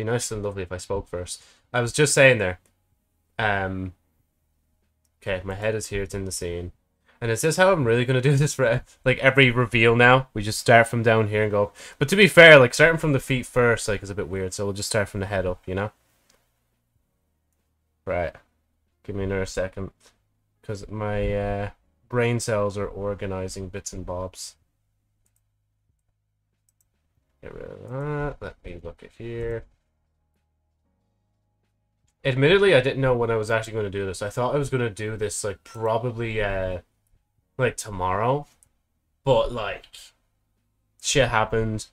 Be nice and lovely if I spoke first. I was just saying there. Um. Okay, my head is here. It's in the scene. And is this how I'm really gonna do this for like every reveal now? We just start from down here and go. But to be fair, like starting from the feet first, like is a bit weird. So we'll just start from the head up, you know. Right. Give me another second, because my uh, brain cells are organizing bits and bobs. Get rid of that. Let me look at here. Admittedly, I didn't know when I was actually going to do this. I thought I was going to do this like probably uh like tomorrow, but like shit happened.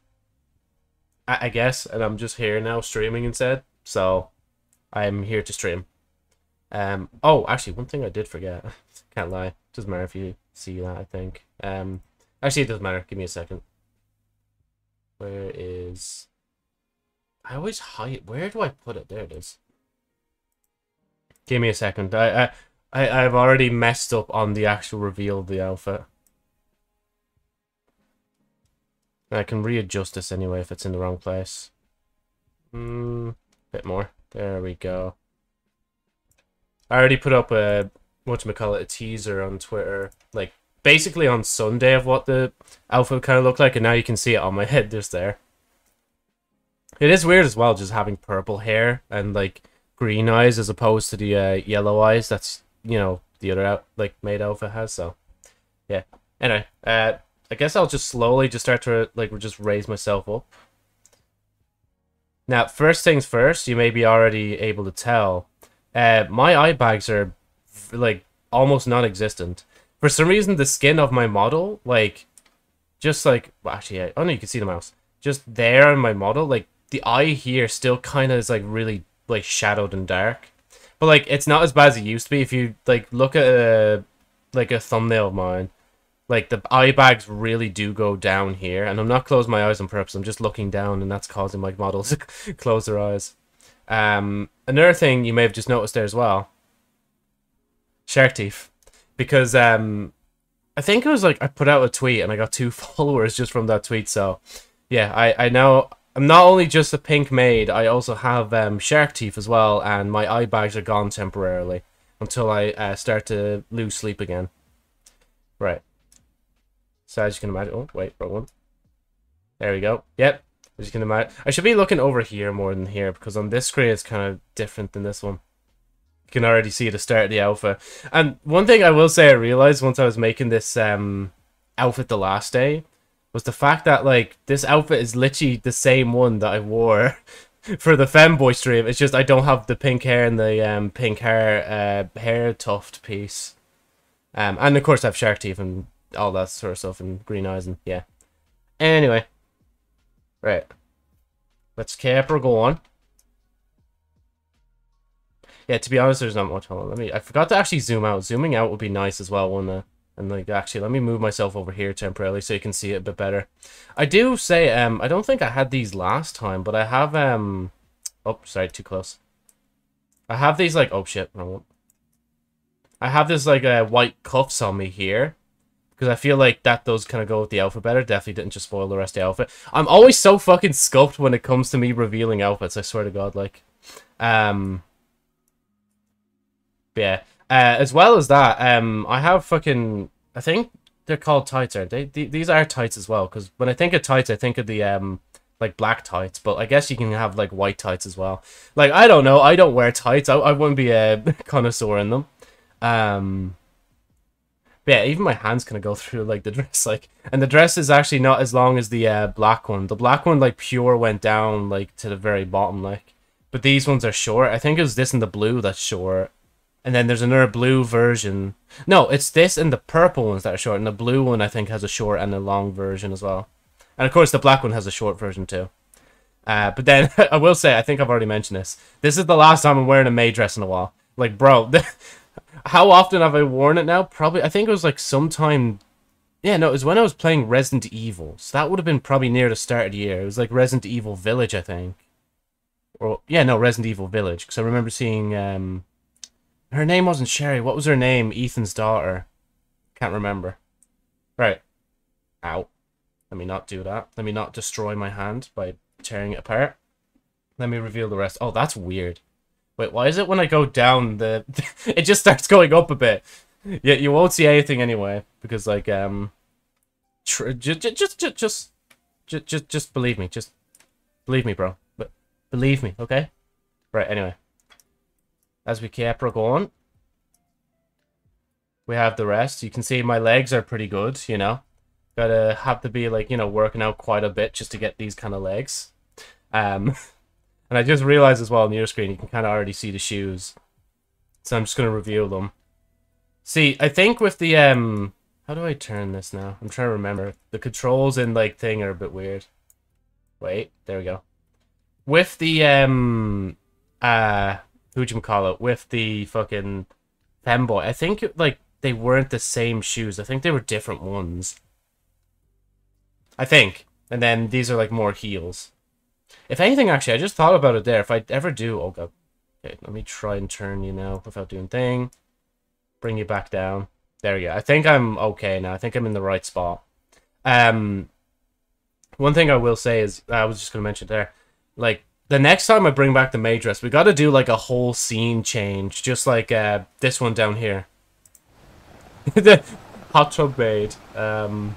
I, I guess, and I'm just here now streaming instead. So I'm here to stream. Um. Oh, actually, one thing I did forget. Can't lie. Doesn't matter if you see that. I think. Um. Actually, it doesn't matter. Give me a second. Where is? I always hide. Where do I put it? There it is. Give me a second. I, I, I, I've already messed up on the actual reveal of the outfit. I can readjust this anyway if it's in the wrong place. Hmm, bit more. There we go. I already put up a whatchamacallit, a teaser on Twitter, like basically on Sunday of what the outfit kind of looked like, and now you can see it on my head just there. It is weird as well, just having purple hair and like green eyes as opposed to the uh, yellow eyes. That's you know the other out like made outfit has. So yeah. Anyway, uh, I guess I'll just slowly just start to like just raise myself up. Now, first things first, you may be already able to tell. Uh, my eye bags are like almost non-existent. For some reason, the skin of my model, like, just like well, actually, yeah, oh no, you can see the mouse. Just there on my model, like the eye here still kind of is like really like shadowed and dark. But like it's not as bad as it used to be. If you like look at a like a thumbnail of mine, like the eye bags really do go down here. And I'm not closing my eyes on purpose. I'm just looking down, and that's causing my models to close their eyes. Um, another thing you may have just noticed there as well. Shark teeth, because um, I think it was like I put out a tweet and I got two followers just from that tweet. So yeah, I I now I'm not only just a pink maid, I also have um, shark teeth as well, and my eye bags are gone temporarily until I uh, start to lose sleep again. Right. So as you can imagine, oh wait, wrong one. There we go. Yep. As you can imagine, I should be looking over here more than here because on this screen it's kind of different than this one. You can already see the start of the alpha. And one thing I will say I realized once I was making this um, outfit the last day was the fact that like this outfit is literally the same one that I wore for the femboy stream. It's just I don't have the pink hair and the um pink hair uh hair tuft piece. Um and of course I have shark teeth and all that sort of stuff and green eyes and yeah. Anyway. Right. Let's keep her going. Yeah, to be honest, there's not much. Hold on, let me. I forgot to actually zoom out. Zooming out would be nice as well, wouldn't it? And like actually let me move myself over here temporarily so you can see it a bit better. I do say um I don't think I had these last time, but I have um oh sorry, too close. I have these like oh shit, wrong I have this like uh, white cuffs on me here. Because I feel like that does kind of go with the outfit better. Definitely didn't just spoil the rest of the outfit. I'm always so fucking sculpted when it comes to me revealing outfits, I swear to god, like. Um yeah. Uh, as well as that, um, I have fucking. I think they're called tights, aren't they? Th these are tights as well. Because when I think of tights, I think of the um, like black tights. But I guess you can have like white tights as well. Like I don't know. I don't wear tights. I, I wouldn't be a connoisseur in them. Um. yeah, even my hands kind of go through like the dress, like, and the dress is actually not as long as the uh, black one. The black one, like, pure went down like to the very bottom, like, but these ones are short. I think it was this and the blue that's short, and then there's another blue version. No, it's this and the purple ones that are short, and the blue one I think has a short and a long version as well. And of course, the black one has a short version too. Uh, but then I will say, I think I've already mentioned this. This is the last time I'm wearing a maid dress in a while. Like, bro, how often have I worn it now? Probably, I think it was like sometime. Yeah, no, it was when I was playing Resident Evil. So that would have been probably near the start of the year. It was like Resident Evil Village, I think. Or yeah, no, Resident Evil Village. Because I remember seeing um, her name wasn't Sherry. What was her name? Ethan's daughter. Can't remember. Right. Ow. Let me not do that. Let me not destroy my hand by tearing it apart. Let me reveal the rest. Oh, that's weird. Wait, why is it when I go down, the it just starts going up a bit? Yeah, you won't see anything anyway, because, like, um... Just, just, just, just, just, just, just believe me. Just believe me, bro. But believe me, okay? Right, anyway. As we keep going, we have the rest. You can see my legs are pretty good, you know. Gotta have to be, like, you know, working out quite a bit just to get these kind of legs. Um... And I just realized as well on your screen, you can kind of already see the shoes. So I'm just going to reveal them. See, I think with the, um... How do I turn this now? I'm trying to remember. The controls and, like, thing are a bit weird. Wait, there we go. With the, um... Uh... Who'd you call it? With the fucking femboy. I think, like, they weren't the same shoes. I think they were different ones. I think. And then these are, like, more heels. If anything, actually, I just thought about it there. If I ever do... Oh, God. Okay, let me try and turn you now without doing thing. Bring you back down. There you go. I think I'm okay now. I think I'm in the right spot. Um, one thing I will say is... I was just going to mention there. Like, the next time I bring back the Maydress, we got to do, like, a whole scene change. Just like uh, this one down here. the hot tub maid. Um,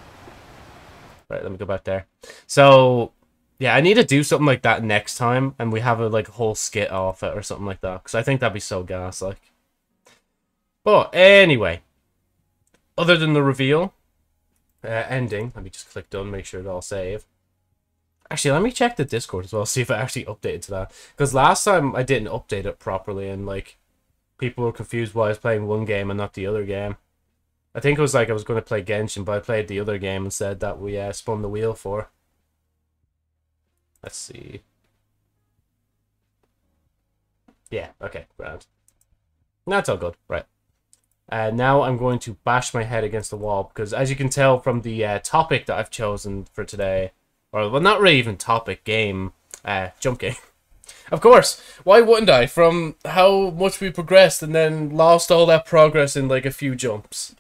right, let me go back there. So, yeah, I need to do something like that next time, and we have a like whole skit off it or something like that, because I think that'd be so gas, like. But anyway, other than the reveal, uh, ending, let me just click done, make sure it all save. Actually, let me check the Discord as well, see if I actually updated to that. Because last time I didn't update it properly, and like, people were confused why I was playing one game and not the other game. I think it was like I was going to play Genshin, but I played the other game instead that we uh, spun the wheel for. Let's see. Yeah, okay, grand. That's all good, right. Uh, now I'm going to bash my head against the wall, because as you can tell from the uh, topic that I've chosen for today, or, well, not really even topic, game, uh, jump game. Of course, why wouldn't I? From how much we progressed and then lost all that progress in like a few jumps.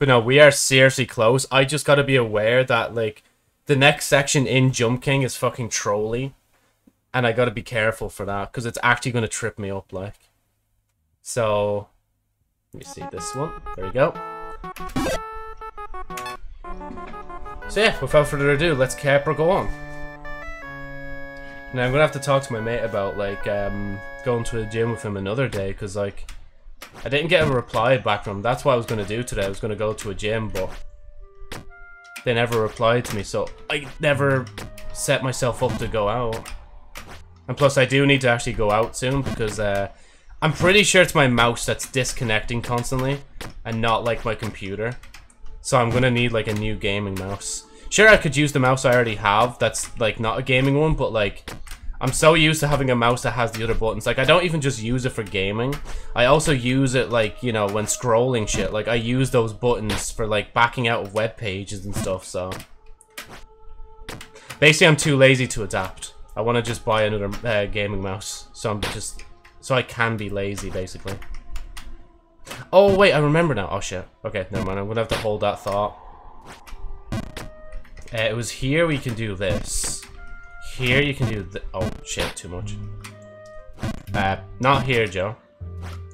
But no, we are seriously close. I just gotta be aware that like the next section in Jump King is fucking trolly. And I gotta be careful for that, because it's actually gonna trip me up, like. So, let me see this one. There we go. So yeah, without further ado, let's keep her on. Now I'm gonna have to talk to my mate about like um, going to the gym with him another day because like I didn't get a reply back from him. That's what I was gonna do today. I was gonna go to a gym, but they never replied to me, so I never set myself up to go out. And plus, I do need to actually go out soon because uh, I'm pretty sure it's my mouse that's disconnecting constantly and not like my computer. So I'm gonna need like a new gaming mouse. Sure, I could use the mouse I already have that's like not a gaming one, but like I'm so used to having a mouse that has the other buttons. Like, I don't even just use it for gaming. I also use it, like, you know, when scrolling shit. Like, I use those buttons for, like, backing out of web pages and stuff, so... Basically, I'm too lazy to adapt. I want to just buy another uh, gaming mouse. So I'm just... So I can be lazy, basically. Oh, wait, I remember now. Oh, shit. Okay, never mind. I'm going to have to hold that thought. Uh, it was here we can do this. Here you can do the- oh shit, too much. Uh, not here, Joe.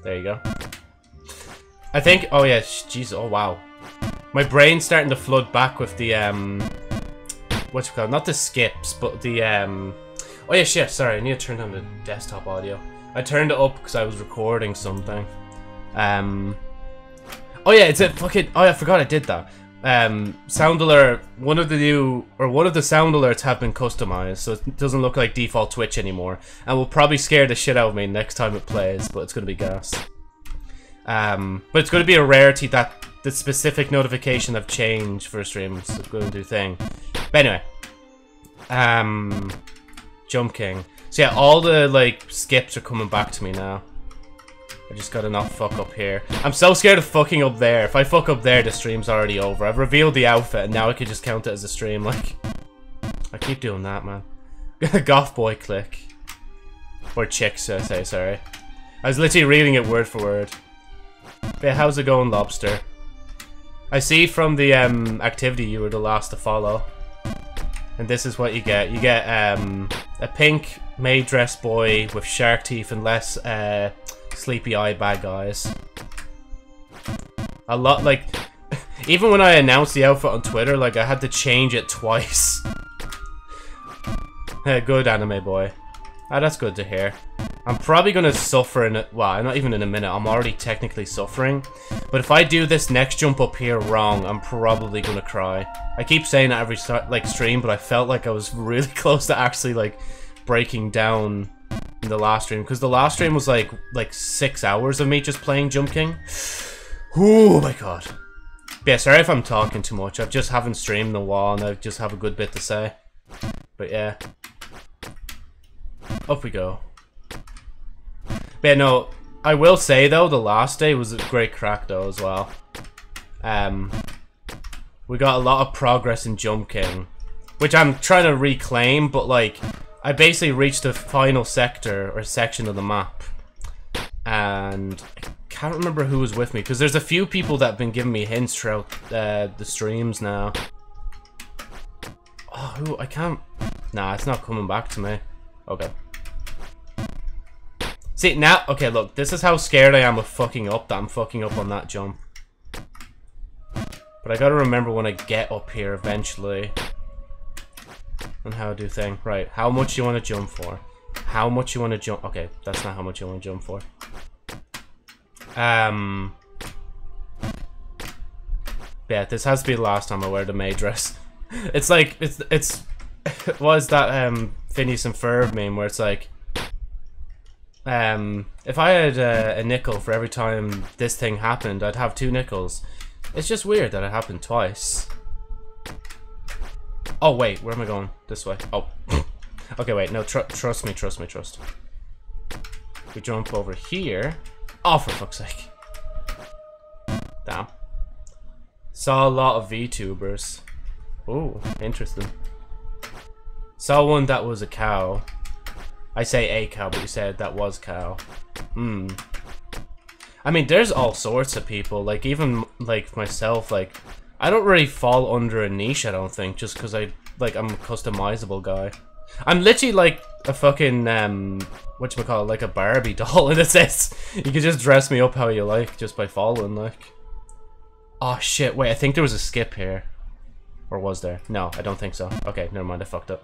There you go. I think- oh yeah, jeez, oh wow. My brain's starting to flood back with the, um... What's it called? Not the skips, but the, um... Oh yeah, shit, sorry, I need to turn down the desktop audio. I turned it up because I was recording something. Um... Oh yeah, it's a fucking- oh I forgot I did that um, sound alert, one of the new, or one of the sound alerts have been customized, so it doesn't look like default Twitch anymore, and will probably scare the shit out of me next time it plays, but it's to be gas. Um, but it's to be a rarity that the specific notification have changed for streams, going to do thing. But anyway, um, Jump King. So yeah, all the, like, skips are coming back to me now. I just gotta not fuck up here. I'm so scared of fucking up there. If I fuck up there, the stream's already over. I've revealed the outfit, and now I could just count it as a stream, like... I keep doing that, man. Goth boy click. Or chicks, I say, sorry. I was literally reading it word for word. But how's it going, Lobster? I see from the um, activity you were the last to follow. And this is what you get. You get um, a pink maid dress boy with shark teeth and less uh, sleepy eye bad eyes. A lot, like, even when I announced the outfit on Twitter, like, I had to change it twice. good anime boy. Ah, that's good to hear. I'm probably to suffer in it. Well, not even in a minute. I'm already technically suffering. But if I do this next jump up here wrong, I'm probably to cry. I keep saying that every like stream, but I felt like I was really close to actually like breaking down in the last stream. Because the last stream was like like six hours of me just playing Jump King. Oh my god. yeah, sorry if I'm talking too much. I just haven't streamed in a while and I just have a good bit to say. But yeah. Up we go. But no, I will say though, the last day was a great crack though as well. Um, we got a lot of progress in Jump King, which I'm trying to reclaim, but like, I basically reached the final sector or section of the map, and I can't remember who was with me because there's a few people that have been giving me hints throughout uh, the streams now. Oh, who? I can't. Nah, it's not coming back to me. Okay. See, now, okay, look, this is how scared I am of fucking up, that I'm fucking up on that jump. But I gotta remember when I get up here eventually. And how do thing. Right, how much you want to jump for? How much you want to jump? Okay, that's not how much you want to jump for. Um... Yeah, this has to be the last time I wear the maid dress. It's like, it's, it's, was that, um, Phineas and Ferb meme where it's like, um, if I had uh, a nickel for every time this thing happened, I'd have two nickels. It's just weird that it happened twice. Oh, wait, where am I going? This way. Oh. okay, wait, no, tr trust me, trust me, trust. We jump over here. Oh, for fuck's sake. Damn. Saw a lot of VTubers. Ooh, interesting. Saw one that was a cow. I say a cow, but you said that was cow. Hmm. I mean, there's all sorts of people. Like, even, like, myself, like, I don't really fall under a niche, I don't think, just because I, like, I'm a customizable guy. I'm literally like a fucking, um, whatchamacallit, like a Barbie doll in a sense. You can just dress me up how you like, just by following, like. Oh, shit, wait, I think there was a skip here. Or was there? No, I don't think so. Okay, never mind, I fucked up.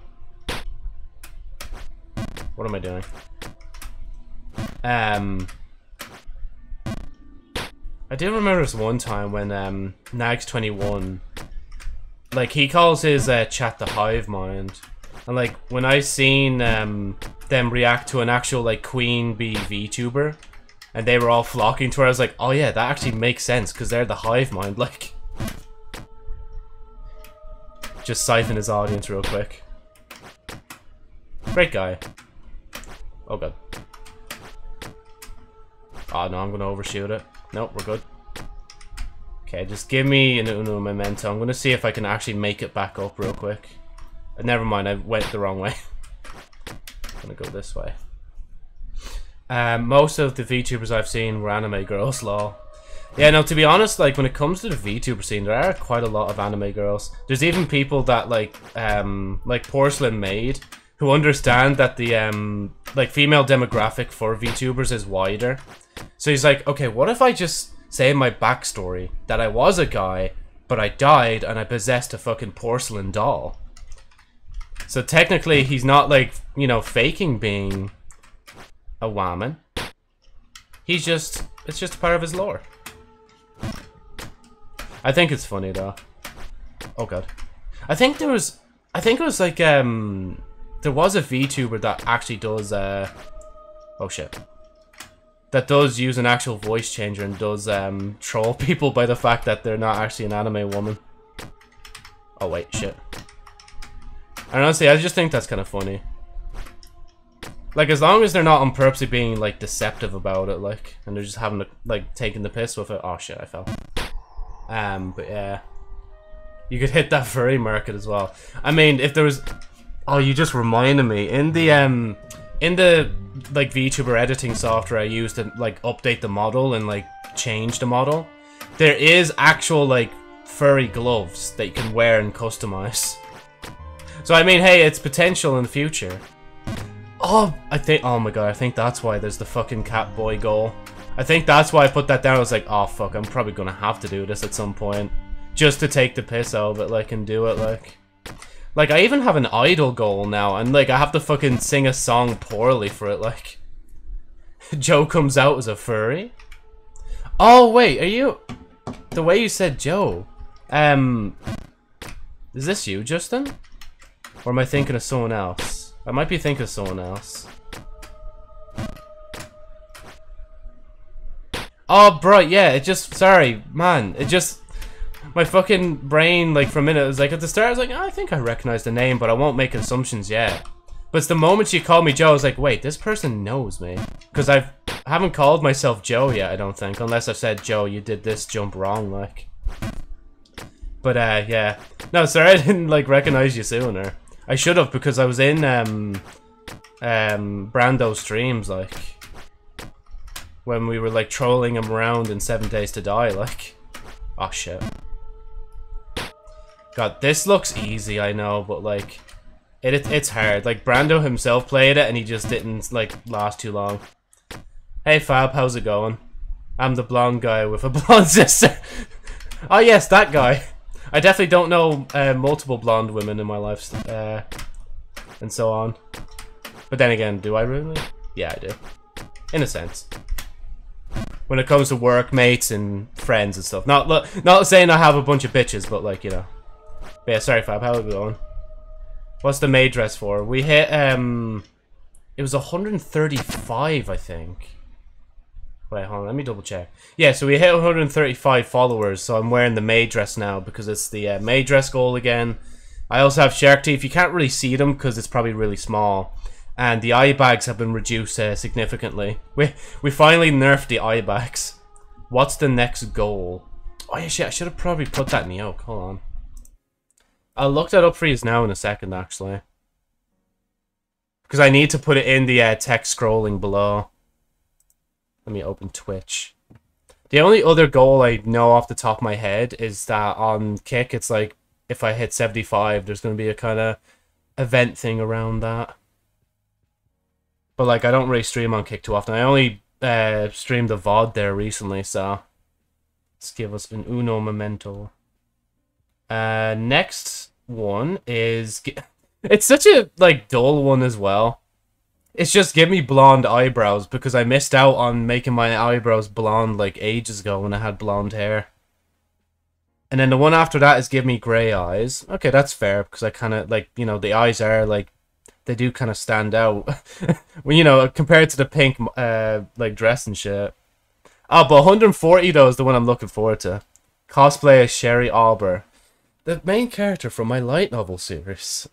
What am I doing? Um, I do remember this one time when um, Nags21, like he calls his uh, chat the hive mind, and like when I seen um, them react to an actual like queen bee VTuber, and they were all flocking to her, I was like, oh yeah, that actually makes sense because they're the hive mind, like. Just siphon his audience real quick. Great guy. Oh god. Oh no, I'm gonna overshoot it. Nope, we're good. Okay, just give me an Uno Memento. I'm gonna see if I can actually make it back up real quick. Uh, never mind, I went the wrong way. I'm gonna go this way. Um, most of the VTubers I've seen were anime girls, lol. Yeah, no, to be honest, like, when it comes to the VTuber scene, there are quite a lot of anime girls. There's even people that, like, um, like Porcelain Maid, who understand that the um like female demographic for VTubers is wider. So he's like, okay, what if I just say in my backstory that I was a guy, but I died and I possessed a fucking porcelain doll. So technically he's not like, you know, faking being a woman. He's just it's just a part of his lore. I think it's funny though. Oh god. I think there was I think it was like um there was a VTuber that actually does, uh... Oh, shit. That does use an actual voice changer and does, um, troll people by the fact that they're not actually an anime woman. Oh, wait, shit. And honestly, I just think that's kind of funny. Like, as long as they're not on purposely being, like, deceptive about it, like, and they're just having, to, like, taking the piss with it. Oh, shit, I fell. Um, but yeah. You could hit that furry market as well. I mean, if there was... Oh, you just reminded me. In the um, in the like VTuber editing software I use to like update the model and like change the model, there is actual like furry gloves that you can wear and customize. So I mean, hey, it's potential in the future. Oh, I think. Oh my god, I think that's why there's the fucking cat boy goal. I think that's why I put that down. I was like, oh fuck, I'm probably gonna have to do this at some point, just to take the piss out of it, like, and do it, like. Like, I even have an idol goal now, and like, I have to fucking sing a song poorly for it, like. Joe comes out as a furry. Oh wait, are you? The way you said Joe, um, is this you, Justin? Or am I thinking of someone else? I might be thinking of someone else. Oh, bro, yeah, it just, sorry, man, it just, my fucking brain, like, for a minute, was like, at the start, I was like, oh, I think I recognize the name, but I won't make assumptions yet. But it's the moment she called me Joe, I was like, wait, this person knows me. Because I haven't called myself Joe yet, I don't think, unless I've said, Joe, you did this jump wrong, like. But, uh, yeah. No, sorry, I didn't, like, recognize you sooner. I should have, because I was in, um, um, Brando's streams, like when we were like trolling him around in Seven Days to Die, like. Oh shit. God, this looks easy, I know, but like, it, it it's hard. Like Brando himself played it, and he just didn't like last too long. Hey Fab, how's it going? I'm the blonde guy with a blonde sister. oh yes, that guy. I definitely don't know uh, multiple blonde women in my life, uh, and so on. But then again, do I really? Yeah, I do. In a sense when it comes to workmates and friends and stuff. Not not saying I have a bunch of bitches, but like you know. But yeah, sorry Fab, how are we going? What's the maid dress for? We hit um, it was 135, I think. Wait, hold on, let me double check. Yeah, so we hit 135 followers, so I'm wearing the maid dress now because it's the uh, maid dress goal again. I also have Shark Teeth. You can't really see them because it's probably really small and the eye bags have been reduced uh, significantly. We we finally nerfed the eye bags. What's the next goal? Oh yeah, shit, I should have probably put that in the oak. Hold on. I'll look that up for you now in a second, actually. Because I need to put it in the uh, text scrolling below. Let me open Twitch. The only other goal I know off the top of my head is that on Kick, it's like, if I hit 75, there's going to be a kind of event thing around that. But like, I don't really stream on Kick too often. I only uh, streamed the VOD there recently, so let's give us an uno memento. Uh, next one is it's such a like dull one as well. It's just give me blonde eyebrows because I missed out on making my eyebrows blonde like ages ago when I had blonde hair. And then the one after that is give me grey eyes. Okay, that's fair because I kind of like you know the eyes are like they do kind of stand out when you know compared to the pink uh like dress and shit. Oh, but 140 though is the one I'm looking forward to. Cosplay as Sherry Alber, the main character from my light novel series.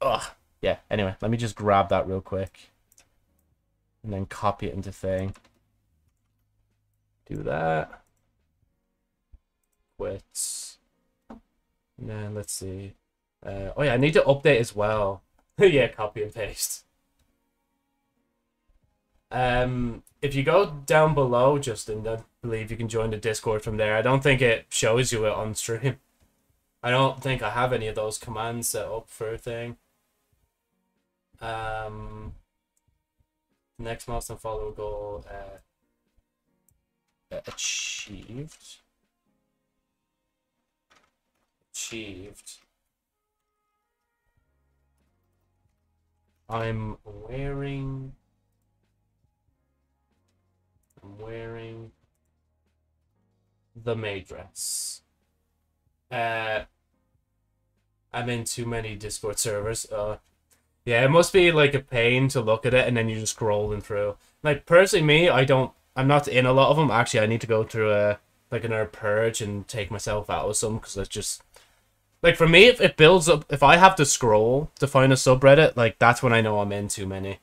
Ugh. Yeah. Anyway, let me just grab that real quick, and then copy it into thing. Do that. Quits. And then let's see. Uh, oh yeah, I need to update as well. yeah, copy and paste. Um, if you go down below, Justin, I believe you can join the Discord from there. I don't think it shows you it on stream. I don't think I have any of those commands set up for a thing. Um, next milestone follow goal uh, achieved. Achieved. I'm wearing... I'm wearing the maid dress. Uh, I'm in too many Discord servers. Uh, yeah, it must be like a pain to look at it and then you're just scrolling through. Like personally, me, I don't. I'm not in a lot of them. Actually, I need to go through a like another purge and take myself out of some because it's just like for me, if it builds up, if I have to scroll to find a subreddit, like that's when I know I'm in too many.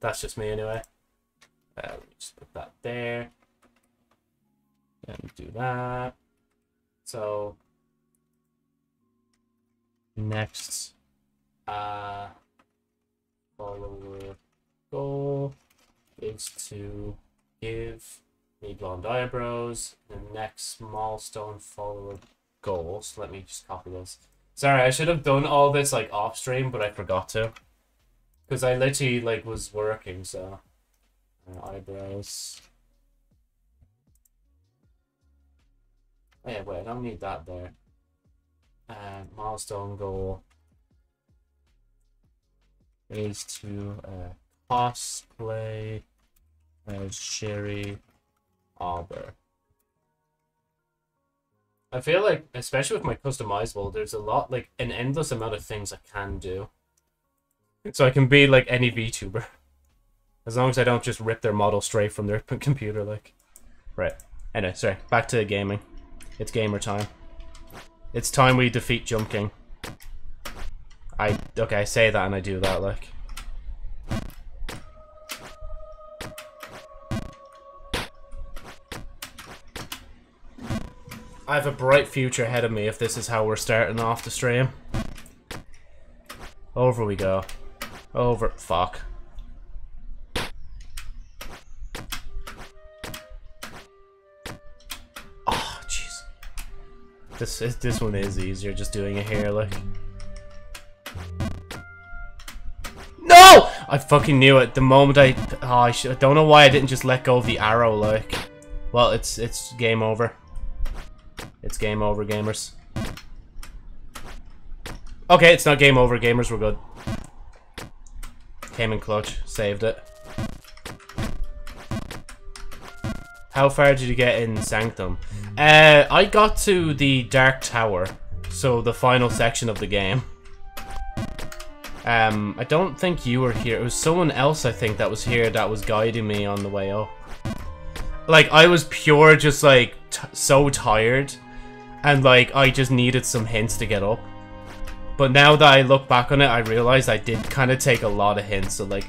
That's just me anyway. Uh, let me just put that there. And do that. So next uh follower goal is to give me blonde eyebrows. The next milestone follower goals. Let me just copy this. Sorry, I should have done all this like off stream, but I forgot to. Because I literally like was working, so uh, eyebrows. Oh, yeah, wait, I don't need that there. Uh, milestone goal is to uh, cosplay as Sherry Arbor. I feel like, especially with my customizable, there's a lot, like, an endless amount of things I can do. So I can be, like, any VTuber. As long as I don't just rip their model straight from their computer, like. Right. Anyway, sorry. Back to gaming. It's gamer time. It's time we defeat Jump King. I, okay, I say that and I do that, like. I have a bright future ahead of me if this is how we're starting off the stream. Over we go. Over. Fuck. This this one is easier, just doing it here, like. No! I fucking knew it. The moment I, oh, I, I don't know why I didn't just let go of the arrow, like. Well, it's it's game over. It's game over, gamers. Okay, it's not game over, gamers. We're good. Came in clutch. Saved it. How far did you get in Sanctum? Uh, I got to the Dark Tower. So, the final section of the game. Um, I don't think you were here. It was someone else, I think, that was here that was guiding me on the way up. Like, I was pure just, like, so tired and like I just needed some hints to get up. But now that I look back on it, I realize I did kind of take a lot of hints. So like,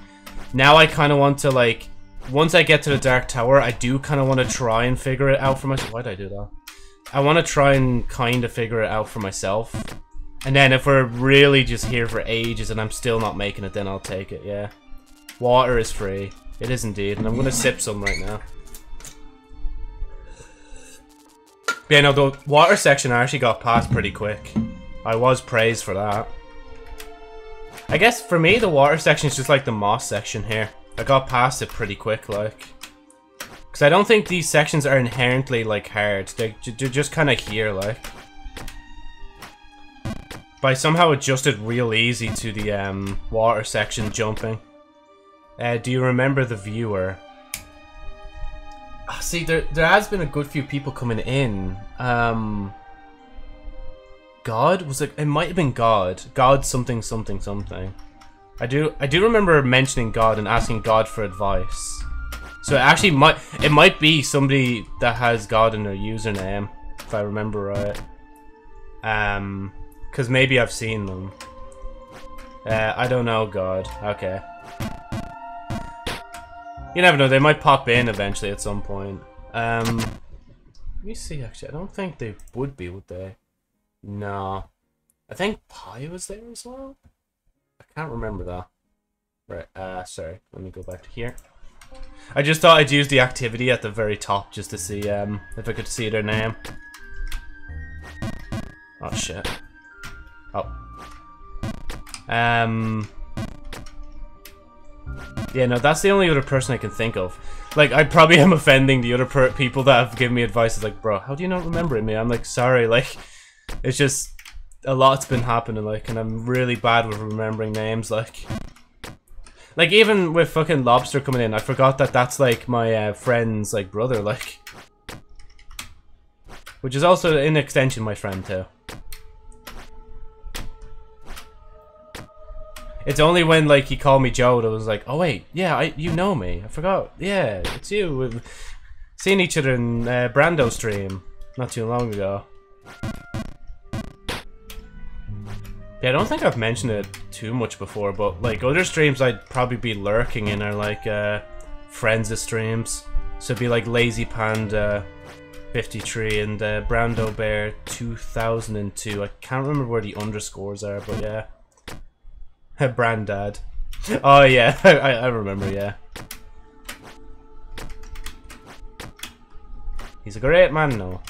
now I kind of want to like, once I get to the Dark Tower, I do kind of want to try and figure it out for myself. Why did I do that? I want to try and kind of figure it out for myself. And then if we're really just here for ages and I'm still not making it, then I'll take it, yeah. Water is free. It is indeed, and I'm going to sip some right now. yeah, no, the water section I actually got past pretty quick. I was praised for that. I guess for me, the water section is just like the moss section here. I got past it pretty quick, like. Because I don't think these sections are inherently, like, hard. They're, they're just kind of here, like. But I somehow adjusted real easy to the um, water section jumping. Uh, do you remember the viewer? Ah, see, there there has been a good few people coming in. Um, God was it? It might have been God. God something something something. I do I do remember mentioning God and asking God for advice. So it actually might it might be somebody that has God in their username, if I remember right. Um, because maybe I've seen them. Uh, I don't know, God. Okay. You never know, they might pop in eventually at some point. Um, let me see, actually. I don't think they would be, would they? No. I think Pi was there as well? Can't remember that. Right, uh, sorry. Let me go back to here. I just thought I'd use the activity at the very top just to see um, if I could see their name. Oh, shit. Oh. Um... Yeah, no, that's the only other person I can think of. Like, I probably am offending the other people that have given me advice. It's like, bro, how do you not remember me? I'm like, sorry, like, it's just a lot's been happening, like, and I'm really bad with remembering names, like. Like, even with fucking Lobster coming in, I forgot that that's, like, my uh, friend's, like, brother, like. Which is also, in extension, my friend, too. It's only when like he called me Joe that was like, oh wait, yeah, I you know me. I forgot. Yeah, it's you. We've seen each other in uh, Brando stream not too long ago. Yeah, I don't think I've mentioned it too much before, but like other streams I'd probably be lurking in are like uh, friends of streams. So it'd be like Lazy Panda 53 and uh, Brando Bear 2002. I can't remember where the underscores are, but yeah. Brandad. Oh yeah, I, I remember, yeah. He's a great man, though.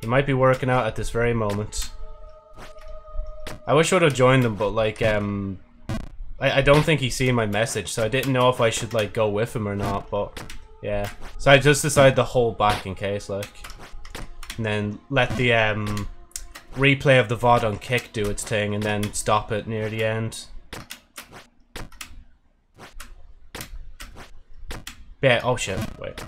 He might be working out at this very moment. I wish I would have joined them, but like, um, I, I don't think he's seen my message, so I didn't know if I should like go with him or not, but yeah. So I just decided to hold back in case, like, and then let the um replay of the VOD on Kick do its thing, and then stop it near the end. Yeah, oh shit, wait.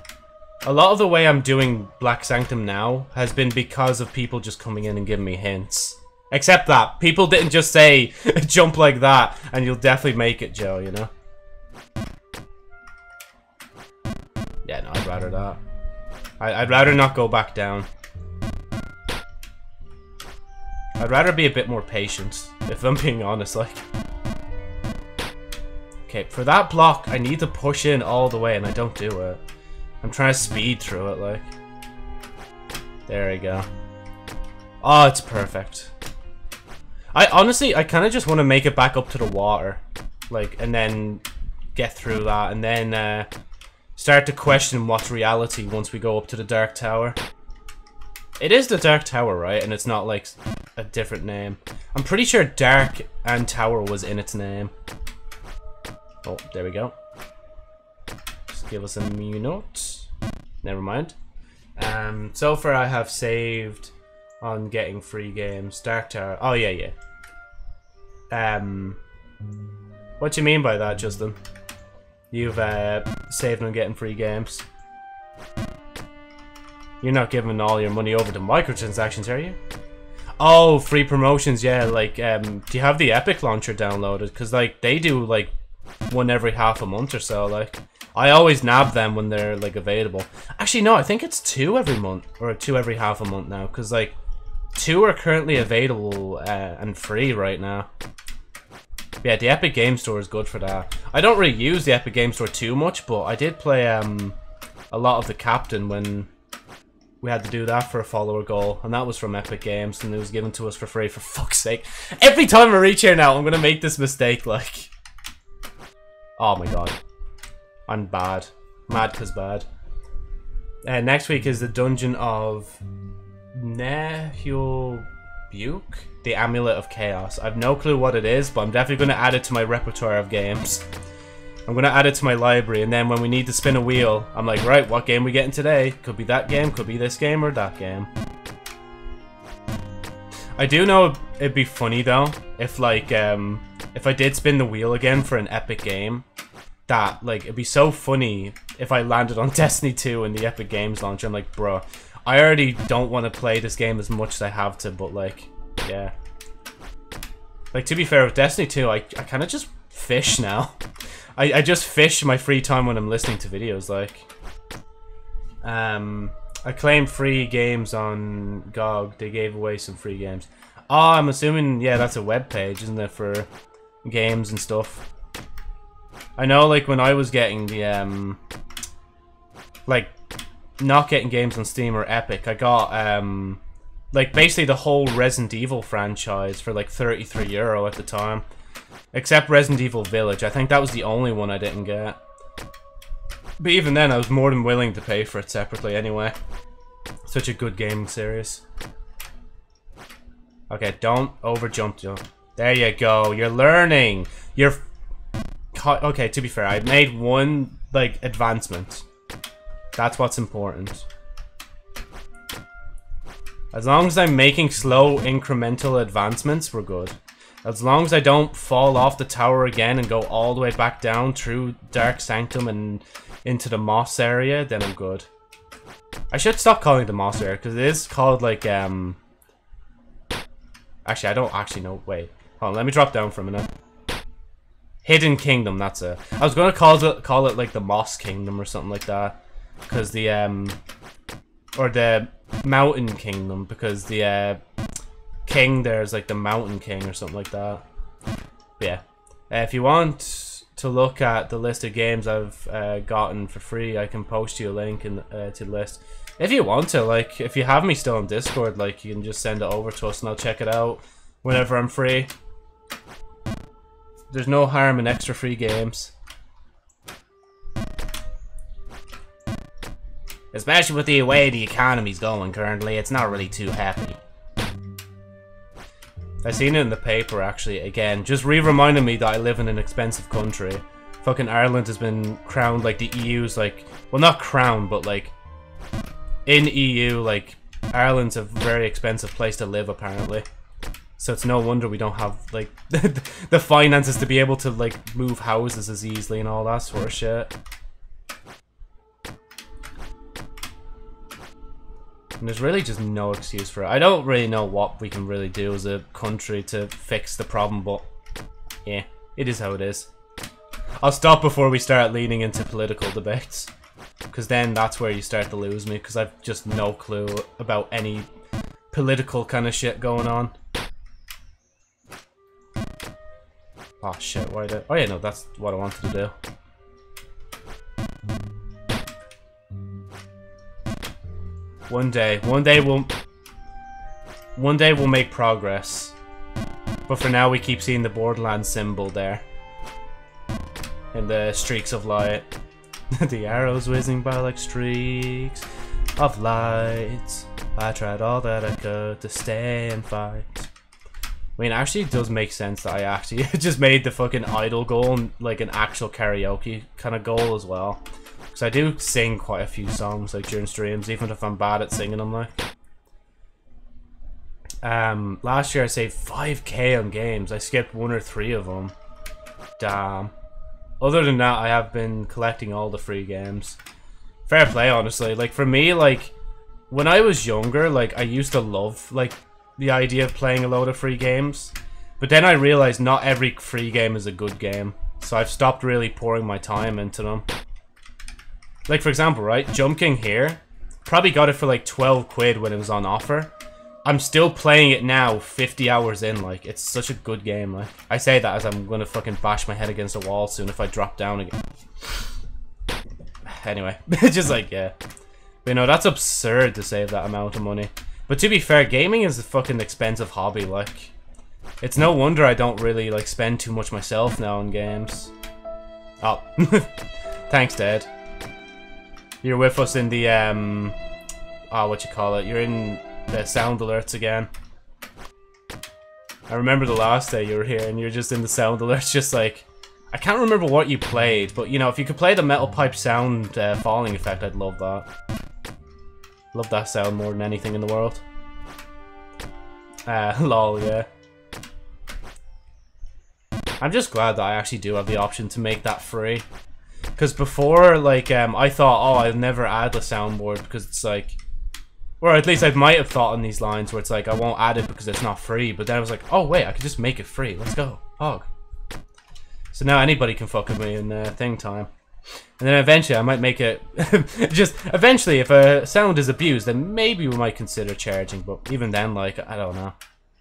A lot of the way I'm doing Black Sanctum now has been because of people just coming in and giving me hints. Except that, people didn't just say, jump like that, and you'll definitely make it, Joe, you know? Yeah, no, I'd rather that. I would rather not go back down. I'd rather be a bit more patient, if I'm being honest, like. Okay, for that block, I need to push in all the way, and I don't do it. I'm trying to speed through it, like. There we go. Oh, it's perfect. I honestly, I kind of just want to make it back up to the water. Like, and then get through that, and then uh, start to question what's reality once we go up to the Dark Tower. It is the Dark Tower, right? And it's not like a different name. I'm pretty sure Dark and Tower was in its name. Oh, there we go. Give us a minute. Never mind. Um, so far I have saved on getting free games. Dark Tower. Oh, yeah, yeah. Um, what do you mean by that, Justin? You've uh, saved on getting free games. You're not giving all your money over to microtransactions, are you? Oh, free promotions, yeah. Like, um, do you have the Epic launcher downloaded? Because, like, they do, like, one every half a month or so, like. I always nab them when they're, like, available. Actually, no, I think it's two every month. Or two every half a month now. Because, like, two are currently available uh, and free right now. Yeah, the Epic Game Store is good for that. I don't really use the Epic Game Store too much, but I did play um, a lot of the Captain when we had to do that for a follower goal, and that was from Epic Games, and it was given to us for free, for fuck's sake. Every time I reach here now, I'm gonna make this mistake, like... Oh my god. I'm bad. Mad cause bad. Uh, next week is the Dungeon of... Nehul Buke? The Amulet of Chaos. I've no clue what it is, but I'm definitely gonna add it to my repertoire of games. I'm gonna add it to my library, and then when we need to spin a wheel, I'm like, right, what game we getting today? Could be that game, could be this game, or that game. I do know it'd be funny though, if like, um, if I did spin the wheel again for an epic game, that, like, it'd be so funny if I landed on Destiny 2 in the Epic Games launch. I'm like, bro, I already don't want to play this game as much as I have to, but like, yeah. Like, to be fair, with Destiny 2, I, I kind of just fish now. I, I just fish my free time when I'm listening to videos, like. Um, I claim free games on GOG. They gave away some free games. Oh, I'm assuming, yeah, that's a web page, isn't it, for games and stuff. I know, like, when I was getting the, um, like, not getting games on Steam or Epic, I got, um, like, basically the whole Resident Evil franchise for, like, 33 euro at the time. Except Resident Evil Village. I think that was the only one I didn't get. But even then, I was more than willing to pay for it separately anyway. Such a good gaming series. Okay, don't overjump. There you go. You're learning. You're... Okay, to be fair, I made one, like, advancement. That's what's important. As long as I'm making slow, incremental advancements, we're good. As long as I don't fall off the tower again and go all the way back down through Dark Sanctum and into the Moss area, then I'm good. I should stop calling the Moss area, because it is called, like, um... Actually, I don't actually know. Wait. Hold on, let me drop down for a minute. Hidden Kingdom, that's it. I was to call it, call it, like, the Moss Kingdom or something like that. Because the, um... Or the Mountain Kingdom, because the, uh king there is like the mountain king or something like that. But yeah. Uh, if you want to look at the list of games I've uh, gotten for free, I can post you a link in, uh, to the list. If you want to, like, if you have me still on Discord, like, you can just send it over to us and I'll check it out whenever I'm free. There's no harm in extra free games. Especially with the way the economy's going currently, it's not really too happy. I seen it in the paper actually again, just re-reminding me that I live in an expensive country. Fucking Ireland has been crowned like the EU's like, well not crowned, but like in EU like Ireland's a very expensive place to live apparently. So it's no wonder we don't have like the finances to be able to like move houses as easily and all that sort of shit. And there's really just no excuse for it. I don't really know what we can really do as a country to fix the problem, but yeah, it is how it is. I'll stop before we start leaning into political debates. Because then that's where you start to lose me, because I've just no clue about any political kind of shit going on. Oh shit, why did... Oh yeah, no, that's what I wanted to do. One day. One day we'll... One day we'll make progress. But for now we keep seeing the Borderlands symbol there. And the streaks of light. the arrows whizzing by like streaks of light. I tried all that I could to stay and fight. I mean, actually, it does make sense that I actually just made the fucking idol goal like an actual karaoke kind of goal as well. Because I do sing quite a few songs like during streams, even if I'm bad at singing them like. Um, last year I saved 5k on games. I skipped one or three of them. Damn. Other than that, I have been collecting all the free games. Fair play, honestly. Like, for me, like, when I was younger, like, I used to love, like, the idea of playing a load of free games. But then I realized not every free game is a good game. So I've stopped really pouring my time into them. Like, for example, right? Jump King here. Probably got it for like 12 quid when it was on offer. I'm still playing it now, 50 hours in, like, it's such a good game, like. I say that as I'm gonna fucking bash my head against a wall soon if I drop down again. Anyway, it's just like, yeah. But, you know, that's absurd to save that amount of money. But to be fair, gaming is a fucking expensive hobby, like. It's no wonder I don't really, like, spend too much myself now on games. Oh. Thanks, Dad. You're with us in the, um... Oh, what you call it? You're in the sound alerts again. I remember the last day you were here and you're just in the sound alerts just like... I can't remember what you played, but you know, if you could play the metal pipe sound uh, falling effect, I'd love that. Love that sound more than anything in the world. Uh, lol, yeah. I'm just glad that I actually do have the option to make that free. Because before, like, um, I thought, oh, I'll never add a soundboard because it's like, or at least I might have thought on these lines where it's like, I won't add it because it's not free. But then I was like, oh, wait, I could just make it free. Let's go. Hog. So now anybody can fuck with me in uh, thing time. And then eventually I might make it... just, eventually, if a sound is abused, then maybe we might consider charging. But even then, like, I don't know.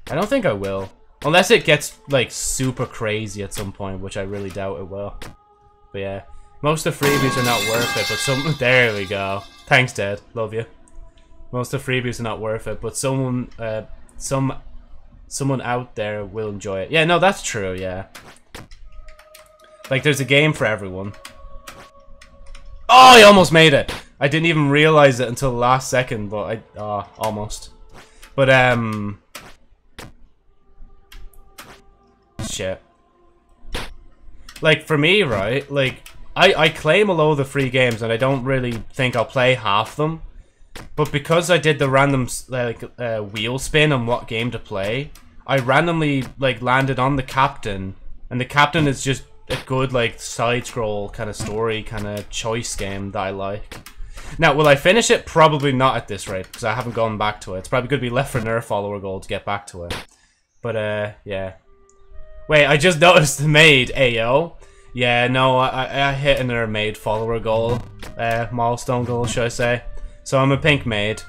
I don't think I will. Unless it gets, like, super crazy at some point, which I really doubt it will. But yeah. Most of freebies are not worth it, but some... There we go. Thanks, Dad. Love you. Most of freebies are not worth it, but someone... Uh, some... Someone out there will enjoy it. Yeah, no, that's true, yeah. Like, there's a game for everyone. Oh, I almost made it! I didn't even realize it until the last second, but I... Oh, almost. But, um... Shit. Like, for me, right? Like, I, I claim a load of the free games and I don't really think I'll play half them. But because I did the random like uh, wheel spin on what game to play, I randomly like landed on the captain, and the captain is just a good like side scroll kind of story kind of choice game that I like. Now, will I finish it? Probably not at this rate because I haven't gone back to it. It's probably going to be Left 4 Dead follower goal to get back to it. But uh, yeah. Wait, I just noticed the maid, Ayo. Yeah, no, I, I hit another maid follower goal, uh, milestone goal, should I say. So I'm a pink maid.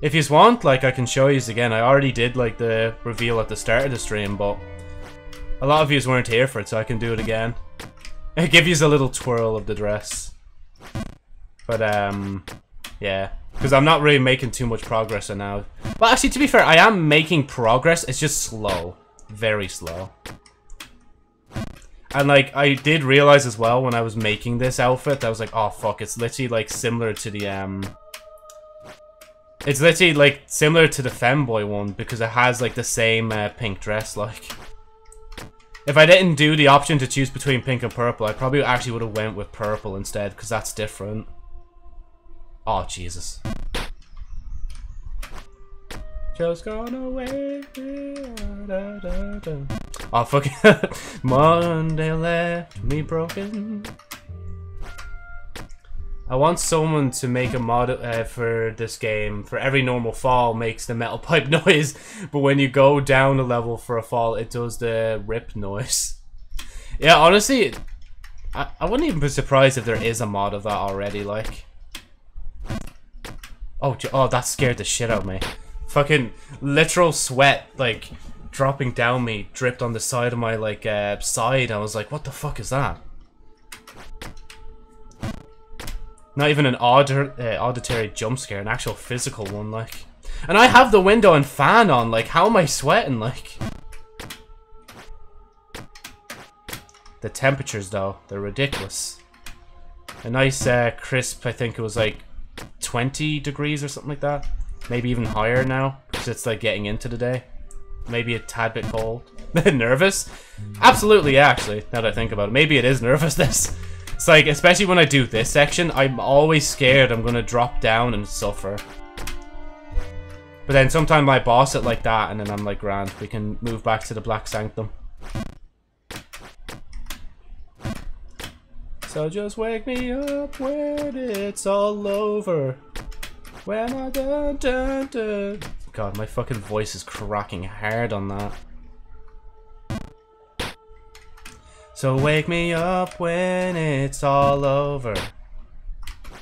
If you want, like, I can show you again. I already did, like, the reveal at the start of the stream, but a lot of you weren't here for it, so I can do it again. It gives you a little twirl of the dress. But, um, yeah. Because I'm not really making too much progress right now. Well, actually, to be fair, I am making progress. It's just slow. Very slow. And like I did realize as well when I was making this outfit, that I was like, oh fuck, it's literally like similar to the um It's literally like similar to the femboy one because it has like the same uh, pink dress like. If I didn't do the option to choose between pink and purple, I probably actually would have went with purple instead because that's different. Oh Jesus. Just gone away. Da, da, da. Oh fuck Monday left me broken. I want someone to make a mod uh, for this game for every normal fall makes the metal pipe noise, but when you go down a level for a fall, it does the rip noise. Yeah, honestly, I, I wouldn't even be surprised if there is a mod of that already, like. Oh, oh, that scared the shit out of me. Fucking literal sweat, like, dropping down me, dripped on the side of my, like, uh, side. I was like, what the fuck is that? Not even an audit uh, auditory jump scare, an actual physical one, like. And I have the window and fan on, like, how am I sweating, like? The temperatures, though, they're ridiculous. A nice, uh, crisp, I think it was, like, 20 degrees or something like that. Maybe even higher now, because it's, like, getting into the day. Maybe a tad bit cold. nervous? Absolutely, actually, now that I think about it. Maybe it is nervous, this. It's like, especially when I do this section, I'm always scared I'm gonna drop down and suffer. But then sometimes I boss it like that, and then I'm like, grand, we can move back to the Black Sanctum. So just wake me up when it's all over. When I dun dun dun. God, my fucking voice is cracking hard on that. So wake me up when it's all over.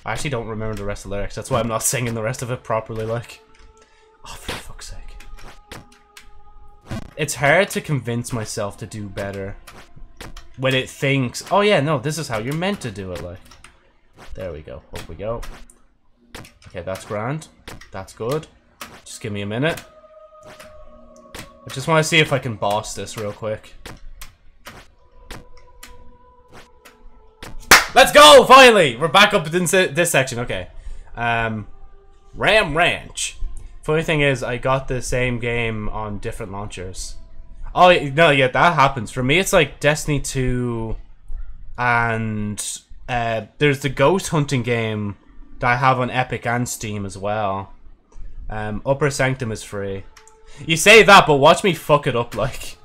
I actually don't remember the rest of the lyrics. That's why I'm not singing the rest of it properly, like. Oh, for fuck's sake. It's hard to convince myself to do better. When it thinks, oh yeah, no, this is how you're meant to do it, like. There we go. Up we go. Okay, that's grand. That's good. Just give me a minute. I just want to see if I can boss this real quick. Let's go! Finally! We're back up in this section. Okay. Um, Ram Ranch. Funny thing is, I got the same game on different launchers. Oh, no, yeah, that happens. For me, it's like Destiny 2 and uh, there's the ghost hunting game that I have on Epic and Steam as well. Um, Upper Sanctum is free. You say that, but watch me fuck it up, like.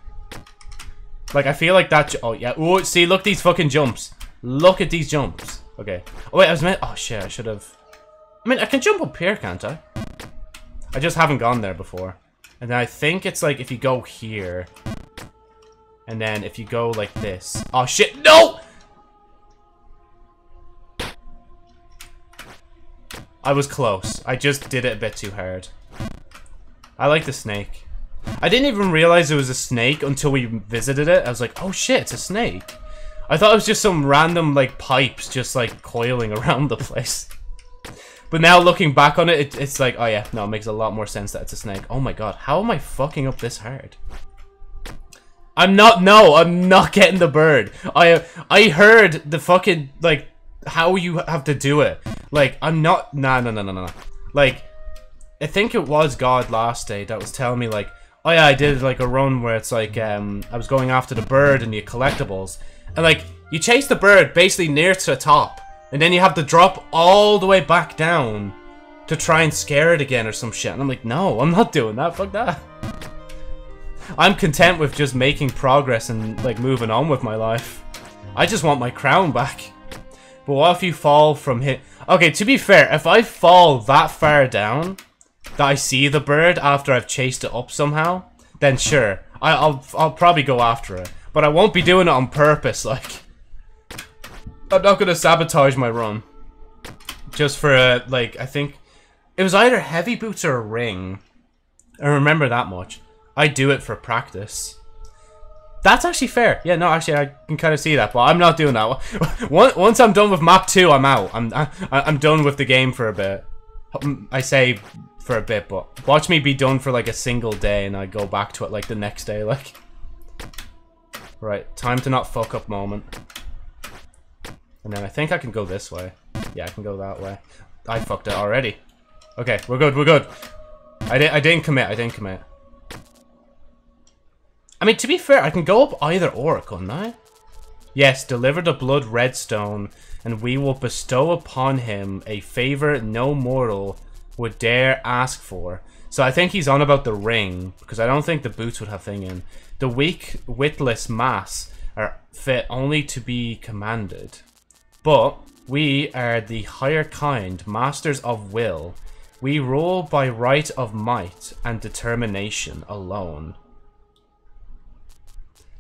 Like, I feel like that... Oh, yeah. Oh, see, look these fucking jumps. Look at these jumps. Okay. Oh, wait, I was meant... Oh, shit, I should have... I mean, I can jump up here, can't I? I just haven't gone there before. And then I think it's like if you go here... And then if you go like this... Oh, shit, no! I was close. I just did it a bit too hard. I like the snake. I didn't even realize it was a snake until we visited it. I was like, oh shit, it's a snake. I thought it was just some random, like, pipes just, like, coiling around the place. But now looking back on it, it, it's like, oh yeah, no, it makes a lot more sense that it's a snake. Oh my god, how am I fucking up this hard? I'm not, no, I'm not getting the bird. I I heard the fucking, like, how you have to do it. Like, I'm not, nah, no no, no, no, no. Like, I think it was God last day that was telling me, like, oh yeah, I did, like, a run where it's like, um, I was going after the bird and the collectibles. And like, you chase the bird basically near to the top. And then you have to drop all the way back down to try and scare it again or some shit. And I'm like, no, I'm not doing that. Fuck that. I'm content with just making progress and like moving on with my life. I just want my crown back. But what if you fall from hit? Okay, to be fair, if I fall that far down that I see the bird after I've chased it up somehow, then sure, I, I'll I'll probably go after it. But I won't be doing it on purpose, like. I'm not gonna sabotage my run. Just for, a, like, I think... It was either heavy boots or a ring. I remember that much. I do it for practice. That's actually fair. Yeah, no, actually, I can kind of see that, but I'm not doing that. Once I'm done with map 2, I'm out. I'm, I'm done with the game for a bit. Um, I say for a bit, but watch me be done for like a single day and I go back to it like the next day, like... Right, time to not fuck up moment. And then I think I can go this way. Yeah, I can go that way. I fucked it already. Okay, we're good, we're good. I, di I didn't commit, I didn't commit. I mean, to be fair, I can go up either or, couldn't I? Yes, deliver the blood redstone, and we will bestow upon him a favor no mortal would dare ask for. So I think he's on about the ring, because I don't think the boots would have thing in. The weak, witless mass are fit only to be commanded. But we are the higher kind, masters of will. We rule by right of might and determination alone.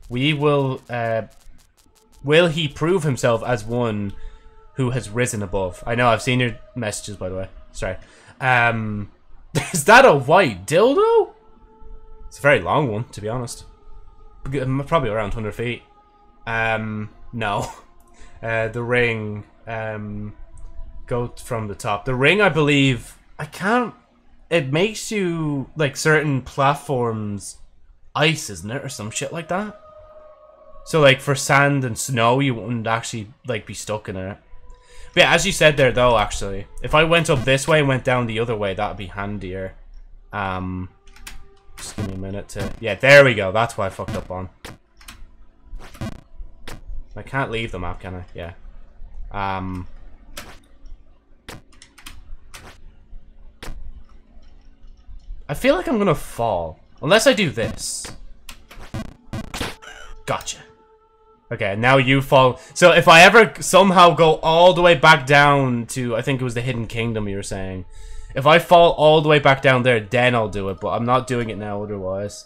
We will, uh, will he prove himself as one who has risen above? I know, I've seen your messages, by the way. Sorry. Um, is that a white dildo? It's a very long one, to be honest. Probably around 100 feet. Um, no. Uh, the ring, um, go from the top. The ring, I believe, I can't, it makes you, like, certain platforms ice, isn't it? Or some shit like that. So, like, for sand and snow, you wouldn't actually, like, be stuck in it. But yeah, as you said there, though, actually, if I went up this way and went down the other way, that would be handier. Um, just give me a minute to... Yeah, there we go. That's what I fucked up on. I can't leave the map, can I? Yeah. Um... I feel like I'm gonna fall. Unless I do this. Gotcha. Okay, now you fall. So if I ever somehow go all the way back down to, I think it was the Hidden Kingdom you were saying. If I fall all the way back down there, then I'll do it. But I'm not doing it now otherwise.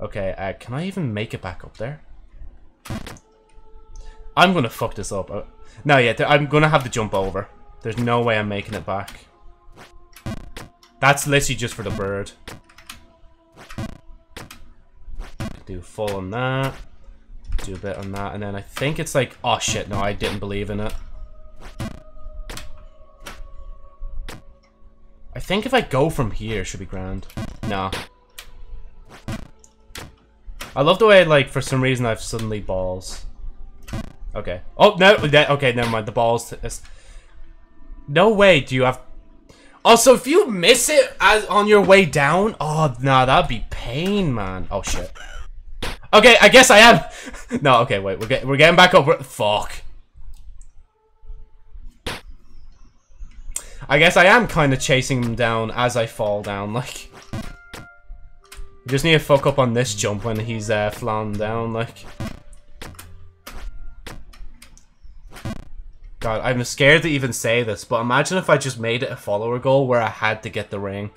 Okay, uh, can I even make it back up there? I'm gonna fuck this up. Uh, no, yeah, I'm gonna have to jump over. There's no way I'm making it back. That's literally just for the bird. Do full on that do a bit on that, and then I think it's like, oh shit, no, I didn't believe in it. I think if I go from here, should be grand. No. I love the way, like, for some reason I've suddenly balls. Okay. Oh, no, okay, never mind, the balls. No way do you have... Also, if you miss it as on your way down, oh, nah, that'd be pain, man. Oh, shit. Okay, I guess I am. no, okay, wait. We're, get, we're getting back up. Fuck. I guess I am kind of chasing them down as I fall down, like. Just need to fuck up on this jump when he's uh, flying down, like. God, I'm scared to even say this, but imagine if I just made it a follower goal where I had to get the ring.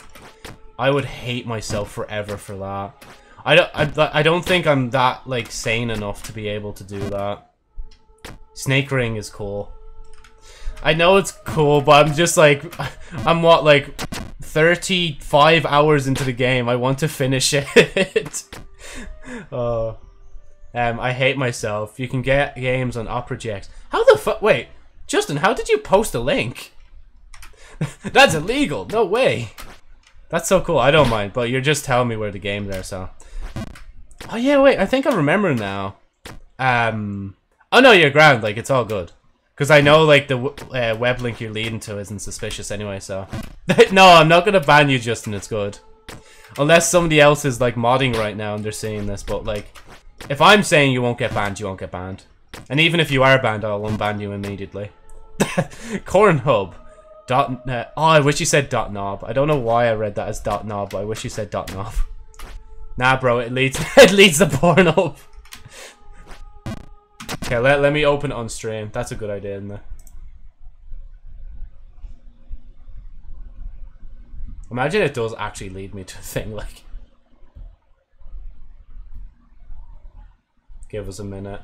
I would hate myself forever for that. I don't, I, I don't think I'm that, like, sane enough to be able to do that. Snake Ring is cool. I know it's cool, but I'm just like, I'm what, like, 35 hours into the game. I want to finish it. oh. um, I hate myself. You can get games on Opera GX. How the fuck? Wait, Justin, how did you post a link? That's illegal. No way. That's so cool. I don't mind, but you're just telling me where the games are, so. Oh yeah, wait, I think I remember now. Um, oh no, you're ground. Like it's all good. Because I know like the uh, web link you're leading to isn't suspicious anyway. So no, I'm not gonna ban you, Justin. It's good. Unless somebody else is like modding right now and they're saying this, but like, if I'm saying you won't get banned, you won't get banned. And even if you are banned, I'll unban you immediately. Cornhub. Dot net. Oh, I wish you said dot knob. I don't know why I read that as dot knob, but I wish you said dot knob. Nah, bro, it leads it leads the porn up. Okay, let, let me open it on stream. That's a good idea, isn't it? Imagine it does actually lead me to a thing, like... Give us a minute.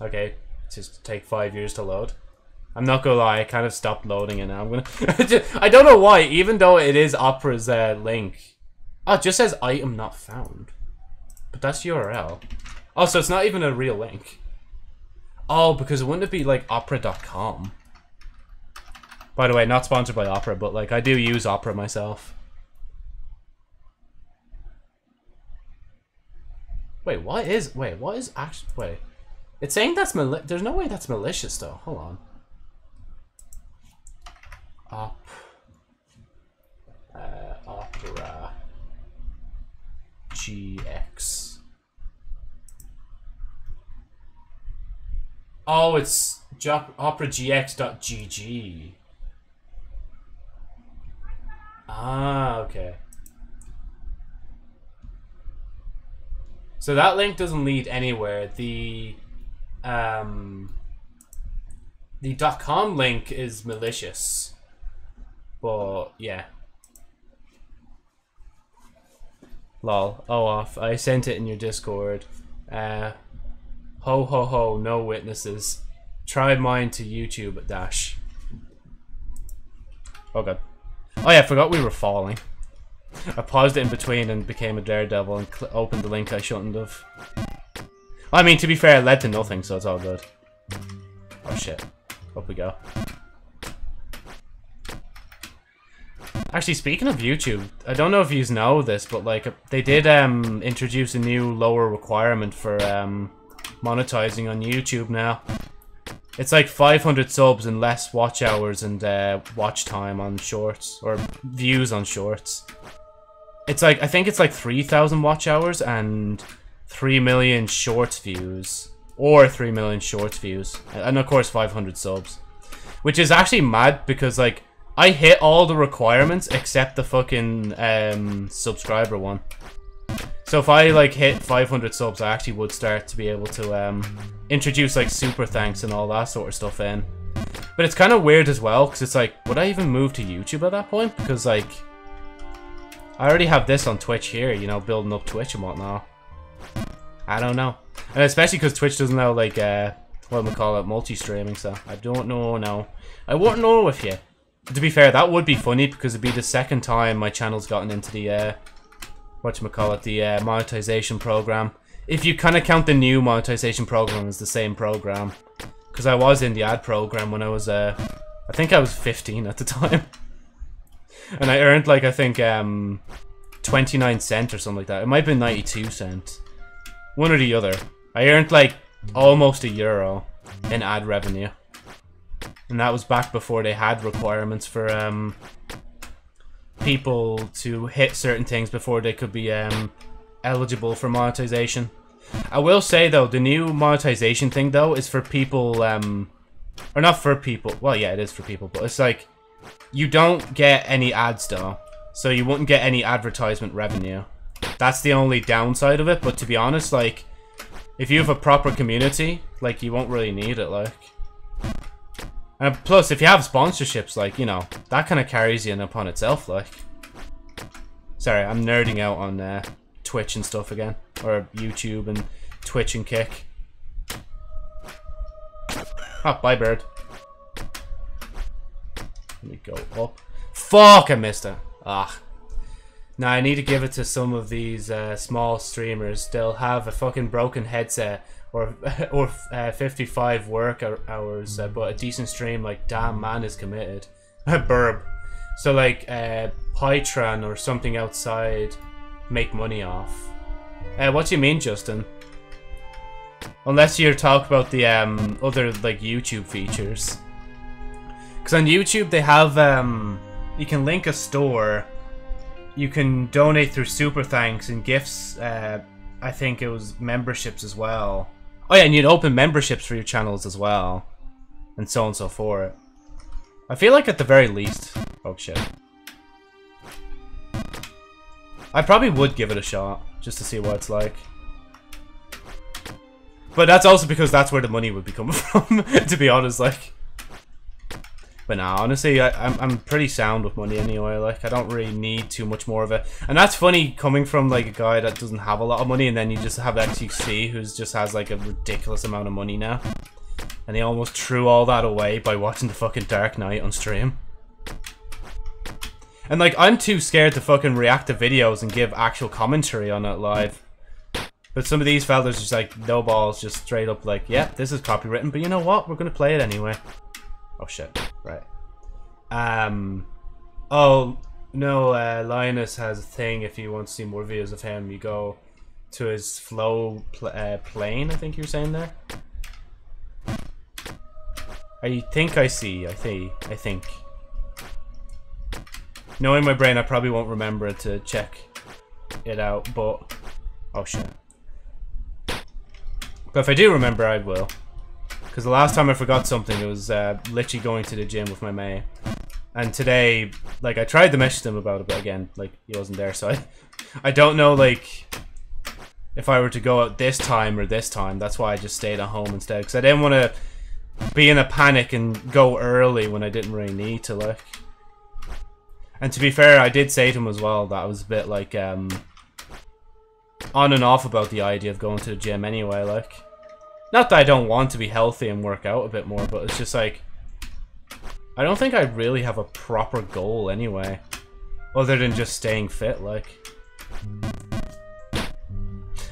Okay, just take five years to load. I'm not gonna lie, I kind of stopped loading it now. I'm gonna. I don't know why, even though it is Opera's uh, link. Oh, it just says item not found. But that's URL. Oh, so it's not even a real link. Oh, because it wouldn't it be like opera.com? By the way, not sponsored by Opera, but like I do use Opera myself. Wait, what is... Wait, what is actually... Wait. It's saying that's mali- There's no way that's malicious, though. Hold on. Op... Uh, Opera... GX. Oh, it's operagx.gg. Ah, okay. So that link doesn't lead anywhere. The um the .com link is malicious. But yeah. Lol. Oh off. I sent it in your Discord. Uh ho ho ho, no witnesses. Try mine to YouTube dash. Oh god. Oh yeah, I forgot we were falling. I paused it in between and became a daredevil and opened the link I shouldn't have. I mean, to be fair, it led to nothing, so it's all good. Oh shit. Up we go. Actually, speaking of YouTube, I don't know if you know this, but like, they did um introduce a new lower requirement for um monetizing on YouTube now. It's like 500 subs and less watch hours and uh, watch time on shorts, or views on shorts. It's like, I think it's like 3,000 watch hours and 3 million shorts views. Or 3 million shorts views. And of course 500 subs. Which is actually mad because like, I hit all the requirements except the fucking um, subscriber one. So if I like hit 500 subs, I actually would start to be able to um, introduce like super thanks and all that sort of stuff in. But it's kind of weird as well, because it's like, would I even move to YouTube at that point? Because like, I already have this on Twitch here, you know, building up Twitch and whatnot. I don't know. And especially because Twitch doesn't know like, uh, what we call it, multi-streaming, so I don't know, no. I won't know with you. To be fair, that would be funny because it'd be the second time my channel's gotten into the, uh, whatchamacallit, the uh, monetization program. If you kind of count the new monetization program as the same program. Because I was in the ad program when I was, uh, I think I was 15 at the time. and I earned, like, I think, um, 29 cent or something like that. It might have been 92 cent. One or the other. I earned, like, almost a euro in ad revenue. And that was back before they had requirements for, um, people to hit certain things before they could be um, eligible for monetization. I will say though, the new monetization thing though is for people, um, or not for people. Well, yeah, it is for people, but it's like you don't get any ads though, so you wouldn't get any advertisement revenue. That's the only downside of it. But to be honest, like if you have a proper community, like you won't really need it, like. And plus, if you have sponsorships, like, you know, that kind of carries you in upon itself, like. Sorry, I'm nerding out on uh, Twitch and stuff again. Or YouTube and Twitch and Kick. Oh, bye, bird. Let me go up. Fuck, I missed it. Ah. Now, I need to give it to some of these uh, small streamers. They'll have a fucking broken headset or or uh, 55 work hours, uh, but a decent stream, like, damn, man is committed. Burb. So, like, uh, Patreon or something outside make money off. Uh, what do you mean, Justin? Unless you're talking about the um, other, like, YouTube features. Because on YouTube, they have, um, you can link a store. You can donate through Super Thanks and gifts. Uh, I think it was memberships as well. Oh yeah, and you'd open memberships for your channels as well. And so on and so forth. I feel like at the very least... Oh shit. I probably would give it a shot, just to see what it's like. But that's also because that's where the money would be coming from, to be honest, like. But nah, honestly, I, am I'm, I'm pretty sound with money anyway, like, I don't really need too much more of it. And that's funny, coming from, like, a guy that doesn't have a lot of money, and then you just have XQC, who just has, like, a ridiculous amount of money now. And he almost threw all that away by watching the fucking Dark Knight on stream. And, like, I'm too scared to fucking react to videos and give actual commentary on it live. But some of these fellas just like, no balls, just straight up like, yeah, this is copywritten, but you know what? We're gonna play it anyway. Oh shit. Right. Um. Oh no. Uh, Linus has a thing. If you want to see more videos of him, you go to his flow pl uh, plane. I think you're saying there. I think I see. I think. I think. Knowing my brain, I probably won't remember to check it out, but... Oh, shit. But if I do remember, I will. Because the last time I forgot something, it was uh, literally going to the gym with my mate. And today, like, I tried to message him about it, but again, like, he wasn't there, so I, I don't know, like, if I were to go out this time or this time. That's why I just stayed at home instead. Because I didn't want to be in a panic and go early when I didn't really need to, like. And to be fair, I did say to him as well that I was a bit, like, um, on and off about the idea of going to the gym anyway, like. Not that I don't want to be healthy and work out a bit more, but it's just like... I don't think I really have a proper goal anyway. Other than just staying fit, like.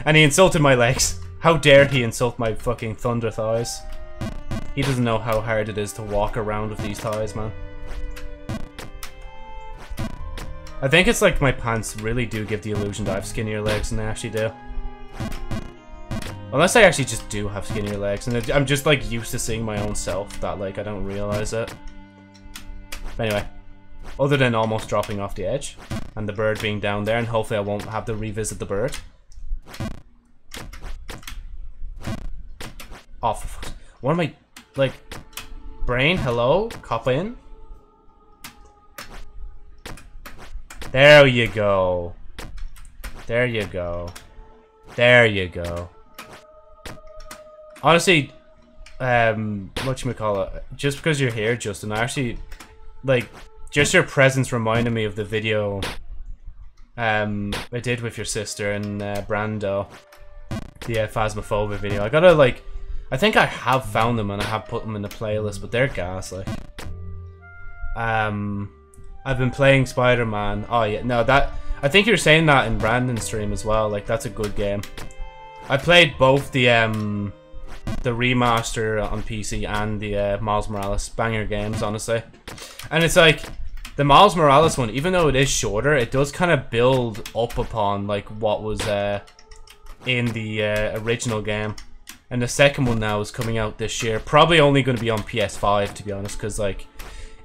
And he insulted my legs. How dare he insult my fucking thunder thighs. He doesn't know how hard it is to walk around with these thighs, man. I think it's like my pants really do give the illusion that I have skinnier legs than they actually do. Unless I actually just do have skinnier legs, and I'm just like used to seeing my own self that like I don't realize it. But anyway, other than almost dropping off the edge, and the bird being down there, and hopefully I won't have to revisit the bird. Oh, for What am I, like, brain, hello? Cop in? There you go. There you go. There you go. Honestly, um, what you call it? Just because you're here, Justin, I actually like just your presence reminded me of the video um I did with your sister and uh, Brando, the uh, Phasmophobia video. I gotta like, I think I have found them and I have put them in the playlist, but they're gas like. Um, I've been playing Spider-Man. Oh yeah, no, that I think you're saying that in Brandon's stream as well. Like that's a good game. I played both the um the remaster on PC and the uh, Miles Morales banger games, honestly. And it's like the Miles Morales one, even though it is shorter, it does kind of build up upon like what was uh, in the uh, original game. And the second one now is coming out this year. Probably only going to be on PS5, to be honest, because like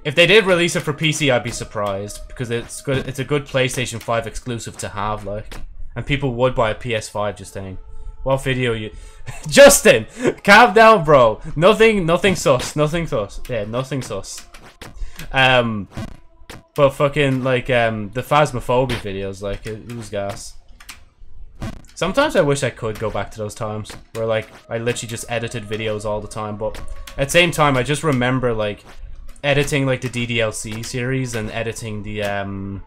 if they did release it for PC, I'd be surprised because it's good. It's a good PlayStation 5 exclusive to have, like, and people would buy a PS5 just saying, "What video you?" Justin, calm down, bro. Nothing, nothing sus, nothing sus. Yeah, nothing sus. Um, but fucking like um the phasmophobia videos, like it, it was gas. Sometimes I wish I could go back to those times where like I literally just edited videos all the time, but at the same time I just remember like editing like the DDLC series and editing the um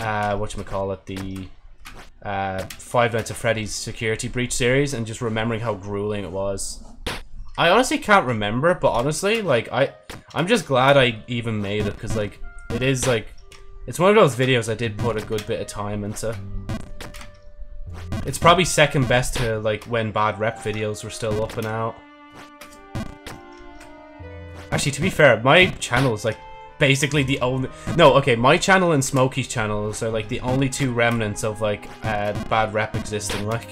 uh what you call it the uh Five Nights at Freddy's Security Breach series and just remembering how grueling it was. I honestly can't remember, but honestly, like I I'm just glad I even made it because like it is like it's one of those videos I did put a good bit of time into. It's probably second best to like when bad rep videos were still up and out. Actually, to be fair, my channel is like basically the only... No, okay, my channel and Smokey's channels are like the only two remnants of like uh, bad rep existing, like.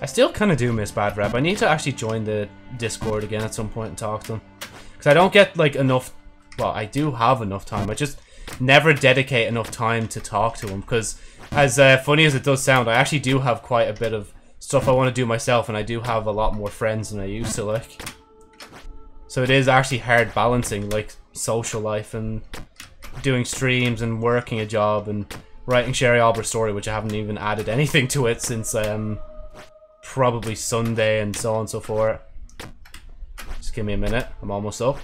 I still kind of do miss bad rep. I need to actually join the Discord again at some point and talk to them. Because I don't get like enough... Well, I do have enough time. I just never dedicate enough time to talk to them. Because as uh, funny as it does sound, I actually do have quite a bit of stuff I want to do myself. And I do have a lot more friends than I used to, like. So it is actually hard balancing like social life and doing streams and working a job and writing Sherry Albert's story, which I haven't even added anything to it since um probably Sunday and so on and so forth. Just give me a minute. I'm almost up.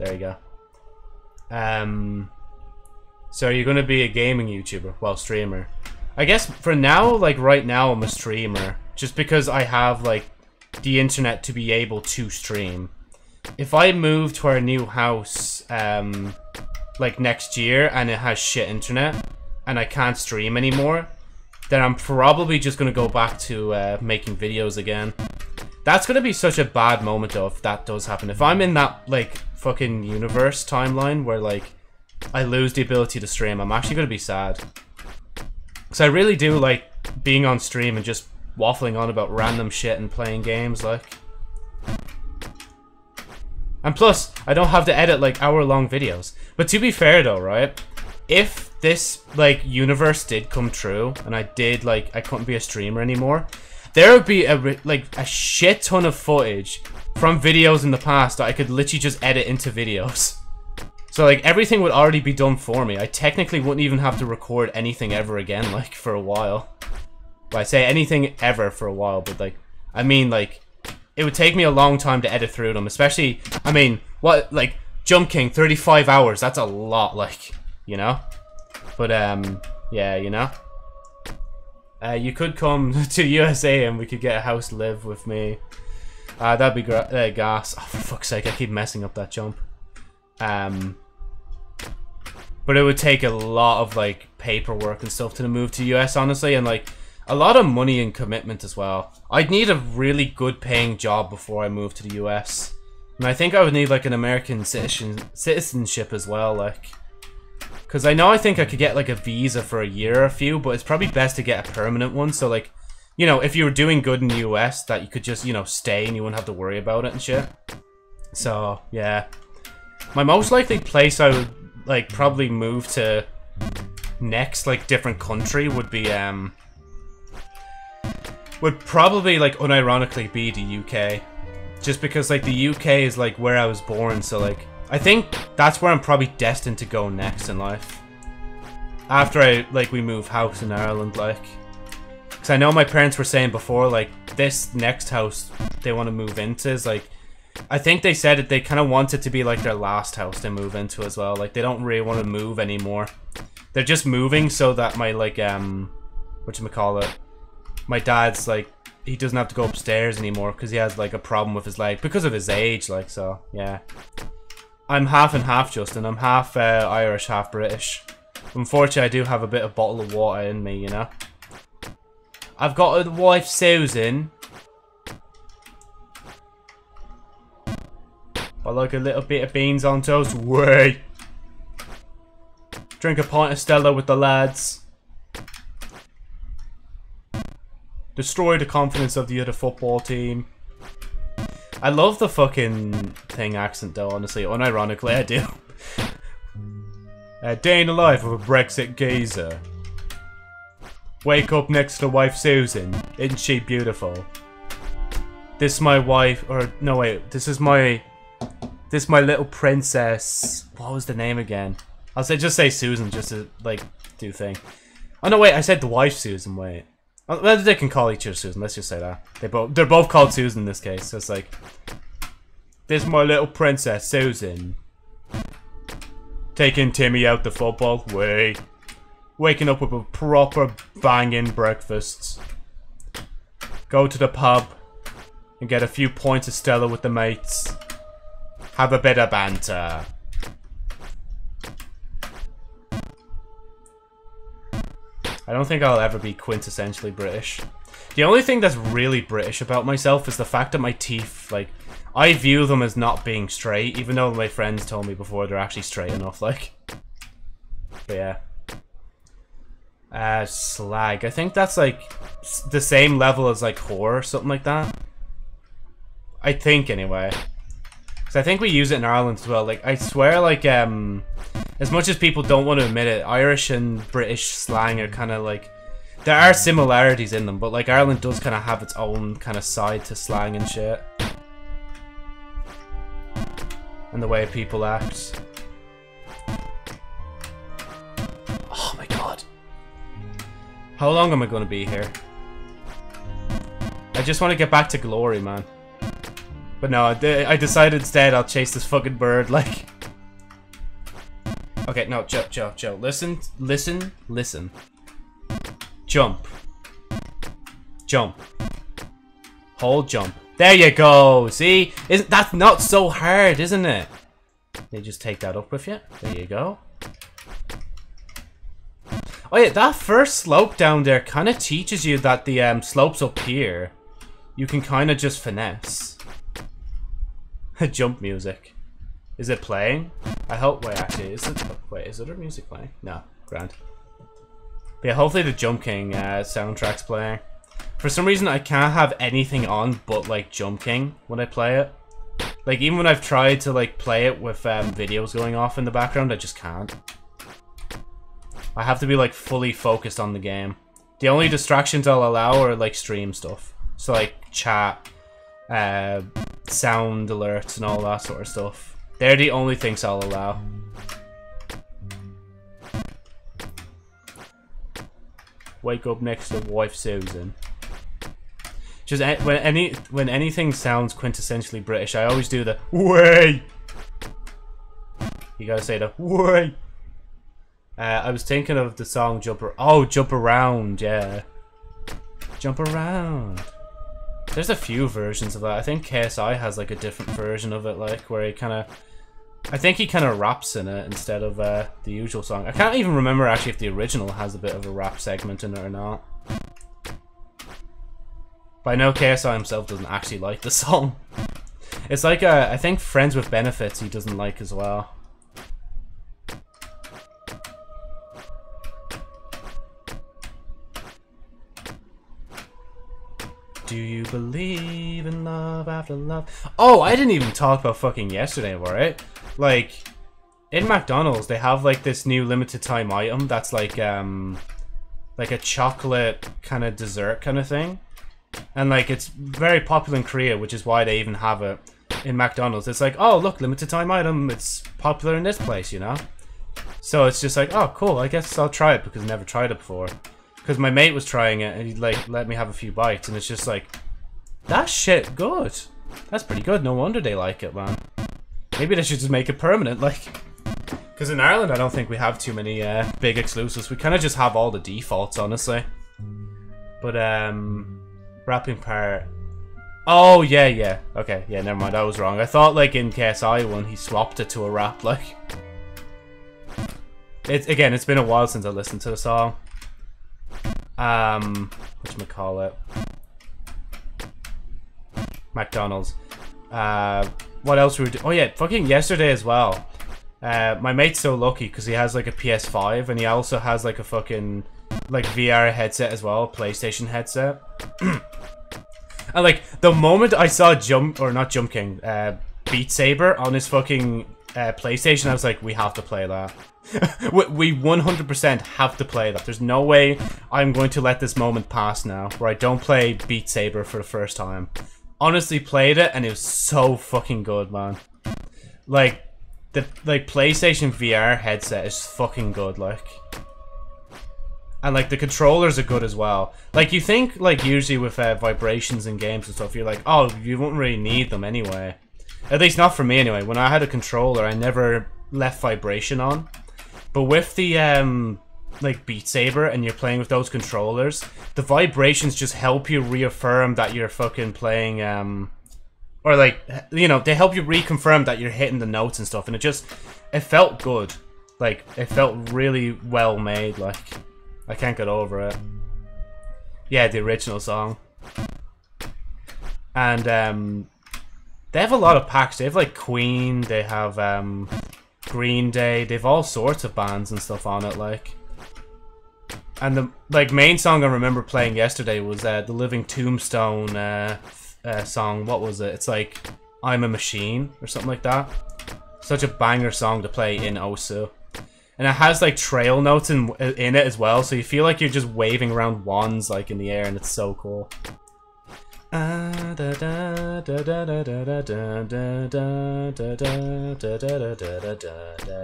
There you go. Um so you're gonna be a gaming YouTuber, well streamer. I guess for now, like right now I'm a streamer. Just because I have like the internet to be able to stream if I move to our new house, um, like next year, and it has shit internet, and I can't stream anymore, then I'm probably just gonna go back to uh, making videos again. That's gonna be such a bad moment though if that does happen. If I'm in that like fucking universe timeline where like I lose the ability to stream, I'm actually gonna be sad. Cause I really do like being on stream and just waffling on about random shit and playing games, like. And plus, I don't have to edit, like, hour-long videos. But to be fair, though, right? If this, like, universe did come true, and I did, like, I couldn't be a streamer anymore, there would be, a like, a shit ton of footage from videos in the past that I could literally just edit into videos. So, like, everything would already be done for me. I technically wouldn't even have to record anything ever again, like, for a while. But I say anything ever for a while, but, like, I mean, like, it would take me a long time to edit through them, especially, I mean, what, like, Jump King, 35 hours, that's a lot, like, you know? But, um, yeah, you know? Uh, you could come to USA and we could get a house live with me. Uh, that'd be great. Uh, gas. Oh, for fuck's sake, I keep messing up that jump. Um, but it would take a lot of, like, paperwork and stuff to move to US, honestly, and, like, a lot of money and commitment as well. I'd need a really good paying job before I move to the US. And I think I would need like an American citizen citizenship as well, like. Because I know I think I could get like a visa for a year or a few, but it's probably best to get a permanent one. So like, you know, if you were doing good in the US, that you could just, you know, stay and you wouldn't have to worry about it and shit. So, yeah. My most likely place I would, like, probably move to next, like, different country would be, um would probably, like, unironically be the UK. Just because, like, the UK is, like, where I was born, so, like, I think that's where I'm probably destined to go next in life. After I, like, we move house in Ireland, like. Because I know my parents were saying before, like, this next house they want to move into is, like, I think they said that they kind of want it to be, like, their last house they move into as well. Like, they don't really want to move anymore. They're just moving so that my, like, um, whatchamacallit, my dad's like he doesn't have to go upstairs anymore because he has like a problem with his leg because of his age like so yeah. I'm half and half justin. I'm half uh, irish half british. Unfortunately i do have a bit of bottle of water in me you know. I've got a wife susan. I like a little bit of beans on toast. Way drink a pint of stella with the lads Destroy the confidence of the other football team. I love the fucking thing accent though, honestly. Unironically, I do. A day in the life of a Brexit geezer. Wake up next to wife Susan. Isn't she beautiful? This my wife, or no wait, this is my, this my little princess. What was the name again? I'll say just say Susan, just to like do thing. Oh no, wait, I said the wife Susan. Wait. Well, they can call each other Susan. Let's just say that they both they're both called Susan in this case. So it's like, this is my little princess Susan. Taking Timmy out the football way. Waking up with a proper banging breakfast. Go to the pub and get a few points of Stella with the mates. Have a bit of banter. I don't think I'll ever be quintessentially British. The only thing that's really British about myself is the fact that my teeth, like, I view them as not being straight, even though my friends told me before they're actually straight enough, like. But yeah. Uh, slag. I think that's, like, the same level as, like, whore, or something like that. I think, anyway. Because I think we use it in Ireland as well. Like, I swear, like, um as much as people don't want to admit it, Irish and British slang are kind of like there are similarities in them, but like Ireland does kind of have its own kind of side to slang and shit. And the way people act. Oh my god. How long am I going to be here? I just want to get back to glory, man. But no, I decided instead I'll chase this fucking bird, like... Okay, no, Joe, Joe, Joe. Listen, listen, listen. Jump. Jump. Hold jump. There you go. See? Isn't that's not so hard, isn't it? You just take that up with you. There you go. Oh yeah, that first slope down there kind of teaches you that the um, slopes up here, you can kind of just finesse. Jump music. Is it playing? I hope. Wait, actually, is it? Wait, is it music playing? No, grand. But yeah, hopefully the Jump King uh, soundtrack's playing. For some reason, I can't have anything on but like Jump King when I play it. Like even when I've tried to like play it with um, videos going off in the background, I just can't. I have to be like fully focused on the game. The only distractions I'll allow are like stream stuff. So like chat, uh, sound alerts and all that sort of stuff. They're the only things I'll allow. Wake up next to wife Susan. Just when any when anything sounds quintessentially British, I always do the way. You gotta say the way. Uh, I was thinking of the song "Jump." Oh, "Jump Around," yeah. Jump around. There's a few versions of that. I think KSI has like a different version of it, like where he kind of. I think he kind of raps in it instead of uh, the usual song. I can't even remember actually if the original has a bit of a rap segment in it or not. But I know KSI himself doesn't actually like the song. It's like, uh, I think Friends with Benefits he doesn't like as well. Do you believe in love after love? Oh, I didn't even talk about fucking yesterday, right? Like, in McDonald's, they have like this new limited time item that's like, um, like a chocolate kind of dessert kind of thing. And like it's very popular in Korea, which is why they even have it in McDonald's. It's like, oh look, limited time item. It's popular in this place, you know. So it's just like, oh cool. I guess I'll try it because I never tried it before. Because my mate was trying it and he like let me have a few bites, and it's just like, that shit good. That's pretty good. No wonder they like it, man. Maybe they should just make it permanent, like. Because in Ireland, I don't think we have too many uh, big exclusives. We kind of just have all the defaults, honestly. But um, Rapping part. Oh, yeah, yeah. Okay, yeah, never mind. I was wrong. I thought, like, in KSI one, he swapped it to a rap, like... It's, again, it's been a while since I listened to the song. Um, whatchamacallit? McDonald's. Uh, what else were we doing? Oh, yeah, fucking yesterday as well. Uh, my mate's so lucky because he has, like, a PS5, and he also has, like, a fucking like VR headset as well, PlayStation headset. and like the moment I saw Jump or not Jump King, uh, Beat Saber on his fucking uh, PlayStation, I was like, we have to play that. we 100% have to play that. There's no way I'm going to let this moment pass now where I don't play Beat Saber for the first time. Honestly, played it and it was so fucking good, man. Like the like PlayStation VR headset is fucking good. Like and like the controllers are good as well. Like you think like usually with uh, vibrations in games and stuff, you're like, oh, you won't really need them anyway. At least not for me anyway. When I had a controller, I never left vibration on. But with the um like Beat Saber and you're playing with those controllers, the vibrations just help you reaffirm that you're fucking playing um or like you know, they help you reconfirm that you're hitting the notes and stuff and it just it felt good. Like it felt really well made like I can't get over it. Yeah, the original song. And um, they have a lot of packs. They have like Queen, they have um, Green Day, they have all sorts of bands and stuff on it, like. And the like main song I remember playing yesterday was uh, the Living Tombstone uh, uh, song. What was it? It's like I'm a Machine or something like that. Such a banger song to play in Osu. And it has like trail notes in in it as well, so you feel like you're just waving around wands like in the air, and it's so cool.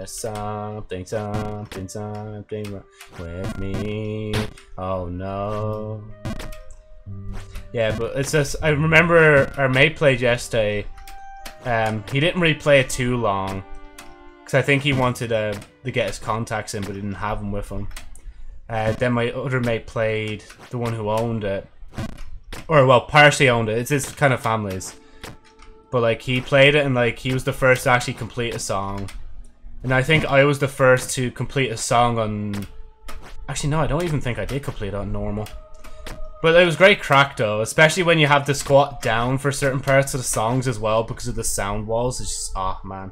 Something, something, something with me. Oh no. Yeah, but it's just I remember our mate played yesterday. Um, he didn't really play it too long because I think he wanted uh, to get his contacts in, but he didn't have them with him. Uh, then my other mate played the one who owned it. Or, well, partially owned it. It's his kind of family's. But, like, he played it and, like, he was the first to actually complete a song. And I think I was the first to complete a song on... Actually, no, I don't even think I did complete on normal. But it was great crack, though. Especially when you have to squat down for certain parts of the songs as well because of the sound walls. It's just, oh, man.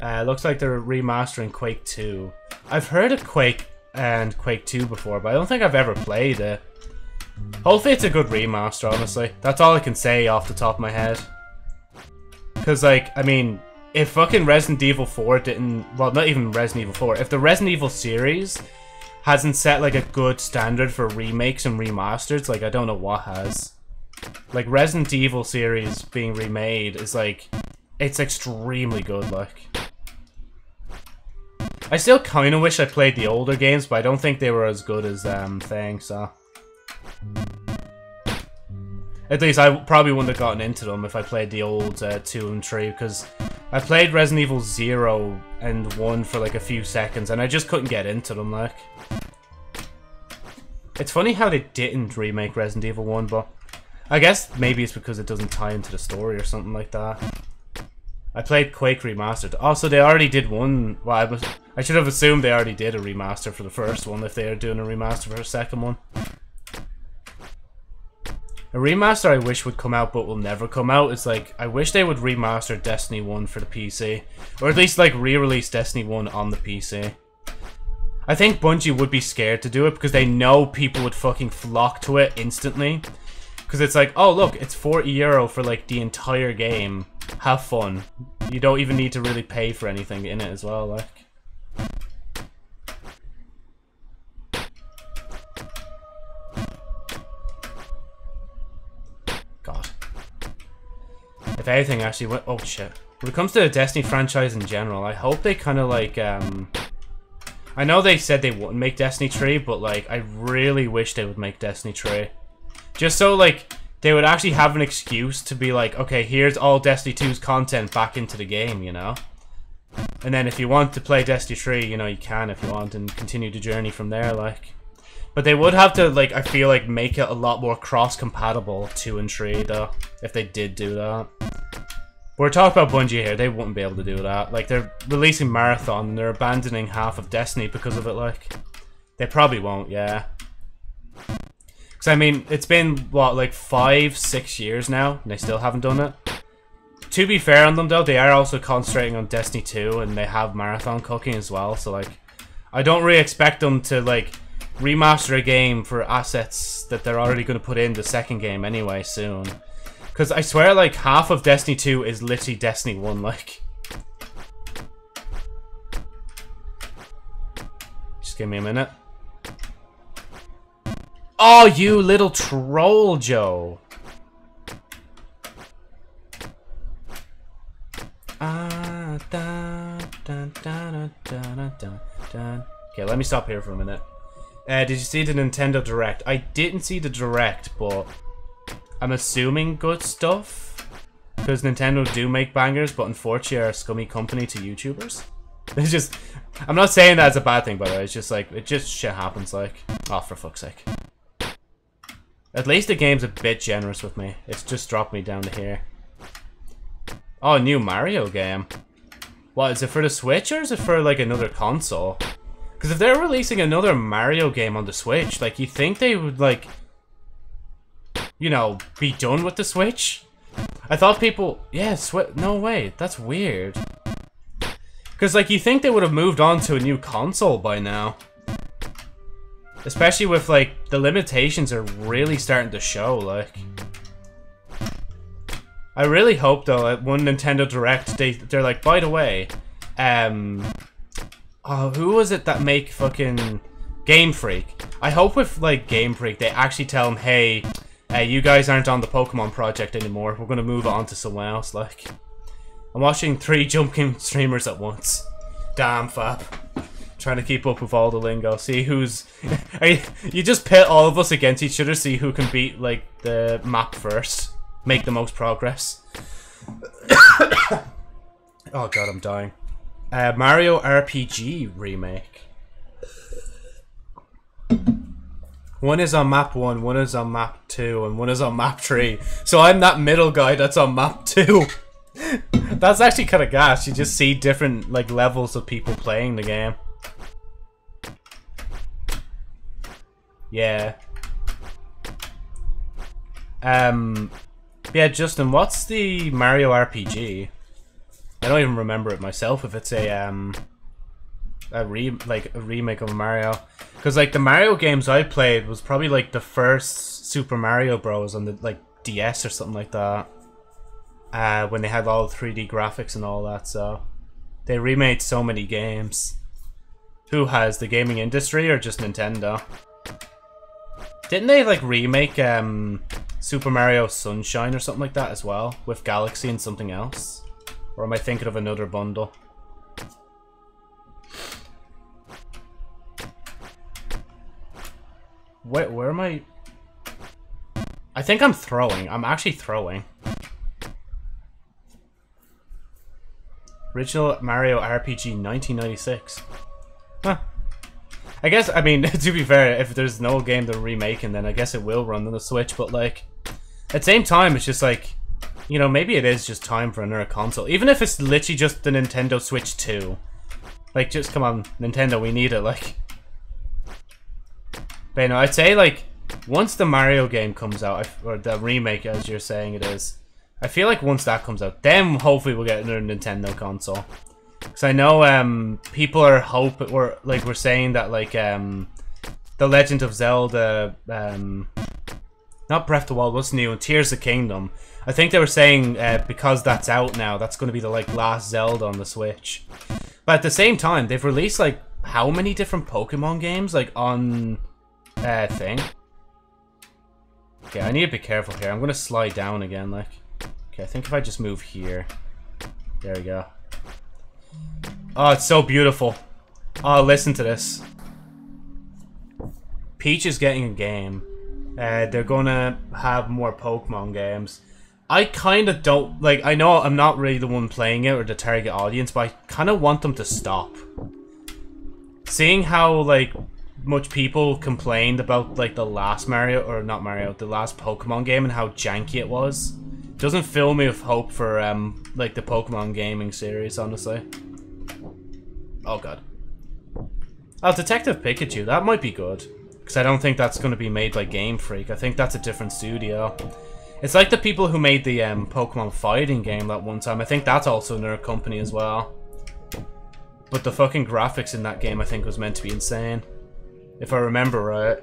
Uh, looks like they're remastering Quake 2. I've heard of Quake and Quake 2 before, but I don't think I've ever played it. Hopefully it's a good remaster, honestly. That's all I can say off the top of my head. Because, like, I mean, if fucking Resident Evil 4 didn't... Well, not even Resident Evil 4. If the Resident Evil series hasn't set, like, a good standard for remakes and remasters, like, I don't know what has. Like, Resident Evil series being remade is, like... It's extremely good, like... I still kind of wish I played the older games, but I don't think they were as good as um thing. So, at least I probably wouldn't have gotten into them if I played the old uh, two and three. Because I played Resident Evil Zero and one for like a few seconds, and I just couldn't get into them. Like, it's funny how they didn't remake Resident Evil One, but I guess maybe it's because it doesn't tie into the story or something like that. I played Quake Remastered. Also, they already did one. Well, I, was, I should have assumed they already did a remaster for the first one if they are doing a remaster for the second one. A remaster I wish would come out but will never come out is like, I wish they would remaster Destiny 1 for the PC. Or at least like re-release Destiny 1 on the PC. I think Bungie would be scared to do it because they know people would fucking flock to it instantly. Because it's like, oh look, it's 40 euro for like the entire game have fun. You don't even need to really pay for anything in it as well, like. If anything actually went- oh shit. When it comes to the Destiny franchise in general, I hope they kind of like, um... I know they said they wouldn't make Destiny 3, but like, I really wish they would make Destiny 3. Just so like, they would actually have an excuse to be like, okay, here's all Destiny 2's content back into the game, you know? And then if you want to play Destiny 3, you know, you can if you want and continue the journey from there, like. But they would have to, like, I feel like, make it a lot more cross-compatible, 2 and 3, though, if they did do that. We're talking about Bungie here, they wouldn't be able to do that. Like, they're releasing Marathon, and they're abandoning half of Destiny because of it, like. They probably won't, yeah. Because, I mean, it's been, what, like five, six years now, and they still haven't done it. To be fair on them, though, they are also concentrating on Destiny 2, and they have Marathon cooking as well, so, like, I don't really expect them to, like, remaster a game for assets that they're already going to put in the second game anyway soon. Because I swear, like, half of Destiny 2 is literally Destiny 1, like. Just give me a minute. Oh, you little troll, Joe. Ah, okay, let me stop here for a minute. Uh, did you see the Nintendo Direct? I didn't see the Direct, but I'm assuming good stuff. Because Nintendo do make bangers, but unfortunately are a scummy company to YouTubers. It's just... I'm not saying that as a bad thing, by the way. It's just like, it just shit happens, like. Oh, for fuck's sake. At least the game's a bit generous with me. It's just dropped me down to here. Oh, new Mario game. What, is it for the Switch or is it for, like, another console? Because if they're releasing another Mario game on the Switch, like, you think they would, like... You know, be done with the Switch? I thought people... Yeah, Switch... No way. That's weird. Because, like, you think they would have moved on to a new console by now. Especially with, like, the limitations are really starting to show, like. I really hope, though, at one Nintendo Direct, they, they're like, by the way, um... Oh, who was it that make fucking Game Freak? I hope with, like, Game Freak, they actually tell them, hey, uh, you guys aren't on the Pokemon project anymore. We're gonna move on to someone else, like. I'm watching three jumping streamers at once. Damn, Fab trying to keep up with all the lingo. See who's... you just pit all of us against each other, see who can beat, like, the map first. Make the most progress. oh god, I'm dying. Uh, Mario RPG Remake. One is on map 1, one is on map 2, and one is on map 3. So I'm that middle guy that's on map 2. that's actually kind of gas. You just see different like levels of people playing the game. Yeah. Um, yeah, Justin, what's the Mario RPG? I don't even remember it myself. If it's a um, a re like a remake of Mario, because like the Mario games I played was probably like the first Super Mario Bros on the like DS or something like that. Uh, when they had all 3D graphics and all that, so they remade so many games. Who has the gaming industry or just Nintendo? Didn't they like remake um Super Mario Sunshine or something like that as well with Galaxy and something else? Or am I thinking of another bundle? Wait, where am I? I think I'm throwing. I'm actually throwing. Original Mario RPG 1996. Huh. I guess, I mean, to be fair, if there's no game they're remaking, then I guess it will run on the Switch, but like, at the same time, it's just like, you know, maybe it is just time for another console. Even if it's literally just the Nintendo Switch 2. Like, just come on, Nintendo, we need it, like. But you know, I'd say, like, once the Mario game comes out, or the remake, as you're saying it is, I feel like once that comes out, then hopefully we'll get another Nintendo console. Because I know um, people are hope or like we're saying that like um, the Legend of Zelda, um, not Breath of the Wild, what's new? Tears of Kingdom. I think they were saying uh, because that's out now, that's going to be the like last Zelda on the Switch. But at the same time, they've released like how many different Pokemon games like on uh, thing. Okay, I need to be careful here. I'm going to slide down again, like. Okay, I think if I just move here. There we go. Oh, it's so beautiful. Oh, listen to this. Peach is getting a game. Uh, they're gonna have more Pokemon games. I kind of don't like. I know I'm not really the one playing it or the target audience, but I kind of want them to stop. Seeing how like much people complained about like the last Mario or not Mario, the last Pokemon game and how janky it was, doesn't fill me with hope for um like the Pokemon gaming series. Honestly. Oh god. Oh, Detective Pikachu. That might be good. Because I don't think that's going to be made by Game Freak. I think that's a different studio. It's like the people who made the um, Pokemon fighting game that one time. I think that's also another company as well. But the fucking graphics in that game I think was meant to be insane. If I remember right.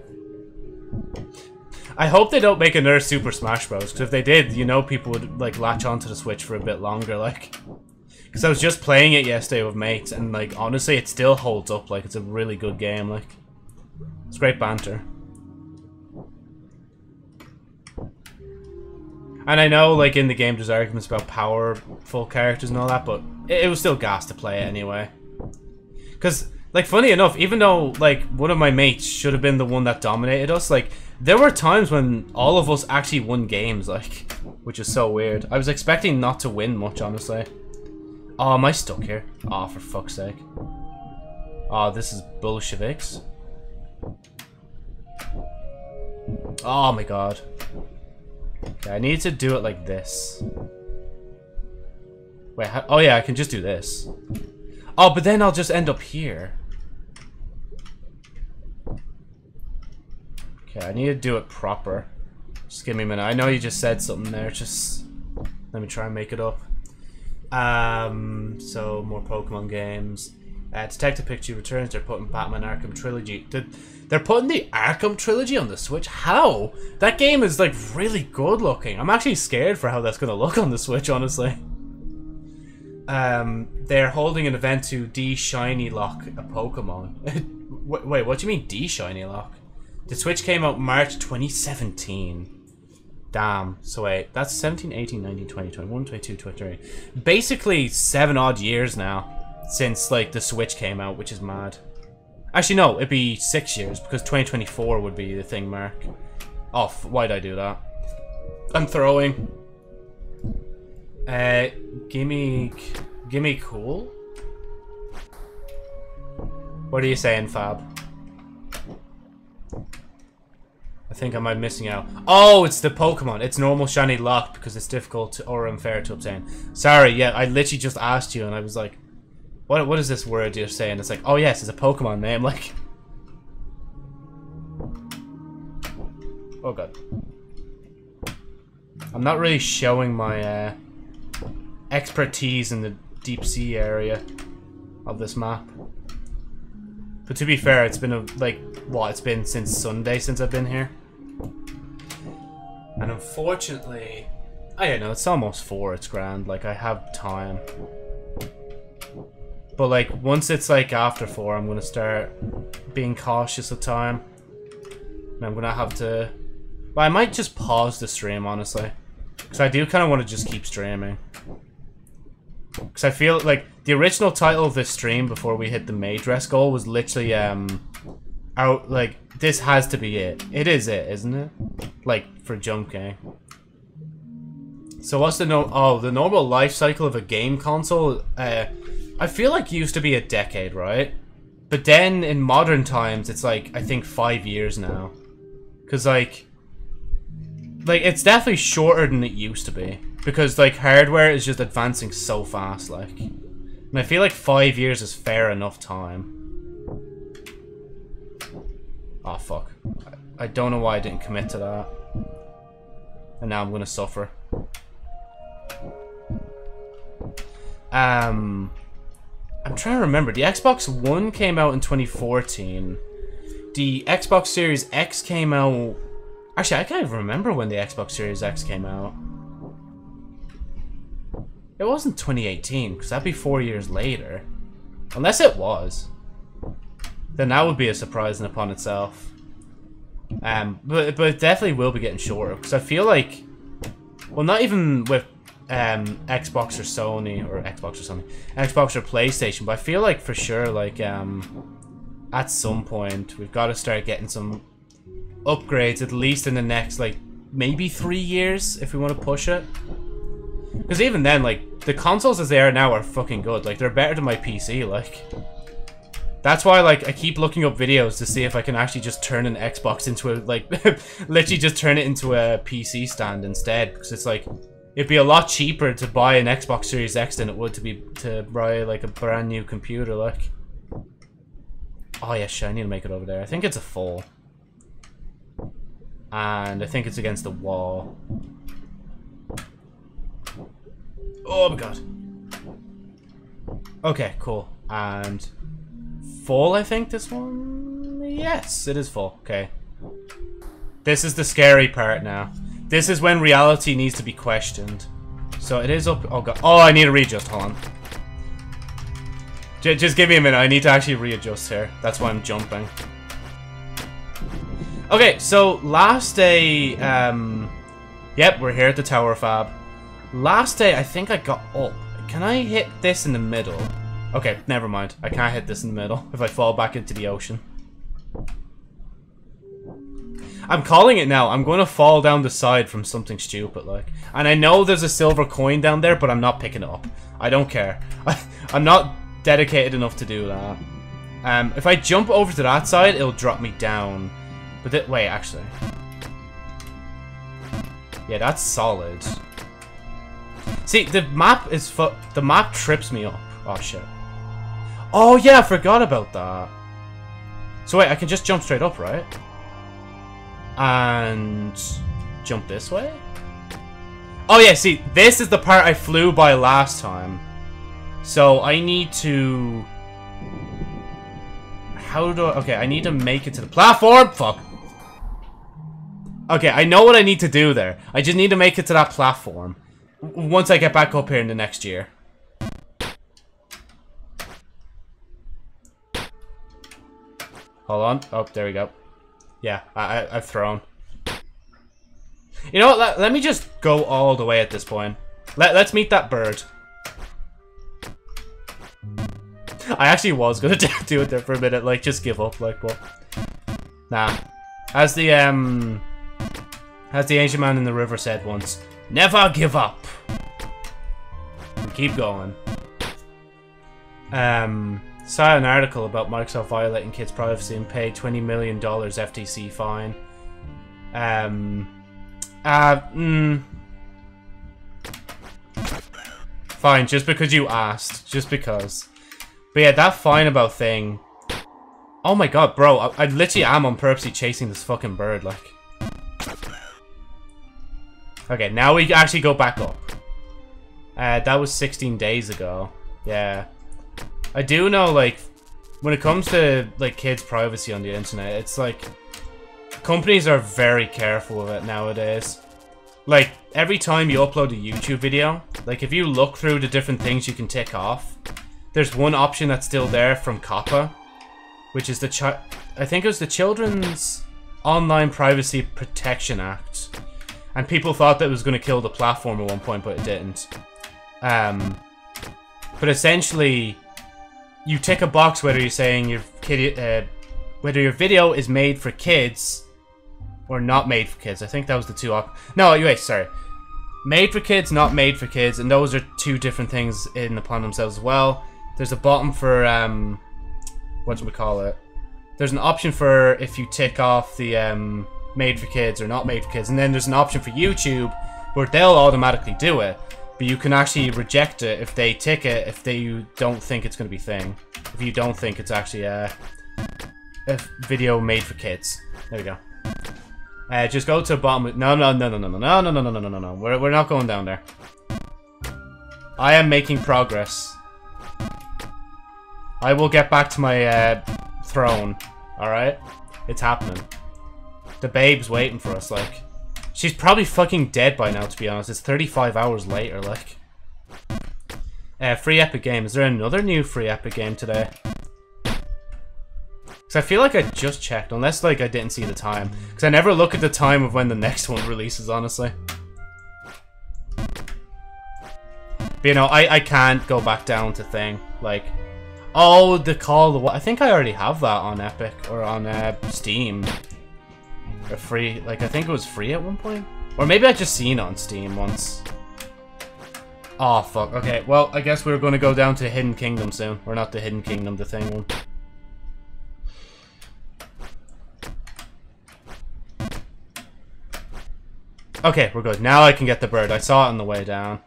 I hope they don't make another Super Smash Bros. Because if they did, you know people would like latch onto the Switch for a bit longer. Like, Because I was just playing it yesterday with mates. And like, honestly, it still holds up. Like, it's a really good game. Like, it's great banter. And I know, like, in the game there's arguments about powerful characters and all that, but it, it was still gas to play it anyway. Because, like, funny enough, even though, like, one of my mates should have been the one that dominated us, like, there were times when all of us actually won games, like, which is so weird. I was expecting not to win much, honestly. Oh, am I stuck here? Oh, for fuck's sake. Oh, this is Bolsheviks. Oh my god. I need to do it like this. Wait, how, oh yeah, I can just do this. Oh, but then I'll just end up here. Okay, I need to do it proper. Just give me a minute. I know you just said something there. Just let me try and make it up. Um, so more Pokemon games. Uh, Detective Pikachu returns. They're putting Batman Arkham Trilogy. They're putting the Arkham Trilogy on the Switch. How? That game is like really good looking. I'm actually scared for how that's gonna look on the Switch, honestly. Um, they're holding an event to de-shiny lock a Pokemon. Wait, what do you mean de-shiny lock? The Switch came out March 2017. Damn. So wait, that's 17, 18, 19, 20, 21, 22, 23. Basically seven odd years now since like the Switch came out, which is mad. Actually, no, it'd be six years because 2024 would be the thing mark. Off. Oh, why'd I do that? I'm throwing. Uh, gimme, gimme cool. What are you saying, Fab? I think I might be missing out. Oh, it's the Pokemon. It's normal shiny lock because it's difficult to, or unfair to obtain. Sorry, yeah, I literally just asked you and I was like, what what is this word you're saying? It's like, oh yes, it's a Pokemon name. Like, oh god, I'm not really showing my uh, expertise in the deep sea area of this map. But to be fair, it's been a, like, what, it's been since Sunday since I've been here. And unfortunately, I don't know, it's almost four, it's grand, like, I have time. But, like, once it's, like, after four, I'm gonna start being cautious of time. And I'm gonna have to... Well, I might just pause the stream, honestly. Because I do kind of want to just keep streaming. Because I feel like the original title of this stream before we hit the maid dress goal was literally, um, out, like, this has to be it. It is it, isn't it? Like, for Jump. So what's the no- oh, the normal life cycle of a game console, uh, I feel like it used to be a decade, right? But then in modern times, it's like, I think five years now. Because, like, like, it's definitely shorter than it used to be. Because, like, hardware is just advancing so fast, like. And I feel like five years is fair enough time. Oh, fuck. I don't know why I didn't commit to that. And now I'm gonna suffer. Um... I'm trying to remember. The Xbox One came out in 2014. The Xbox Series X came out... Actually, I can't even remember when the Xbox Series X came out. It wasn't 2018, because that'd be four years later. Unless it was. Then that would be a surprise in upon itself. Um, but, but it definitely will be getting shorter, because I feel like... Well, not even with um, Xbox or Sony, or Xbox or something, Xbox or PlayStation, but I feel like for sure, like, um, at some point, we've got to start getting some upgrades, at least in the next, like, maybe three years, if we want to push it. Because even then, like, the consoles as they are now are fucking good. Like, they're better than my PC, like. That's why, like, I keep looking up videos to see if I can actually just turn an Xbox into a, like, literally just turn it into a PC stand instead. Because it's like, It'd be a lot cheaper to buy an Xbox Series X than it would to be to buy like a brand new computer, like. Oh yeah, shit, I need to make it over there. I think it's a full. And I think it's against the wall. Oh my god. Okay, cool. And full, I think, this one? Yes, it is full. Okay. This is the scary part now. This is when reality needs to be questioned. So it is up. Oh god. Oh, I need to readjust. Hold on. J just give me a minute. I need to actually readjust here. That's why I'm jumping. Okay, so last day. Um, yep, we're here at the Tower Fab. Last day, I think I got up. Can I hit this in the middle? Okay, never mind. I can't hit this in the middle if I fall back into the ocean. I'm calling it now. I'm going to fall down the side from something stupid, like. And I know there's a silver coin down there, but I'm not picking it up. I don't care. I, I'm not dedicated enough to do that. Um, if I jump over to that side, it'll drop me down. But th wait, actually. Yeah, that's solid. See, the map is fu- the map trips me up. Oh shit. Oh yeah, I forgot about that. So wait, I can just jump straight up, right? And jump this way? Oh yeah, see, this is the part I flew by last time. So I need to... How do I... Okay, I need to make it to the platform! Fuck. Okay, I know what I need to do there. I just need to make it to that platform. Once I get back up here in the next year. Hold on. Oh, there we go. Yeah, I, I, have thrown. You know what? Let, let me just go all the way at this point. Let, let's meet that bird. I actually was gonna do it there for a minute, like, just give up, like, but... Nah. As the, um... As the ancient man in the river said once, Never give up! Keep going. Um saw an article about Microsoft violating kids' privacy and paid $20 million FTC fine. Um, uh, mm, fine, just because you asked. Just because. But yeah, that fine about thing. Oh my god, bro, I, I literally am on purposely chasing this fucking bird, like. Okay, now we actually go back up. Uh, that was 16 days ago. Yeah. I do know, like, when it comes to like kids' privacy on the internet, it's like companies are very careful of it nowadays. Like every time you upload a YouTube video, like if you look through the different things you can tick off, there's one option that's still there from COPPA, which is the ch I think it was the Children's Online Privacy Protection Act. And people thought that it was going to kill the platform at one point, but it didn't. Um, but essentially, you tick a box whether you're saying your kid, uh, whether your video is made for kids or not made for kids. I think that was the two op. No, wait, sorry. Made for kids, not made for kids, and those are two different things in upon themselves as well. There's a bottom for um, what do we call it? There's an option for if you tick off the um, made for kids or not made for kids, and then there's an option for YouTube where they'll automatically do it, but you can actually reject it if they tick it if they don't think it's going to be thing. If you don't think it's actually a, a video made for kids. There we go. Uh, just go to the bottom. No, no, no, no, no, no, no, no, no, no, no, no, no. We're we're not going down there. I am making progress. I will get back to my uh, throne. Alright? It's happening. The babe's waiting for us, like. She's probably fucking dead by now, to be honest. It's 35 hours later, like. Uh, free Epic game. Is there another new free Epic game today? Because I feel like I just checked, unless like I didn't see the time. Because I never look at the time of when the next one releases, honestly. But, you know, I, I can't go back down to thing. Like, Oh, the call. The... I think I already have that on Epic or on uh, Steam. A free, like I think it was free at one point, or maybe I just seen on Steam once. Oh fuck. Okay, well I guess we're going to go down to Hidden Kingdom soon, or not the Hidden Kingdom, the thing one. Okay, we're good. Now I can get the bird. I saw it on the way down.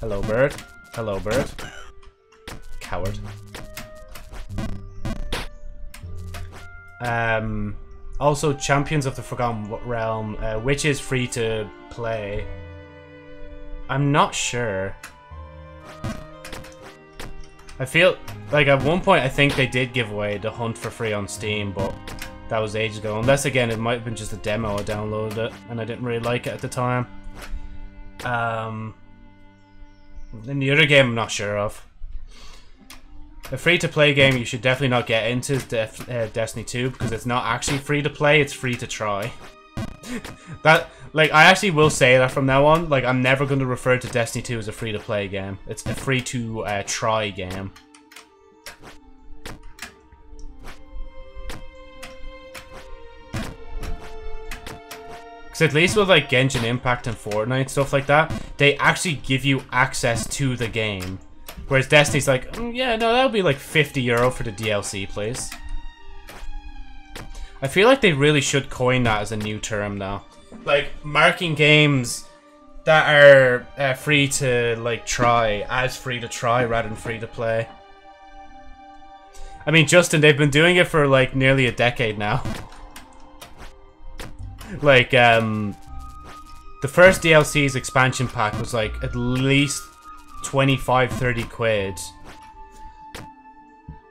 Hello, bird. Hello, bird. Coward. Um, also, Champions of the Forgotten Realm, uh, which is free to play. I'm not sure. I feel like at one point I think they did give away the hunt for free on Steam, but that was ages ago. Unless again it might have been just a demo I downloaded it and I didn't really like it at the time. Um, in the other game, I'm not sure of. A free-to-play game you should definitely not get into Def uh, Destiny 2 because it's not actually free-to-play, it's free-to-try. that, like, I actually will say that from now on. Like, I'm never going to refer to Destiny 2 as a free-to-play game. It's a free-to-try uh, game. Because at least with like Genshin Impact and Fortnite, stuff like that, they actually give you access to the game. Whereas Destiny's like, mm, yeah, no, that would be like 50 euro for the DLC, please. I feel like they really should coin that as a new term now. Like, marking games that are uh, free to, like, try as free to try rather than free to play. I mean, Justin, they've been doing it for, like, nearly a decade now. like um the first DLC's expansion pack was like at least 25 30 quid.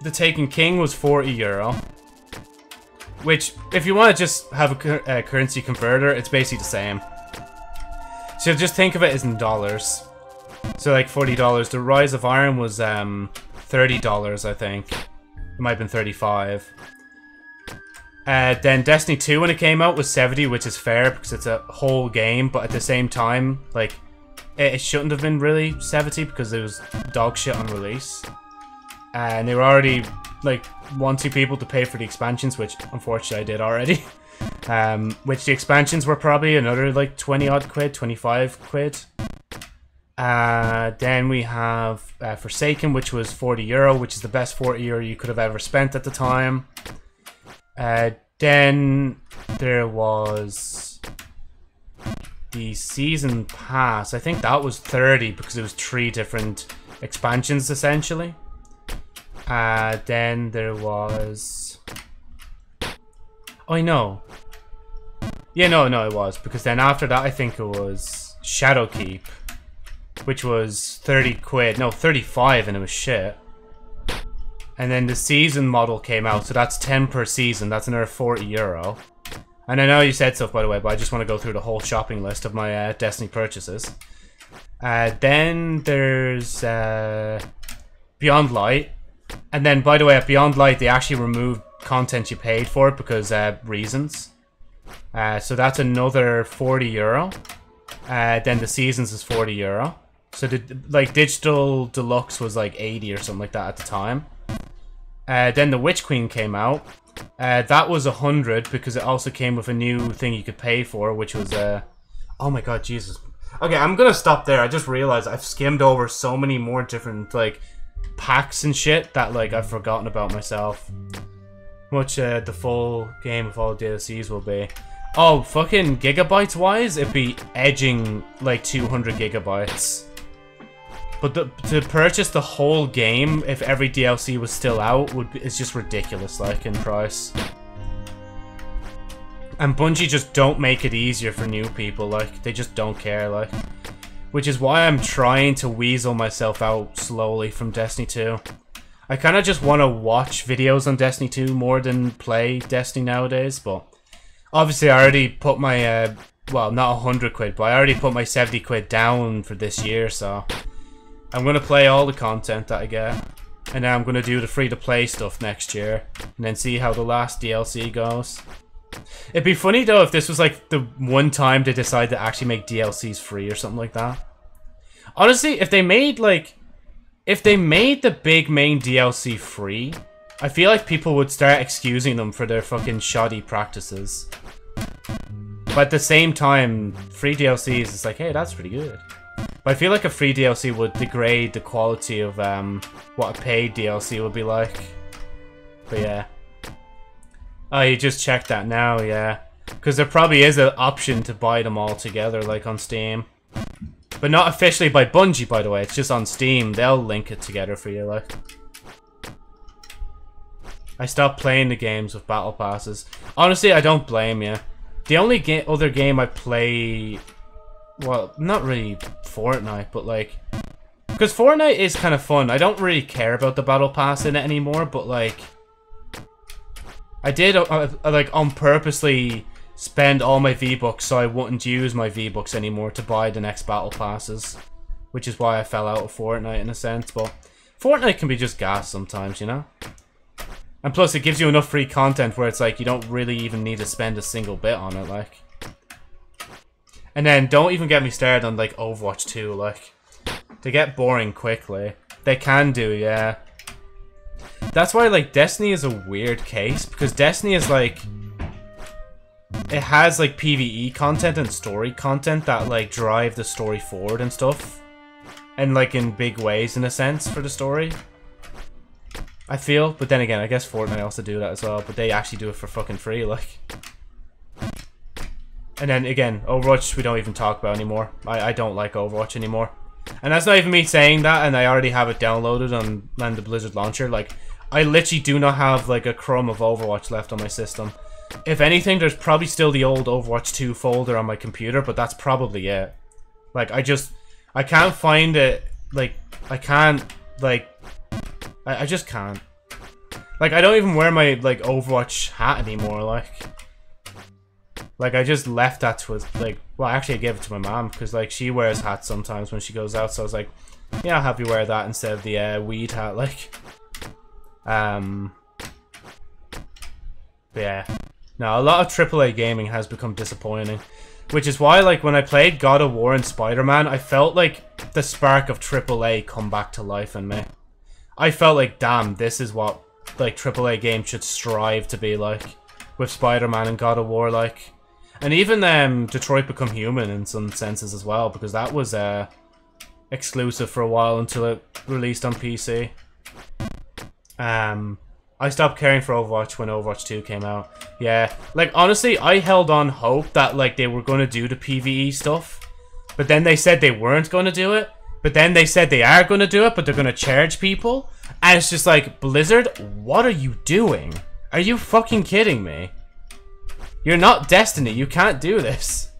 The Taken King was 40 euro. Which, if you want to just have a, a currency converter, it's basically the same. So just think of it as in dollars. So like $40. The Rise of Iron was um $30, I think. It might have been 35 uh, then Destiny 2 when it came out was 70, which is fair because it's a whole game, but at the same time, like, it, shouldn't have been really 70 because it was dog shit on release. And they were already, like, wanting people to pay for the expansions, which unfortunately I did already. um, which the expansions were probably another, like, 20 odd quid, 25 quid. Uh, then we have uh, Forsaken, which was 40 euro, which is the best 40 euro you could have ever spent at the time. Uh, then there was the season pass. I think that was 30 because it was three different expansions essentially. Uh, then there was... Oh, I know. Yeah, no, no, it was. Because then after that, I think it was Shadowkeep. which was 30 quid. No, 35 and it was shit. And then the season model came out, so that's 10 per season. That's another 40 euro. And I know you said stuff, by the way, but I just want to go through the whole shopping list of my uh, Destiny purchases. Uh, then there's uh, Beyond Light. And then, by the way, at Beyond Light, they actually removed content you paid for it because uh, reasons. Uh, so that's another 40 euro. Uh, then the seasons is 40 euro. So the like digital deluxe was like 80 or something like that at the time. Uh, then the Witch Queen came out. Uh, that was a 100 because it also came with a new thing you could pay for, which was uh oh my god, Jesus. Okay, I'm gonna stop there. I just realized I've skimmed over so many more different like packs and shit that like I've forgotten about myself. Much uh, the full game of all DLCs will be. Oh, fucking gigabytes wise, it'd be edging like 200 gigabytes. But the, to purchase the whole game, if every DLC was still out, would be, just ridiculous, like, in price. And Bungie just don't make it easier for new people, like, they just don't care, like. Which is why I'm trying to weasel myself out slowly from Destiny 2. I kind of just want to watch videos on Destiny 2 more than play Destiny nowadays, but obviously I already put my, uh, well, not 100 quid, but I already put my 70 quid down for this year, so I'm going to play all the content that I get. And then I'm going to do the free-to-play stuff next year, and then see how the last DLC goes. It'd be funny though if this was like the one time they decide to actually make DLCs free or something like that. Honestly, if they made like if they made the big main DLC free, I feel like people would start excusing them for their fucking shoddy practices. But at the same time, free DLCs is like, hey, that's pretty good. But I feel like a free DLC would degrade the quality of um, what a paid DLC would be like. But yeah. Oh, you just checked that now, yeah. Because there probably is an option to buy them all together, like on Steam. But not officially by Bungie, by the way. It's just on Steam. They'll link it together for you, like. I stopped playing the games with battle passes. Honestly, I don't blame you. The only ga other game I play... Well, not really Fortnite, but like... Because Fortnite is kind of fun. I don't really care about the battle pass in it anymore, but like... I did, uh, uh, like, on purposely spend all my V-Bucks so I wouldn't use my V-Bucks anymore to buy the next battle passes. Which is why I fell out of Fortnite in a sense, but Fortnite can be just gas sometimes, you know? And plus, it gives you enough free content where it's like, you don't really even need to spend a single bit on it, like. And then, don't even get me started on, like, Overwatch 2, like. They get boring quickly. They can do, yeah. That's why, like, Destiny is a weird case, because Destiny is, like... It has, like, PvE content and story content that, like, drive the story forward and stuff. And, like, in big ways, in a sense, for the story. I feel, but then again, I guess Fortnite also do that as well, but they actually do it for fucking free, like. And then again, Overwatch we don't even talk about anymore. I, I don't like Overwatch anymore. And that's not even me saying that, and I already have it downloaded on, on the Blizzard launcher. Like, I literally do not have like a crumb of Overwatch left on my system. If anything, there's probably still the old Overwatch 2 folder on my computer, but that's probably it. Like, I just, I can't find it, like, I can't, like, I, I just can't. Like, I don't even wear my, like, Overwatch hat anymore, like. Like, I just left that to, like, well, actually I gave it to my mom, because, like, she wears hats sometimes when she goes out, so I was like, yeah, I'll have you wear that instead of the, uh, weed hat, like. Um. yeah. Now, a lot of AAA gaming has become disappointing. Which is why, like, when I played God of War and Spider-Man, I felt like the spark of AAA come back to life in me. I felt like, damn, this is what like AAA games should strive to be like with Spider-Man and God of War, like, and even um, Detroit Become Human in some senses as well, because that was uh, exclusive for a while until it released on PC. Um, I stopped caring for Overwatch when Overwatch 2 came out. Yeah, like honestly, I held on hope that like they were going to do the PvE stuff, but then they said they weren't going to do it. But then they said they are going to do it, but they're going to charge people. And it's just like, Blizzard, what are you doing? Are you fucking kidding me? You're not Destiny. You can't do this.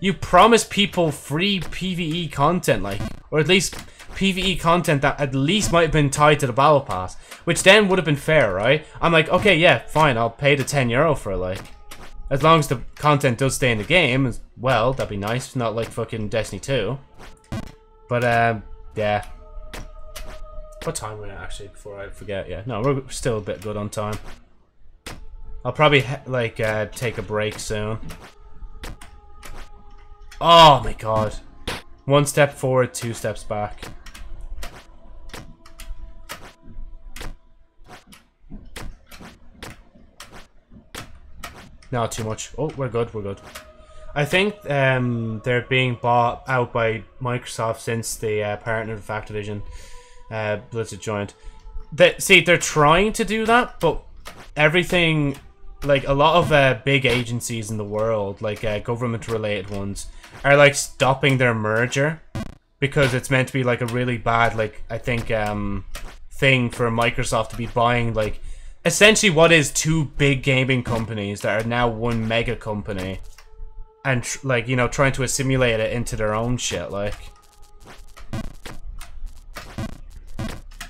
you promise people free PvE content, like, or at least PvE content that at least might have been tied to the battle pass, which then would have been fair, right? I'm like, okay, yeah, fine, I'll pay the 10 euro for it, like. As long as the content does stay in the game, as well, that'd be nice. Not like fucking Destiny 2. But, um, yeah. What time are we at, actually, before I forget? Yeah, no, we're still a bit good on time. I'll probably, like, uh, take a break soon. Oh, my God. One step forward, two steps back. Not too much. Oh, we're good, we're good. I think um, they're being bought out by Microsoft since the uh, partner of Activision uh, Blizzard joined. They, see, they're trying to do that, but everything, like a lot of uh, big agencies in the world, like uh, government-related ones, are like stopping their merger because it's meant to be like a really bad, like I think, um, thing for Microsoft to be buying like essentially what is two big gaming companies that are now one mega company and like you know trying to assimilate it into their own shit like.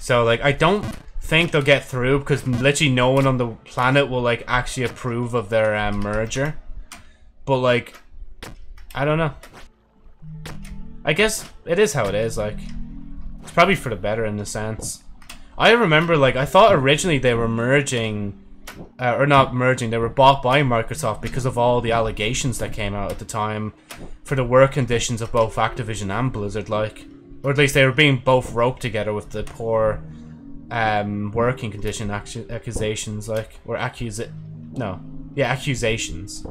So like i don't think they'll get through because literally no one on the planet will like actually approve of their um, merger but like i don't know i guess it is how it is like it's probably for the better in a sense I remember, like, I thought originally they were merging, uh, or not merging, they were bought by Microsoft because of all the allegations that came out at the time for the work conditions of both Activision and Blizzard, like. Or at least they were being both roped together with the poor um, working condition accusations, like, or accuse no, yeah, accusations.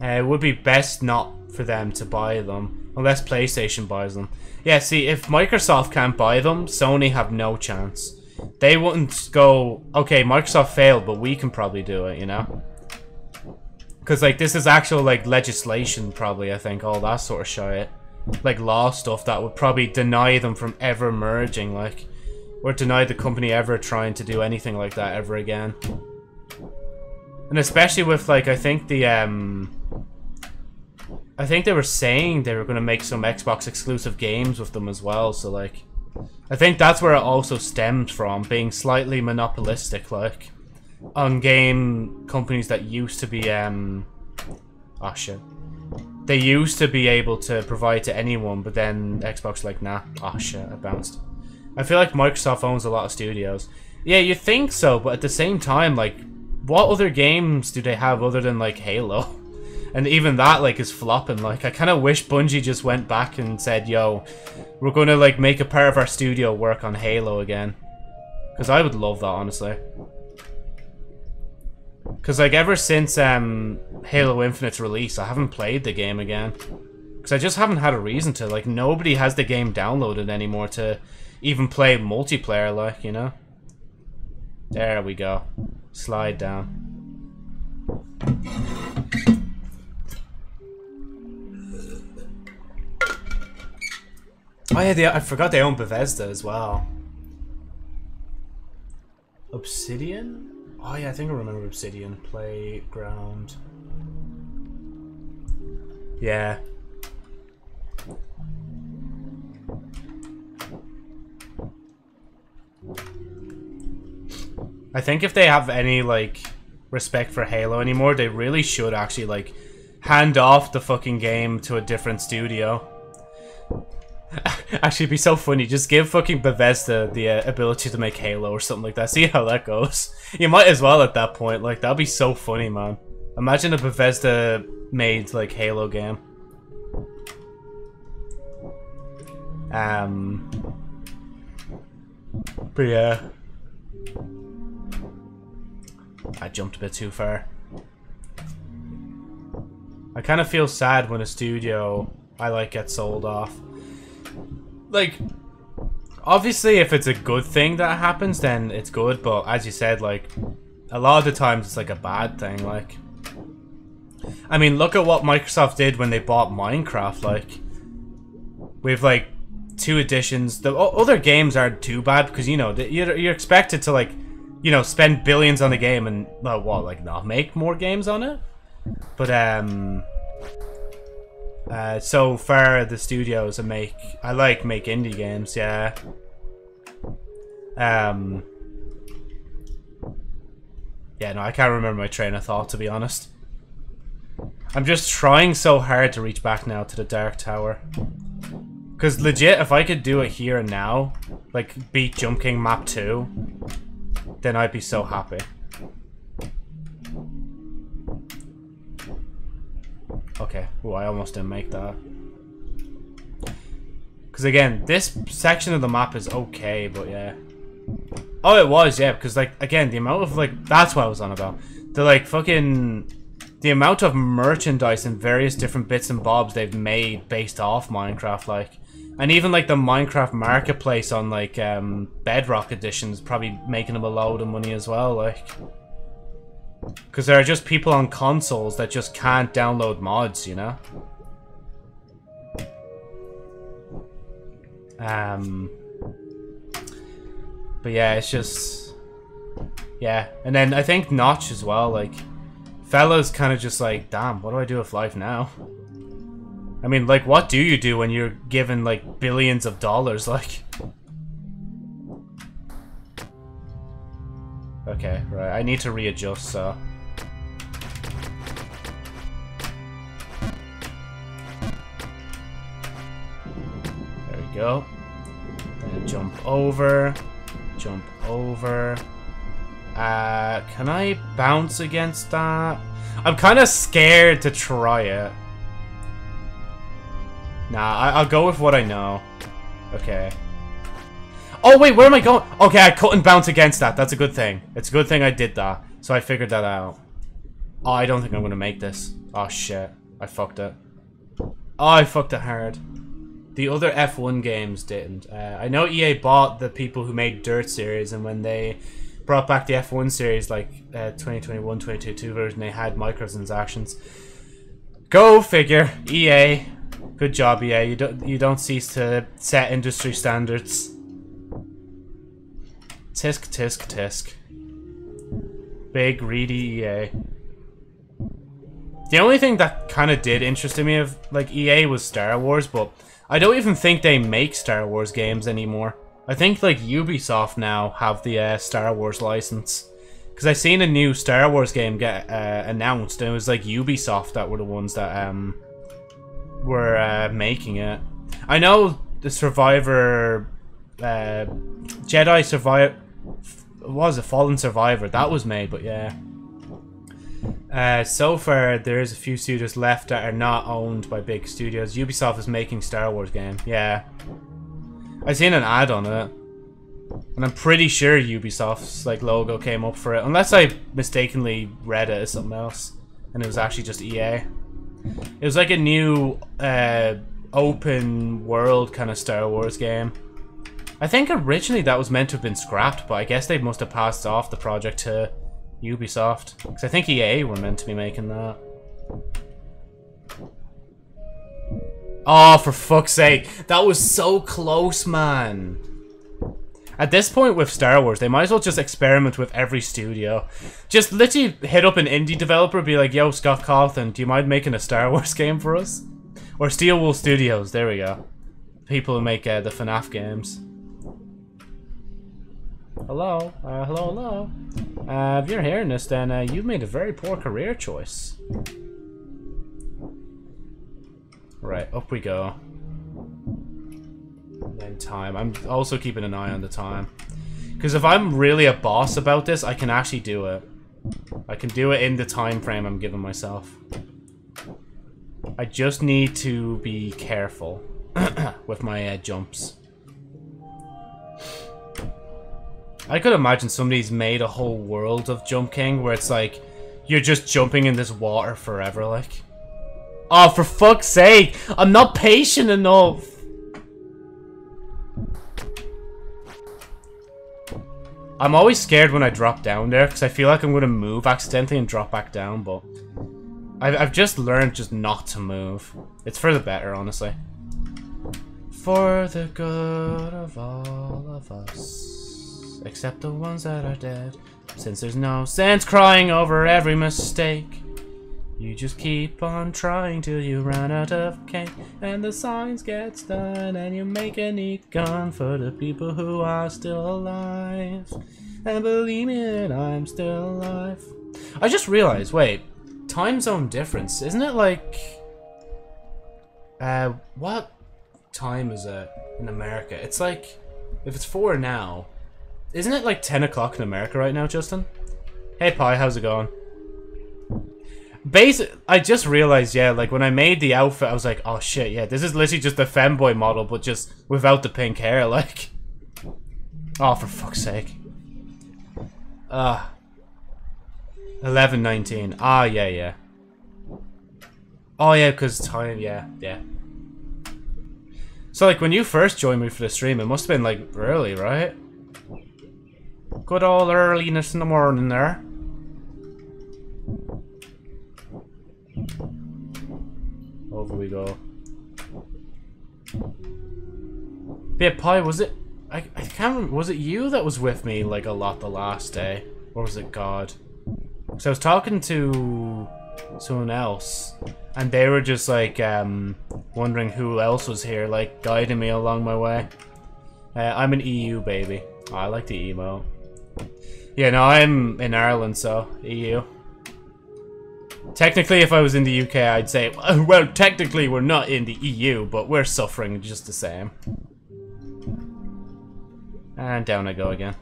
Uh, it would be best not for them to buy them, unless PlayStation buys them. Yeah, see, if Microsoft can't buy them, Sony have no chance. They wouldn't go, okay, Microsoft failed, but we can probably do it, you know? Because, like, this is actual, like, legislation, probably, I think, all that sort of shit. Like, law stuff that would probably deny them from ever merging, like, or denied the company ever trying to do anything like that ever again. And especially with, like, I think the, um, I think they were saying they were going to make some Xbox exclusive games with them as well, so like... I think that's where it also stemmed from, being slightly monopolistic, like, on game companies that used to be, um... Oh shit. They used to be able to provide to anyone, but then Xbox like, nah, oh shit, I bounced. I feel like Microsoft owns a lot of studios. Yeah, you think so, but at the same time, like, what other games do they have other than, like, Halo? And even that, like, is flopping. Like, I kind of wish Bungie just went back and said, yo, we're going to, like, make a part of our studio work on Halo again. Because I would love that, honestly. Because, like, ever since um, Halo Infinite's release, I haven't played the game again. Because I just haven't had a reason to. Like, nobody has the game downloaded anymore to even play multiplayer, like, you know? There we go. Slide down. Oh yeah, they, I forgot they own Bethesda as well. Obsidian? Oh yeah, I think I remember Obsidian. Playground. Yeah. I think if they have any, like, respect for Halo anymore, they really should actually, like, hand off the fucking game to a different studio. Actually, it'd be so funny. Just give fucking Bethesda the uh, ability to make Halo or something like that. See how that goes. You might as well at that point. Like, that'd be so funny, man. Imagine a Bethesda made, like, Halo game. Um... But yeah. I jumped a bit too far. I kind of feel sad when a studio I like gets sold off like obviously if it's a good thing that happens then it's good but as you said like a lot of the times it's like a bad thing like I mean look at what Microsoft did when they bought Minecraft like we've like two editions the other games aren't too bad because you know you're, you're expected to like you know spend billions on the game and well what like not make more games on it but um Uh, so far, the studios I make, I like make indie games, yeah. Um, yeah, no, I can't remember my train of thought, to be honest. I'm just trying so hard to reach back now to the Dark Tower. Because legit, if I could do it here and now, like beat Jump King map 2, then I'd be so happy. Okay, oh, I almost didn't make that. Because again, this section of the map is okay, but yeah. Oh, it was, yeah, because, like, again, the amount of, like, that's what I was on about. The, like, fucking, the amount of merchandise and various different bits and bobs they've made based off Minecraft, like, and even, like, the Minecraft marketplace on, like, um, Bedrock editions probably making them a load of money as well, like. Because there are just people on consoles that just can't download mods, you know? Um... But yeah, it's just... Yeah, and then I think Notch as well, like... Fella's kind of just like, damn, what do I do with life now? I mean, like, what do you do when you're given, like, billions of dollars, like... Okay, right, I need to readjust, so... There we go. Jump over jump over. Uh, can I bounce against that? I'm kind of scared to try it. Nah, I will go with what I know. Okay. Oh, wait, where am I going? Okay, I couldn't bounce against that. That's a good thing. It's a good thing I did that. So I figured that out. Oh, I don't think I'm going to make this. Oh, shit. I fucked it. Oh, I fucked it hard. The other F1 games didn't. Uh, I know EA bought the people who made Dirt series, and when they brought back the F1 series, like uh, 2021, 2022 version, they had microtransactions. Go figure. EA, good job, EA. You don't you don't cease to set industry standards. Tisk tisk tisk. Big greedy EA. The only thing that kind of did interest me of like EA was Star Wars, but I don't even think they make Star Wars games anymore. I think like Ubisoft now have the uh, Star Wars license. Because I seen a new Star Wars game get uh, announced, and it was like Ubisoft that were the ones that um were uh, making it. I know the Survivor, uh, Jedi Survivor, was a Fallen Survivor that was made, but yeah. Uh, so far, there's a few studios left that are not owned by big studios. Ubisoft is making Star Wars game. Yeah. I seen an ad on it. And I'm pretty sure Ubisoft's like logo came up for it. Unless I mistakenly read it as something else. And it was actually just EA. It was like a new uh, open world kind of Star Wars game. I think originally that was meant to have been scrapped, but I guess they must have passed off the project to Ubisoft. Because I think EA were meant to be making that. Oh, for fuck's sake. That was so close, man. At this point with Star Wars, they might as well just experiment with every studio. Just literally hit up an indie developer be like, Yo, Scott Cawthon, do you mind making a Star Wars game for us? Or Steel Wool Studios, there we go. People who make uh, the FNAF games. Hello? Uh, hello, hello? Uh, if you're hearing this, then uh, you've made a very poor career choice. Right, up we go. And time. I'm also keeping an eye on the time. Because if I'm really a boss about this, I can actually do it. I can do it in the time frame I'm giving myself. I just need to be careful with my uh, jumps. I could imagine somebody's made a whole world of Jump King where it's like, you're just jumping in this water forever, like. Oh, for fuck's sake! I'm not patient enough! I'm always scared when I drop down there, because I feel like I'm going to move accidentally and drop back down, but... I've, I've just learned just not to move. It's for the better, honestly. For the good of all of us except the ones that are dead. Since there's no sense crying over every mistake. You just keep on trying till you run out of cane and the science gets done and you make a neat gun for the people who are still alive. And believe me, I'm still alive. I just realized, wait, time zone difference, isn't it like... Uh, what time is it in America? It's like, if it's 4 now, isn't it like 10 o'clock in America right now, Justin? Hey, Pi, how's it going? Basic. I just realized, yeah, like when I made the outfit, I was like, oh shit, yeah, this is literally just a femboy model, but just without the pink hair, like. Oh, for fuck's sake. Ah. Uh, 11, 19. Ah, yeah, yeah. Oh, yeah, because time, yeah, yeah. So, like, when you first joined me for the stream, it must have been, like, early, right? Good old earliness in the morning there. Over we go. Yeah, Pi, was it... I, I can't remember, was it you that was with me, like, a lot the last day? Or was it God? So I was talking to someone else, and they were just, like, um, wondering who else was here, like, guiding me along my way. Uh, I'm an EU baby. Oh, I like the emo. Yeah, no, I'm in Ireland, so EU. Technically, if I was in the UK, I'd say, well, technically we're not in the EU, but we're suffering just the same. And down I go again.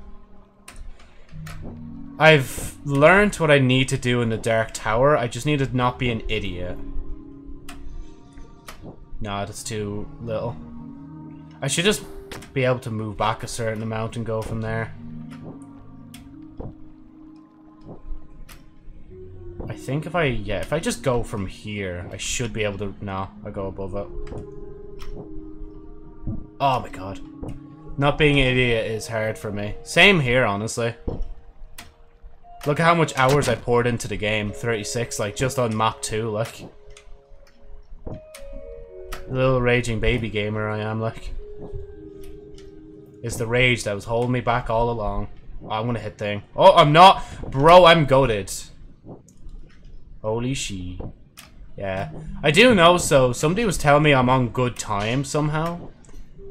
I've learned what I need to do in the Dark Tower. I just need to not be an idiot. Nah, that's too little. I should just be able to move back a certain amount and go from there. I think if I, yeah, if I just go from here, I should be able to, no, I go above it. Oh my god. Not being an idiot is hard for me. Same here, honestly. Look at how much hours I poured into the game. 36, like, just on map 2, like. Little raging baby gamer I am, like. It's the rage that was holding me back all along. Oh, I'm gonna hit thing. Oh, I'm not! Bro, I'm goaded. Holy she. Yeah. I do know, so somebody was telling me I'm on good time somehow.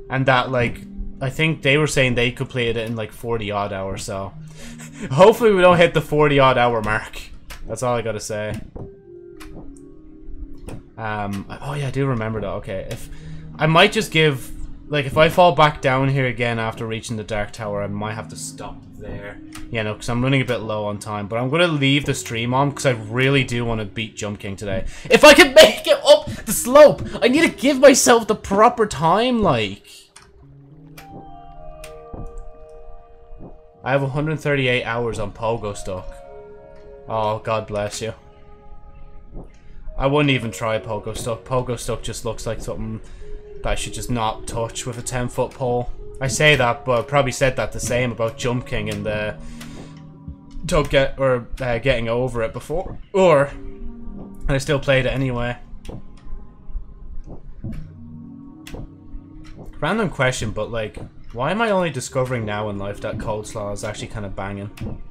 And that, like, I think they were saying they completed it in, like, 40 odd hours, so. Hopefully we don't hit the 40 odd hour mark. That's all I gotta say. Um, oh yeah, I do remember that. Okay, if I might just give, like, if I fall back down here again after reaching the Dark Tower, I might have to stop there. Yeah, no, because I'm running a bit low on time. But I'm going to leave the stream on because I really do want to beat Jump King today. If I can make it up the slope, I need to give myself the proper time, like. I have 138 hours on Pogostuck. Oh, God bless you. I wouldn't even try Pogostuck. Pogo stock just looks like something that I should just not touch with a 10 foot pole. I say that, but I probably said that the same about Jump King and the Tug get or uh, getting over it before, or I still played it anyway. Random question, but like, why am I only discovering now in life that Coldslaw is actually kind of banging?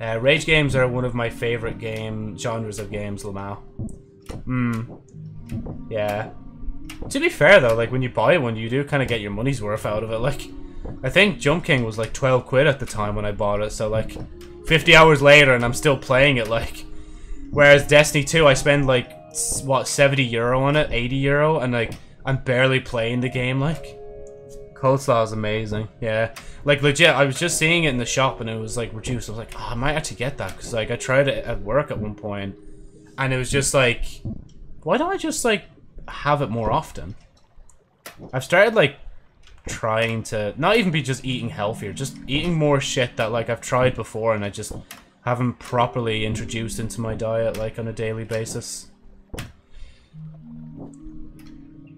Uh, rage games are one of my favorite game genres of games, Lamau. Hmm. Yeah. To be fair though, like when you buy one, you do kind of get your money's worth out of it. Like, I think Jump King was like 12 quid at the time when I bought it, so like 50 hours later and I'm still playing it like. Whereas Destiny 2, I spend like, what, 70 euro on it, 80 euro, and like, I'm barely playing the game like. Coldslaw is amazing, yeah. Like legit, I was just seeing it in the shop and it was like reduced. I was like, oh, I might actually get that because like I tried it at work at one point, and it was just like, why don't I just like have it more often. I've started, like, trying to not even be just eating healthier, just eating more shit that, like, I've tried before and I just haven't properly introduced into my diet, like, on a daily basis.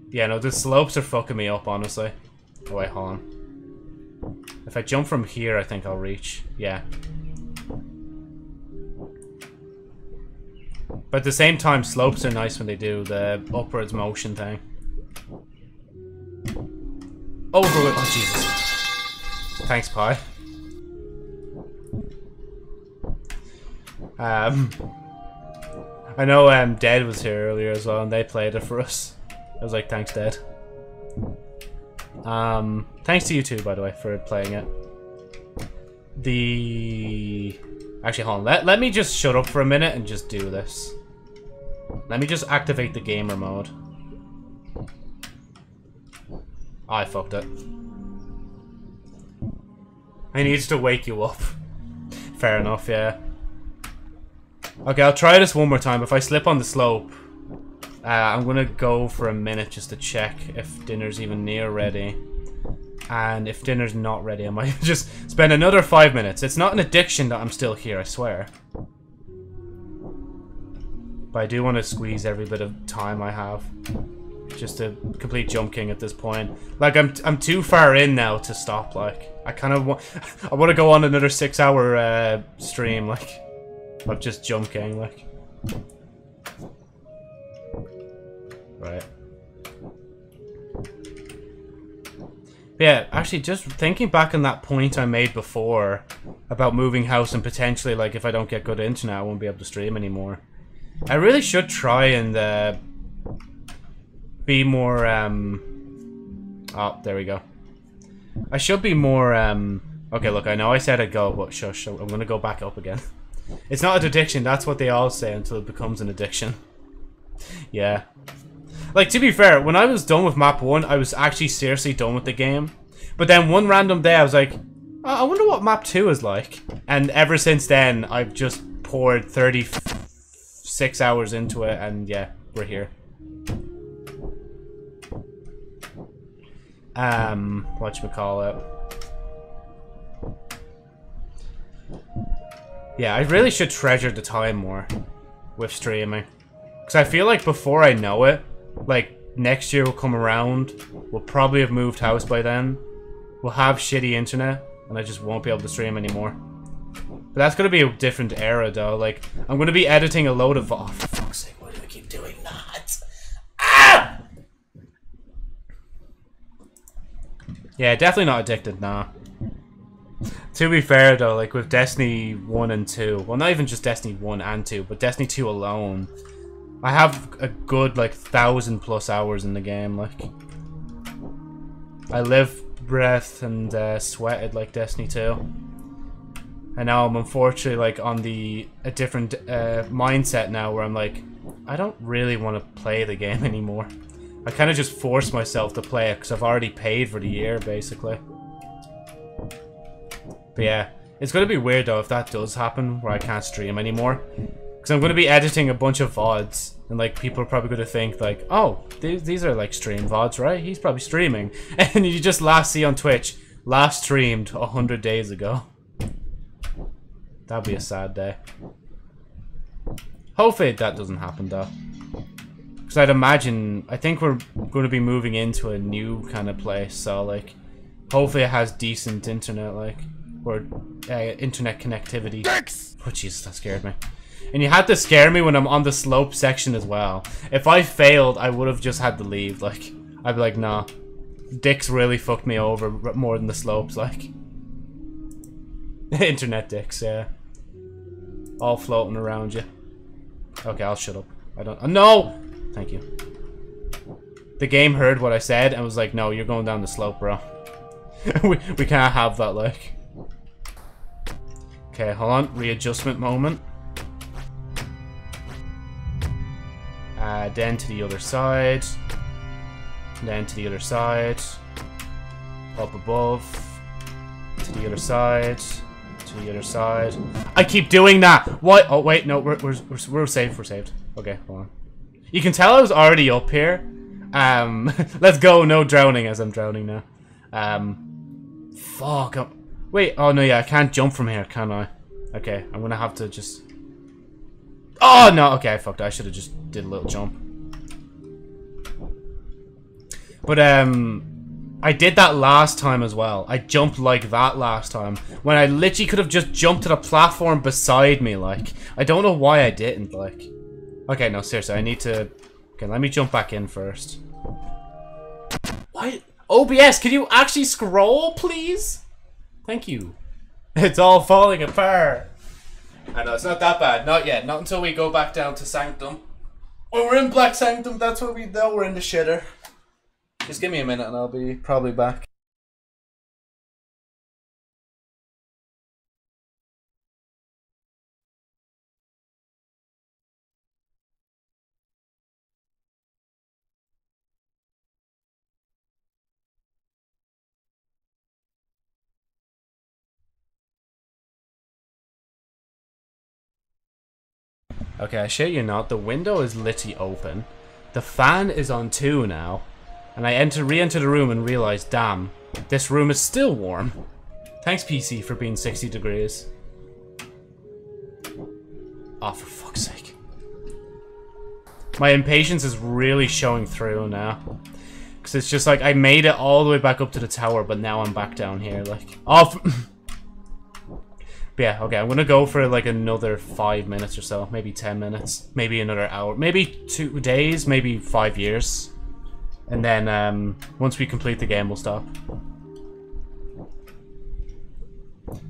Yeah, no, the slopes are fucking me up, honestly. Oh, wait, hold on. If I jump from here, I think I'll reach. Yeah. But at the same time, slopes are nice when they do the upwards motion thing. Over with. Oh, Jesus. Thanks, Pi. Um. I know um, Dead was here earlier as well, and they played it for us. I was like, thanks, Dead. Um, thanks to you too, by the way, for playing it. The... Actually, hold on. Let, let me just shut up for a minute and just do this. Let me just activate the gamer mode. I fucked it. I need to wake you up. Fair enough, yeah. Okay, I'll try this one more time. If I slip on the slope, uh, I'm gonna go for a minute just to check if dinner's even near ready. And if dinner's not ready, I might just spend another five minutes. It's not an addiction that I'm still here, I swear. But I do want to squeeze every bit of time I have. Just a complete jump king at this point. Like, I'm, I'm too far in now to stop, like. I kind of want... I want to go on another six hour uh, stream, like, of just jump king, like. Right. Yeah, actually, just thinking back on that point I made before about moving house and potentially, like, if I don't get good internet, I won't be able to stream anymore. I really should try and uh, be more. Um... Oh, there we go. I should be more. Um... Okay, look, I know I said I'd go, but shush, I'm gonna go back up again. It's not an addiction, that's what they all say until it becomes an addiction. yeah. Like, to be fair, when I was done with map 1, I was actually seriously done with the game. But then one random day, I was like, oh, I wonder what map 2 is like. And ever since then, I've just poured 36 hours into it, and yeah, we're here. Um, whatchamacallit. Yeah, I really should treasure the time more with streaming. Because I feel like before I know it, like, next year will come around, we'll probably have moved house by then, we'll have shitty internet, and I just won't be able to stream anymore. But that's gonna be a different era, though. Like, I'm gonna be editing a load of- Oh, for fuck's sake, why do I keep doing that? Ah! Yeah, definitely not addicted, nah. To be fair, though, like, with Destiny 1 and 2, well, not even just Destiny 1 and 2, but Destiny 2 alone, I have a good, like, thousand plus hours in the game, like. I live, breath, and uh, sweated like Destiny 2. And now I'm unfortunately, like, on the a different uh, mindset now where I'm like, I don't really want to play the game anymore. I kind of just force myself to play it because I've already paid for the year, basically. But yeah, it's going to be weird, though, if that does happen, where I can't stream anymore. Because I'm going to be editing a bunch of VODs, and like people are probably going to think like, oh, these, these are like stream VODs, right? He's probably streaming. And you just last see on Twitch, last streamed 100 days ago. That'd be a sad day. Hopefully that doesn't happen though. Because I'd imagine, I think we're going to be moving into a new kind of place, so like, hopefully it has decent internet, like, or uh, internet connectivity. Dicks! Oh jeez, that scared me. And you had to scare me when I'm on the slope section as well. If I failed, I would have just had to leave. Like, I'd be like, nah. Dicks really fucked me over more than the slopes, like. Internet dicks, yeah. All floating around you. Okay, I'll shut up. I don't- uh, No! Thank you. The game heard what I said and was like, no, you're going down the slope, bro. we, we can't have that, like. Okay, hold on. Readjustment moment. Uh, then to the other side. Then to the other side. Up above. To the other side. To the other side. I keep doing that! What? Oh, wait, no, we're, we're, we're, we're we're saved. Okay, hold on. You can tell I was already up here. Um, let's go, no drowning as I'm drowning now. Um, fuck. I'm, wait, oh no, yeah, I can't jump from here, can I? Okay, I'm gonna have to just... Oh, no, okay, I fucked. I should have just did a little jump. But, um, I did that last time as well. I jumped like that last time. When I literally could have just jumped to the platform beside me, like. I don't know why I didn't, like. Okay, no, seriously, I need to... Okay, let me jump back in first. Why? OBS, can you actually scroll, please? Thank you. It's all falling apart. I know, it's not that bad. Not yet. Not until we go back down to Sanctum. When we're in Black Sanctum, that's what we know we're in the shitter. Just give me a minute and I'll be probably back. Okay, I shit you not, the window is litty open. The fan is on two now. And I enter re-enter the room and realize, damn, this room is still warm. Thanks PC for being 60 degrees. Oh, for fuck's sake. My impatience is really showing through now. Because it's just like, I made it all the way back up to the tower, but now I'm back down here, like... Oh, But yeah, okay, I'm gonna go for like another five minutes or so, maybe ten minutes, maybe another hour, maybe two days, maybe five years. And then um, once we complete the game, we'll stop.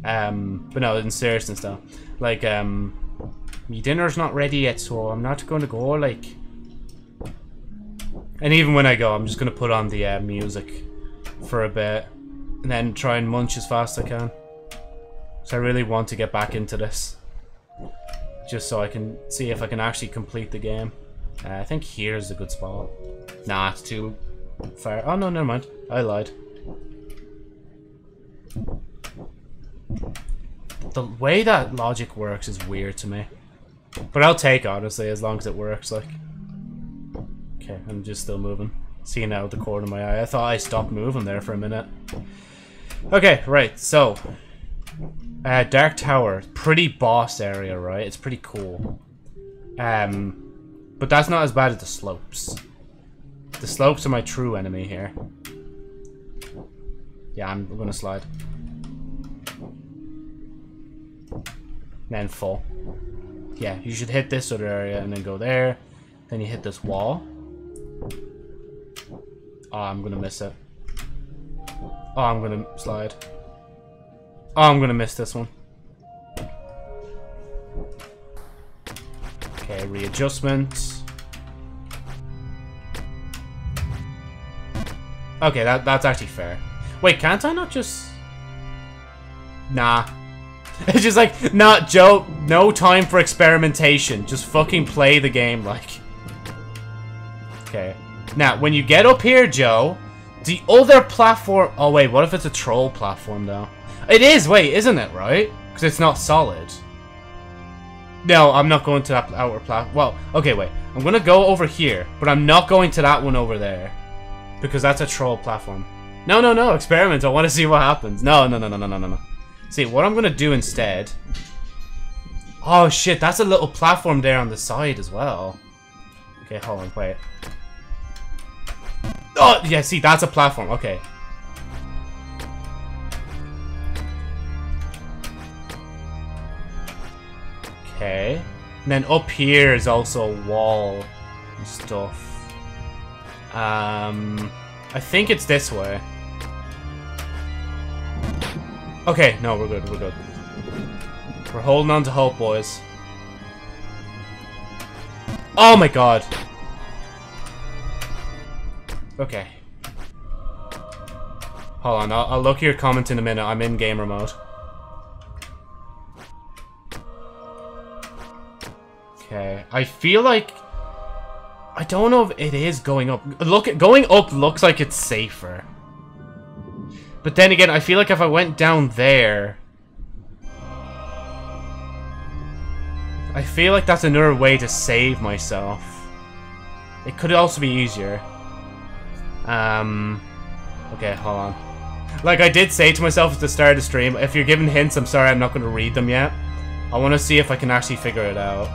Um, but no, in seriousness though, like um, my dinner's not ready yet, so I'm not gonna go like. And even when I go, I'm just gonna put on the uh, music for a bit, and then try and munch as fast as I can. So I really want to get back into this. Just so I can see if I can actually complete the game. Uh, I think here's a good spot. Nah, it's too far. Oh, no, never mind. I lied. The way that logic works is weird to me. But I'll take, honestly, as long as it works, like. Okay, I'm just still moving. Seeing out the corner of my eye. I thought I stopped moving there for a minute. Okay, right, so. Uh, Dark Tower, pretty boss area, right? It's pretty cool. Um, but that's not as bad as the slopes. The slopes are my true enemy here. Yeah, I'm gonna slide. then fall. Yeah, you should hit this other area and then go there. Then you hit this wall. Oh, I'm gonna miss it. Oh, I'm gonna slide. Oh, I'm gonna miss this one. Okay, readjustment. Okay, that that's actually fair. Wait, can't I not just... Nah. It's just like, nah, Joe, no time for experimentation. Just fucking play the game, like. Okay. Now, when you get up here, Joe, the other platform... Oh, wait, what if it's a troll platform, though? It is, wait, isn't it, right? Because it's not solid. No, I'm not going to that outer platform. Well, okay, wait. I'm going to go over here, but I'm not going to that one over there. Because that's a troll platform. No, no, no, experiment. I want to see what happens. No, no, no, no, no, no, no. See, what I'm going to do instead... Oh, shit, that's a little platform there on the side as well. Okay, hold on, wait. Oh, yeah, see, that's a platform. Okay, Okay. And then up here is also a wall and stuff. Um, I think it's this way. Okay, no, we're good, we're good. We're holding on to hope, boys. Oh my god. Okay. Hold on, I'll, I'll look at your comments in a minute. I'm in gamer mode. Okay, I feel like... I don't know if it is going up. Look, going up looks like it's safer. But then again, I feel like if I went down there... I feel like that's another way to save myself. It could also be easier. Um... Okay, hold on. Like I did say to myself at the start of the stream, if you're giving hints, I'm sorry I'm not going to read them yet. I want to see if I can actually figure it out.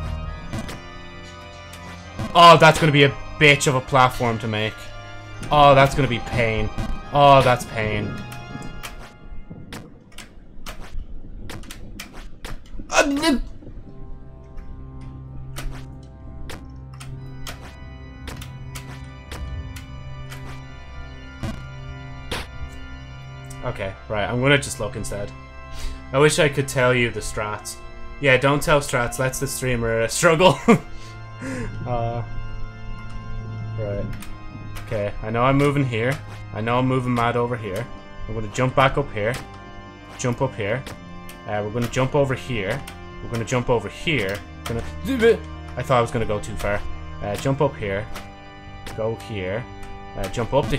Oh, that's to be a bitch of a platform to make. Oh, that's to be pain. Oh, that's pain. Okay, right, I'm gonna just look instead. I wish I could tell you the strats. Yeah, don't tell Strats. Let's the streamer uh, struggle. uh, right. Okay, I know I'm moving here. I know I'm moving mad over here. I'm gonna jump back up here. Jump up here. Uh, we're gonna jump over here. We're gonna jump over here. Gonna. I thought I was gonna go too far. Uh, jump up here. Go here. Uh, jump up to.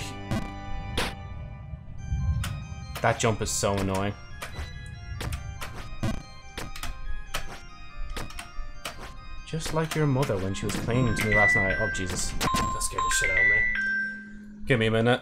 That jump is so annoying. Just like your mother when she was clinging to me last night. Oh, Jesus. That scared the shit out of me. Give me a minute.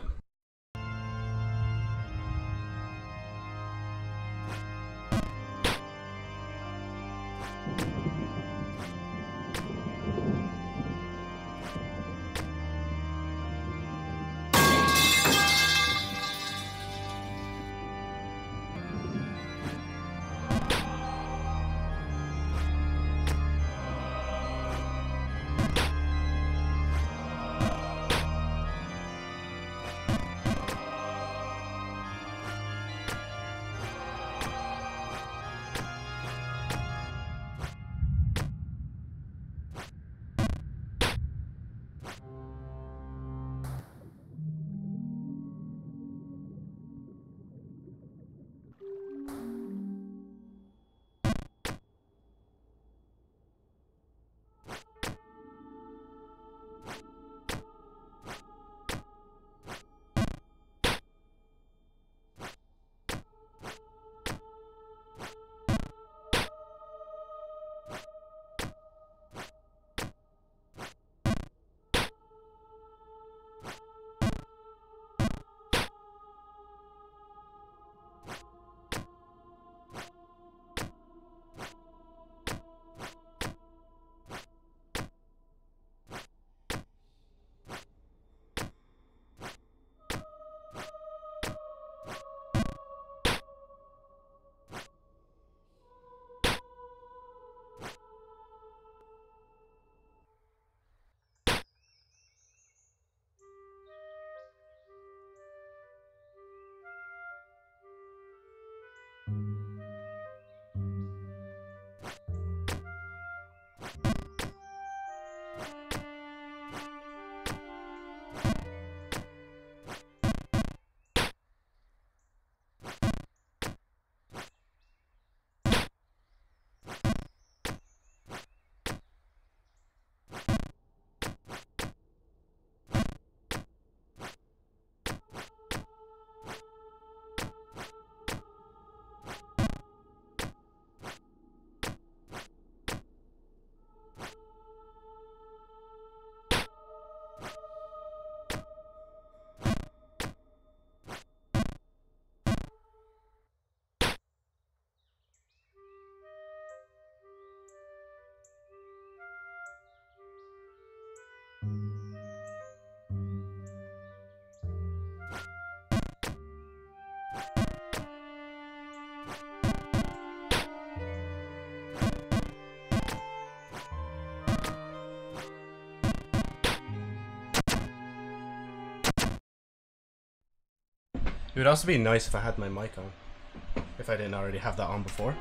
It would also be nice if I had my mic on. If I didn't already have that on before.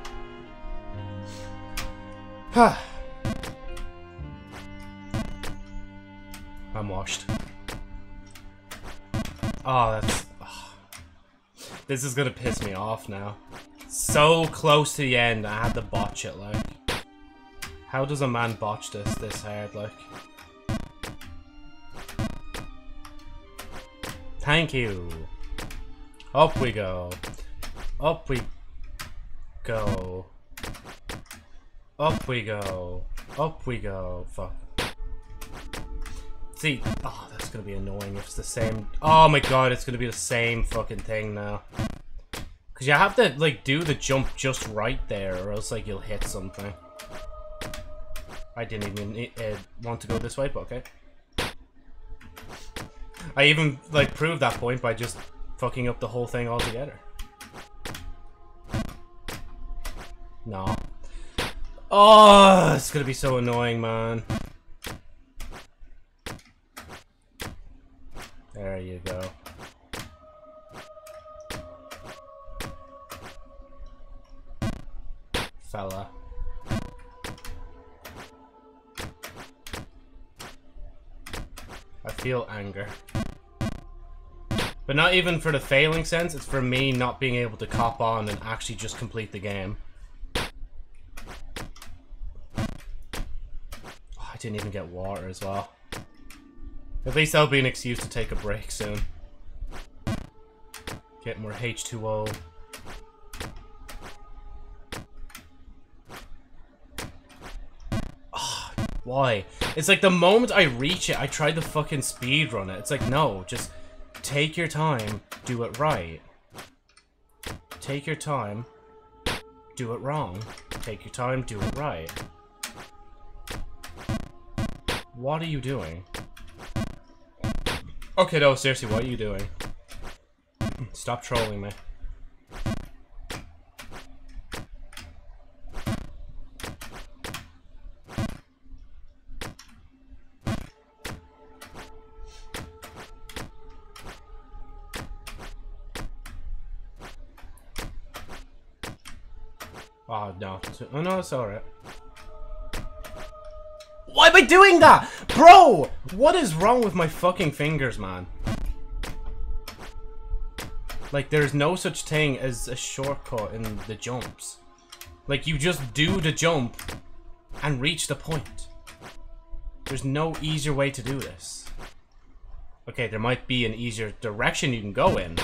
I'm washed. Oh, that's... Oh. This is gonna piss me off now. So close to the end, I had to botch it, like. How does a man botch this this hard, like? Thank you. Up we go. Up we go. Up we go. Up we go. Fuck. See, oh, that's gonna be annoying if it's the same. Oh my god, it's gonna be the same fucking thing now. Cause you have to like do the jump just right there, or else like you'll hit something. I didn't even uh, want to go this way, but okay. I even like proved that point by just fucking up the whole thing altogether. No. Oh, it's gonna be so annoying, man. There you go. Fella. I feel anger. But not even for the failing sense, it's for me not being able to cop on and actually just complete the game. Oh, I didn't even get water as well. At least that'll be an excuse to take a break soon. Get more H2O. Oh, ah, why? It's like the moment I reach it, I try to fucking speed run it. It's like, no, just take your time, do it right. Take your time, do it wrong. Take your time, do it right. What are you doing? Okay, no, seriously, what are you doing? Stop trolling me. Oh, no. Oh, no, it's alright. Why am I doing that? Bro! What is wrong with my fucking fingers, man? Like, there's no such thing as a shortcut in the jumps. Like, you just do the jump and reach the point. There's no easier way to do this. Okay, there might be an easier direction you can go in,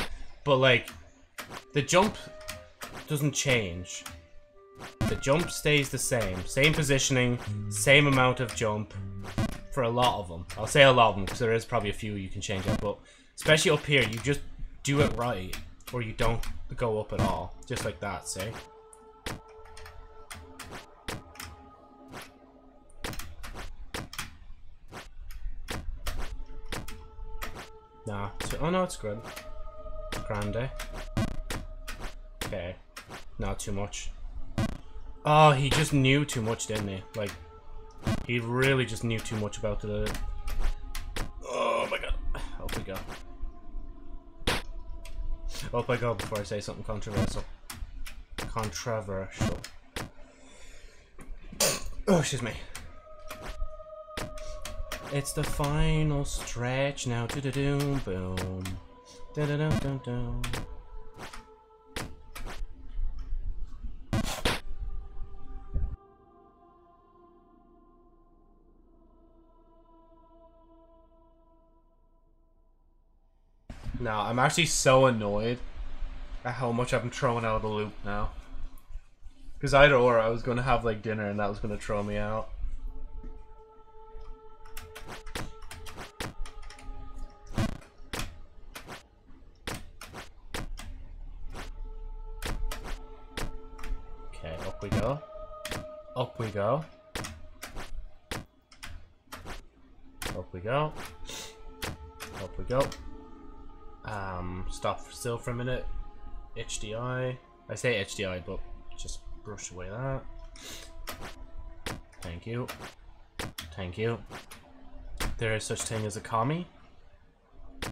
but, like, the jump doesn't change. The jump stays the same. Same positioning, same amount of jump for a lot of them. I'll say a lot of them because there is probably a few you can change up, but especially up here, you just do it right or you don't go up at all. Just like that, see? Nah. Oh no, it's good. Grande. Okay. Not too much. Oh, he just knew too much, didn't he? Like, he really just knew too much about the... Oh my god. Up we go. Up I go before I say something controversial. Controversial. Oh, excuse me. It's the final stretch now. Do do do boom. Da da da da da. No, I'm actually so annoyed at how much I'm throwing out of the loop now. Because either or, I was going to have like dinner and that was going to throw me out. Okay, up we go. Up we go. Up we go. Up we go. Um, stop still for a minute. HDI. I say HDI, but just brush away that. Thank you. Thank you. There is such thing as a kami,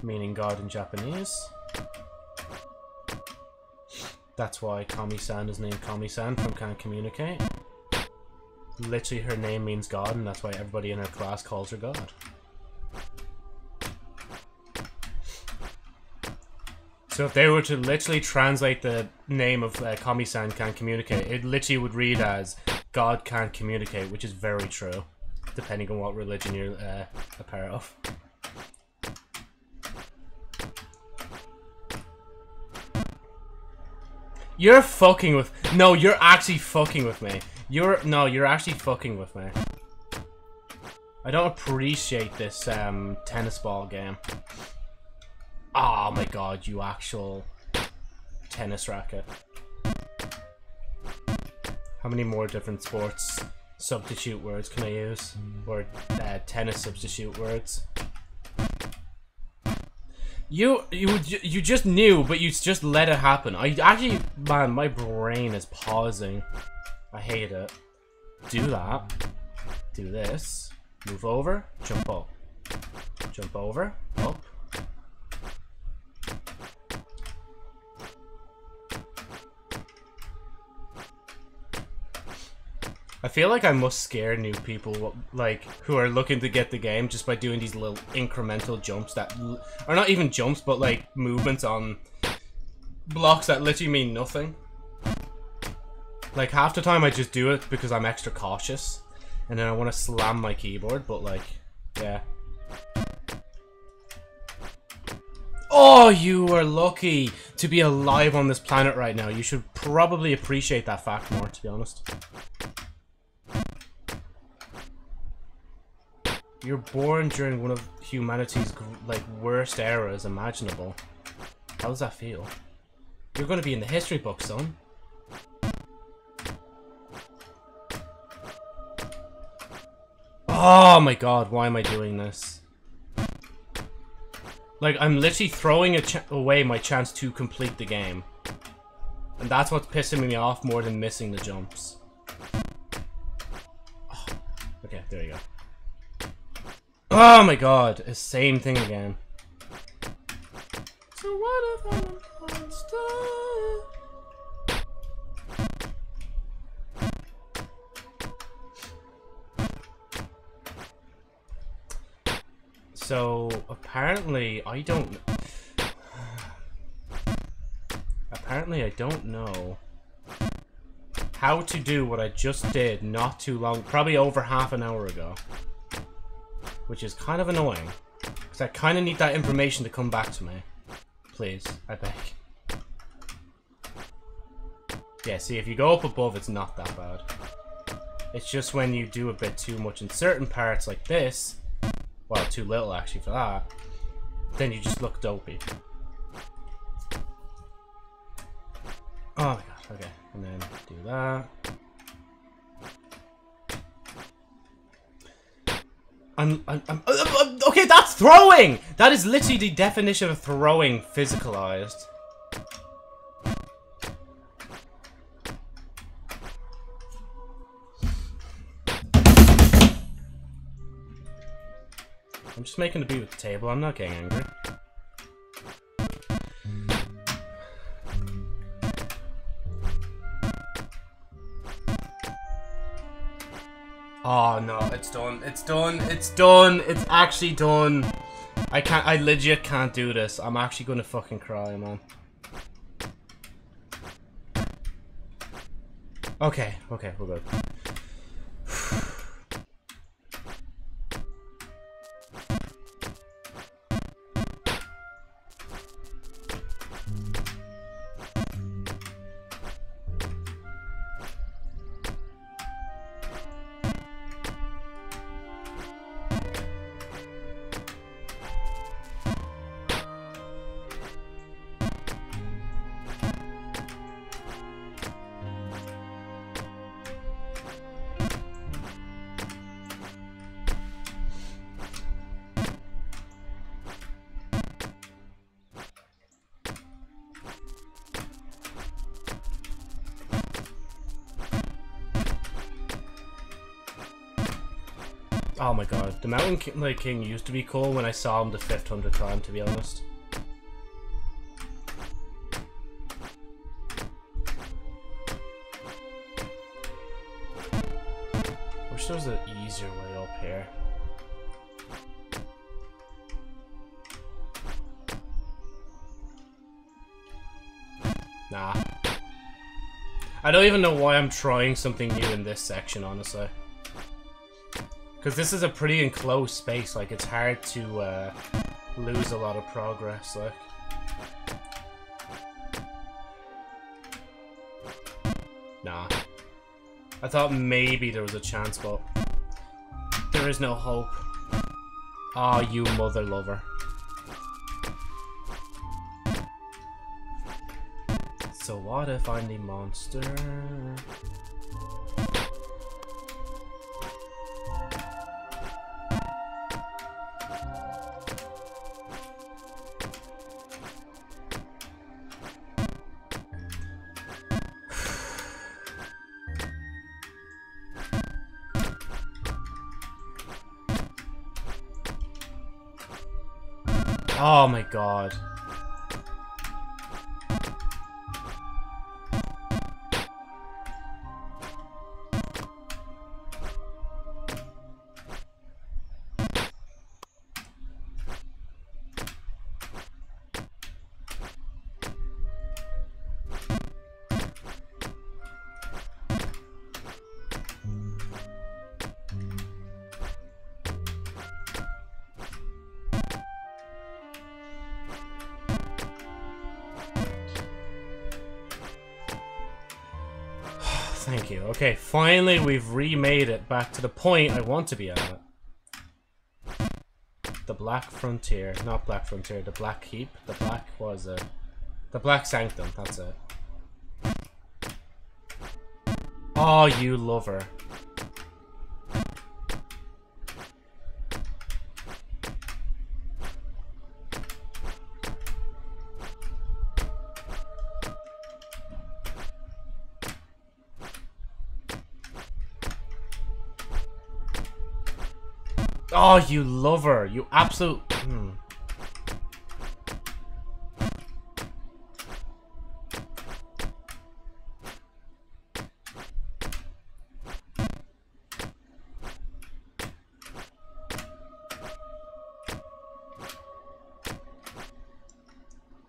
meaning God in Japanese. That's why Kami-san is named Kami-san from Can't Communicate. Literally, her name means God, and that's why everybody in her class calls her God. So if they were to literally translate the name of uh, Kami-san can't communicate, it literally would read as God can't communicate, which is very true, depending on what religion you're uh, a part of. You're fucking with- No, you're actually fucking with me. You're- No, you're actually fucking with me. I don't appreciate this um, tennis ball game. Oh my god, you actual tennis racket. How many more different sports substitute words can I use? Or uh, tennis substitute words? You, you, you just knew, but you just let it happen. I actually, man, my brain is pausing. I hate it. Do that. Do this. Move over. Jump up. Jump over. Up. I feel like I must scare new people, like, who are looking to get the game just by doing these little incremental jumps that... Are not even jumps, but, like, movements on blocks that literally mean nothing. Like, half the time I just do it because I'm extra cautious. And then I want to slam my keyboard, but, like, yeah. Oh, you are lucky to be alive on this planet right now. You should probably appreciate that fact more, to be honest. You're born during one of humanity's like worst eras imaginable. How does that feel? You're to be in the history books, son. Oh my god, why am I doing this? Like, I'm literally throwing away my chance to complete the game. And that's what's pissing me off more than missing the jumps. Oh, okay, there you go. Oh my god, the same thing again. So what if I'm a monster? So apparently I don't apparently I don't know how to do what I just did not too long probably over half an hour ago which is kind of annoying. Because I kind of need that information to come back to me. Please, I beg. Yeah, see, if you go up above, it's not that bad. It's just when you do a bit too much in certain parts like this, well, too little actually for that, then you just look dopey. Oh my god, okay. And then do that. I'm, I'm, I'm, uh, uh, okay, that's throwing! That is literally the definition of throwing physicalized. I'm just making a beat with the table, I'm not getting angry. Oh no, it's done. It's done. It's done. It's actually done. I can't. I legit can't do this. I'm actually gonna fucking cry, man. Okay. Okay. We're good. Mountain King, like, King used to be cool when I saw him the 500th time, to be honest. Wish there was an easier way up here. Nah. I don't even know why I'm trying something new in this section, honestly. Because this is a pretty enclosed space, like, it's hard to uh, lose a lot of progress, like. Nah. I thought maybe there was a chance, but there is no hope. Ah, oh, you mother lover. So what if I'm the monster? God. Finally we've remade it back to the point I want to be at. The Black Frontier. Not Black Frontier, the Black Keep. The Black was it? The Black Sanctum, that's it. Oh, you lover. Oh, you lover. You absolute... Hmm.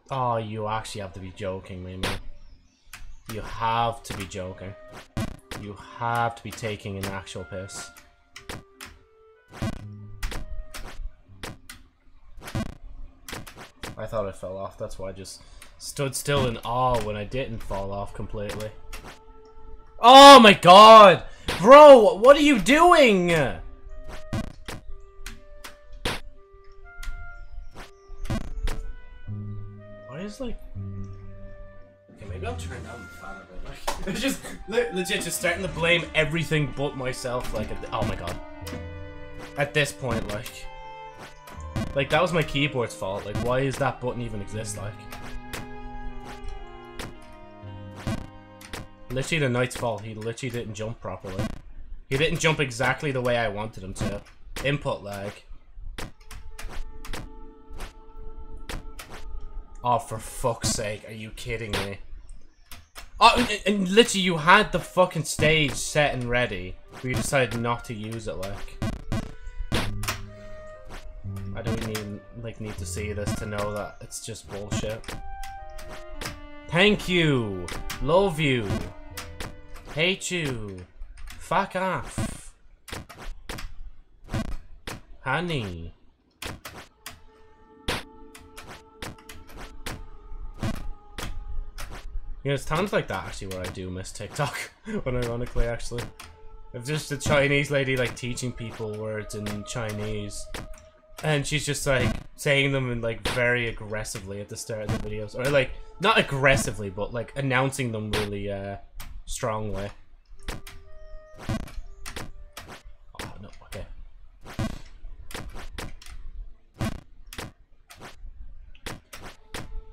Oh, you actually have to be joking, Mimi. You have to be joking. You have to be taking an actual piss. Thought I fell off, that's why I just stood still in awe when I didn't fall off completely. Oh my god! Bro, what are you doing? Why is like... Okay, maybe I'll turn down the fan a bit. Like, it's just le legit just starting to blame everything but myself. Like, at the, oh my god. At this point, like... Like, that was my keyboard's fault. Like, why is that button even exist, like? Literally the knight's fault. He literally didn't jump properly. He didn't jump exactly the way I wanted him to. Input lag. Oh, for fuck's sake. Are you kidding me? Oh, and, and literally you had the fucking stage set and ready. But you decided not to use it, like. I don't need like need to see this to know that it's just bullshit. Thank you. Love you. Hate you. Fuck off. Honey. You know, it's times like that actually where I do miss TikTok, unironically actually. If just a Chinese lady like teaching people words in Chinese and she's just like saying them in like very aggressively at the start of the videos. Or like not aggressively, but like announcing them really uh strongly. Oh no, okay.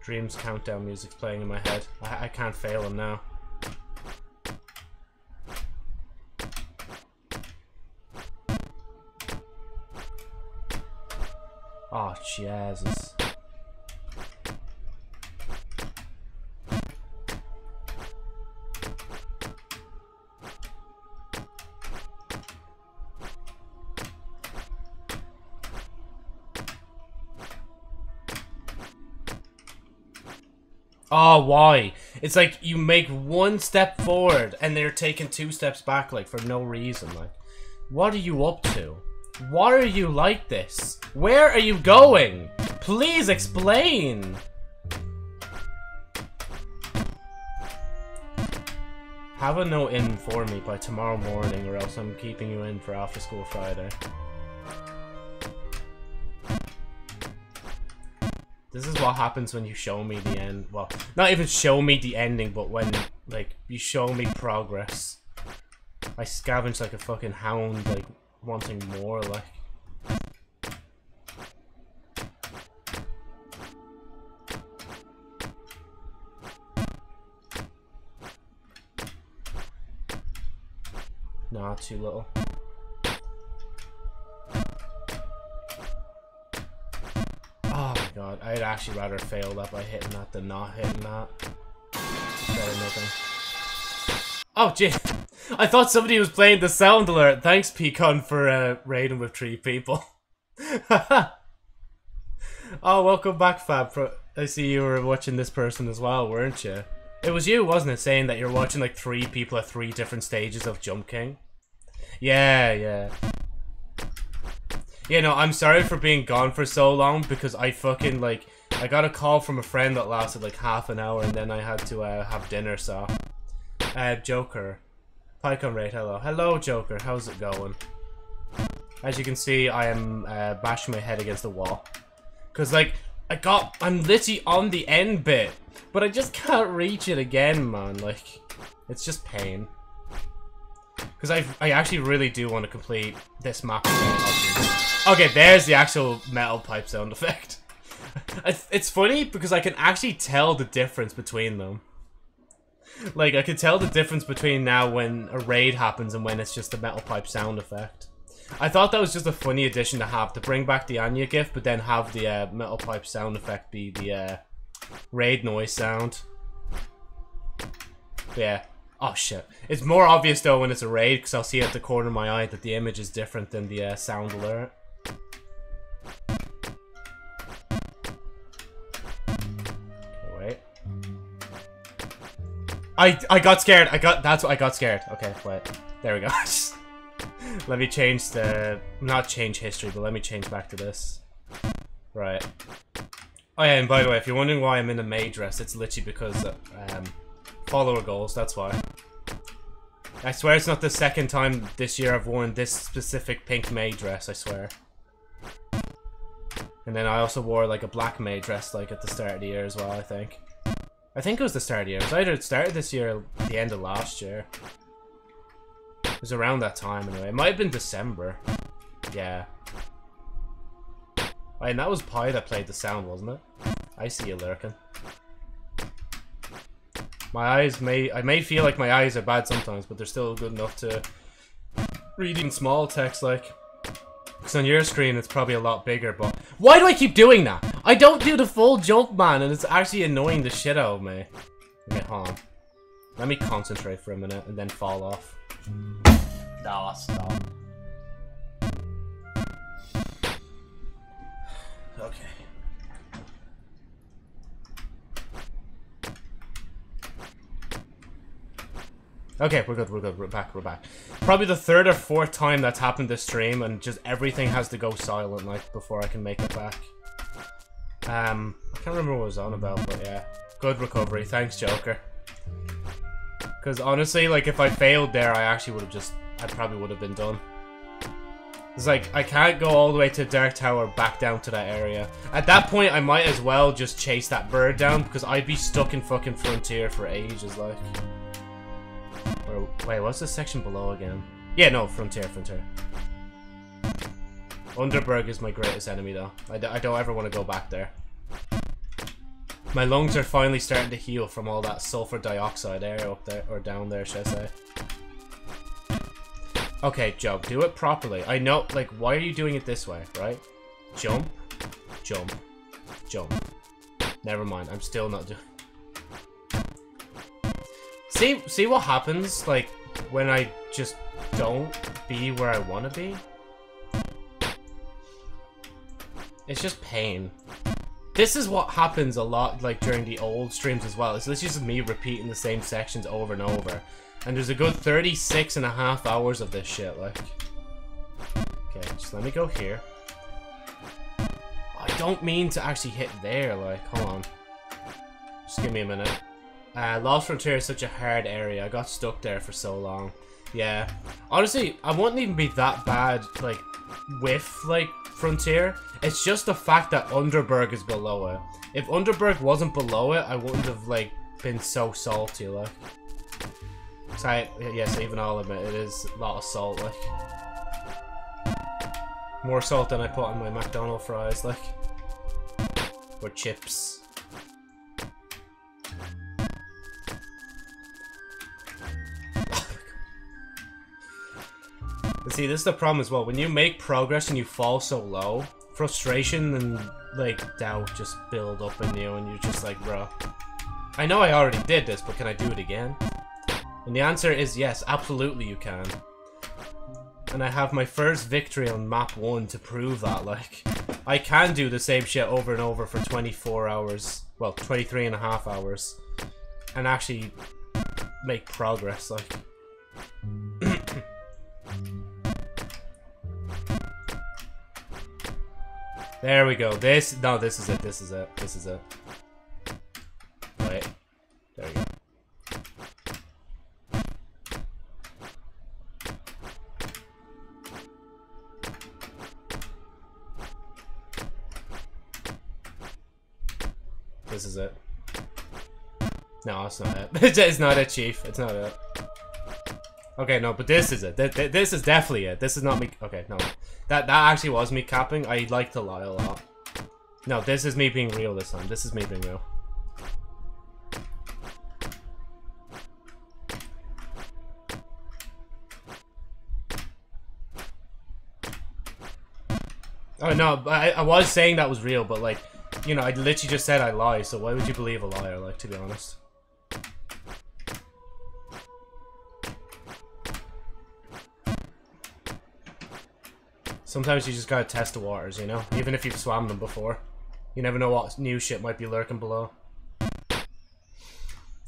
Dreams countdown music's playing in my head. I, I can't fail him now. Jesus. Oh, ah, why? It's like you make one step forward and they're taking two steps back, like, for no reason. Like, what are you up to? Why are you like this? Where are you going? Please explain! Have a note in for me by tomorrow morning or else I'm keeping you in for after school Friday. This is what happens when you show me the end. Well, not even show me the ending, but when, like, you show me progress. I scavenge like a fucking hound, like, wanting more, like. Nah, too little. Oh my god, I'd actually rather fail that by hitting that than not hitting that. Better nothing. Oh, gee. I thought somebody was playing the sound alert. Thanks, Pecan, for uh, raiding with three people. oh, welcome back, Fab. I see you were watching this person as well, weren't you? It was you, wasn't it, saying that you're watching like three people at three different stages of Jump King? Yeah, yeah. Yeah, no, I'm sorry for being gone for so long because I fucking like I got a call from a friend that lasted like half an hour and then I had to uh, have dinner, so uh Joker. PyCon Raid, hello. Hello, Joker. How's it going? As you can see, I am uh, bashing my head against the wall. Because, like, I got... I'm literally on the end bit. But I just can't reach it again, man. Like, it's just pain. Because I, I actually really do want to complete this map. Okay, there's the actual metal pipe sound effect. it's funny because I can actually tell the difference between them. Like, I could tell the difference between now when a raid happens and when it's just a metal pipe sound effect. I thought that was just a funny addition to have, to bring back the Anya gift, but then have the uh, metal pipe sound effect be the uh, raid noise sound. But yeah. Oh shit. It's more obvious though when it's a raid, because I'll see at the corner of my eye that the image is different than the uh, sound alert. I I got scared. I got that's what I got scared. Okay, wait. There we go. let me change the not change history, but let me change back to this. Right. Oh yeah, and by the way, if you're wondering why I'm in a maid dress, it's literally because um, follower goals. That's why. I swear it's not the second time this year I've worn this specific pink maid dress. I swear. And then I also wore like a black maid dress like at the start of the year as well. I think. I think it was the start of the year. It was either it started this year or the end of last year. It was around that time anyway. It might have been December. Yeah. and that was Pi that played the sound, wasn't it? I see you lurking. My eyes may... I may feel like my eyes are bad sometimes, but they're still good enough to... Reading small text, like... Because on your screen, it's probably a lot bigger, but... Why do I keep doing that? I don't do the full jump, man, and it's actually annoying the shit out of me. Okay, hold on. Let me concentrate for a minute and then fall off. Nah, stop. Okay, we're good, we're good, we're back, we're back. Probably the third or fourth time that's happened this stream, and just everything has to go silent, like, before I can make it back. Um, I can't remember what was on about, but yeah. Good recovery, thanks, Joker. Because honestly, like, if I failed there, I actually would have just... I probably would have been done. It's like, I can't go all the way to Dark Tower back down to that area. At that point, I might as well just chase that bird down, because I'd be stuck in fucking Frontier for ages, like... Or, wait, what's this section below again? Yeah, no, Frontier, Frontier. Underburg is my greatest enemy, though. I d I don't ever want to go back there. My lungs are finally starting to heal from all that sulfur dioxide air up there, or down there, should I say. Okay, jump. Do it properly. I know, like, why are you doing it this way, right? Jump, jump, jump. Never mind, I'm still not doing... See, see what happens, like, when I just don't be where I want to be? It's just pain. This is what happens a lot, like, during the old streams as well. It's just me repeating the same sections over and over. And there's a good 36 and a half hours of this shit, like. Okay, just let me go here. I don't mean to actually hit there, like, hold on. Just give me a minute. Uh, Lost Frontier is such a hard area. I got stuck there for so long. Yeah. Honestly, I wouldn't even be that bad, like, with, like, Frontier. It's just the fact that Underburg is below it. If Underburg wasn't below it, I wouldn't have, like, been so salty, like. So yes, even I'll admit, it is a lot of salt, like. More salt than I put on my McDonald's fries, like. Or chips. See, this is the problem as well. When you make progress and you fall so low, frustration and, like, doubt just build up in you, and you're just like, bro. I know I already did this, but can I do it again? And the answer is yes, absolutely you can. And I have my first victory on map 1 to prove that, like. I can do the same shit over and over for 24 hours. Well, 23 and a half hours. And actually make progress, like. There we go. This, no, this is it. This is it. This is it. Wait. There we go. This is it. No, it's not it. it's not it, Chief. It's not it. Okay, no, but this is it. This is definitely it. This is not me. Okay, no. That that actually was me capping. I like to lie a lot. No, this is me being real this time. This is me being real. Oh no, I, I was saying that was real, but like, you know, I literally just said I lie, so why would you believe a liar, like, to be honest? Sometimes you just gotta test the waters, you know? Even if you've swam them before. You never know what new shit might be lurking below.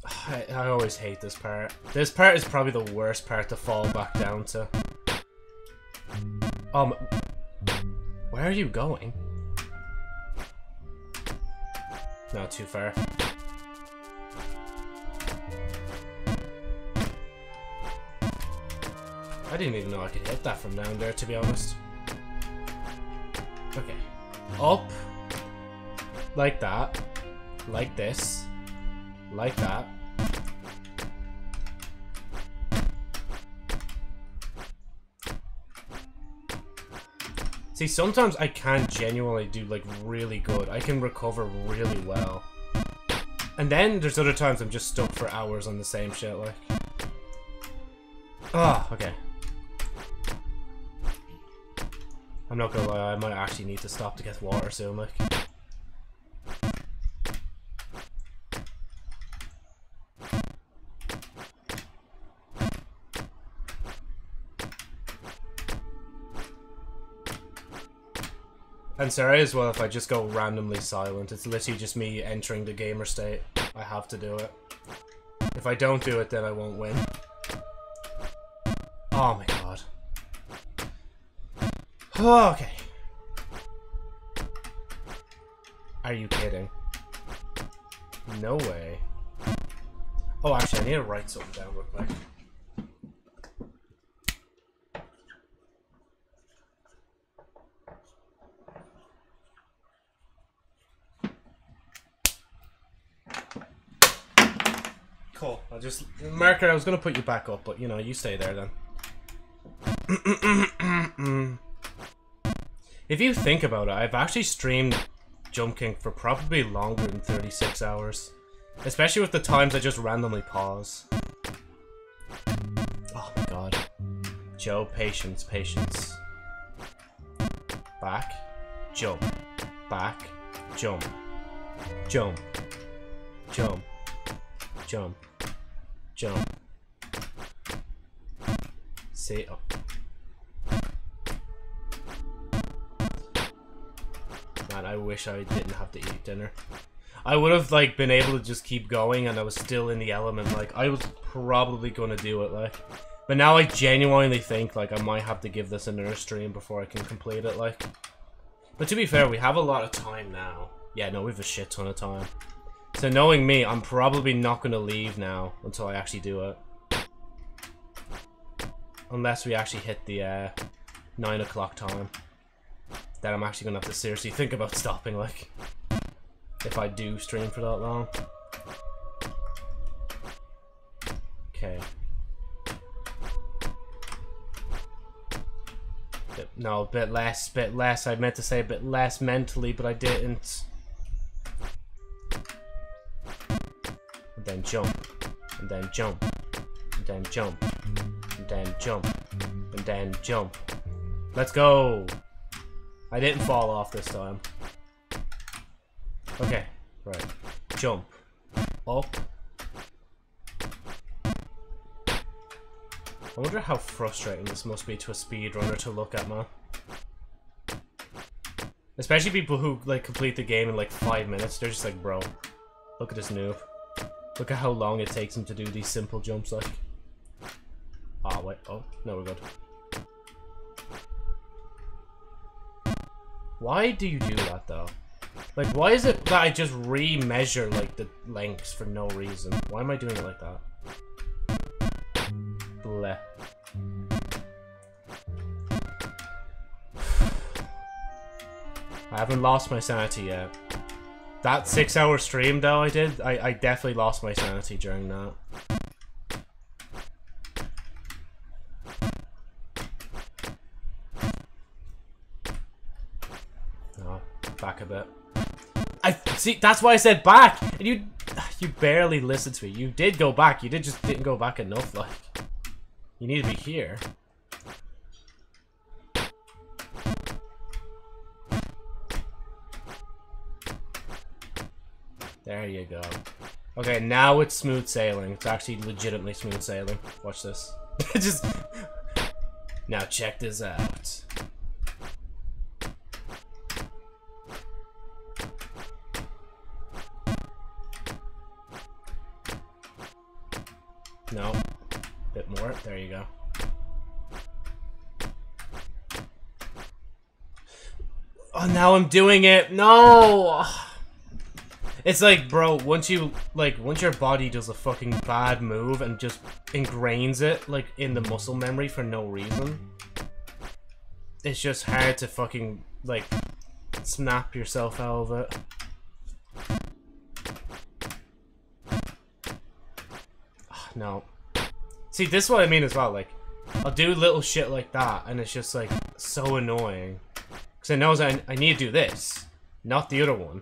I, I always hate this part. This part is probably the worst part to fall back down to. Um, where are you going? Not too far. I didn't even know I could hit that from down there, to be honest. Okay. Up. Like that. Like this. Like that. See, sometimes I can genuinely do, like, really good. I can recover really well. And then there's other times I'm just stuck for hours on the same shit, like. Ah, oh, okay. I'm not gonna lie, I might actually need to stop to get water soon, like. And sorry as well if I just go randomly silent. It's literally just me entering the gamer state. I have to do it. If I don't do it, then I won't win. Oh my. Okay. Are you kidding? No way. Oh, actually, I need to write something down real quick. Cool. I'll just... Marker, I was going to put you back up, but, you know, you stay there then. if you think about it, I've actually streamed Jump King for probably longer than 36 hours. Especially with the times I just randomly pause. Oh my god. Joe, patience, patience. Back, jump, back, jump, jump, jump, jump jump. See, oh. I wish I didn't have to eat dinner. I would have, like, been able to just keep going and I was still in the element. Like, I was probably gonna do it, like. But now I genuinely think, like, I might have to give this another stream before I can complete it, like. But to be fair, we have a lot of time now. Yeah, no, we have a shit ton of time. So knowing me, I'm probably not to leave now until I actually do it. Unless we actually hit the uh, 9 o'clock time. Then I'm actually going to have to seriously think about stopping, like, if I do stream for that long. Okay. No, a bit less, bit less. I meant to say a bit less mentally, but I didn't. and then jump, and then jump, and then jump, and then jump, and then jump. Let's go! I didn't fall off this time. Okay, right. Jump. Up. I wonder how frustrating this must be to a speedrunner to look at, man. Especially people who, like, complete the game in, like, five minutes. They're just like, bro, look at this noob. Look at how long it takes him to do these simple jumps, like. Ah, oh, wait. Oh, no, we're good. Why do you do that, though? Like, why is it that I just re-measure, like, the lengths for no reason? Why am I doing it like that? Bleh. I haven't lost my sanity yet. That six hour stream though I did, I, I definitely lost my sanity during that. Oh, back a bit. I see that's why I said back and you you barely listened to me. You did go back, you did just didn't go back enough like you need to be here. There you go. Okay, now it's smooth sailing. It's actually legitimately smooth sailing. Watch this. Just... Now check this out. You go. Oh, now I'm doing it. No! It's like, bro, once you, like, once your body does a fucking bad move and just ingrains it, like, in the muscle memory for no reason, it's just hard to fucking, like, snap yourself out of it. Ah, no. See, this is what I mean as well, like, I'll do little shit like that, and it's just, like, so annoying. Because I know I, I need to do this, not the other one.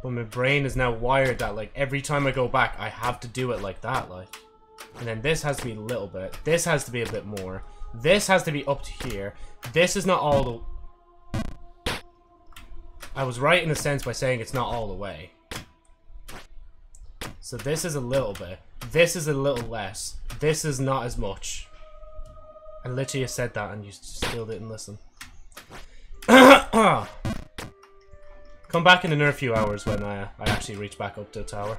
But my brain is now wired that, like, every time I go back, I have to do it like that, like. And then this has to be a little bit. This has to be a bit more. This has to be up to here. This is not all the... I was right in a sense by saying it's not all the way. So this is a little bit. This is a little less. This is not as much. I literally said that and you still didn't listen. Come back in another few hours when I, I actually reach back up to the tower.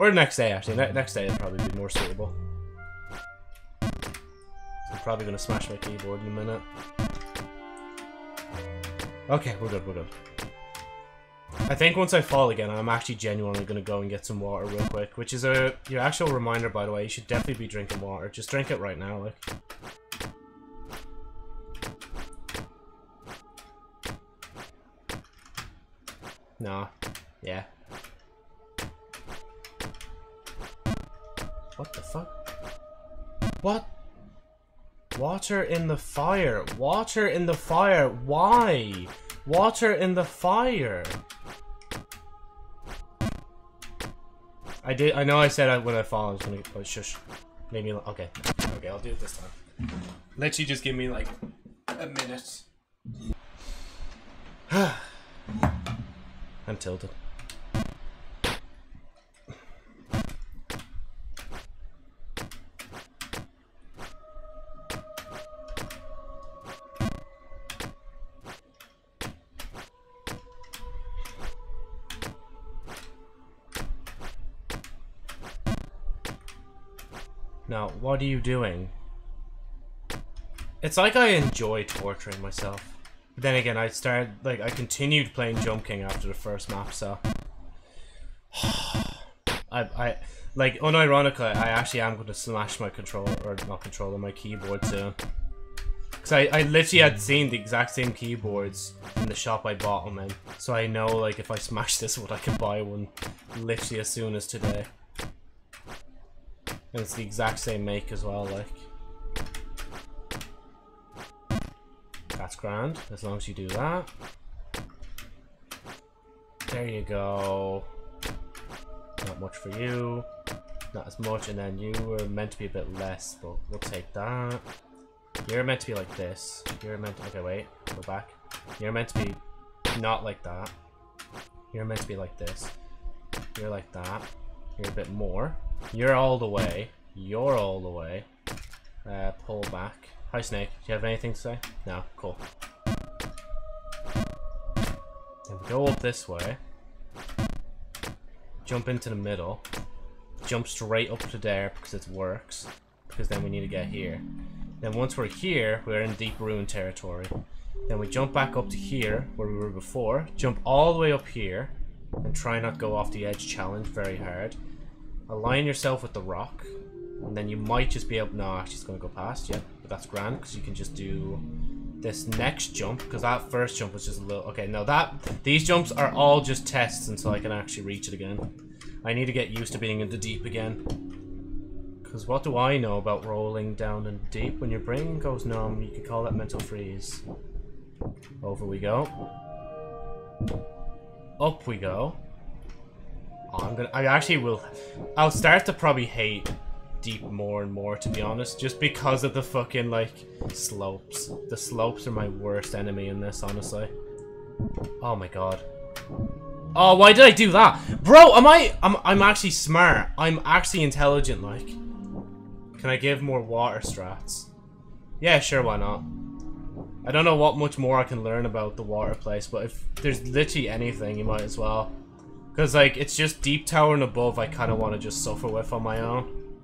Or next day, actually. Ne next day it'll probably be more suitable. I'm probably going to smash my keyboard in a minute. Okay, we're good, we're good. I think once I fall again, I'm actually genuinely going to go and get some water real quick. Which is a your actual reminder, by the way. You should definitely be drinking water. Just drink it right now, like. Nah. Yeah. What the fuck? What? Water in the fire. Water in the fire. Why? Water in the fire. I did. I know I said I, when I fall, I was gonna. Oh, shush. Maybe. Okay. Okay, I'll do it this time. Let you just give me like a minute. I'm tilted. What are you doing? It's like I enjoy torturing myself. But then again, I started, like, I continued playing Jump King after the first map, so... I, I, like, unironically, I actually am going to smash my controller, or not controller, my keyboard soon. Because I, I literally had seen the exact same keyboards in the shop I bought them in. So I know, like, if I smash this one, I can buy one literally as soon as today. And it's the exact same make as well, like. That's grand, as long as you do that. There you go. Not much for you. Not as much, and then you were meant to be a bit less, but we'll take that. You're meant to be like this. You're meant to, okay, wait, go back. You're meant to be not like that. You're meant to be like this. You're like that. You're a bit more. You're all the way. You're all the way. Uh, pull back. Hi, Snake. Do you have anything to say? No? Cool. Then we go up this way. Jump into the middle. Jump straight up to there because it works. Because then we need to get here. Then once we're here, we're in deep ruin territory. Then we jump back up to here, where we were before. Jump all the way up here. And try not go off the edge challenge very hard. Align yourself with the rock. And then you might just be able... No, it's going to go past, yeah. But that's grand, because you can just do this next jump, because that first jump was just a little... Okay, no, that... These jumps are all just tests until I can actually reach it again. I need to get used to being in the deep again. Because what do I know about rolling down in deep? When your brain goes numb, you can call that mental freeze. Over we go. Up we go. Oh, I'm gonna. I actually will. I'll start to probably hate deep more and more, to be honest, just because of the fucking like slopes. The slopes are my worst enemy in this, honestly. Oh my god. Oh, why did I do that, bro? Am I? I'm. I'm actually smart. I'm actually intelligent. Like, can I give more water strats? Yeah, sure. Why not? I don't know what much more I can learn about the water place, but if there's literally anything, you might as well. Because, like, it's just Deep Tower and above I kind of want to just suffer with on my own.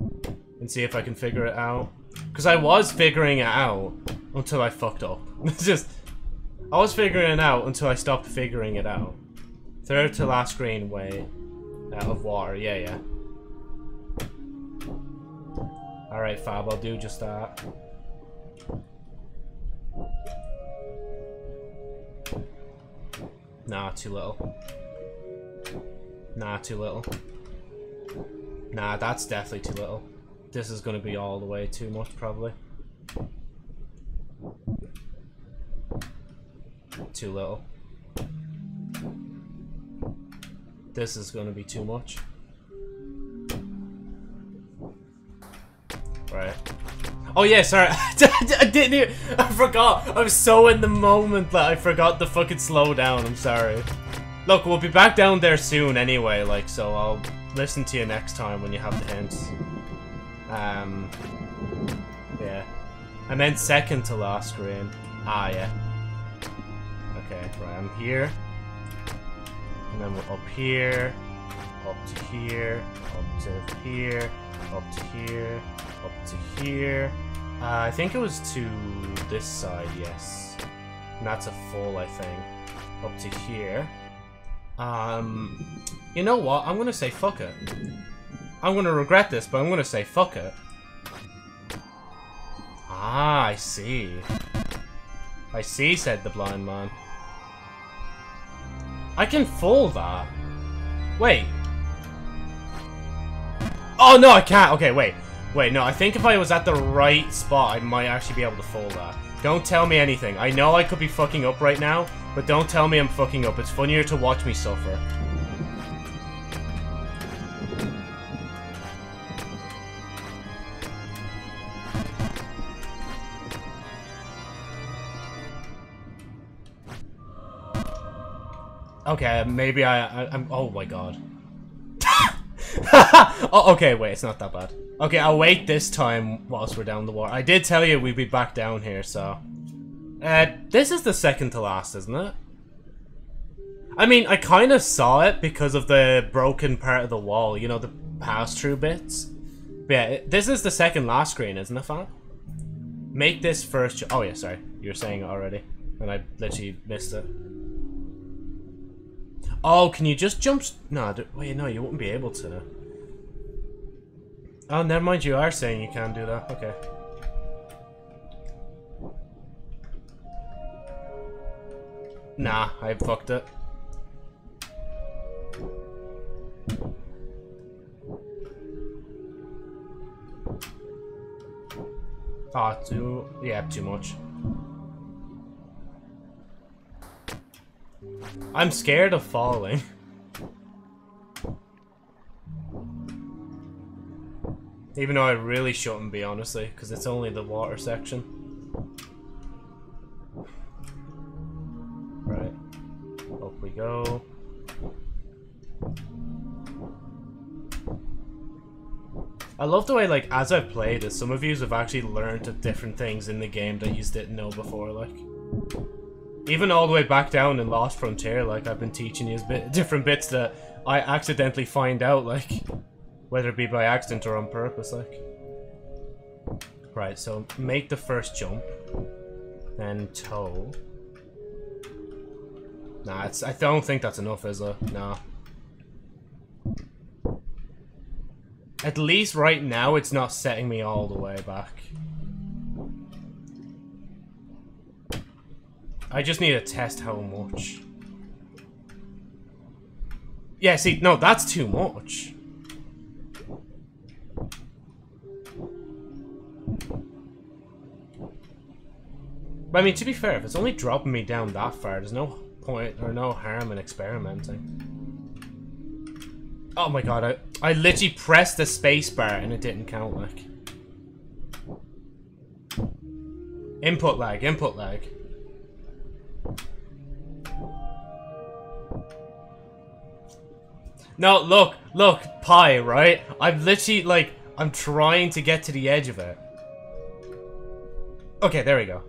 And see if I can figure it out. Because I was figuring it out until I fucked up. It's just... I was figuring it out until I stopped figuring it out. Third to last green way out of water. Yeah, yeah. Alright, Fab, I'll do just that. Nah, too little. Nah, too little. Nah, that's definitely too little. This is gonna be all the way too much, probably. Too little. This is gonna be too much. Right. Oh yeah, sorry. I didn't. I forgot. I was so in the moment that I forgot to fucking slow down. I'm sorry. Look, we'll be back down there soon anyway. Like, so I'll listen to you next time when you have the hints. Um. Yeah. I meant second to last screen. Ah, yeah. Okay, right. I'm here. And then we're up here, up to here, up to here, up to here, up to here. Uh, I think it was to this side, yes. And that's a full, I think. Up to here. Um, you know what? I'm gonna say fuck it. I'm gonna regret this, but I'm gonna say fuck it. Ah, I see. I see, said the blind man. I can fool that. Wait. Oh, no, I can't. Okay, wait. Wait, no, I think if I was at the right spot, I might actually be able to fold that. Don't tell me anything. I know I could be fucking up right now, but don't tell me I'm fucking up. It's funnier to watch me suffer. Okay, maybe I, I am Oh my god. oh, okay, wait, it's not that bad. Okay, I'll wait this time whilst we're down the water. I did tell you we'd be back down here, so... Uh, this is the second to last, isn't it? I mean, I kind of saw it because of the broken part of the wall, you know, the pass-through bits. But yeah, this is the second last screen, isn't it, fam? Make this first... Oh, yeah, sorry. You were saying it already. And I literally missed it. Oh, can you just jump? No, wait, no, you wouldn't be able to. Oh, never mind, you are saying you can do that. Okay. Nah, I fucked it. Ah, oh, too... Yeah, too much. I'm scared of falling. Even though I really shouldn't be, honestly, because it's only the water section. Right. Up we go. I love the way, like, as I've played it, some of you have actually learned different things in the game that you didn't know before, like. Even all the way back down in Lost Frontier, like, I've been teaching you bit, different bits that I accidentally find out, like, whether it be by accident or on purpose, like. Right, so make the first jump, then toe. Nah, it's, I don't think that's enough, is it? Nah. At least right now, it's not setting me all the way back. I just need to test how much. Yeah, see, no, that's too much. But I mean, to be fair, if it's only dropping me down that far, there's no point or no harm in experimenting. Oh my god, I, I literally pressed the spacebar and it didn't count, like. Input lag, input lag. No, look, look, pie, right? I'm literally, like, I'm trying to get to the edge of it. Okay, there we go.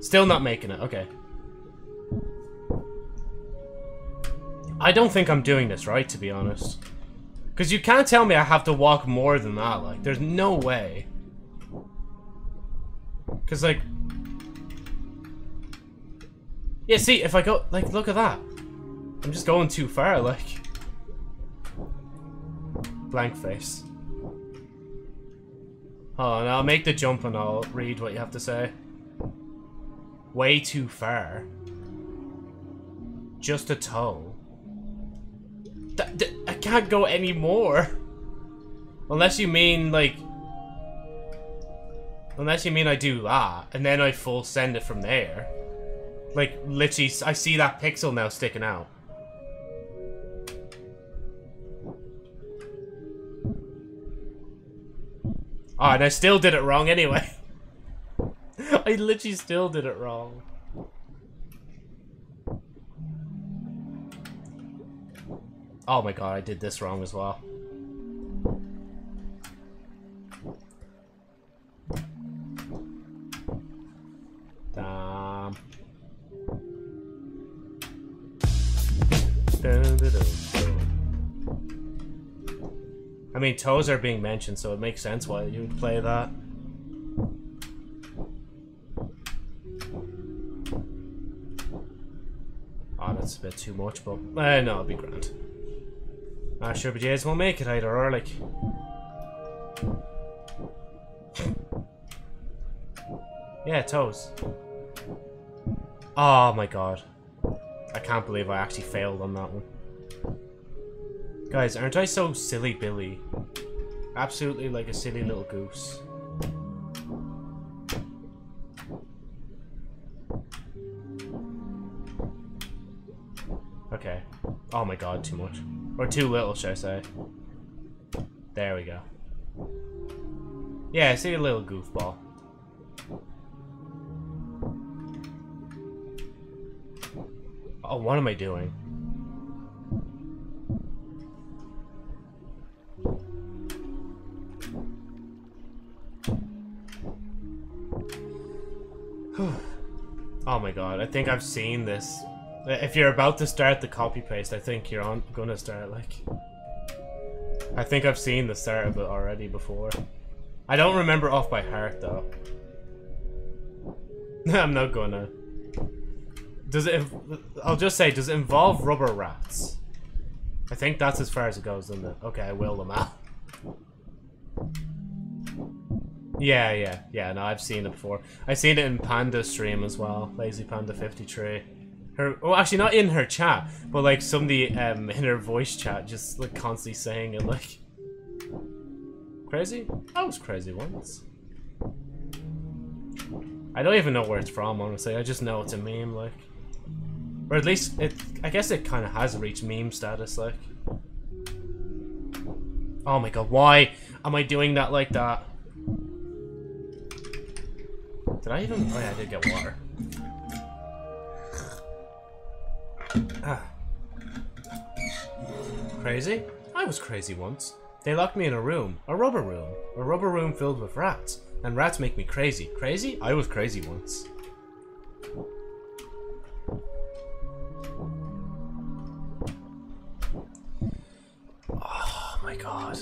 Still not making it, okay. I don't think I'm doing this right, to be honest. Because you can't tell me I have to walk more than that, like, there's no way. Because, like... Yeah, see, if I go... Like, look at that. I'm just going too far, like. Blank face. Oh, and I'll make the jump and I'll read what you have to say. Way too far. Just a toe. I can't go any more. Unless you mean, like... Unless you mean I do that, and then I full send it from there. Like, literally, I see that pixel now sticking out. Oh, and I still did it wrong anyway. I literally still did it wrong. Oh my god, I did this wrong as well. Damn. Dun, dun, dun, I mean, toes are being mentioned, so it makes sense why you would play that. Oh, that's a bit too much, but eh, no, it'll be grand. Ah, sure, but Jays will make it either or, like. Yeah, toes. Oh my god. I can't believe I actually failed on that one. Guys, aren't I so silly Billy? Absolutely like a silly little goose. Okay. Oh my god, too much. Or too little, should I say. There we go. Yeah, see a little goofball. Oh, what am I doing? oh my god, I think I've seen this. Uh, if you're about to start the copy paste, I think you're on gonna start like I think I've seen the start of it already before. I don't remember off by heart though. I'm not gonna. Does it I'll just say, does it involve rubber rats? I think that's as far as it goes, isn't it? Okay, I will them out. Yeah, yeah, yeah, no, I've seen it before. I've seen it in Panda stream as well, Lazy Panda 53. Her, well, actually not in her chat, but like somebody um, in her voice chat just like constantly saying it like... Crazy? I was crazy once. I don't even know where it's from, honestly. I just know it's a meme, like. Or at least, it. I guess it kind of has reached meme status, like. Oh my god, why am I doing that like that? Did I even? Oh yeah, I did get water. Ah. Crazy? I was crazy once. They locked me in a room, a rubber room, a rubber room filled with rats. And rats make me crazy. Crazy? I was crazy once. Oh my god.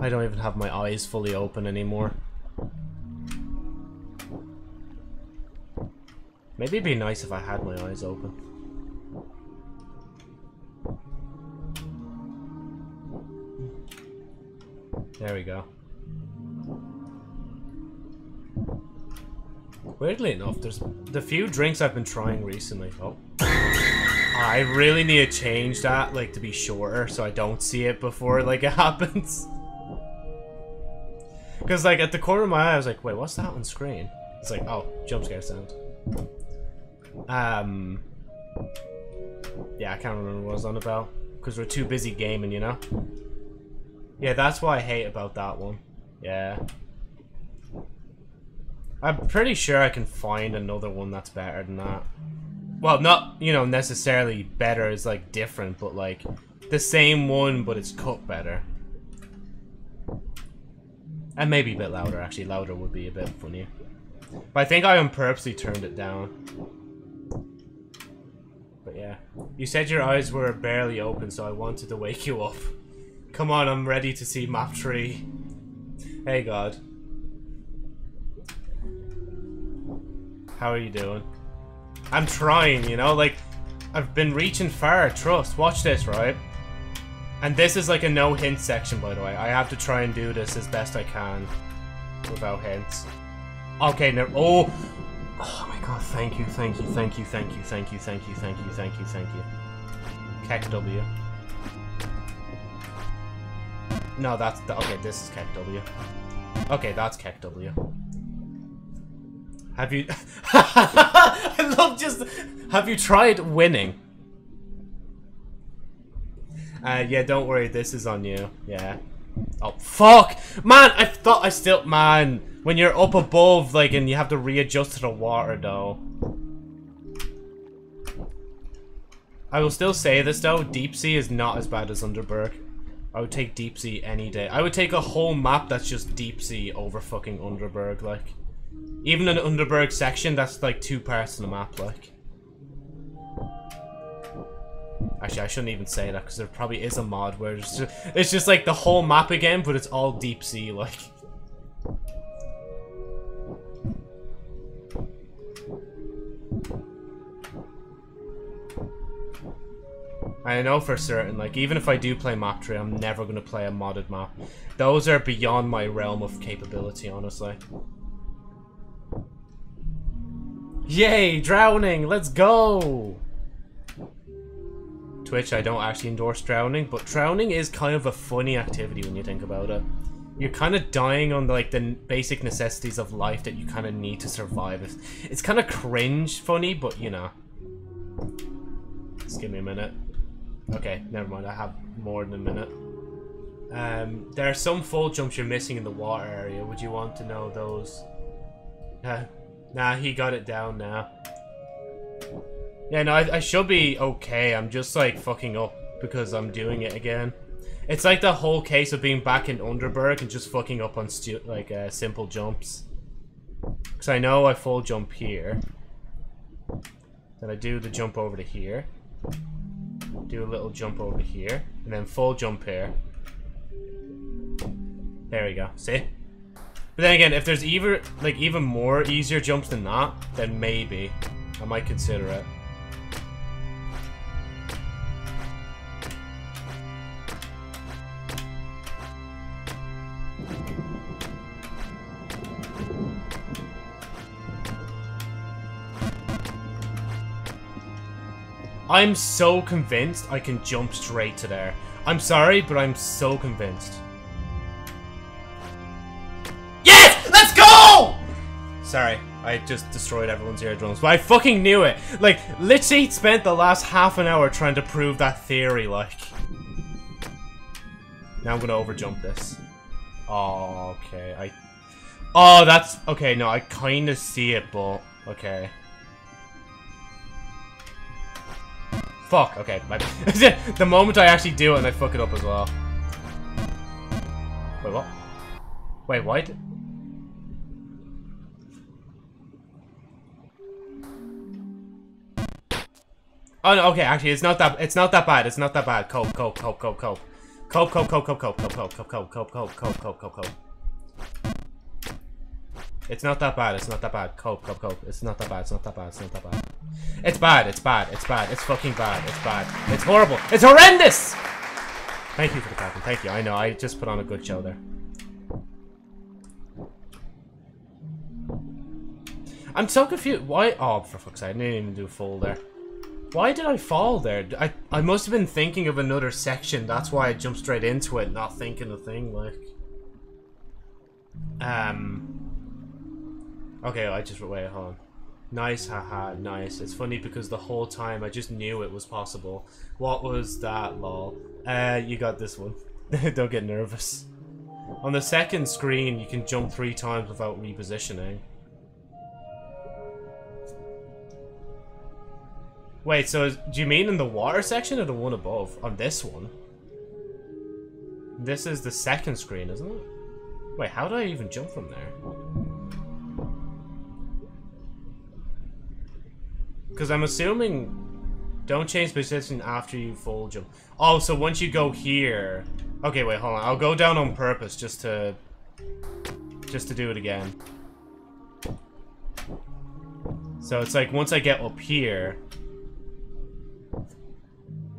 I don't even have my eyes fully open anymore. Maybe it'd be nice if I had my eyes open. There we go. Weirdly enough, there's the few drinks I've been trying recently. Oh. I really need to change that, like, to be shorter so I don't see it before, like, it happens. Because, like, at the corner of my eye, I was like, wait, what's that on screen? It's like, oh, jump scare sound. Um... Yeah, I can't remember what I was on about. Because we're too busy gaming, you know? Yeah, that's what I hate about that one. Yeah. I'm pretty sure I can find another one that's better than that. Well, not, you know, necessarily better is like different, but like the same one, but it's cut better. And maybe a bit louder, actually. Louder would be a bit funnier. But I think I purposely turned it down. Yeah. You said your eyes were barely open, so I wanted to wake you up. Come on, I'm ready to see map 3. Hey, God. How are you doing? I'm trying, you know? Like, I've been reaching far, trust. Watch this, right? And this is like a no hint section, by the way. I have to try and do this as best I can without hints. Okay, no. Oh! Oh my god, thank you, thank you, thank you, thank you, thank you, thank you, thank you, thank you, thank you. Keck W. No, that's the, okay, this is Keck W. Okay, that's Keck W. Have you I love just have you tried winning? Uh yeah, don't worry, this is on you. Yeah. Oh fuck! Man, I thought I still man, when you're up above like and you have to readjust to the water though. I will still say this though, Deep Sea is not as bad as Underburg. I would take Deep Sea any day. I would take a whole map that's just Deep Sea over fucking Underburg, like. Even an Underburg section, that's like two parts of the map, like. Actually, I shouldn't even say that, because there probably is a mod where it's just, it's just like the whole map again, but it's all deep sea, like. I know for certain, like, even if I do play map 3, I'm never going to play a modded map. Those are beyond my realm of capability, honestly. Yay, drowning, let's go! Twitch, I don't actually endorse drowning, but drowning is kind of a funny activity when you think about it. You're kind of dying on like the basic necessities of life that you kind of need to survive. It's, it's kind of cringe funny, but you know. Just give me a minute. Okay, never mind, I have more than a minute. Um, there are some full jumps you're missing in the water area. Would you want to know those? Uh, Nah, he got it down now. Yeah, no, I, I should be okay. I'm just, like, fucking up because I'm doing it again. It's like the whole case of being back in Underburg and just fucking up on, like, uh, simple jumps. Because I know I full jump here. Then I do the jump over to here. Do a little jump over here. And then full jump here. There we go. See? But then again, if there's even like even more easier jumps than that, then maybe I might consider it. I'm so convinced I can jump straight to there. I'm sorry, but I'm so convinced. Yes! Let's go! Sorry, I just destroyed everyone's eardrums, but I fucking knew it! Like, literally spent the last half an hour trying to prove that theory, like. Now I'm gonna overjump this. Oh, okay, I... Oh, that's... Okay, no, I kinda see it, but... Okay. Fuck, okay. My, the moment I actually do it and I fuck it up as well. Wait, what? Wait, why did... Oh no, okay, actually it's not that it's not that bad. It's not that bad. Cope, cope, cope, cope, cope. Cope, cope, cope, cope, cope, cope, cope, cope, cope, cope, cope, cope, cope, cope, cope. It's not that bad, it's not that bad. Cope, cope, cope. It's not that bad, it's not that bad, it's not that bad. It's bad, it's bad, it's bad, it's fucking bad, it's bad. It's horrible. It's horrendous! Thank you for the captain, thank you. I know, I just put on a good show there. I'm so confused. Why? Oh, for fuck's sake, I didn't even do a fall there. Why did I fall there? I, I must have been thinking of another section. That's why I jumped straight into it, not thinking the thing, like... Um... Okay, I just... Wait, hold on. Nice, haha, nice. It's funny because the whole time I just knew it was possible. What was that, lol? Uh, you got this one. Don't get nervous. On the second screen, you can jump three times without repositioning. Wait, so do you mean in the water section or the one above? On this one? This is the second screen, isn't it? Wait, how do I even jump from there? Because I'm assuming... Don't change position after you full jump. Oh, so once you go here... Okay, wait, hold on. I'll go down on purpose just to... Just to do it again. So it's like, once I get up here...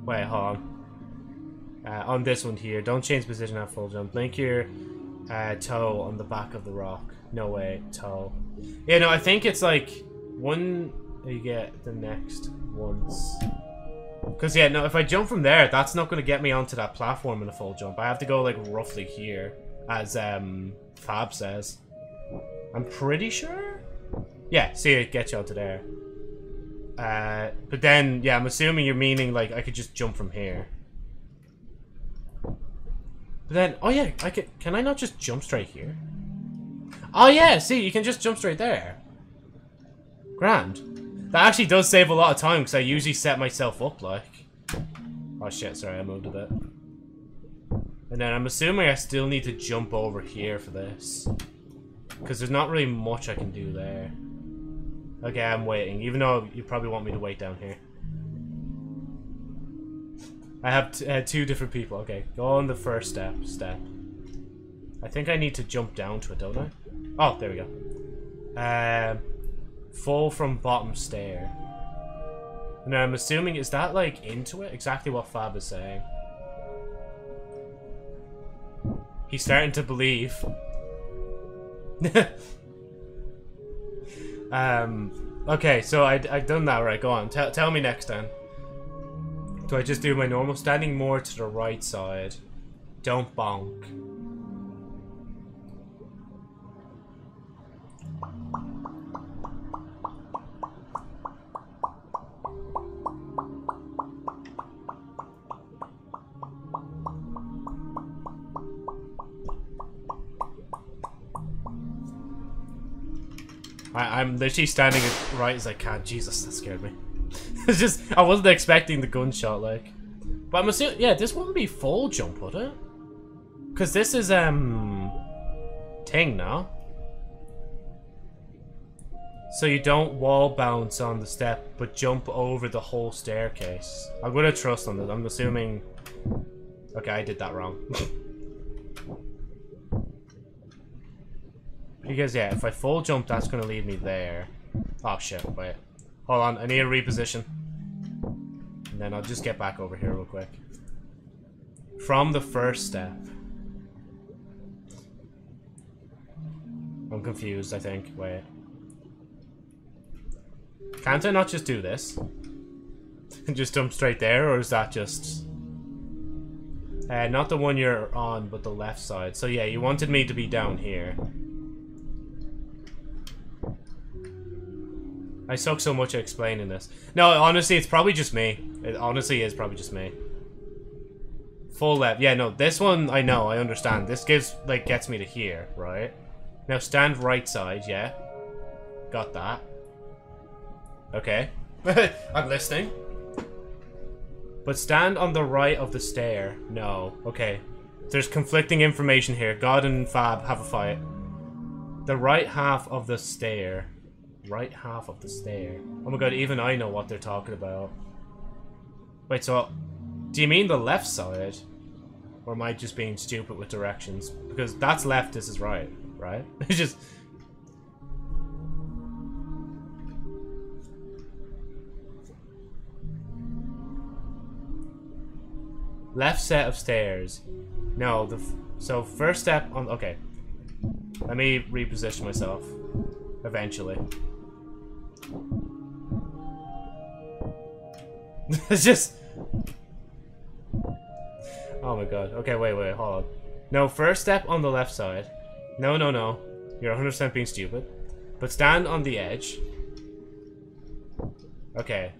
Wait, hold on. Uh, on this one here, don't change position at full jump. Link your uh, toe on the back of the rock. No way, toe. Yeah, no, I think it's like one you get the next once. Because, yeah, no, if I jump from there, that's not going to get me onto that platform in a full jump. I have to go, like, roughly here, as um, Fab says. I'm pretty sure? Yeah, see, it gets you onto there. Uh, but then, yeah, I'm assuming you're meaning, like, I could just jump from here. But then, oh yeah, I could, can I not just jump straight here? Oh yeah, see, you can just jump straight there. Grand. That actually does save a lot of time, because I usually set myself up, like. Oh shit, sorry, I moved a bit. And then I'm assuming I still need to jump over here for this. Because there's not really much I can do there. Okay, I'm waiting, even though you probably want me to wait down here. I have uh, two different people. Okay, go on the first step. Step. I think I need to jump down to it, don't I? Oh, there we go. Um... Fall from bottom stair. Now I'm assuming, is that like into it? Exactly what Fab is saying. He's starting to believe. um, okay, so I, I've done that right, go on. Tell, tell me next then. Do I just do my normal? Standing more to the right side. Don't bonk. I, am literally standing as right as I can. Jesus, that scared me. it's just, I wasn't expecting the gunshot, like. But I'm assuming, yeah, this wouldn't be full jump, would it? Because this is, um, Ting now. So you don't wall bounce on the step, but jump over the whole staircase. I'm gonna trust on this. I'm assuming... Okay, I did that wrong. Because, yeah, if I full jump, that's going to leave me there. Oh, shit, wait. Hold on, I need a reposition. And then I'll just get back over here real quick. From the first step. I'm confused, I think. Wait. Can't I not just do this? And just jump straight there, or is that just... Uh, not the one you're on, but the left side. So yeah, you wanted me to be down here. I suck so much at explaining this. No, honestly, it's probably just me. It honestly is probably just me. Full left. Yeah, no, this one, I know, I understand. This gives, like, gets me to here, right? Now stand right side, yeah. Got that. Okay. I'm listening. But stand on the right of the stair. No. Okay. There's conflicting information here. God and Fab have a fight. The right half of the stair right half of the stair. Oh my god, even I know what they're talking about. Wait, so... Do you mean the left side? Or am I just being stupid with directions? Because that's left, this is right, right? It's just... Left set of stairs. No, the... so, first step on... Okay. Let me reposition myself. Eventually. it's just... Oh my god. Okay, wait, wait, hold on. No, first step on the left side. No, no, no. You're 100% being stupid. But stand on the edge. Okay.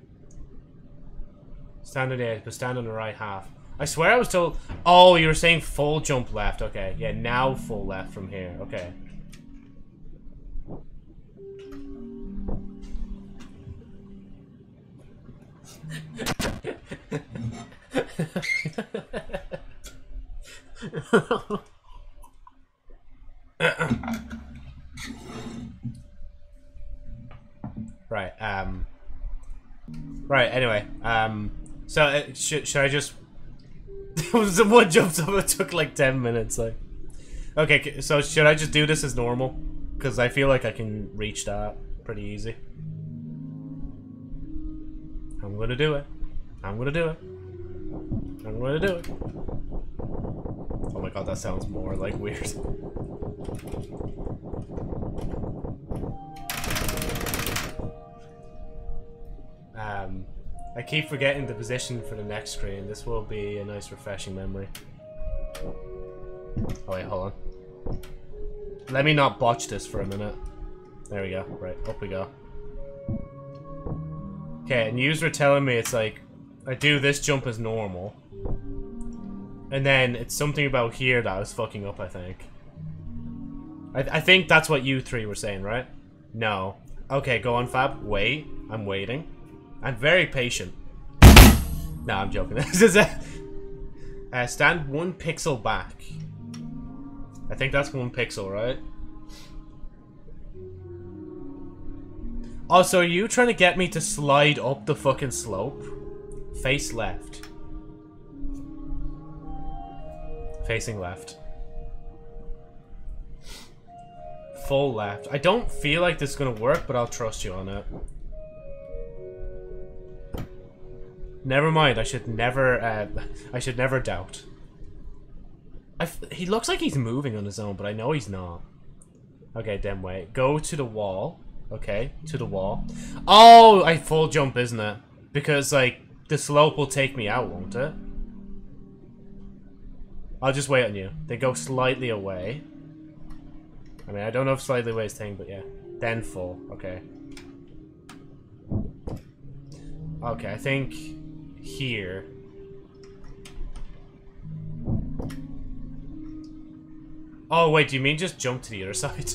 Stand on the edge, but stand on the right half. I swear I was told... Oh, you were saying full jump left. Okay, yeah, now full left from here. Okay. right, um... Right, anyway, um... So, uh, should, should I just... one jump up it took like 10 minutes, like... Okay, so should I just do this as normal? Because I feel like I can reach that pretty easy. I'm gonna do it. I'm gonna do it. I'm gonna do it. Oh my god, that sounds more like weird. Um, I keep forgetting the position for the next screen. This will be a nice refreshing memory. Oh wait, hold on. Let me not botch this for a minute. There we go. Right, up we go. Okay, and yous were telling me it's like, I do this jump as normal. And then it's something about here that I was fucking up, I think. I, th I think that's what you three were saying, right? No. Okay, go on, Fab. Wait. I'm waiting. I'm very patient. No, I'm joking. uh, stand one pixel back. I think that's one pixel, right? Also, are you trying to get me to slide up the fucking slope? Face left. Facing left. Full left. I don't feel like this is gonna work, but I'll trust you on it. Never mind, I should never, uh, I should never doubt. he looks like he's moving on his own, but I know he's not. Okay, then wait. Go to the wall. Okay, to the wall. Oh, I full jump, isn't it? Because, like, the slope will take me out, won't it? I'll just wait on you. They go slightly away. I mean, I don't know if slightly away is thing, but yeah. Then full. Okay. Okay, I think here. Oh, wait, do you mean just jump to the other side?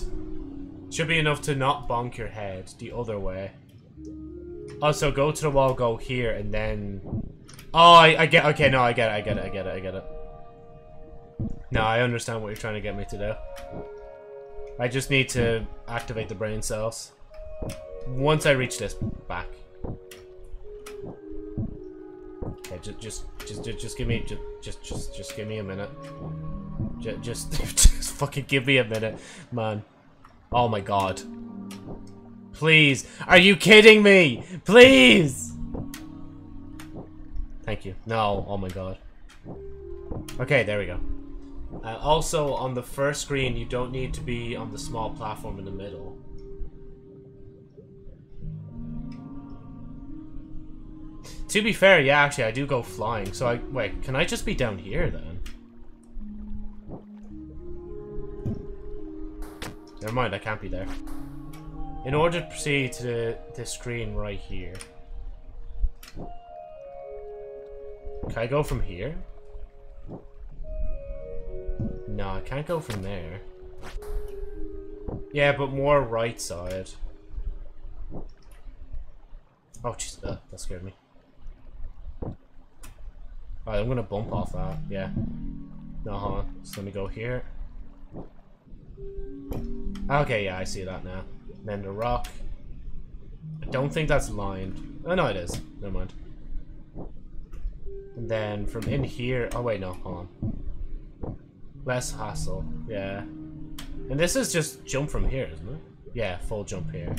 Should be enough to not bonk your head the other way. Also, go to the wall, go here, and then... Oh, I, I get... Okay, no, I get it, I get it, I get it, I get it. No, I understand what you're trying to get me to do. I just need to activate the brain cells. Once I reach this back. Okay, just, just, just, just, give me, just, just, just, just give me a minute. Just, just, just fucking give me a minute, man. Oh my god. Please. Are you kidding me? Please! Thank you. No. Oh my god. Okay, there we go. Uh, also, on the first screen, you don't need to be on the small platform in the middle. To be fair, yeah, actually, I do go flying. So I... Wait, can I just be down here, then? Never mind, I can't be there. In order to proceed to the, the screen right here. Can I go from here? No, I can't go from there. Yeah, but more right side. Oh, jeez, uh, that scared me. Alright, I'm gonna bump off that, yeah. No, hold on. So let me go here. Okay, yeah, I see that now. Then the rock. I don't think that's lined. Oh, no, it is. Never mind. And then from in here... Oh, wait, no, hold on. Less hassle, yeah. And this is just jump from here, isn't it? Yeah, full jump here.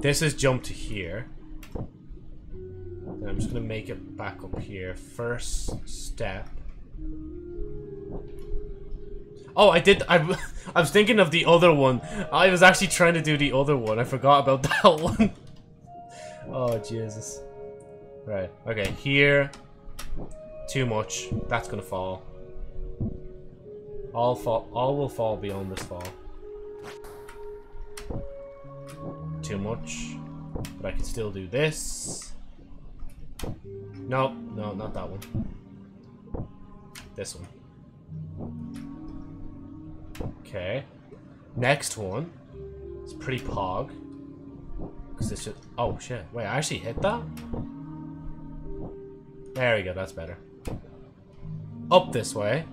This is jump to here. And I'm just gonna make it back up here. First step. Oh, I did. I, I was thinking of the other one. I was actually trying to do the other one. I forgot about that one. oh, Jesus. Right. Okay, here. Too much. That's gonna fall. All fall. All will fall beyond this fall. Too much. But I can still do this. No, no, not that one. This one. Okay. Next one. It's pretty pog. Cause this should. Oh shit! Wait, I actually hit that. There we go. That's better. Up this way.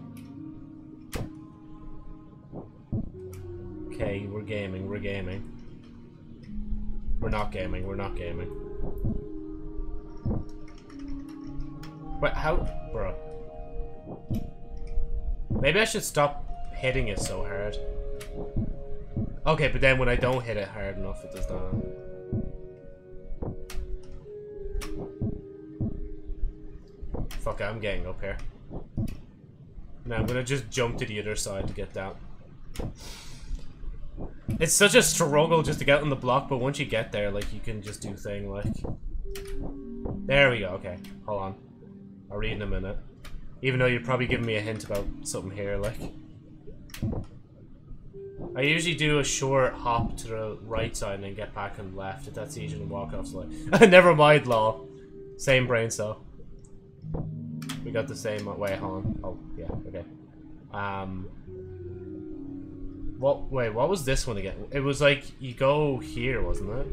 Okay, we're gaming. We're gaming. We're not gaming. We're not gaming. Wait, how, bro? Maybe I should stop hitting it so hard. Okay, but then when I don't hit it hard enough, it does that. Fuck it, I'm getting up here. Now I'm gonna just jump to the other side to get down. It's such a struggle just to get on the block, but once you get there, like, you can just do thing, like... There we go, okay. Hold on. I'll read in a minute. Even though you're probably giving me a hint about something here, like... I usually do a short hop to the right side and then get back on the left, if that's easier than walk off slide. Never mind, law. Same brain cell. We got the same... way, hold on. Oh, yeah, okay. Um... What? Wait, what was this one again? It was like, you go here, wasn't it?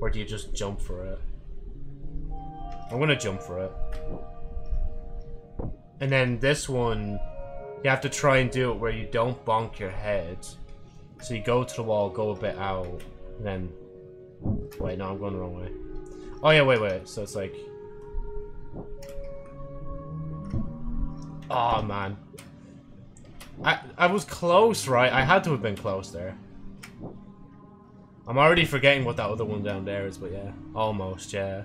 Or do you just jump for it? I'm gonna jump for it. And then this one, you have to try and do it where you don't bonk your head. So you go to the wall, go a bit out, and then... Wait, no, I'm going the wrong way. Oh yeah, wait, wait. So it's like... Oh man. I I was close, right? I had to have been close there. I'm already forgetting what that other one down there is, but yeah. Almost, yeah.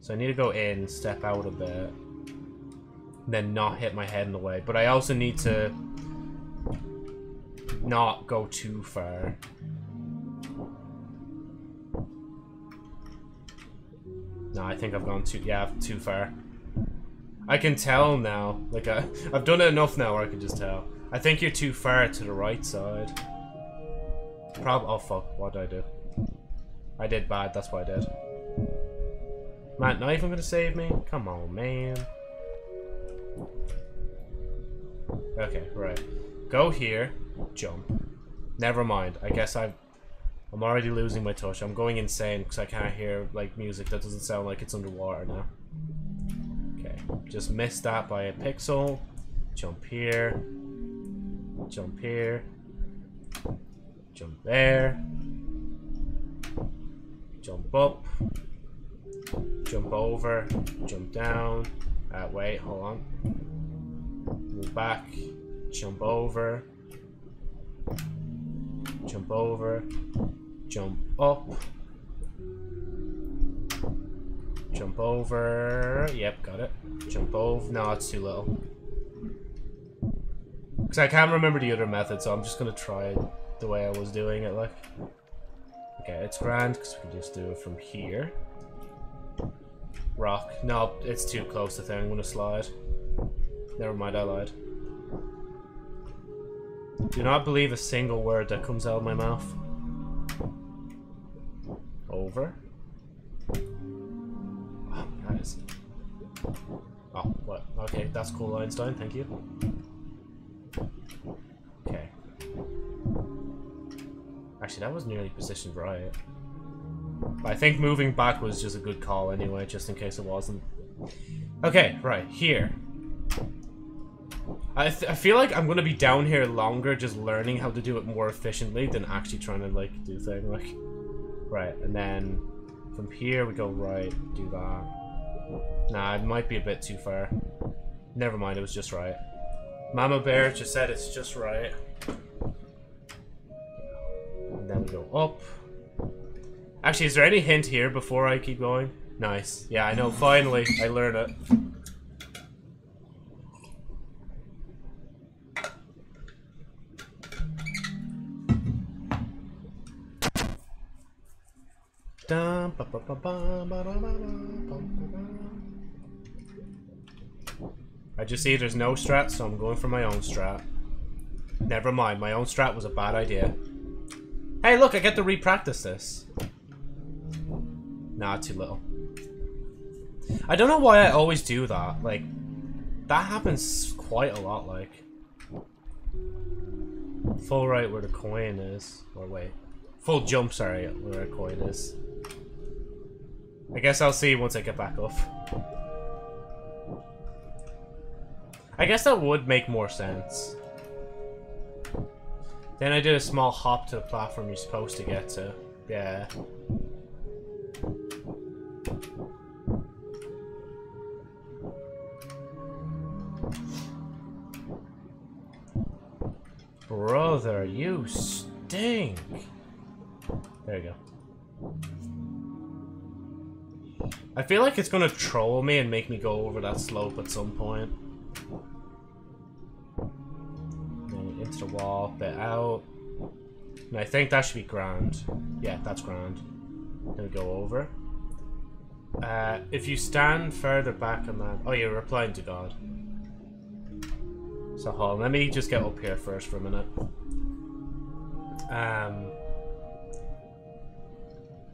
So I need to go in, step out a bit. Then not hit my head in the way. But I also need to not go too far. No, I think I've gone too, yeah, too far. I can tell now. Like, I, uh, I've done it enough now where I can just tell. I think you're too far to the right side. Prob- oh fuck, what did I do? I did bad, that's what I did. Matt, not even gonna save me? Come on, man. Okay, right. Go here, jump. Never mind, I guess I've... I'm already losing my touch. I'm going insane because I can't hear, like, music that doesn't sound like it's underwater now. Okay, just missed that by a pixel. Jump here. Jump here. Jump there. Jump up. Jump over. Jump down. Uh, wait, hold on. Move back. Jump over. Jump over. Jump up. Jump over. Yep, got it. Jump over. No, it's too little. Because I can't remember the other method, so I'm just going to try it the way I was doing it, like. Okay, it's grand, because we can just do it from here. Rock. No, it's too close to thing. I'm to slide. Never mind, I lied. Do not believe a single word that comes out of my mouth. Over. Oh, guys. Oh, what? Okay, that's cool, Einstein. Thank you. Okay. Actually, that was nearly positioned right. I think moving back was just a good call anyway, just in case it wasn't. Okay, right, here. I, I feel like I'm gonna be down here longer just learning how to do it more efficiently than actually trying to, like, do things, like... Right, and then from here we go right, do that. Nah, it might be a bit too far. Never mind, it was just right. Mama Bear just said it's just right. And then we go up. Actually, is there any hint here before I keep going? Nice. Yeah, I know. Finally, I learned it. I just see there's no strat, so I'm going for my own strat. Never mind, my own strat was a bad idea. Hey, look, I get to re-practice this. Nah, too little. I don't know why I always do that. Like, that happens quite a lot, like. Full right where the coin is. Or wait. Full jump, sorry, where the coin is. I guess I'll see once I get back up. I guess that would make more sense. Then I did a small hop to the platform you're supposed to get to. Yeah. Brother, you stink. There you go. I feel like it's gonna troll me and make me go over that slope at some point. Into the wall, bit out. And I think that should be grand. Yeah, that's grand. Then we go over. Uh, if you stand further back on that... Oh, you're replying to God. So hold on, let me just get up here first for a minute. Um,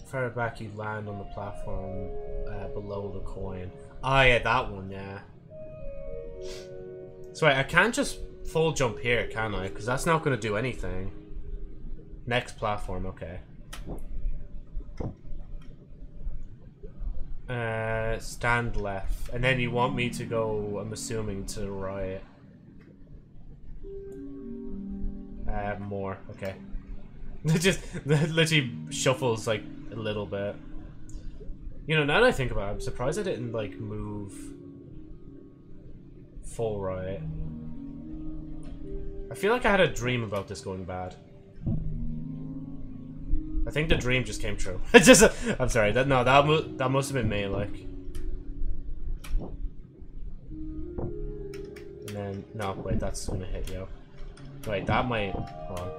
further back you land on the platform uh, below the coin. Oh yeah, that one, yeah. So I can't just full jump here, can I? Because that's not going to do anything. Next platform, okay. Uh, stand left. And then you want me to go, I'm assuming, to right. Uh, more, okay. It just literally shuffles like a little bit. You know, now that I think about it, I'm surprised I didn't like move full right. I feel like I had a dream about this going bad. I think the dream just came true. It's just, I'm sorry. That no, that mu that must have been me. Like, and then no, wait, that's gonna hit you. Wait, that might. Hold on.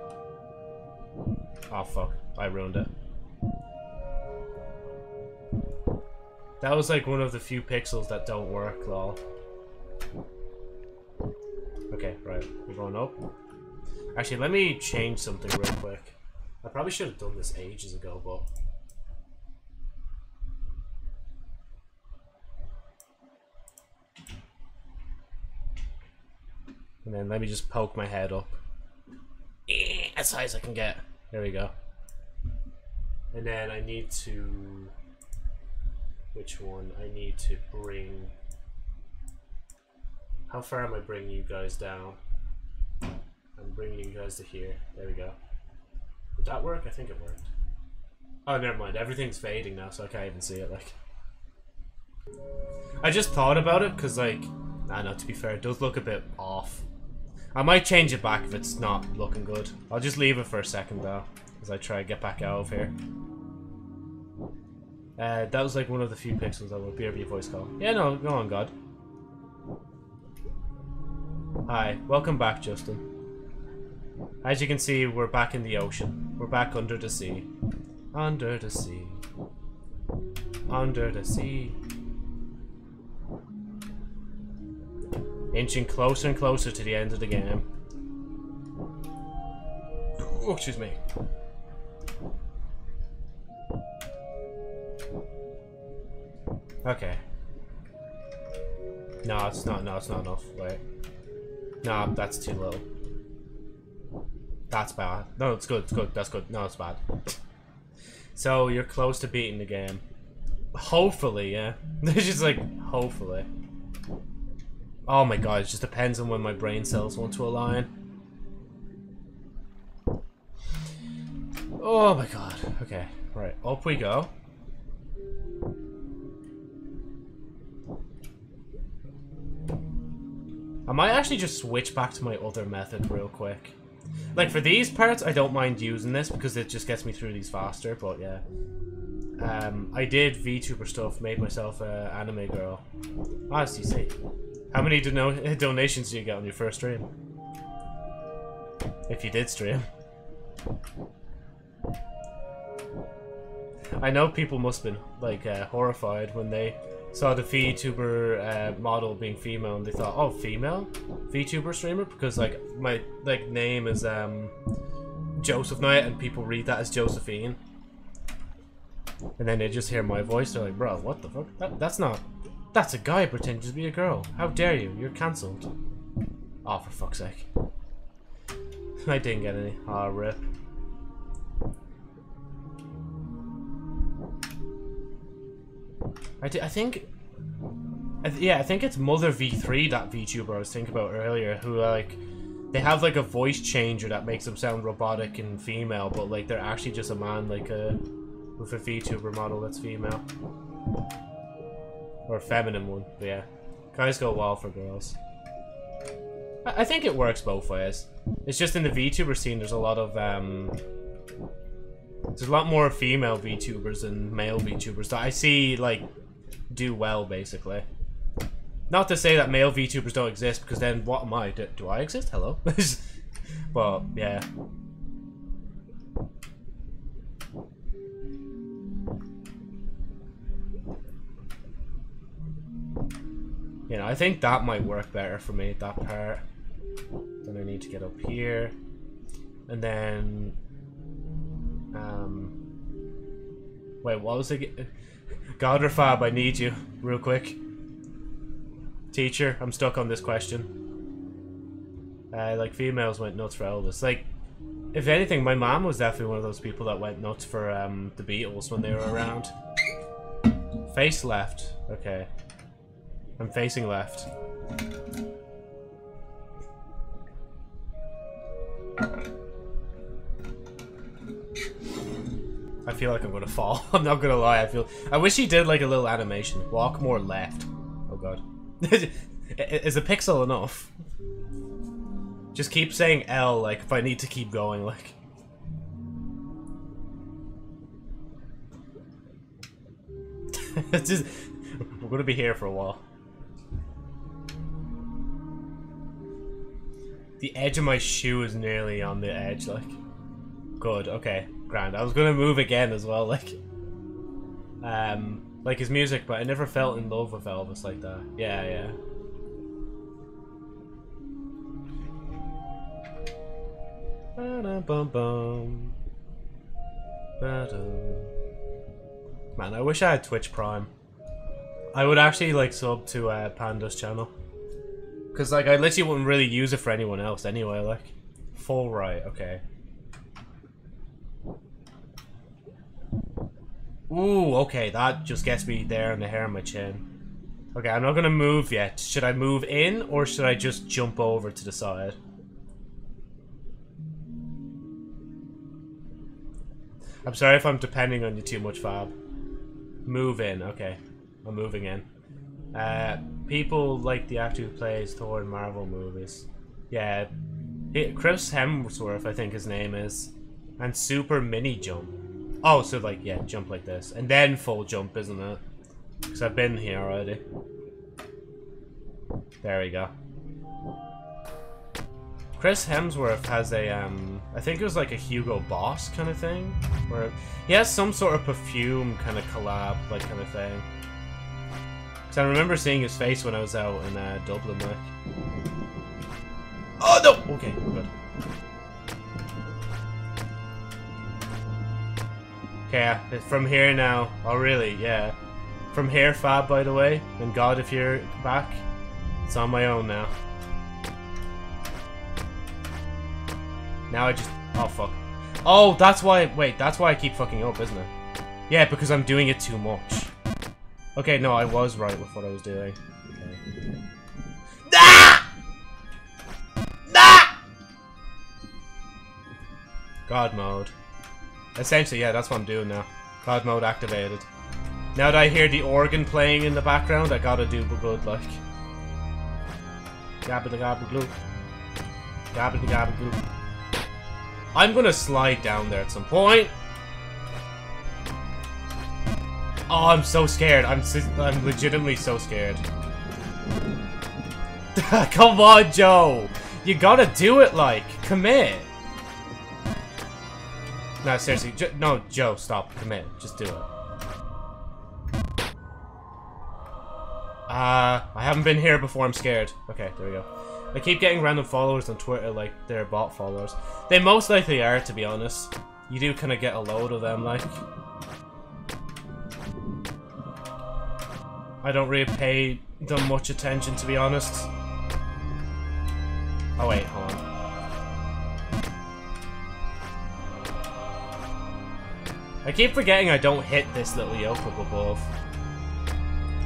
Oh fuck! I ruined it. That was like one of the few pixels that don't work, lol. Okay, right. We're going up. Actually, let me change something real quick. I probably should have done this ages ago, but... And then let me just poke my head up. As high as I can get. There we go. And then I need to... Which one? I need to bring... How far am I bringing you guys down? I'm bringing you guys to here. There we go. That work? I think it worked. Oh, never mind. Everything's fading now, so I can't even see it. Like, I just thought about it because, like, nah, no. To be fair, it does look a bit off. I might change it back if it's not looking good. I'll just leave it for a second though, as I try to get back out of here. Uh, that was like one of the few pixels that would be your voice call. Yeah, no, go on, God. Hi, welcome back, Justin. As you can see, we're back in the ocean. We're back under the sea. Under the sea. Under the sea. Inching closer and closer to the end of the game. Oh, excuse me. Okay. No, it's not. No, it's not enough. Wait. No, that's too low. That's bad. No, it's good. It's good. That's good. No, it's bad. So you're close to beating the game. Hopefully, yeah. It's just like hopefully. Oh my god, it just depends on when my brain cells want to align. Oh my god. Okay, right. Up we go. I might actually just switch back to my other method real quick. Like, for these parts, I don't mind using this because it just gets me through these faster, but yeah. Um, I did VTuber stuff, made myself an anime girl. Ah, see, see. How many dono donations do you get on your first stream? If you did stream. I know people must have been like uh, horrified when they saw the VTuber uh, model being female and they thought, oh, female VTuber streamer because like my like name is um Joseph Knight and people read that as Josephine. And then they just hear my voice, they're like, bro, what the fuck? That, that's not... That's a guy pretending to be a girl. How dare you? You're cancelled. Oh, for fuck's sake. I didn't get any. Ah, oh, rip. I, I think... I th yeah, I think it's Mother V3, that VTuber I was thinking about earlier, who, like... They have, like, a voice changer that makes them sound robotic and female, but, like, they're actually just a man, like, a... With a VTuber model that's female. Or a feminine one, yeah. Guys go wild for girls. I, I think it works both ways. It's just in the VTuber scene, there's a lot of, um... There's a lot more female VTubers than male VTubers that I see, like, do well, basically. Not to say that male VTubers don't exist, because then what am I? Do, do I exist? Hello? but, yeah. You know, I think that might work better for me, that part. Then I need to get up here. And then... Um... Wait, what was it? Godrefab, I need you, real quick. Teacher, I'm stuck on this question. Uh, like, females went nuts for Elvis. Like, if anything, my mom was definitely one of those people that went nuts for um, the Beatles when they were around. Face left. Okay. I'm facing left. I feel like I'm gonna fall. I'm not gonna lie, I feel- I wish he did like a little animation. Walk more left. Oh god. Is a pixel enough? Just keep saying L, like, if I need to keep going, like. just, we're gonna be here for a while. The edge of my shoe is nearly on the edge, like. Good, okay, grand. I was gonna move again as well, like. Um, like his music, but I never felt in love with Elvis like that. Yeah, yeah. Man, I wish I had Twitch Prime. I would actually like sub to uh, Panda's channel. Because, like, I literally wouldn't really use it for anyone else anyway, like. Full right, okay. Ooh, okay, that just gets me there in the hair on my chin. Okay, I'm not gonna move yet. Should I move in, or should I just jump over to the side? I'm sorry if I'm depending on you too much, Fab. Move in, okay. I'm moving in. Uh, people like the actor who plays Thor in Marvel movies. Yeah, Chris Hemsworth, I think his name is, and super mini jump. Oh, so like yeah, jump like this, and then full jump, isn't it? Because I've been here already. There we go. Chris Hemsworth has a, um, I think it was like a Hugo Boss kind of thing, where he has some sort of perfume kind of collab, like kind of thing. Because I remember seeing his face when I was out in uh, Dublin, like. Oh no! Okay, good. Okay, from here now. Oh really? Yeah. From here, Fab, by the way. And God, if you're back, it's on my own now. Now I just... Oh, fuck. Oh, that's why... Wait, that's why I keep fucking up, isn't it? Yeah, because I'm doing it too much. Okay, no, I was right with what I was doing. Okay. Ah! Ah! God mode. Essentially, yeah, that's what I'm doing now. God mode activated. Now that I hear the organ playing in the background, I gotta do good, like. Gabba the gabba glue. Gabba the gabba glue. I'm gonna slide down there at some point. Oh, I'm so scared. I'm I'm legitimately so scared. Come on, Joe. You gotta do it, like. Commit. No, seriously. No, Joe, stop. Commit. Just do it. Uh, I haven't been here before. I'm scared. Okay, there we go. I keep getting random followers on Twitter, like they're bot followers. They most likely are, to be honest. You do kind of get a load of them, like. I don't really pay them much attention, to be honest. Oh wait, hold on. I keep forgetting I don't hit this little yoke up above.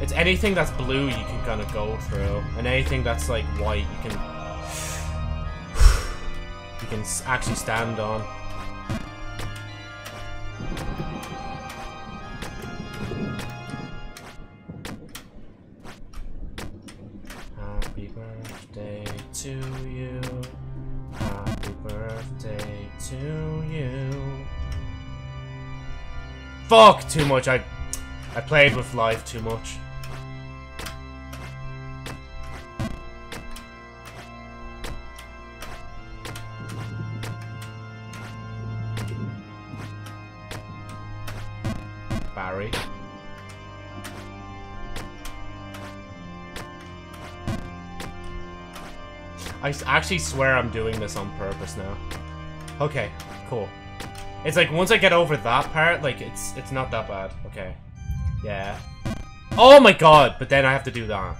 It's anything that's blue you can kind of go through, and anything that's like white you can you can actually stand on. Happy birthday to you. Happy birthday to you. Fuck! Too much. I I played with life too much. Barry. I actually swear I'm doing this on purpose now. Okay, cool. It's like once I get over that part, like it's it's not that bad. Okay. Yeah. Oh my god, but then I have to do that.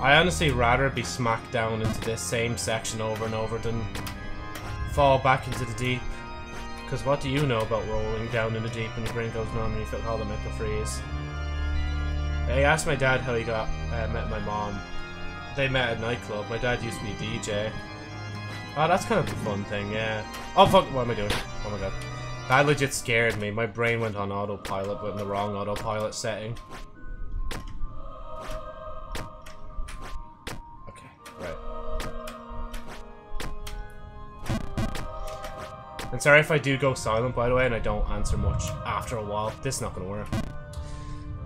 I honestly rather be smacked down into this same section over and over than fall back into the deep. Because what do you know about rolling down in the deep when your brain goes numb and you feel all the mental freeze? I asked my dad how he got uh, met my mom. They met at a nightclub. My dad used to be a DJ. Oh, that's kind of a fun thing, yeah. Oh, fuck, what am I doing? Oh my god. That legit scared me. My brain went on autopilot, but in the wrong autopilot setting. Sorry if I do go silent, by the way, and I don't answer much after a while. This is not gonna work.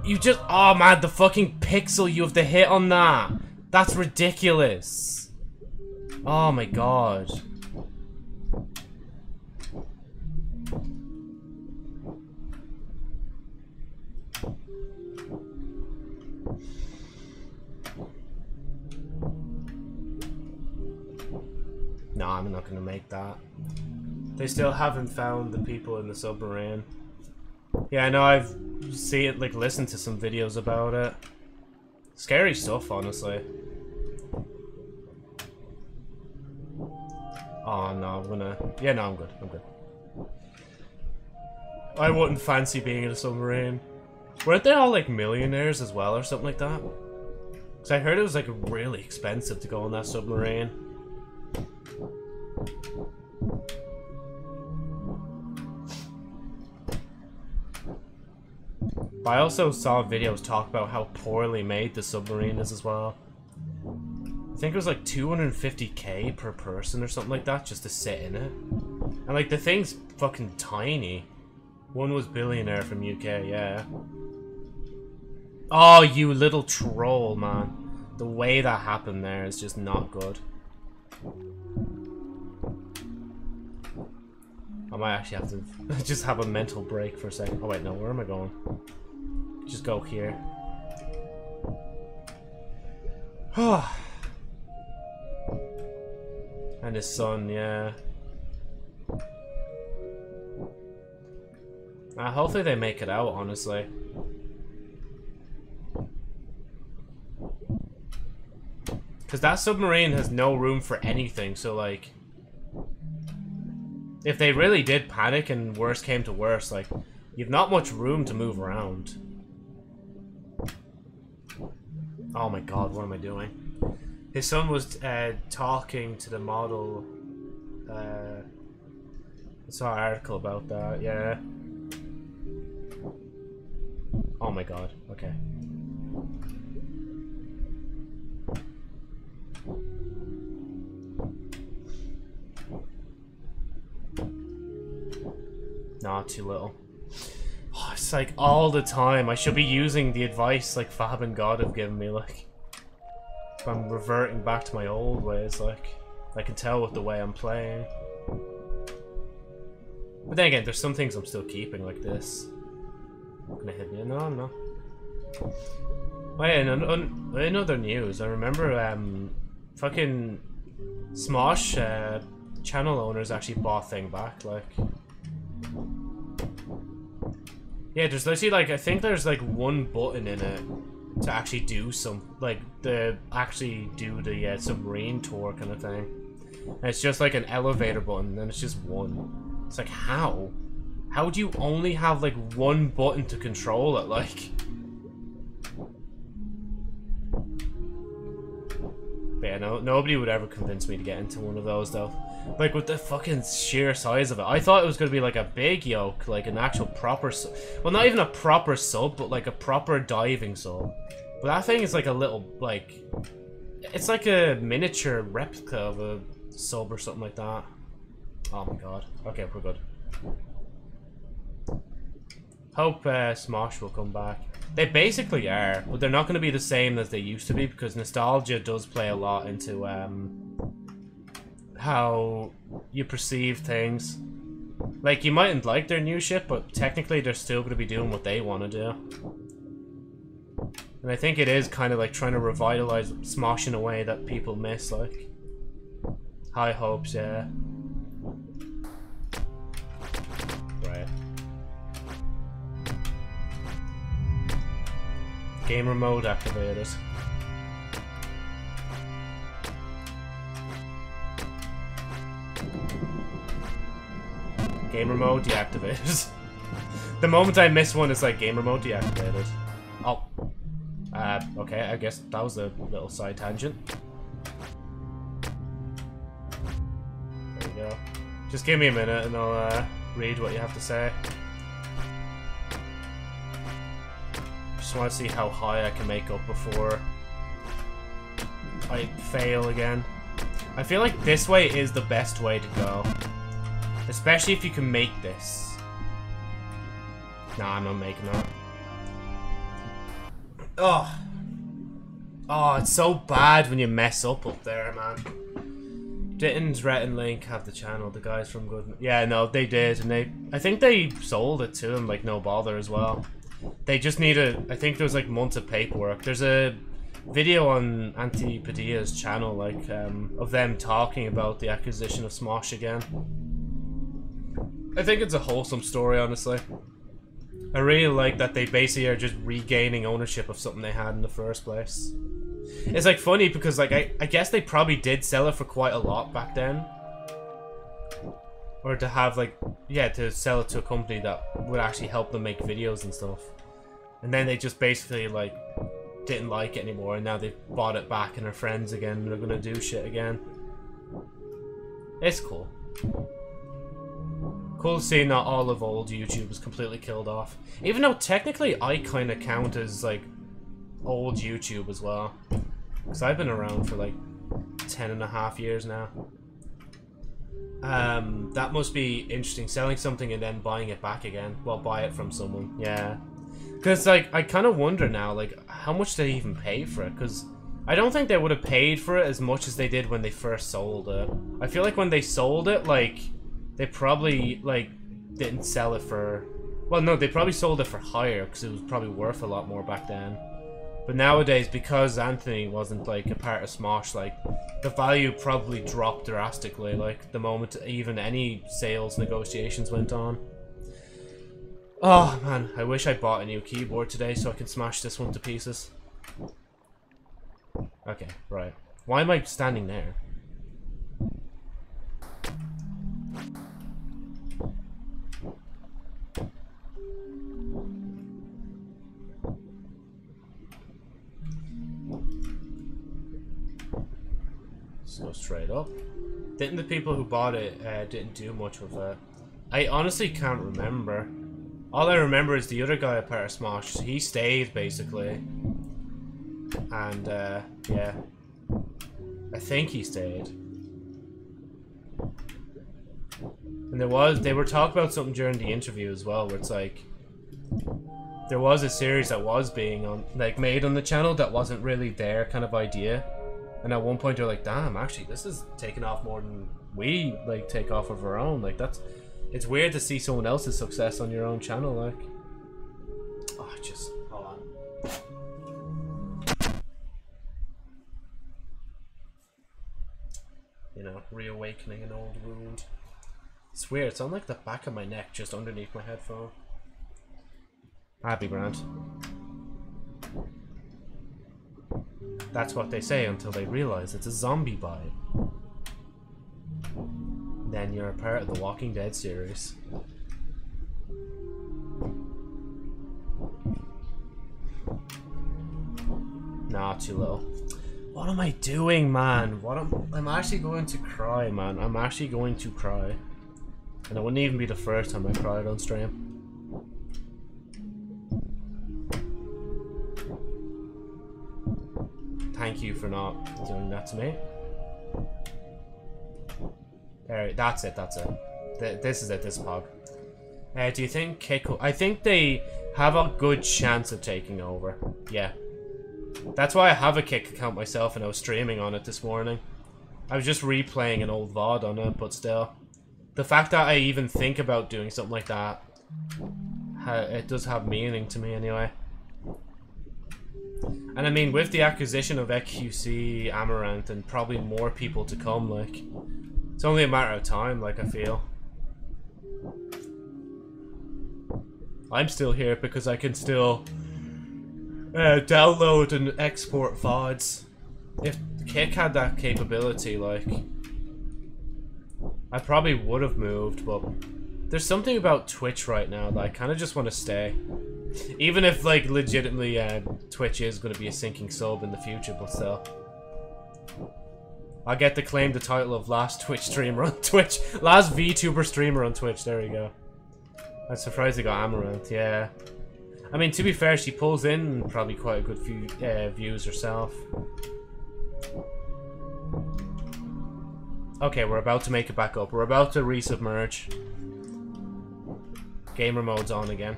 You just- Oh man, the fucking pixel you have to hit on that! That's ridiculous! Oh my god. No, I'm not gonna make that. They still haven't found the people in the submarine. Yeah, I know I've seen it, like, listened to some videos about it. Scary stuff, honestly. Oh, no, I'm gonna... Yeah, no, I'm good, I'm good. I wouldn't fancy being in a submarine. Weren't they all, like, millionaires as well, or something like that? Because I heard it was, like, really expensive to go on that submarine. But I also saw videos talk about how poorly made the submarine is as well. I think it was like 250k per person or something like that just to sit in it. And like the thing's fucking tiny. One was billionaire from UK, yeah. Oh, you little troll, man. The way that happened there is just not good. I might actually have to just have a mental break for a second. Oh wait, no, where am I going? Just go here. and his son, yeah. Uh, hopefully they make it out, honestly. Because that submarine has no room for anything, so like... If they really did panic and worse came to worse, like, you've not much room to move around. Oh my god, what am I doing? His son was uh, talking to the model. Uh, I saw an article about that, yeah. Oh my god, okay. Nah, too little. It's like all the time. I should be using the advice like Fab and God have given me. Like, I'm reverting back to my old ways. Like, I can tell with the way I'm playing. But then again, there's some things I'm still keeping like this. I'm gonna hit me. No, I'm not. Oh in, in, in other news, I remember um, fucking Smosh uh, channel owners actually bought thing back. Like, yeah, there's literally like I think there's like one button in it to actually do some like the actually do the uh, submarine tour kind of thing. And it's just like an elevator button, and it's just one. It's like how? How do you only have like one button to control it? Like. But yeah, no, nobody would ever convince me to get into one of those though. Like with the fucking sheer size of it, I thought it was gonna be like a big yoke, like an actual proper, well, not even a proper sub, but like a proper diving sub. But that thing is like a little like, it's like a miniature replica of a sub or something like that. Oh my god. Okay, we're good. Hope uh, Smosh will come back. They basically are, but they're not going to be the same as they used to be because nostalgia does play a lot into um, how you perceive things. Like, you mightn't like their new shit, but technically they're still going to be doing what they want to do. And I think it is kind of like trying to revitalize Smosh in a way that people miss, like. High hopes, yeah. Right. Gamer mode activated. Gamer mode deactivated. the moment I miss one, it's like gamer mode deactivated. Oh. Uh, okay, I guess that was a little side tangent. There you go. Just give me a minute and I'll uh, read what you have to say. Just want to see how high I can make up before I fail again. I feel like this way is the best way to go. Especially if you can make this. Nah, I'm not making that. Oh. Oh, it's so bad when you mess up up there, man. Didn't Rhett and Link have the channel, the guys from Good... Yeah, no, they did, and they... I think they sold it to them, like, no bother as well. They just needed... I think there was, like, months of paperwork. There's a video on Anthony Padilla's channel, like, um, of them talking about the acquisition of Smosh again. I think it's a wholesome story, honestly. I really like that they basically are just regaining ownership of something they had in the first place. It's like funny because like I, I guess they probably did sell it for quite a lot back then. Or to have like yeah, to sell it to a company that would actually help them make videos and stuff. And then they just basically like didn't like it anymore and now they've bought it back and are friends again and they're gonna do shit again. It's cool. Cool seeing that all of old YouTube was completely killed off. Even though technically I kind of count as like old YouTube as well. Because I've been around for like 10 and a half years now. Um, that must be interesting. Selling something and then buying it back again. Well, buy it from someone. Yeah. Because like, I kind of wonder now, like, how much they even pay for it? Because I don't think they would have paid for it as much as they did when they first sold it. I feel like when they sold it, like they probably like didn't sell it for well no they probably sold it for higher because it was probably worth a lot more back then but nowadays because Anthony wasn't like a part of Smosh like the value probably dropped drastically like the moment even any sales negotiations went on oh man I wish I bought a new keyboard today so I can smash this one to pieces okay right why am I standing there Let's go straight up. Didn't the people who bought it uh, didn't do much with it? I honestly can't remember. All I remember is the other guy at Part of Smosh. He stayed basically, and uh, yeah, I think he stayed. And there was they were talking about something during the interview as well, where it's like there was a series that was being on like made on the channel that wasn't really their kind of idea. And at one point they're like, damn, actually this is taking off more than we like take off of our own. Like that's it's weird to see someone else's success on your own channel, like. Oh just hold on. You know, reawakening an old wound. It's weird, it's on like the back of my neck, just underneath my headphone. Happy Grant. That's what they say until they realize it's a zombie bite. Then you're a part of the Walking Dead series. Nah, too little. What am I doing, man? What am I'm actually going to cry, man. I'm actually going to cry. And it wouldn't even be the first time I cried on stream. Thank you for not doing that to me. That's it, that's it. Th this is it, this pog. Uh, do you think Kick... I think they have a good chance of taking over. Yeah. That's why I have a Kick account myself and I was streaming on it this morning. I was just replaying an old VOD on it, but still. The fact that I even think about doing something like that, it does have meaning to me anyway. And I mean, with the acquisition of XQC, Amouranth, and probably more people to come, like, it's only a matter of time, like, I feel. I'm still here because I can still uh, download and export VODs. If Kick had that capability, like, I probably would have moved, but there's something about Twitch right now that I kind of just want to stay. Even if, like, legitimately uh, Twitch is going to be a sinking sub in the future, but still. I get to claim the title of last Twitch streamer on Twitch. Last VTuber streamer on Twitch. There you go. I'm surprised they got Amouranth. Yeah. I mean, to be fair, she pulls in probably quite a good few uh, views herself. Okay, we're about to make it back up. We're about to resubmerge. Gamer mode's on again.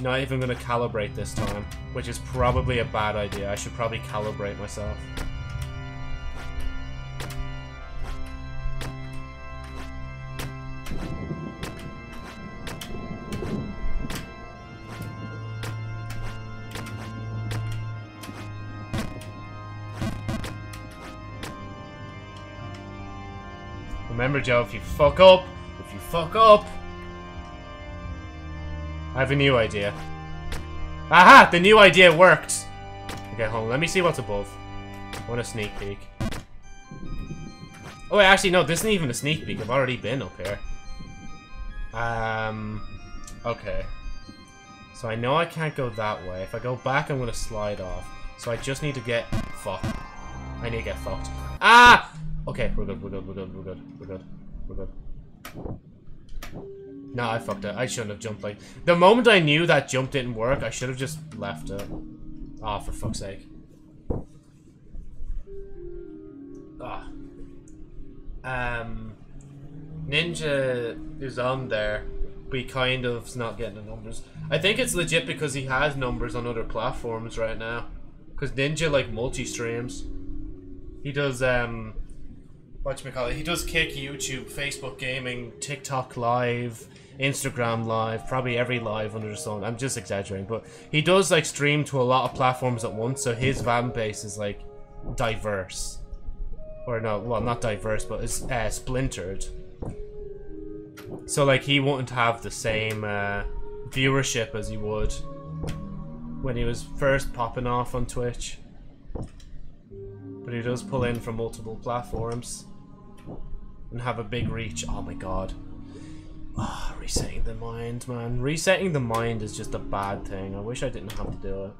Not even going to calibrate this time, which is probably a bad idea. I should probably calibrate myself. Remember, Joe, if you fuck up, if you fuck up... I have a new idea. Aha! The new idea worked! Okay, hold on. Let me see what's above. I want a sneak peek. Oh, wait, actually, no. This isn't even a sneak peek. I've already been up here. Um... Okay. So I know I can't go that way. If I go back, I'm going to slide off. So I just need to get... Fuck. I need to get fucked. Ah! Okay, we're good, we're good, we're good, we're good, we're good, we're good. No, I fucked it. I shouldn't have jumped like... The moment I knew that jump didn't work, I should have just left it. Ah, oh, for fuck's sake. Ah. Um... Ninja is on there, but he kind of's not getting the numbers. I think it's legit because he has numbers on other platforms right now. Because Ninja, like, multi-streams. He does, um what you call it? He does kick YouTube, Facebook gaming, TikTok live, Instagram live, probably every live under the sun. I'm just exaggerating, but he does like stream to a lot of platforms at once, so his fan base is like diverse, or no, well not diverse, but it's uh, splintered. So like he wouldn't have the same uh, viewership as he would when he was first popping off on Twitch. But he does pull in from multiple platforms and have a big reach. Oh my god. Oh, resetting the mind, man. Resetting the mind is just a bad thing. I wish I didn't have to do it.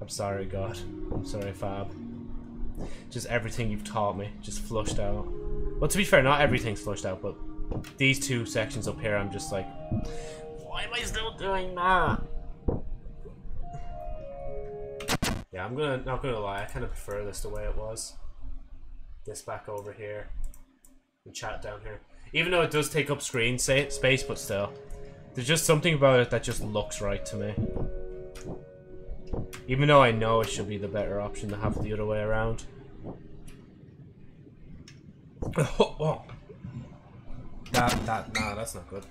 I'm sorry, God. I'm sorry, Fab. Just everything you've taught me, just flushed out. Well, to be fair, not everything's flushed out, but these two sections up here, I'm just like, why am I still doing that? Yeah, I'm gonna not gonna lie. I kind of prefer this the way it was. This back over here, and chat down here. Even though it does take up screen space, but still, there's just something about it that just looks right to me. Even though I know it should be the better option to have the other way around. oh. That that nah, that's not good.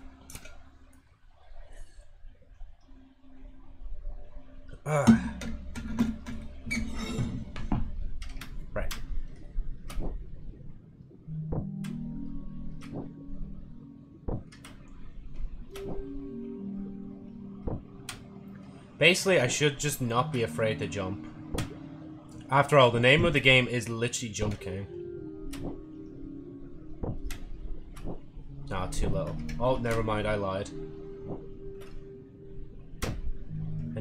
Right. Basically, I should just not be afraid to jump. After all, the name of the game is literally Jump King. Nah, too low. Oh, never mind, I lied.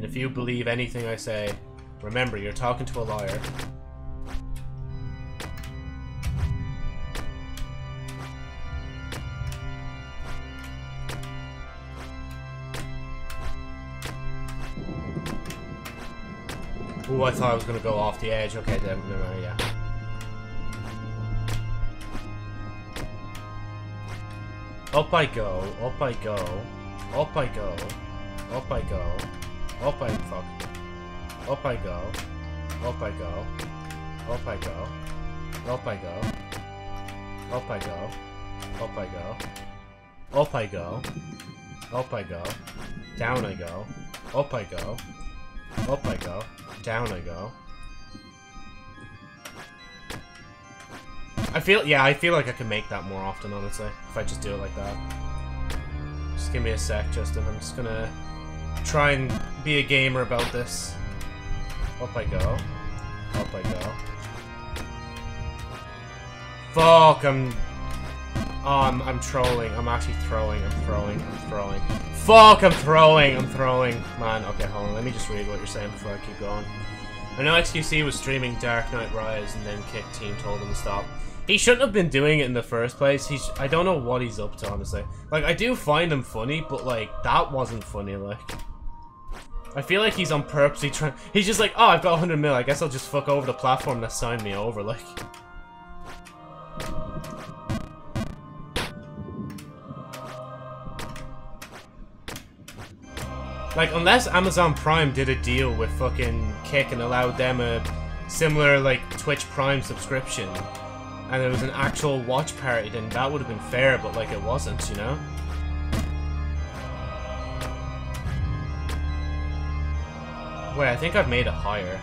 And if you believe anything I say, remember, you're talking to a lawyer. Ooh, I thought I was gonna go off the edge. Okay, then, no, yeah. Up I go, up I go, up I go, up I go, up I fuck. Up I go, up I go, up I go, up I go, up I go, up I go, up I go, up I go, down I go, up I go, up I go, down I go. I feel, yeah, I feel like I can make that more often, honestly, if I just do it like that. Just give me a sec, Justin. I'm just gonna try and be a gamer about this. Up I go. Up I go. Fuck, I'm... Oh, I'm, I'm trolling. I'm actually throwing. I'm throwing. I'm throwing. Fuck, I'm throwing. I'm throwing. Man, okay, hold on. Let me just read what you're saying before I keep going. I know XQC was streaming Dark Knight Rise and then Kick Team told him to stop. He shouldn't have been doing it in the first place. He's I don't know what he's up to, honestly. Like, I do find him funny, but, like, that wasn't funny, like. I feel like he's on trying- He's just like, oh, I've got 100 mil, I guess I'll just fuck over the platform that signed me over, like. Like, unless Amazon Prime did a deal with fucking Kick and allowed them a similar, like, Twitch Prime subscription, and it was an actual watch party, then that would have been fair, but, like, it wasn't, you know? Wait, I think I've made it higher.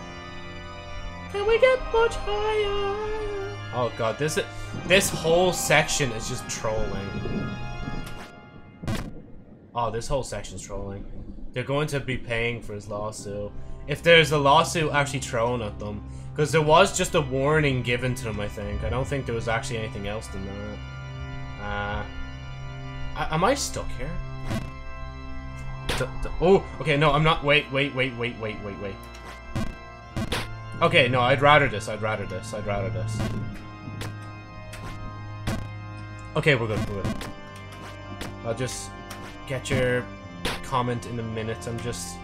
Can we get much higher? Oh god, this is, this whole section is just trolling. Oh, this whole section's trolling. They're going to be paying for his lawsuit. If there's a lawsuit actually thrown at them. Because there was just a warning given to them, I think. I don't think there was actually anything else than that. Uh, I, am I stuck here? Oh, okay, no, I'm not. Wait, wait, wait, wait, wait, wait, wait. Okay, no, I'd rather this. I'd rather this. I'd rather this. Okay, we're good. We're good. I'll just get your comment in a minute. I'm just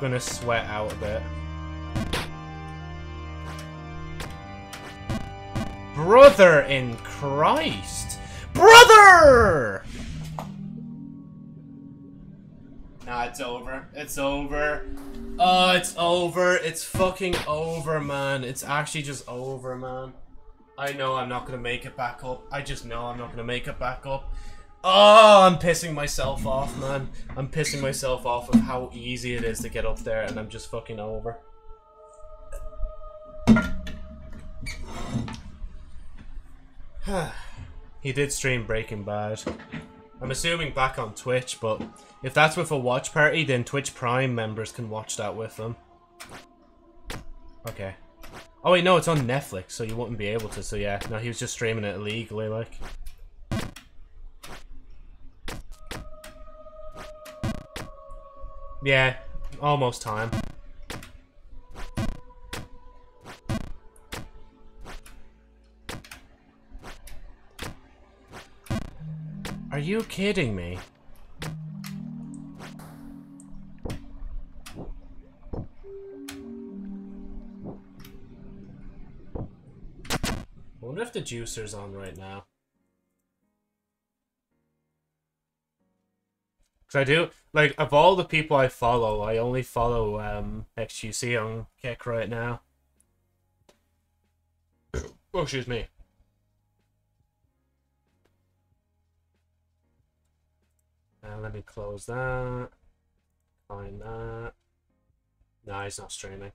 gonna sweat out a bit. Brother in Christ! Brother! Nah, it's over. It's over. Oh, it's over. It's fucking over, man. It's actually just over, man. I know I'm not gonna make it back up. I just know I'm not gonna make it back up. Oh, I'm pissing myself off, man. I'm pissing myself off of how easy it is to get up there, and I'm just fucking over. he did stream Breaking Bad. I'm assuming back on Twitch, but if that's with a watch party, then Twitch Prime members can watch that with them. Okay. Oh wait, no, it's on Netflix, so you wouldn't be able to, so yeah. No, he was just streaming it illegally, like. Yeah, almost time. Are you kidding me? The juicers on right now. Cause I do like of all the people I follow, I only follow um on Kick right now. oh, excuse me. Uh, let me close that. Find that. No, he's not streaming.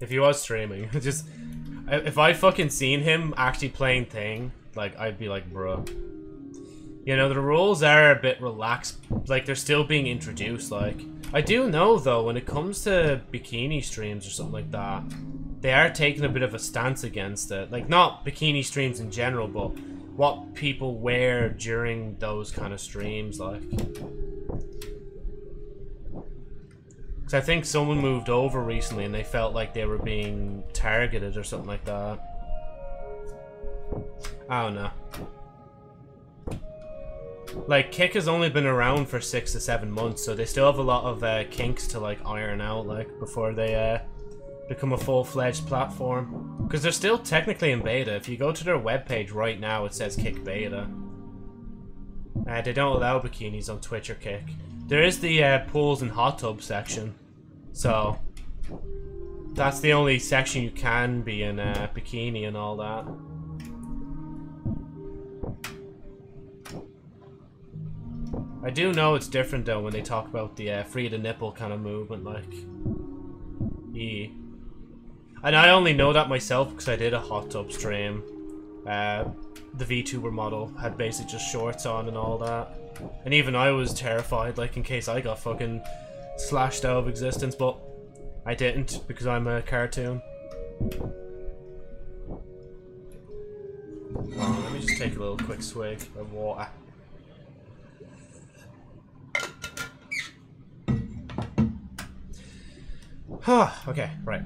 If he was streaming, just if I fucking seen him actually playing Thing, like I'd be like, bro. You know, the rules are a bit relaxed, like they're still being introduced. Like I do know though, when it comes to bikini streams or something like that, they are taking a bit of a stance against it. Like not bikini streams in general, but what people wear during those kind of streams, like. Because I think someone moved over recently and they felt like they were being targeted or something like that. I don't know. Like, Kick has only been around for six to seven months, so they still have a lot of uh, kinks to, like, iron out, like, before they uh, become a full-fledged platform. Because they're still technically in beta. If you go to their webpage right now, it says Kick Beta. Uh, they don't allow bikinis on Twitch or Kick. There is the uh, pools and hot tub section. So, that's the only section you can be in a bikini and all that. I do know it's different though when they talk about the uh, free the nipple kind of movement, like. Yeah. And I only know that myself because I did a hot tub stream. Uh, the VTuber model had basically just shorts on and all that. And even I was terrified, like, in case I got fucking slashed out of existence, but I didn't because I'm a cartoon. Oh, let me just take a little quick swig of water. Huh, okay, right.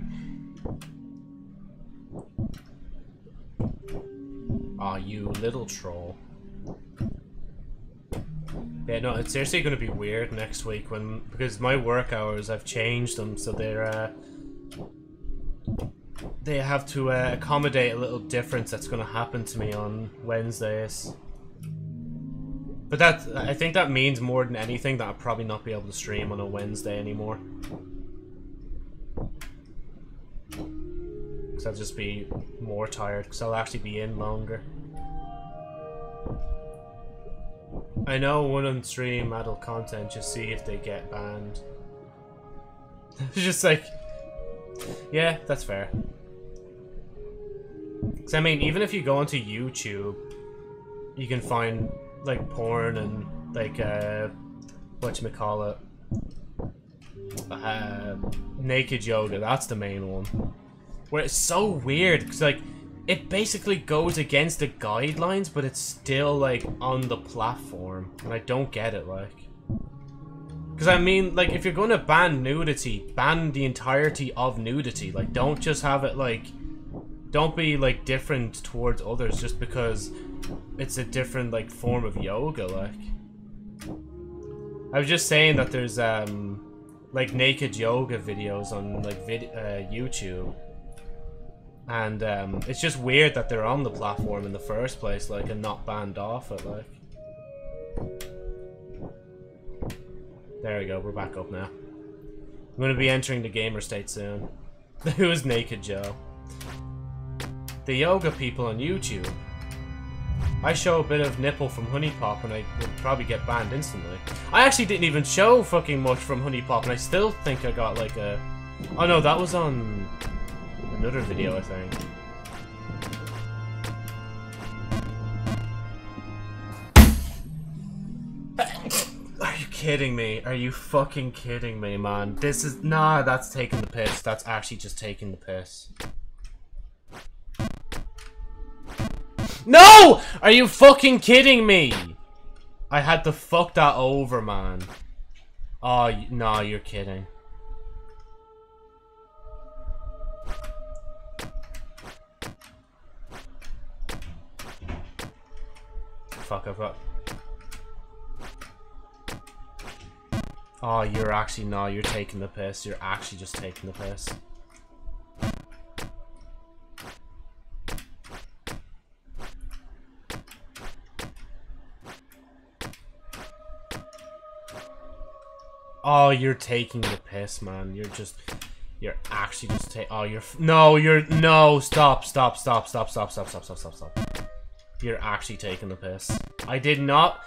Ah, oh, you little troll. Yeah, no, it's seriously going to be weird next week when because my work hours I've changed them so they're uh, they have to uh, accommodate a little difference that's going to happen to me on Wednesdays. But that I think that means more than anything that I'll probably not be able to stream on a Wednesday anymore. Because I'll just be more tired because I'll actually be in longer. I know one on stream adult content, just see if they get banned. It's just like, yeah, that's fair. Cause I mean, even if you go onto YouTube, you can find like porn and like uh, what you call it, uh, naked yoga. That's the main one. Where it's so weird because like it basically goes against the guidelines, but it's still, like, on the platform. And I don't get it, like. Because, I mean, like, if you're going to ban nudity, ban the entirety of nudity. Like, don't just have it, like... Don't be, like, different towards others just because it's a different, like, form of yoga, like. I was just saying that there's, um... Like, naked yoga videos on, like, vid uh, YouTube and um, it's just weird that they're on the platform in the first place, like, and not banned off it, like. There we go, we're back up now. I'm gonna be entering the gamer state soon. Who's Naked Joe? The yoga people on YouTube. I show a bit of nipple from Honey Pop and I would probably get banned instantly. I actually didn't even show fucking much from Honey Pop and I still think I got like a... Oh no, that was on another video, I think. Are you kidding me? Are you fucking kidding me, man? This is... Nah, that's taking the piss. That's actually just taking the piss. No! Are you fucking kidding me? I had to fuck that over, man. Oh, no, you're kidding. fuck, I've got... Oh, you're actually, no, you're taking the piss. You're actually just taking the piss. Oh, you're taking the piss, man. You're just, you're actually just taking, oh, you're, no, you're, no, stop, stop, stop, stop, stop, stop, stop, stop, stop, stop. You're actually taking the piss. I did not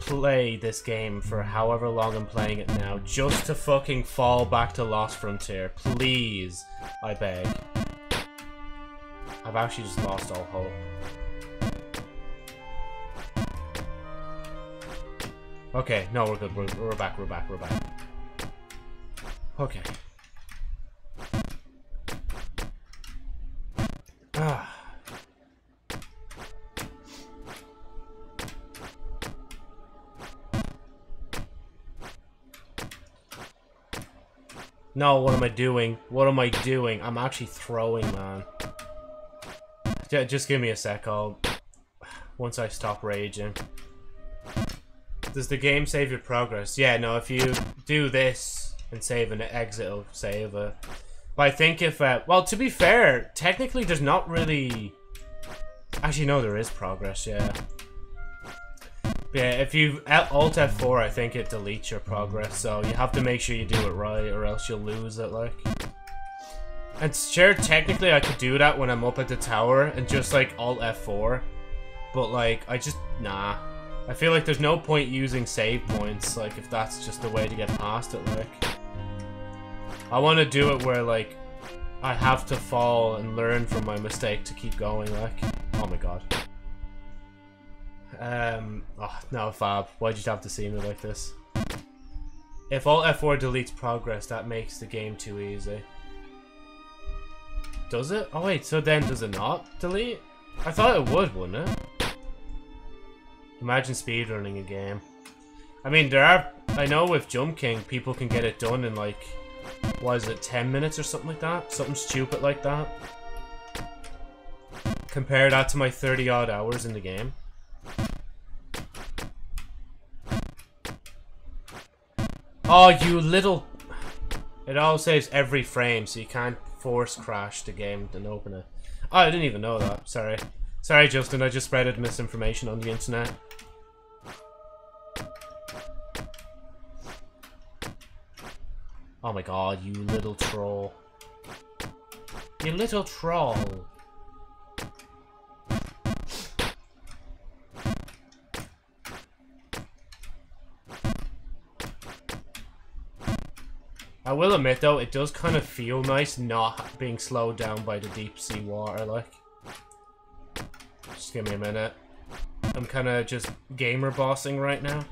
play this game for however long I'm playing it now just to fucking fall back to Lost Frontier. Please, I beg. I've actually just lost all hope. Okay, no, we're good. We're, we're back, we're back, we're back. Okay. Ah. No, what am I doing? What am I doing? I'm actually throwing, man. Yeah, Just give me a sec, I'll... Once I stop raging. Does the game save your progress? Yeah, no, if you do this and save an exit, it'll save it. But I think if... Uh, well, to be fair, technically there's not really... Actually, no, there is progress, yeah. Yeah, if you Alt F4, I think it deletes your progress, so you have to make sure you do it right, or else you'll lose it, like. And sure, technically I could do that when I'm up at the tower, and just, like, Alt F4. But, like, I just, nah. I feel like there's no point using save points, like, if that's just the way to get past it, like. I want to do it where, like, I have to fall and learn from my mistake to keep going, like. Oh my god. Um, oh, no, Fab. Why'd you have to see me like this? If Alt F4 deletes progress, that makes the game too easy. Does it? Oh wait, so then does it not delete? I thought it would, wouldn't it? Imagine speedrunning a game. I mean, there are... I know with Jump King, people can get it done in like... What is it, 10 minutes or something like that? Something stupid like that. Compare that to my 30 odd hours in the game. Oh, you little... It all saves every frame, so you can't force crash the game and open it. Oh, I didn't even know that. Sorry. Sorry, Justin. I just spreaded misinformation on the internet. Oh my god, you little troll. You little troll. I will admit though, it does kind of feel nice not being slowed down by the deep sea water, like. Just give me a minute. I'm kind of just gamer bossing right now.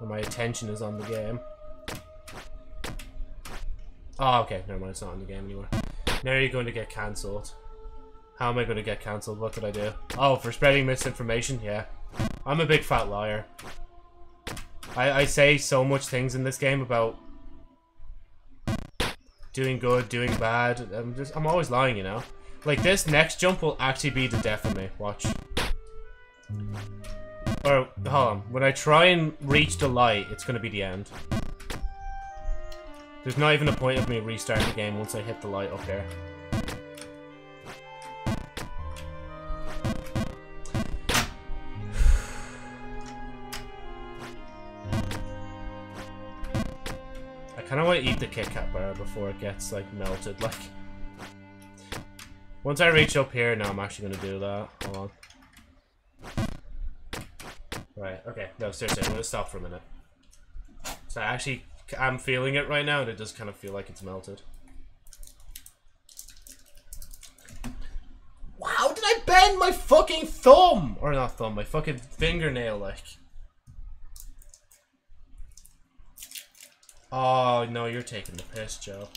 And my attention is on the game. Oh, okay. Never mind. It's not on the game anymore. Now you're going to get cancelled. How am I going to get cancelled? What did I do? Oh, for spreading misinformation? Yeah. I'm a big fat liar. I, I say so much things in this game about doing good, doing bad. I'm just I'm always lying, you know. Like this next jump will actually be the death of me. Watch. Or hold on. When I try and reach the light, it's gonna be the end. There's not even a point of me restarting the game once I hit the light up here. Kind of want to eat the Kit Kat bar before it gets, like, melted, like... Once I reach up here, now I'm actually going to do that. Hold on. Right, okay. No, seriously, I'm going to stop for a minute. So I actually, I'm feeling it right now, and it does kind of feel like it's melted. Wow, did I bend my fucking thumb? Or not thumb, my fucking fingernail, like. Oh, no, you're taking the piss, Joe.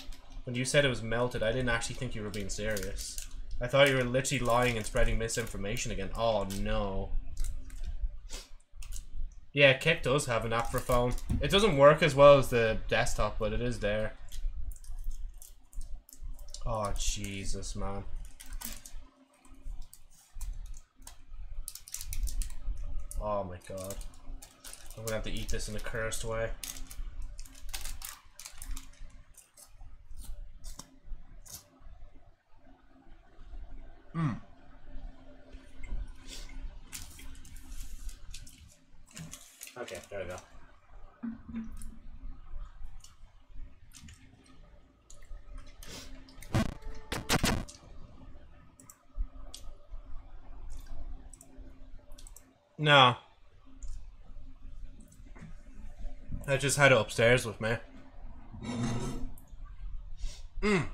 When you said it was melted, I didn't actually think you were being serious. I thought you were literally lying and spreading misinformation again. Oh, no. Yeah, Kick does have an app for phone. It doesn't work as well as the desktop, but it is there. Oh, Jesus, man. Oh my god. I'm gonna have to eat this in a cursed way. Mm. Okay, there we go. No. I just had it upstairs with me. Mm.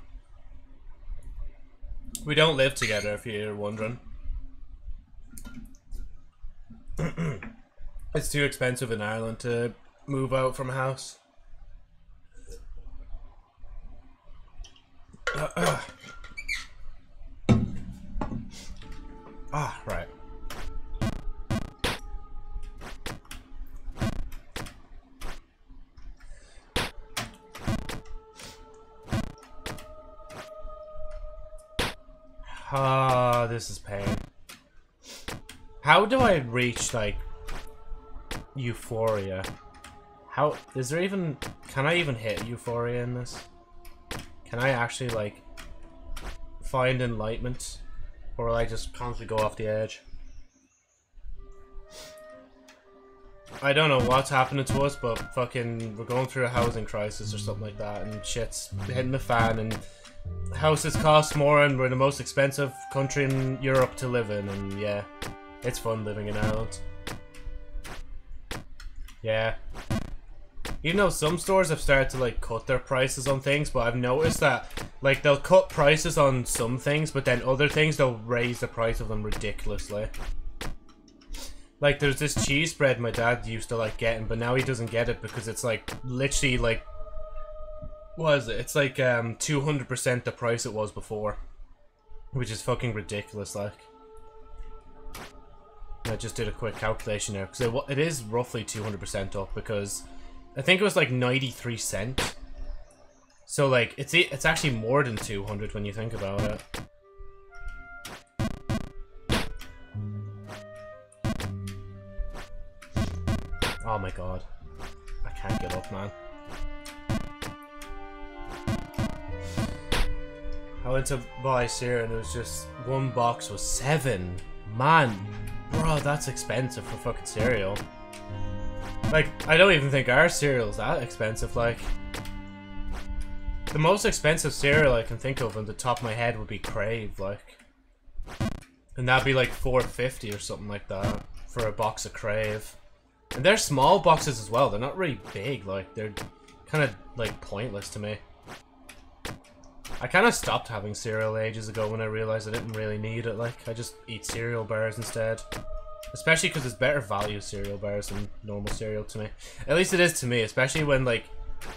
We don't live together, if you're wondering. it's too expensive in Ireland to move out from a house. ah, right. Ah, this is pain. How do I reach, like, euphoria? How, is there even, can I even hit euphoria in this? Can I actually, like, find enlightenment? Or will I just constantly go off the edge? I don't know what's happening to us, but fucking, we're going through a housing crisis or something like that, and shit's hitting the fan, and houses cost more, and we're the most expensive country in Europe to live in, and yeah, it's fun living in Ireland. Yeah. Even though some stores have started to like cut their prices on things, but I've noticed that like they'll cut prices on some things, but then other things they'll raise the price of them ridiculously. Like there's this cheese bread my dad used to like getting, but now he doesn't get it because it's like literally like what is it? It's like um 200% the price it was before. Which is fucking ridiculous like. I just did a quick calculation there because it, it is roughly 200% up because I think it was like 93 cent. So like it's it's actually more than 200 when you think about it. Oh my god. I can't get up, man. I went to buy cereal and it was just one box was seven. Man, bro, that's expensive for fucking cereal. Like, I don't even think our cereal's that expensive, like. The most expensive cereal I can think of on the top of my head would be Crave, like. And that'd be like 450 or something like that for a box of Crave. And they're small boxes as well, they're not really big, like, they're kind of, like, pointless to me. I kind of stopped having cereal ages ago when I realized I didn't really need it, like, I just eat cereal bars instead. Especially because it's better value cereal bars than normal cereal to me. At least it is to me, especially when, like,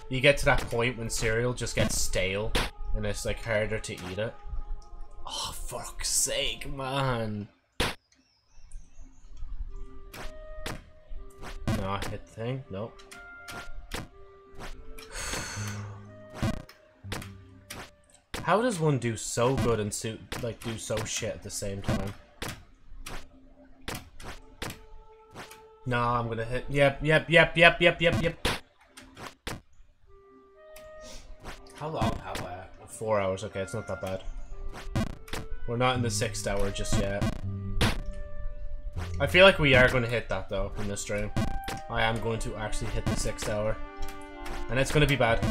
you get to that point when cereal just gets stale and it's, like, harder to eat it. Oh, fuck's sake, man. No, I hit the thing. Nope. How does one do so good and suit like do so shit at the same time? No, I'm gonna hit. Yep, yep, yep, yep, yep, yep, yep. How long have I? Four hours. Okay, it's not that bad. We're not in the sixth hour just yet. I feel like we are going to hit that though in this stream. I am going to actually hit the sixth hour. And it's going to be bad.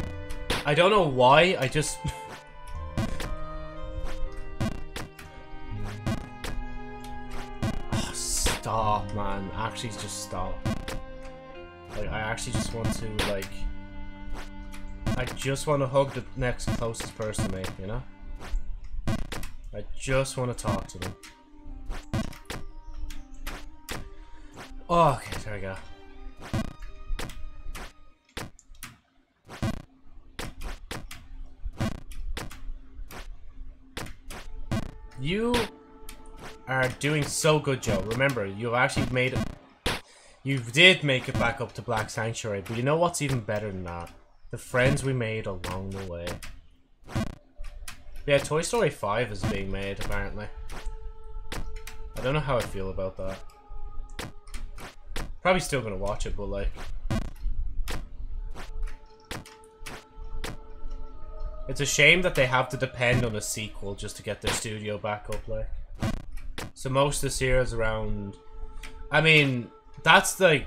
I don't know why, I just... stop, man. Actually, just stop. Like, I actually just want to, like... I just want to hug the next closest person to me, you know? I just want to talk to them. Oh, okay, there we go. You are doing so good, Joe. Remember, you've actually made it. You did make it back up to Black Sanctuary, but you know what's even better than that? The friends we made along the way. Yeah, Toy Story 5 is being made, apparently. I don't know how I feel about that. Probably still gonna watch it, but like... It's a shame that they have to depend on a sequel just to get their studio back up, like. So most of this year is around... I mean, that's like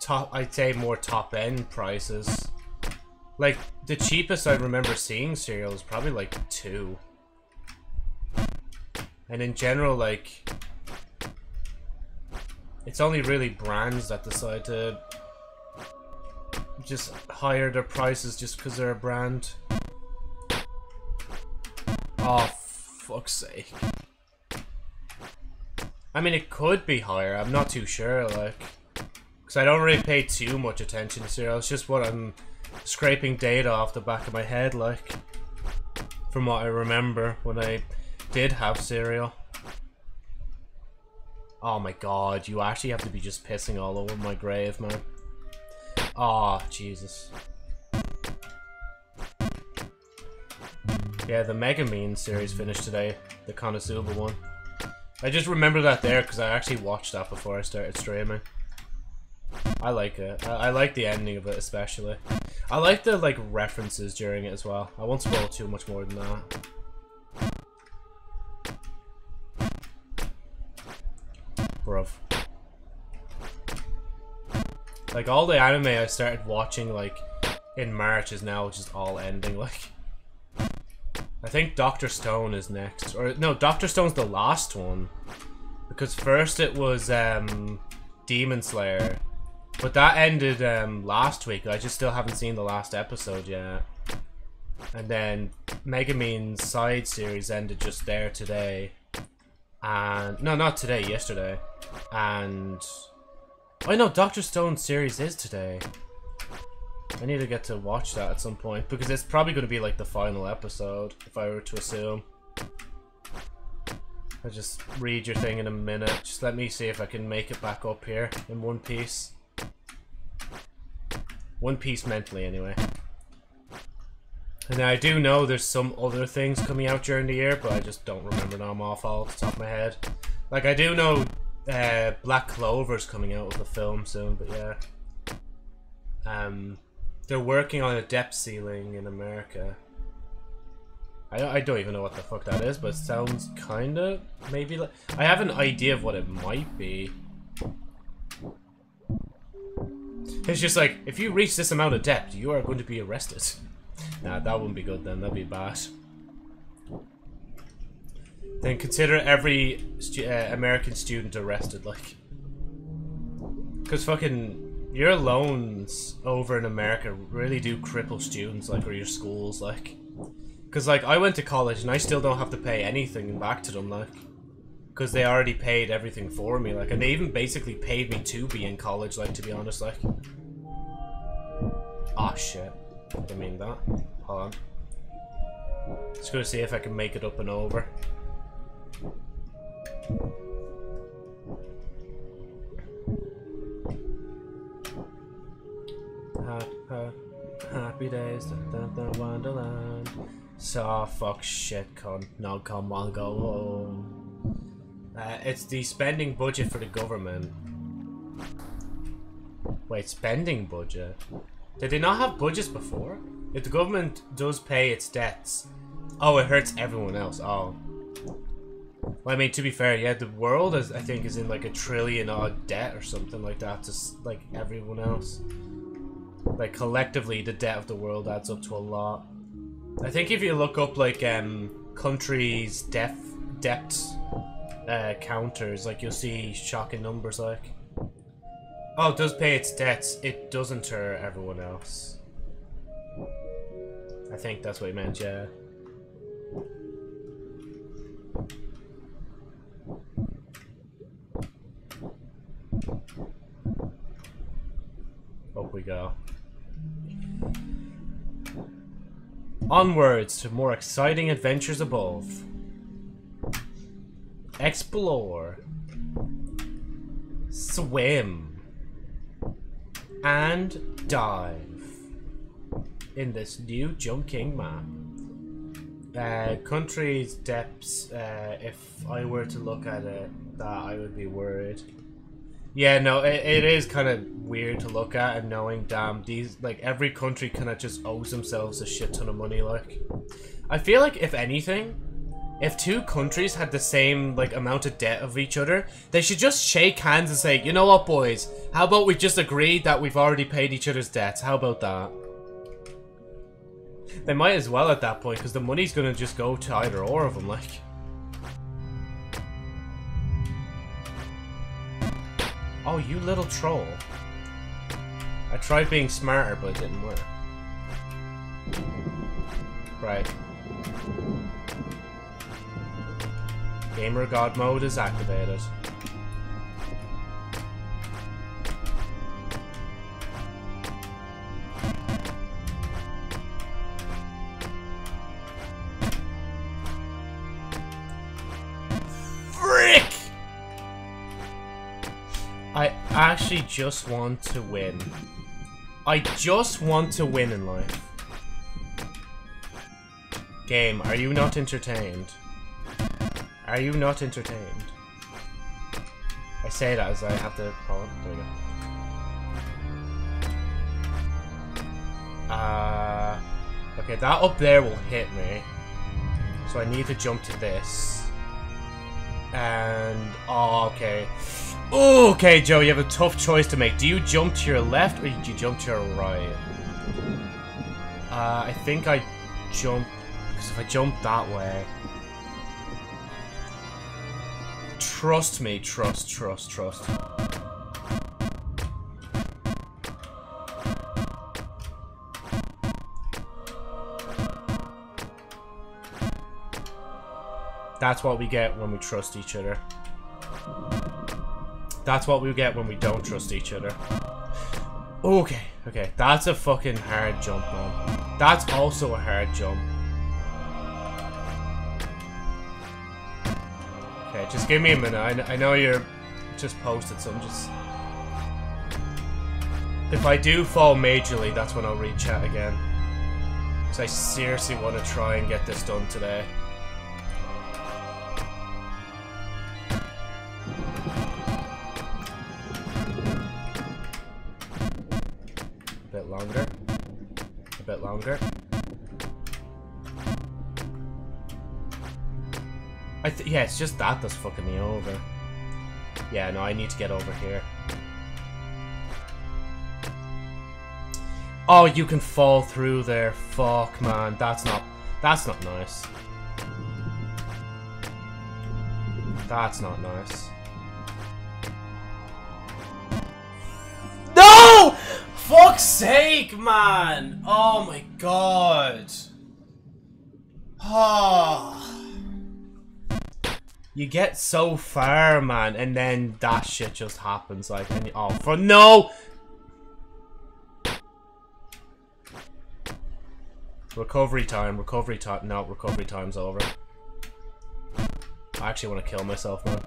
top, I'd say more top-end prices. Like, the cheapest I remember seeing cereal is probably like two. And in general, like, It's only really brands that decide to just higher their prices just because they're a brand. Oh, fuck's sake. I mean, it could be higher. I'm not too sure, like. Because I don't really pay too much attention to cereal. It's just what I'm scraping data off the back of my head, like. From what I remember when I did have cereal. Oh my god, you actually have to be just pissing all over my grave, man. Oh, Jesus. Yeah, the Megumin series finished today. The Konosuba one. I just remember that there because I actually watched that before I started streaming. I like it. I, I, like the ending of it especially. I like the like references during it as well. I won't spoil too much more than that. Bruv. Like all the anime I started watching like in March is now just all ending like I think Doctor Stone is next. Or no, Doctor Stone's the last one. Because first it was um Demon Slayer. But that ended um last week. I just still haven't seen the last episode yet. And then Megumin's side series ended just there today. And no, not today, yesterday. And I know Doctor Stone's series is today. I need to get to watch that at some point because it's probably going to be like the final episode if I were to assume. I'll just read your thing in a minute. Just let me see if I can make it back up here in one piece. One piece mentally, anyway. And I do know there's some other things coming out during the year, but I just don't remember them off all the top of my head. Like, I do know uh, Black Clover's coming out with a film soon, but yeah. Um, they're working on a debt ceiling in America. I, I don't even know what the fuck that is, but it sounds kinda maybe like I have an idea of what it might be. It's just like if you reach this amount of depth, you are going to be arrested. Nah, that wouldn't be good then. That'd be bad. Then consider every stu uh, American student arrested, like. Because fucking your loans over in America really do cripple students, like, or your schools, like. Because, like, I went to college and I still don't have to pay anything back to them, like. Because they already paid everything for me, like, and they even basically paid me to be in college, like, to be honest, like. Ah, oh, shit. I didn't mean that. Hold on. Just gonna see if I can make it up and over. Happy days, da, da, da, wonderland. So fuck shit, con. No, come on, go home. Uh, it's the spending budget for the government. Wait, spending budget? Did they not have budgets before? If the government does pay its debts, oh, it hurts everyone else. Oh. Well, I mean, to be fair, yeah, the world, is, I think, is in like a trillion odd debt or something like that, just like everyone else. Like, collectively, the debt of the world adds up to a lot. I think if you look up, like, um, countries' def debt uh, counters, like, you'll see shocking numbers, like. Oh, it does pay its debts. It doesn't hurt everyone else. I think that's what he meant, yeah. Up we go. Onwards to more exciting adventures above. Explore. Swim. And dive. In this new Jump King map. Uh, countries, depths, uh, if I were to look at it, that I would be worried. Yeah, no, it, it is kind of weird to look at and knowing, damn, these, like, every country kind of just owes themselves a shit ton of money, like. I feel like, if anything, if two countries had the same, like, amount of debt of each other, they should just shake hands and say, you know what, boys, how about we just agree that we've already paid each other's debts? How about that? They might as well at that point, because the money's gonna just go to either or of them, like. Oh, you little troll. I tried being smarter, but it didn't work. Right. Gamer God mode is activated. I actually just want to win. I just want to win in life. Game, are you not entertained? Are you not entertained? I say that as I have to... On, there we go. Uh, okay, that up there will hit me. So I need to jump to this. And... Oh, okay. Okay, Joe, you have a tough choice to make. Do you jump to your left or do you jump to your right? Uh, I think I jump... Because if I jump that way... Trust me, trust, trust, trust. That's what we get when we trust each other. That's what we get when we don't trust each other. Okay, okay. That's a fucking hard jump, man. That's also a hard jump. Okay, just give me a minute. I, I know you're just posted, so I'm just... If I do fall majorly, that's when I'll read chat again. So I seriously want to try and get this done today. Yeah, it's just that that's fucking me over. Yeah, no, I need to get over here. Oh, you can fall through there. Fuck, man. That's not... That's not nice. That's not nice. No! Fuck's sake, man! Oh my god. Oh. You get so far, man, and then that shit just happens, like, and you, oh, for no! Recovery time, recovery time, no, recovery time's over. I actually want to kill myself, man.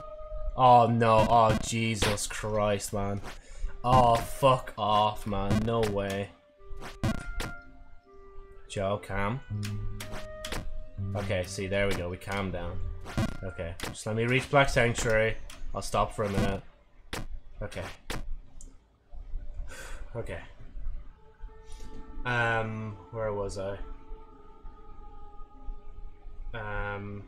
Oh, no, oh, Jesus Christ, man. Oh, fuck off, man, no way. Joe, calm. Okay, see, there we go, we calm down. Okay, just let me reach Black Sanctuary. I'll stop for a minute. Okay. Okay. Um, where was I? Um,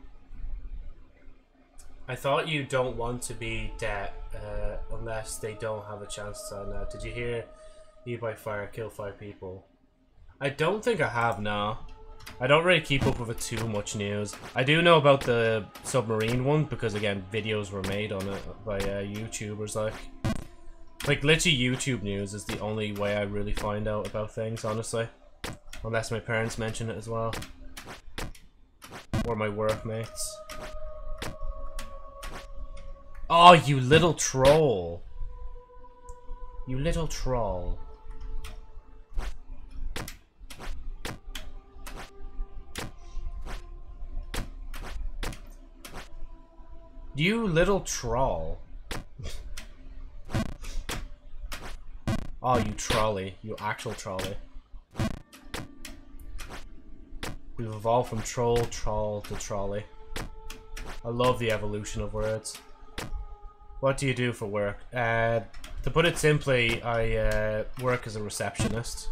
I thought you don't want to be dead uh, unless they don't have a chance to sign out. Did you hear? You by fire, kill five people. I don't think I have now. I don't really keep up with it too much news. I do know about the submarine one because again, videos were made on it by uh, YouTubers. Like, like literally YouTube news is the only way I really find out about things. Honestly, unless my parents mention it as well, or my workmates. Oh, you little troll! You little troll. You little troll. oh, you trolley. You actual trolley. We've evolved from troll, troll to trolley. I love the evolution of words. What do you do for work? Uh, to put it simply, I uh, work as a receptionist.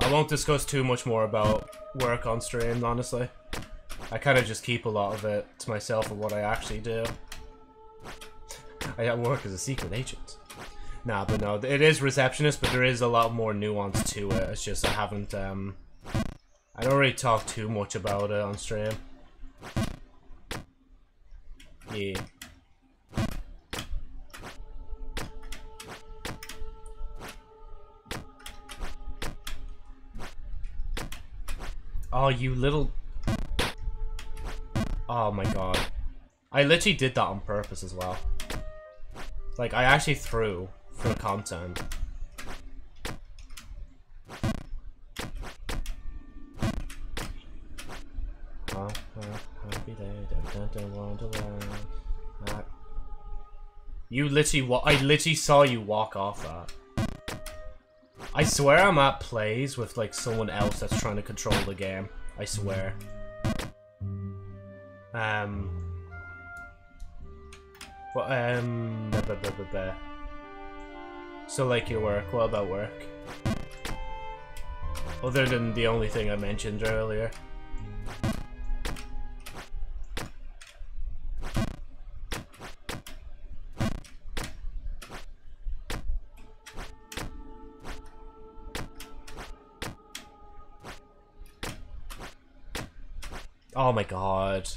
I won't discuss too much more about work on stream, honestly. I kind of just keep a lot of it to myself and what I actually do. I work as a secret agent. Nah, but no, it is receptionist, but there is a lot more nuance to it. It's just I haven't, um... I don't really talk too much about it on stream. Yeah. Oh, you little Oh my god. I literally did that on purpose as well. Like, I actually threw for content. You literally, wa- I literally saw you walk off that. I swear I'm at plays with like someone else that's trying to control the game. I swear. Um. Um. Blah, blah, blah. So like your work. What about work? Other than the only thing I mentioned earlier. Oh my god.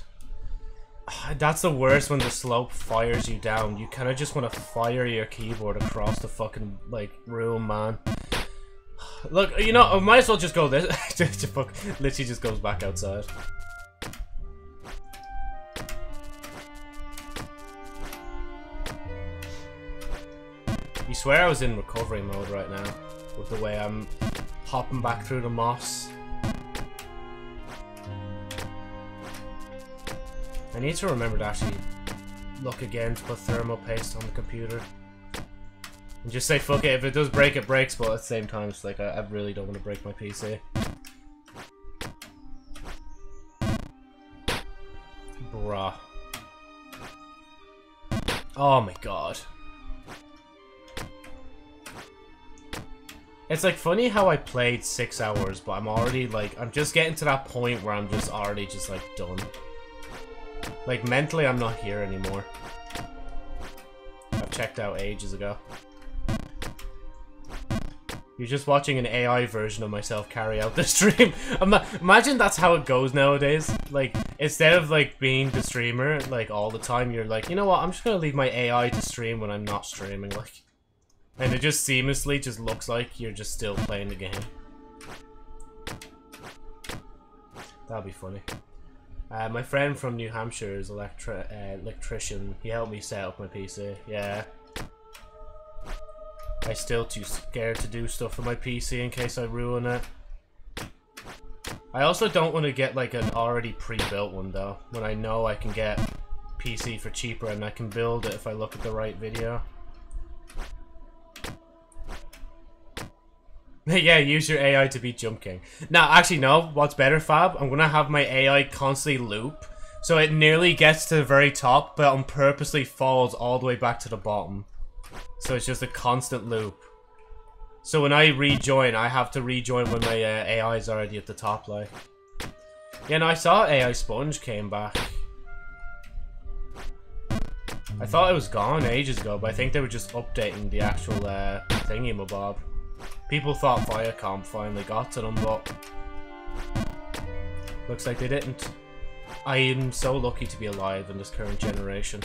That's the worst when the slope fires you down. You kind of just want to fire your keyboard across the fucking, like, room, man. Look, you know, I might as well just go this. just fuck, literally just goes back outside. You swear I was in recovery mode right now, with the way I'm hopping back through the moss. I need to remember to actually look again to put thermal paste on the computer. And just say, fuck it, if it does break, it breaks, but at the same time, it's like, I, I really don't want to break my PC. Bruh. Oh my god. It's like funny how I played six hours, but I'm already like, I'm just getting to that point where I'm just already just like done. Like mentally I'm not here anymore. I've checked out ages ago. You're just watching an AI version of myself carry out the stream. Imagine that's how it goes nowadays. Like, instead of like being the streamer, like all the time, you're like, you know what, I'm just gonna leave my AI to stream when I'm not streaming, like. And it just seamlessly just looks like you're just still playing the game. That'd be funny. Uh, my friend from New Hampshire is electri uh, electrician. He helped me set up my PC. Yeah. I'm still too scared to do stuff with my PC in case I ruin it. I also don't want to get like an already pre-built one though, when I know I can get PC for cheaper and I can build it if I look at the right video. yeah, use your AI to beat Jump King. Now, actually, no. What's better, Fab? I'm gonna have my AI constantly loop, so it nearly gets to the very top, but on purposely falls all the way back to the bottom. So it's just a constant loop. So when I rejoin, I have to rejoin when my uh, AI is already at the top, like. Yeah, no, I saw AI Sponge came back. I thought it was gone ages ago, but I think they were just updating the actual uh, thingy-mabob. People thought Viacom finally got to them, but looks like they didn't. I am so lucky to be alive in this current generation.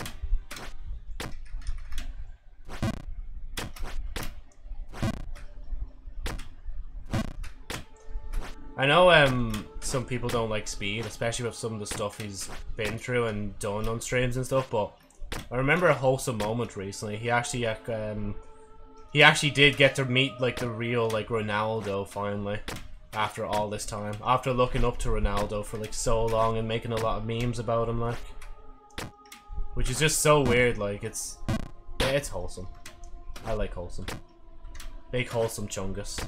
I know um some people don't like speed, especially with some of the stuff he's been through and done on streams and stuff, but I remember a wholesome moment recently. He actually um he actually did get to meet like the real like Ronaldo finally after all this time. After looking up to Ronaldo for like so long and making a lot of memes about him like which is just so weird like it's yeah, it's wholesome. I like wholesome. Big wholesome chungus.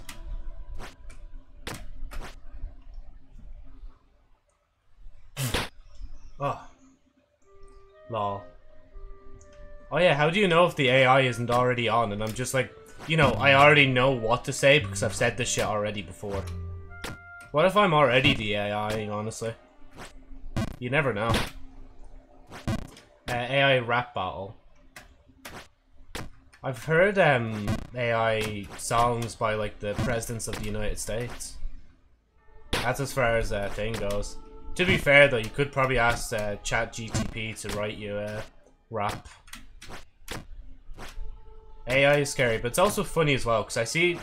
oh. Lol. Oh yeah, how do you know if the AI isn't already on and I'm just like, you know, I already know what to say because I've said this shit already before. What if I'm already the AI, honestly? You never know. Uh, AI rap battle. I've heard um, AI songs by like the presidents of the United States. That's as far as that uh, thing goes. To be fair though, you could probably ask uh, ChatGTP to write you a rap. AI is scary, but it's also funny as well, because I see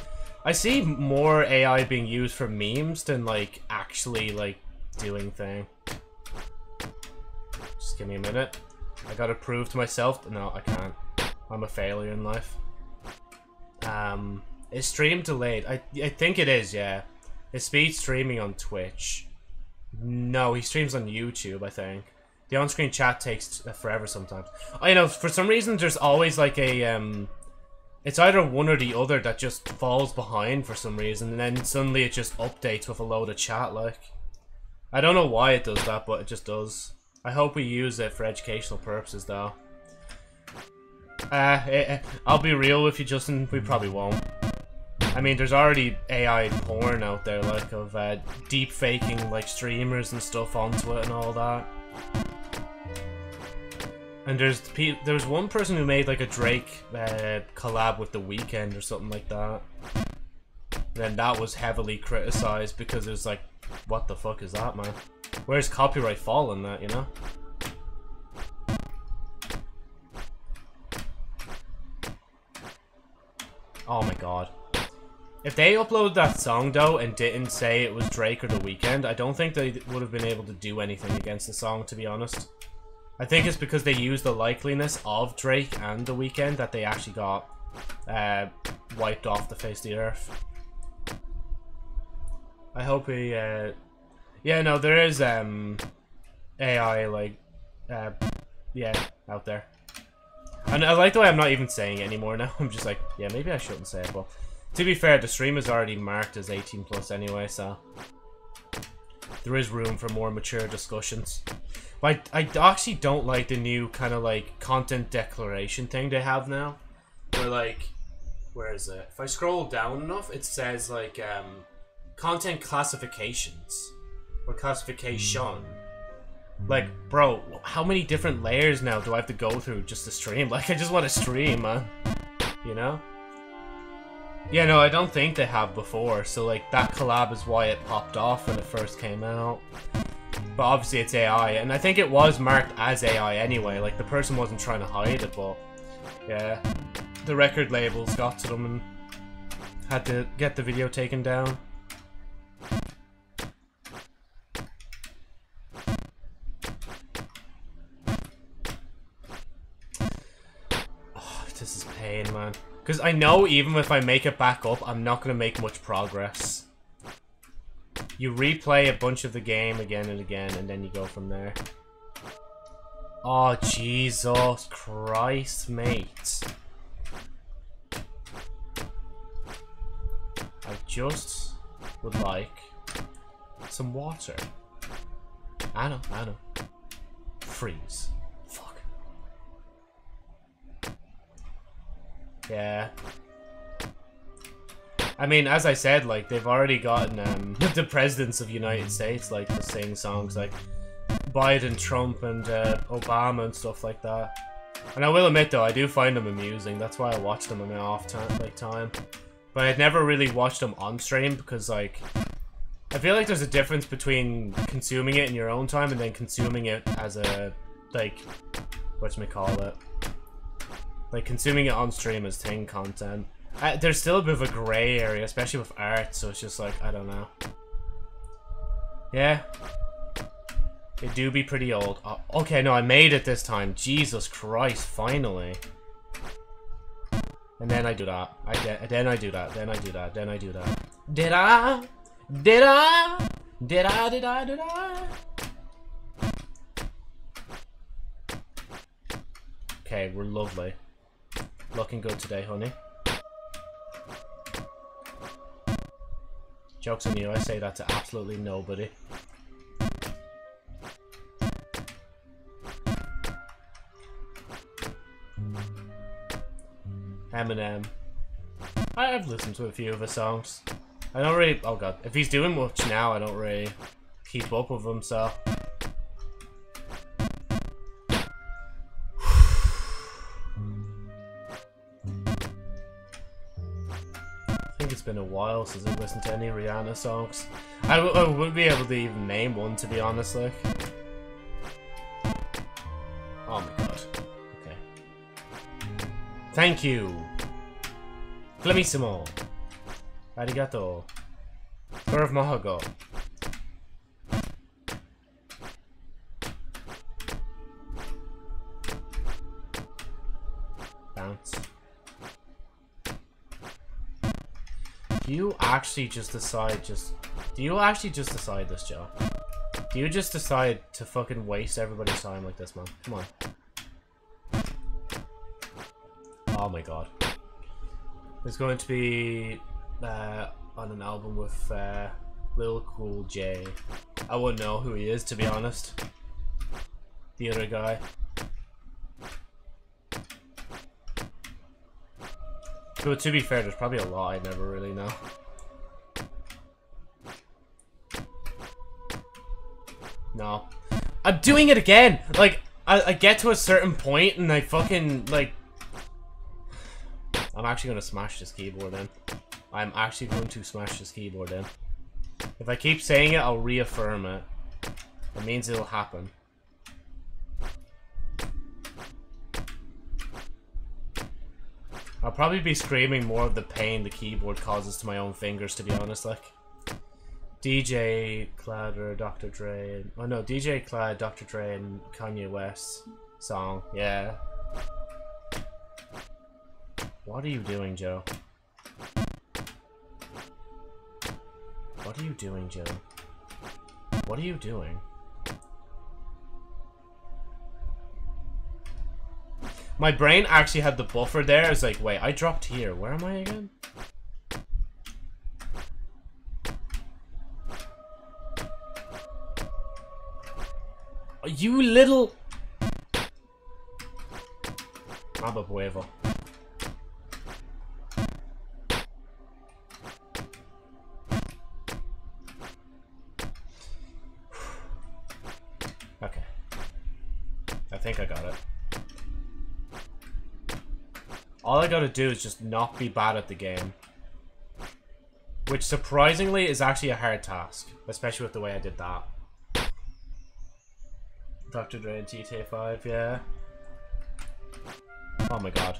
I see more AI being used for memes than like actually like doing thing. Just give me a minute. I gotta prove to myself. No, I can't. I'm a failure in life. Um, is stream delayed? I I think it is. Yeah, is speed streaming on Twitch? No, he streams on YouTube. I think the on-screen chat takes forever sometimes. I know for some reason there's always like a um it's either one or the other that just falls behind for some reason, and then suddenly it just updates with a load of chat, like. I don't know why it does that, but it just does. I hope we use it for educational purposes, though. Uh, it, eh, eh, I'll be real with you, Justin, we probably won't. I mean, there's already AI porn out there, like, of uh, deep faking, like, streamers and stuff onto it and all that. And there's there's one person who made like a Drake uh, collab with The Weeknd or something like that. Then that was heavily criticized because it was like, what the fuck is that, man? Where's copyright fall in that, you know? Oh my god. If they uploaded that song though and didn't say it was Drake or The Weeknd, I don't think they would have been able to do anything against the song, to be honest. I think it's because they used the likeliness of Drake and The Weeknd that they actually got uh, wiped off the face of the earth. I hope he, uh... Yeah, no, there is um, AI, like, uh, yeah, out there. And I like the way I'm not even saying it anymore now. I'm just like, yeah, maybe I shouldn't say it, but... To be fair, the stream is already marked as 18 plus anyway, so... There is room for more mature discussions. But I, I actually don't like the new kind of like content declaration thing they have now. Where like, where is it? If I scroll down enough, it says like um, content classifications or classification. Like, bro, how many different layers now do I have to go through just to stream? Like, I just want to stream, man. You know? Yeah, no, I don't think they have before. So, like, that collab is why it popped off when it first came out. But obviously it's AI, and I think it was marked as AI anyway, like the person wasn't trying to hide it, but yeah. The record labels got to them and had to get the video taken down. Because I know even if I make it back up, I'm not going to make much progress. You replay a bunch of the game again and again, and then you go from there. Oh, Jesus Christ, mate. I just would like some water. I know, I know. Freeze. Yeah. I mean, as I said, like, they've already gotten um, the presidents of United States, like, to sing songs like Biden, Trump, and uh, Obama and stuff like that. And I will admit, though, I do find them amusing. That's why I watch them in my off time, like, time. But I'd never really watched them on stream because, like, I feel like there's a difference between consuming it in your own time and then consuming it as a, like, whatchamacallit. Call it? Like, consuming it on stream as thing content. Uh, there's still a bit of a grey area, especially with art, so it's just like, I don't know. Yeah. It do be pretty old. Oh, okay, no, I made it this time. Jesus Christ, finally. And then I do that. I de then I do that. Then I do that. Then I do that. Did I? Did I? Did I? Did I? Did I? Okay, we're lovely. Looking good today, honey. Joke's on you, I say that to absolutely nobody. Eminem. I have listened to a few of his songs. I don't really... Oh god. If he's doing much now, I don't really keep up with him, so... been a while since I've listened to any Rihanna songs. I wouldn't be able to even name one, to be honest, like. Oh my god. Okay. Thank you. Some. Arigato. Curve. Actually just decide just... Do you actually just decide this, Joe? Do you just decide to fucking waste everybody's time like this, man? Come on. Oh my god. There's going to be uh, on an album with uh, LL Cool J. I wouldn't know who he is, to be honest. The other guy. But to be fair, there's probably a lot I never really know. No. I'm doing it again! Like, I, I get to a certain point and I fucking, like... I'm actually gonna smash this keyboard in. I'm actually going to smash this keyboard in. If I keep saying it, I'll reaffirm it. It means it'll happen. I'll probably be screaming more of the pain the keyboard causes to my own fingers, to be honest, like. DJ Khaled or Dr. Dre. Oh no, DJ Khaled, Dr. Dre, and Kanye West song. Yeah. What are you doing, Joe? What are you doing, Joe? What are you doing? My brain actually had the buffer there. I was like, wait, I dropped here. Where am I again? You little... Maba. Okay. I think I got it. All I gotta do is just not be bad at the game. Which, surprisingly, is actually a hard task. Especially with the way I did that. Dr. Dre and GTA 5, yeah. Oh my god.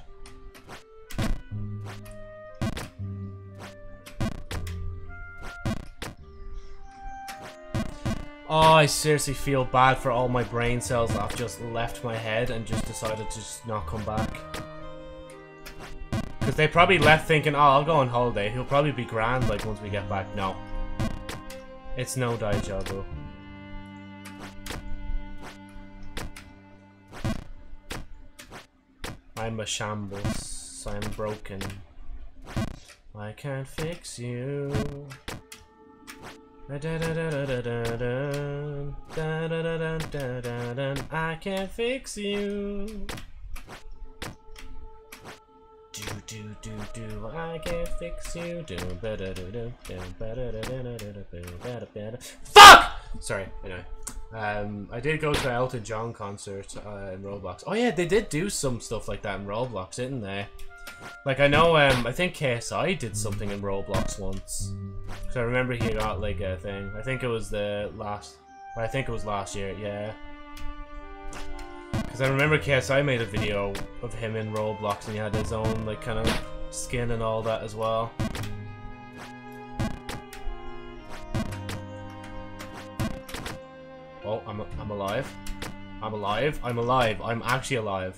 Oh, I seriously feel bad for all my brain cells that have just left my head and just decided to just not come back. Because they probably left thinking, oh, I'll go on holiday. He'll probably be grand, like, once we get back. No. It's no Daijabu. I'm a shambles. I'm broken. I can't fix you. I can't fix you. Do do do do. I can't fix you. Do better do do do better do do do Fuck! Sorry. Anyway. Um, I did go to an Elton John concert uh, in Roblox. Oh yeah, they did do some stuff like that in Roblox, didn't they? Like I know, um, I think KSI did something in Roblox once. Cause I remember he got like a thing. I think it was the last. I think it was last year. Yeah. Because I remember KSI made a video of him in Roblox and he had his own like kind of skin and all that as well. Oh, I'm, I'm alive. I'm alive. I'm alive. I'm actually alive.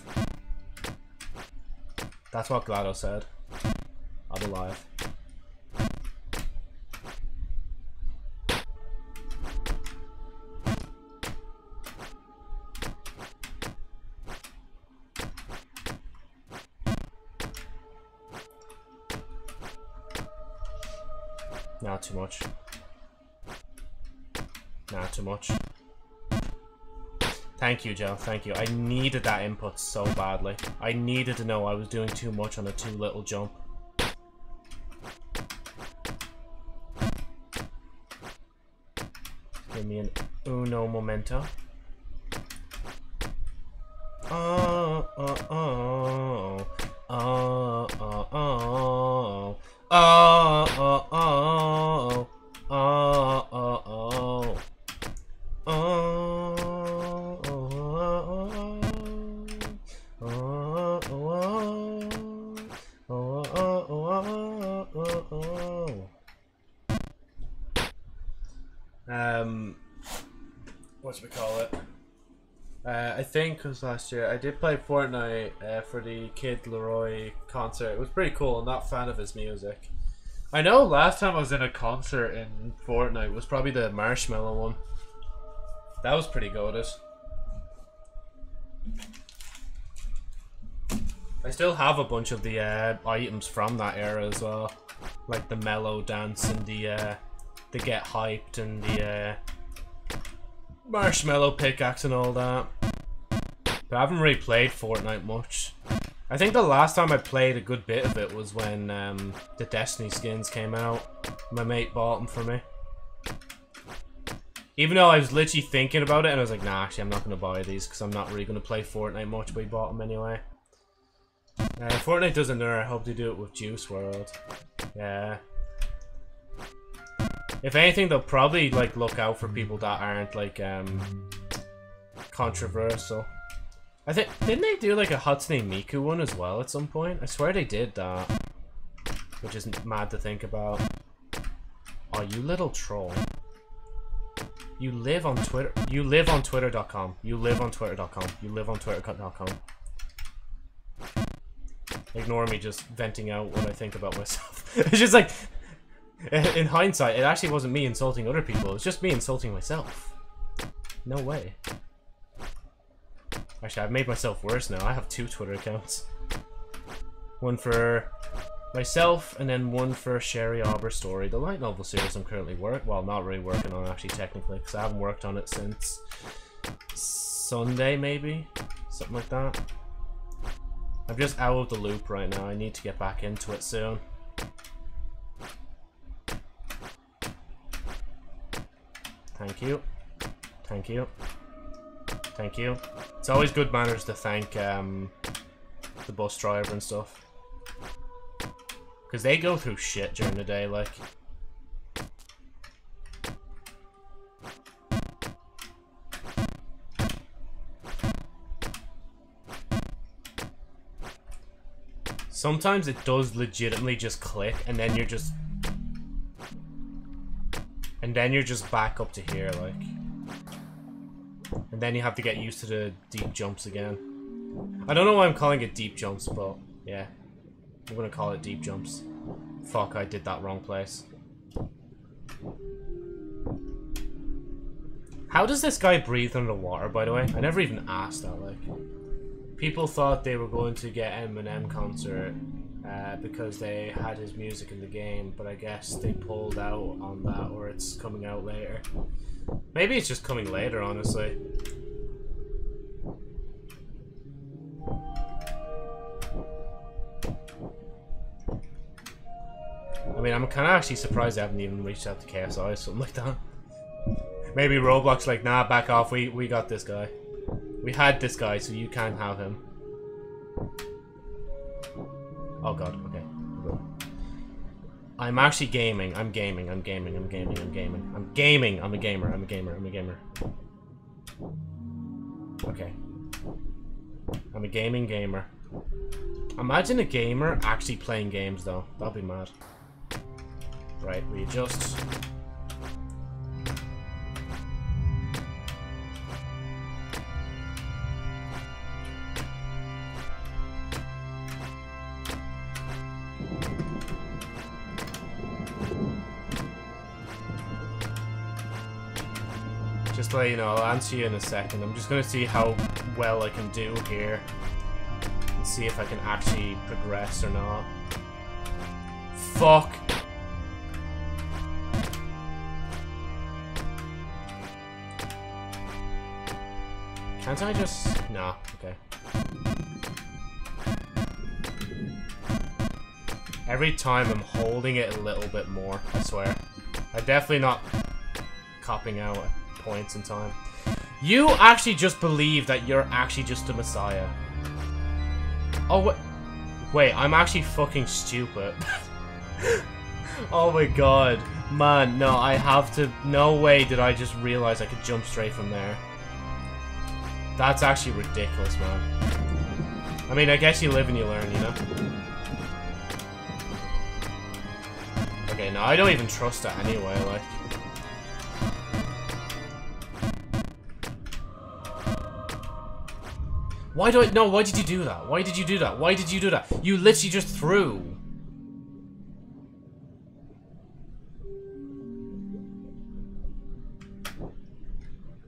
That's what GLaDOS said. I'm alive. Not too much. Not too much. Thank you, Joe. Thank you. I needed that input so badly. I needed to know I was doing too much on a too little jump. Give me an uno momento. Oh, oh, oh. Oh, oh, oh. Oh, oh, oh. Last year. I did play Fortnite uh, for the Kid Laroi concert. It was pretty cool. I'm not a fan of his music. I know last time I was in a concert in Fortnite was probably the Marshmello one. That was pretty good. I still have a bunch of the uh, items from that era as well, like the mellow dance and the uh, the get hyped and the uh, marshmallow pickaxe and all that. But I haven't really played Fortnite much. I think the last time I played a good bit of it was when um, the Destiny skins came out. My mate bought them for me. Even though I was literally thinking about it and I was like, nah, actually I'm not going to buy these because I'm not really going to play Fortnite much, but he bought them anyway. Uh, Fortnite doesn't know. I hope they do it with Juice WRLD. Yeah. If anything, they'll probably like look out for people that aren't like um controversial. I think didn't they do like a Hatsune Miku one as well at some point? I swear they did that. Which is mad to think about. Oh, you little troll. You live on Twitter. You live on Twitter.com. You live on Twitter.com. You live on Twitter.com. Ignore me just venting out what I think about myself. it's just like, in hindsight, it actually wasn't me insulting other people. It was just me insulting myself. No way. Actually, I've made myself worse now. I have two Twitter accounts. One for myself, and then one for Sherry Arbor Story, the light novel series I'm currently work well, not really working on actually technically, because I haven't worked on it since Sunday maybe, something like that. I'm just out of the loop right now. I need to get back into it soon. Thank you. Thank you. Thank you. It's always good manners to thank um, the bus driver and stuff. Because they go through shit during the day, like... Sometimes it does legitimately just click, and then you're just... And then you're just back up to here, like... And then you have to get used to the deep jumps again. I don't know why I'm calling it deep jumps, but yeah. I'm gonna call it deep jumps. Fuck, I did that wrong place. How does this guy breathe underwater, by the way? I never even asked that, like. People thought they were going to get Eminem concert uh, because they had his music in the game, but I guess they pulled out on that, or it's coming out later. Maybe it's just coming later, honestly. I mean, I'm kind of actually surprised I haven't even reached out to KSI or something like that. Maybe Roblox like, nah, back off, we, we got this guy. We had this guy, so you can't have him. Oh god, okay. I'm actually gaming. I'm gaming. I'm gaming. I'm gaming. I'm gaming. I'm gaming. I'm a gamer. I'm a gamer. I'm a gamer. Okay. I'm a gaming gamer. Imagine a gamer actually playing games though. That'd be mad. Right, we adjust. Let you know, I'll answer you in a second. I'm just gonna see how well I can do here. And see if I can actually progress or not. Fuck. Can't I just... Nah, okay. Every time I'm holding it a little bit more, I swear. I'm definitely not copping out points in time. You actually just believe that you're actually just a messiah. Oh, wait. Wait, I'm actually fucking stupid. oh my god. Man, no, I have to... No way did I just realize I could jump straight from there. That's actually ridiculous, man. I mean, I guess you live and you learn, you know? Okay, now I don't even trust it anyway, like... Why do I- no, why did you do that? Why did you do that? Why did you do that? You literally just threw.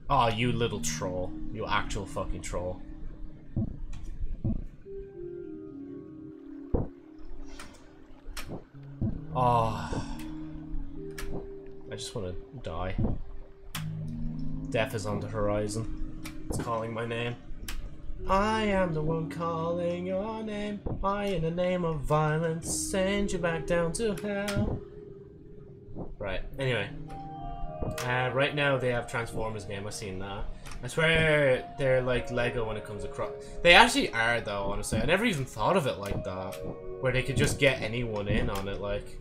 Oh, you little troll. You actual fucking troll. Oh. I just want to die. Death is on the horizon. It's calling my name. I am the one calling your name. I, in the name of violence, send you back down to hell. Right, anyway. Uh, right now they have Transformers game, I've seen that. I swear they're like Lego when it comes across. They actually are though, honestly. I never even thought of it like that. Where they could just get anyone in on it, like.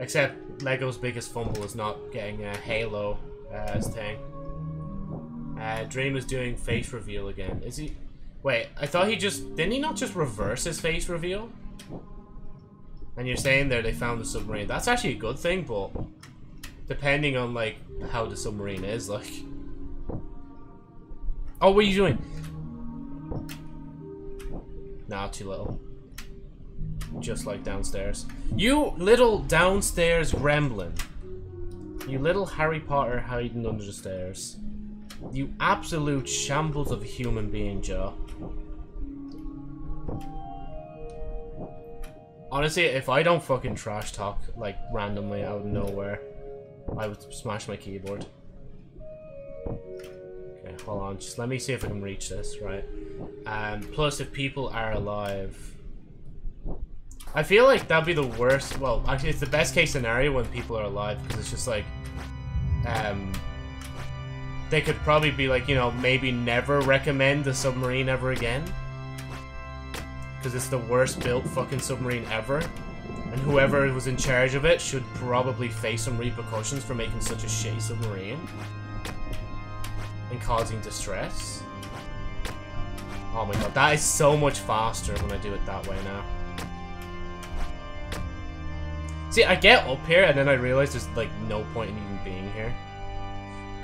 Except Lego's biggest fumble is not getting a Halo uh, thing. Uh, Dream is doing face reveal again. Is he? Wait, I thought he just didn't he not just reverse his face reveal? And you're saying there they found the submarine. That's actually a good thing, but depending on like how the submarine is, like. Oh, what are you doing? Nah, too little. Just like downstairs. You little downstairs gremlin. You little Harry Potter hiding under the stairs. You absolute shambles of a human being, Joe. Honestly, if I don't fucking trash talk, like, randomly out of nowhere, I would smash my keyboard. Okay, hold on. Just let me see if I can reach this, right? Um, plus, if people are alive... I feel like that'd be the worst... Well, actually, it's the best case scenario when people are alive, because it's just like... Um, they could probably be like, you know, maybe never recommend the submarine ever again. Because it's the worst built fucking submarine ever. And whoever was in charge of it should probably face some repercussions for making such a shitty submarine. And causing distress. Oh my god, that is so much faster when I do it that way now. See, I get up here and then I realize there's like no point in.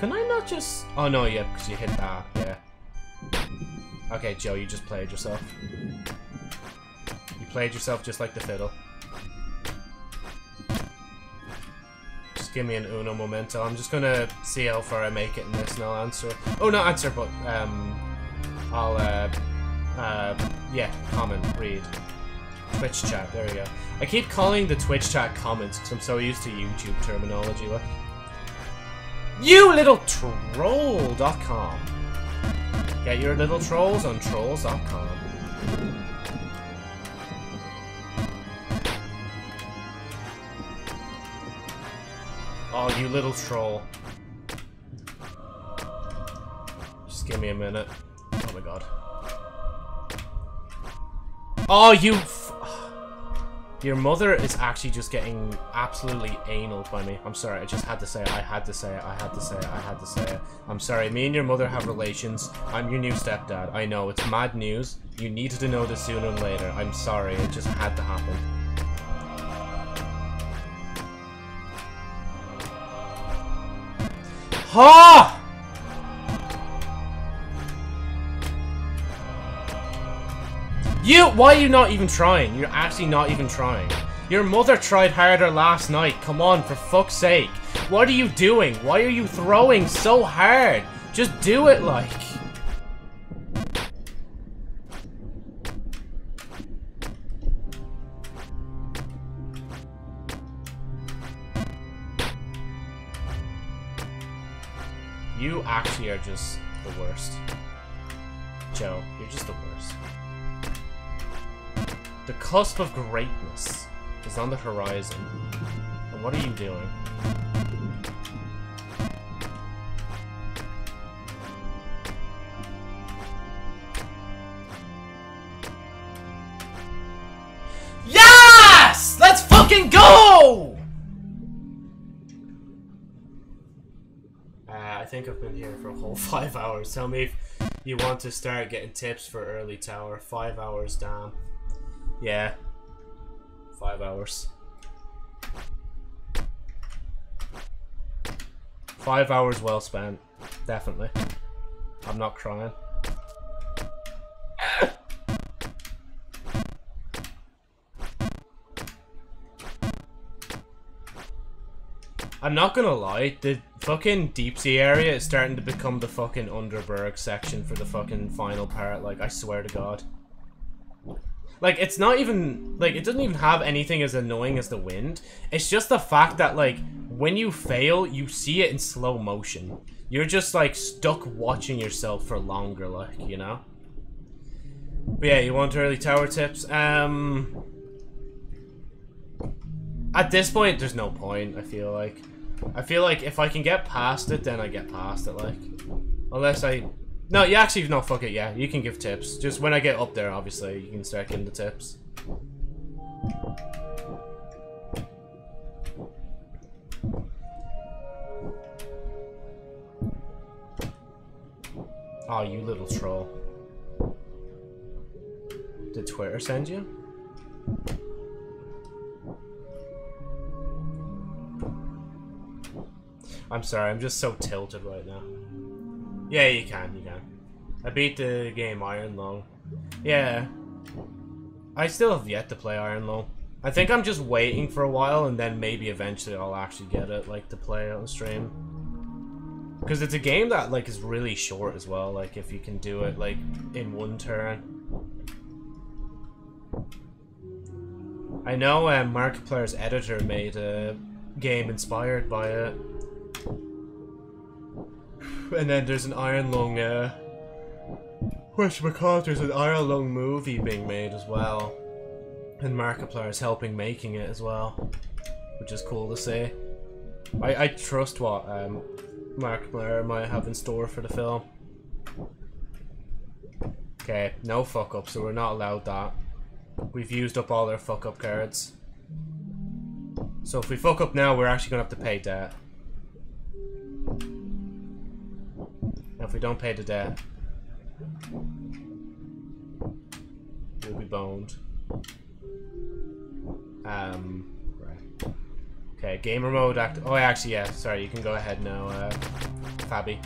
Can I not just... Oh no, yeah, because you hit that, yeah. Okay, Joe, you just played yourself. You played yourself just like the fiddle. Just give me an uno momento. I'm just gonna see how far I make it in this and I'll answer. Oh, not answer, but, um... I'll, uh... Uh, yeah, comment, read. Twitch chat, there we go. I keep calling the Twitch chat comments because I'm so used to YouTube terminology, like. You little troll.com. Get your little trolls on trolls.com. Oh, you little troll. Just give me a minute. Oh my god. Oh, you your mother is actually just getting absolutely anal by me. I'm sorry, I just had to say it. I had to say it. I had to say it. I had to say it. I'm sorry. Me and your mother have relations. I'm your new stepdad. I know, it's mad news. You needed to know this sooner than later. I'm sorry. It just had to happen. Ha! You, why are you not even trying? You're actually not even trying. Your mother tried harder last night. Come on, for fuck's sake. What are you doing? Why are you throwing so hard? Just do it, like. You actually are just the worst. Joe, you're just the worst. The cusp of greatness is on the horizon. And what are you doing? Yes! Let's fucking go! Uh, I think I've been here for a whole five hours. Tell me if you want to start getting tips for early tower. Five hours, damn. Yeah. Five hours. Five hours well spent. Definitely. I'm not crying. I'm not gonna lie, the fucking deep sea area is starting to become the fucking Underburg section for the fucking final part, like, I swear to god. Like, it's not even, like, it doesn't even have anything as annoying as the wind. It's just the fact that, like, when you fail, you see it in slow motion. You're just, like, stuck watching yourself for longer, like, you know? But yeah, you want early tower tips? Um... At this point, there's no point, I feel like. I feel like if I can get past it, then I get past it, like. Unless I... No, you actually, no, fuck it, yeah. You can give tips. Just when I get up there, obviously, you can start giving the tips. Oh, you little troll. Did Twitter send you? I'm sorry, I'm just so tilted right now. Yeah, you can, you can. I beat the game Iron Lung. Yeah. I still have yet to play Iron Lung. I think I'm just waiting for a while and then maybe eventually I'll actually get it, like, to play on stream. Because it's a game that, like, is really short as well, like, if you can do it, like, in one turn. I know um, Markiplier's editor made a game inspired by it. And then there's an Iron Lung, uh... Whatchamacallit, there's an Iron Lung movie being made as well. And Markiplier is helping making it as well. Which is cool to see. I, I trust what um, Markiplier might have in store for the film. Okay, no fuck up, so we're not allowed that. We've used up all our fuck up cards. So if we fuck up now, we're actually gonna have to pay debt. If we don't pay the debt, we'll be boned. Um, right. Okay, gamer mode act- oh actually yeah, sorry, you can go ahead now, uh, Fabi.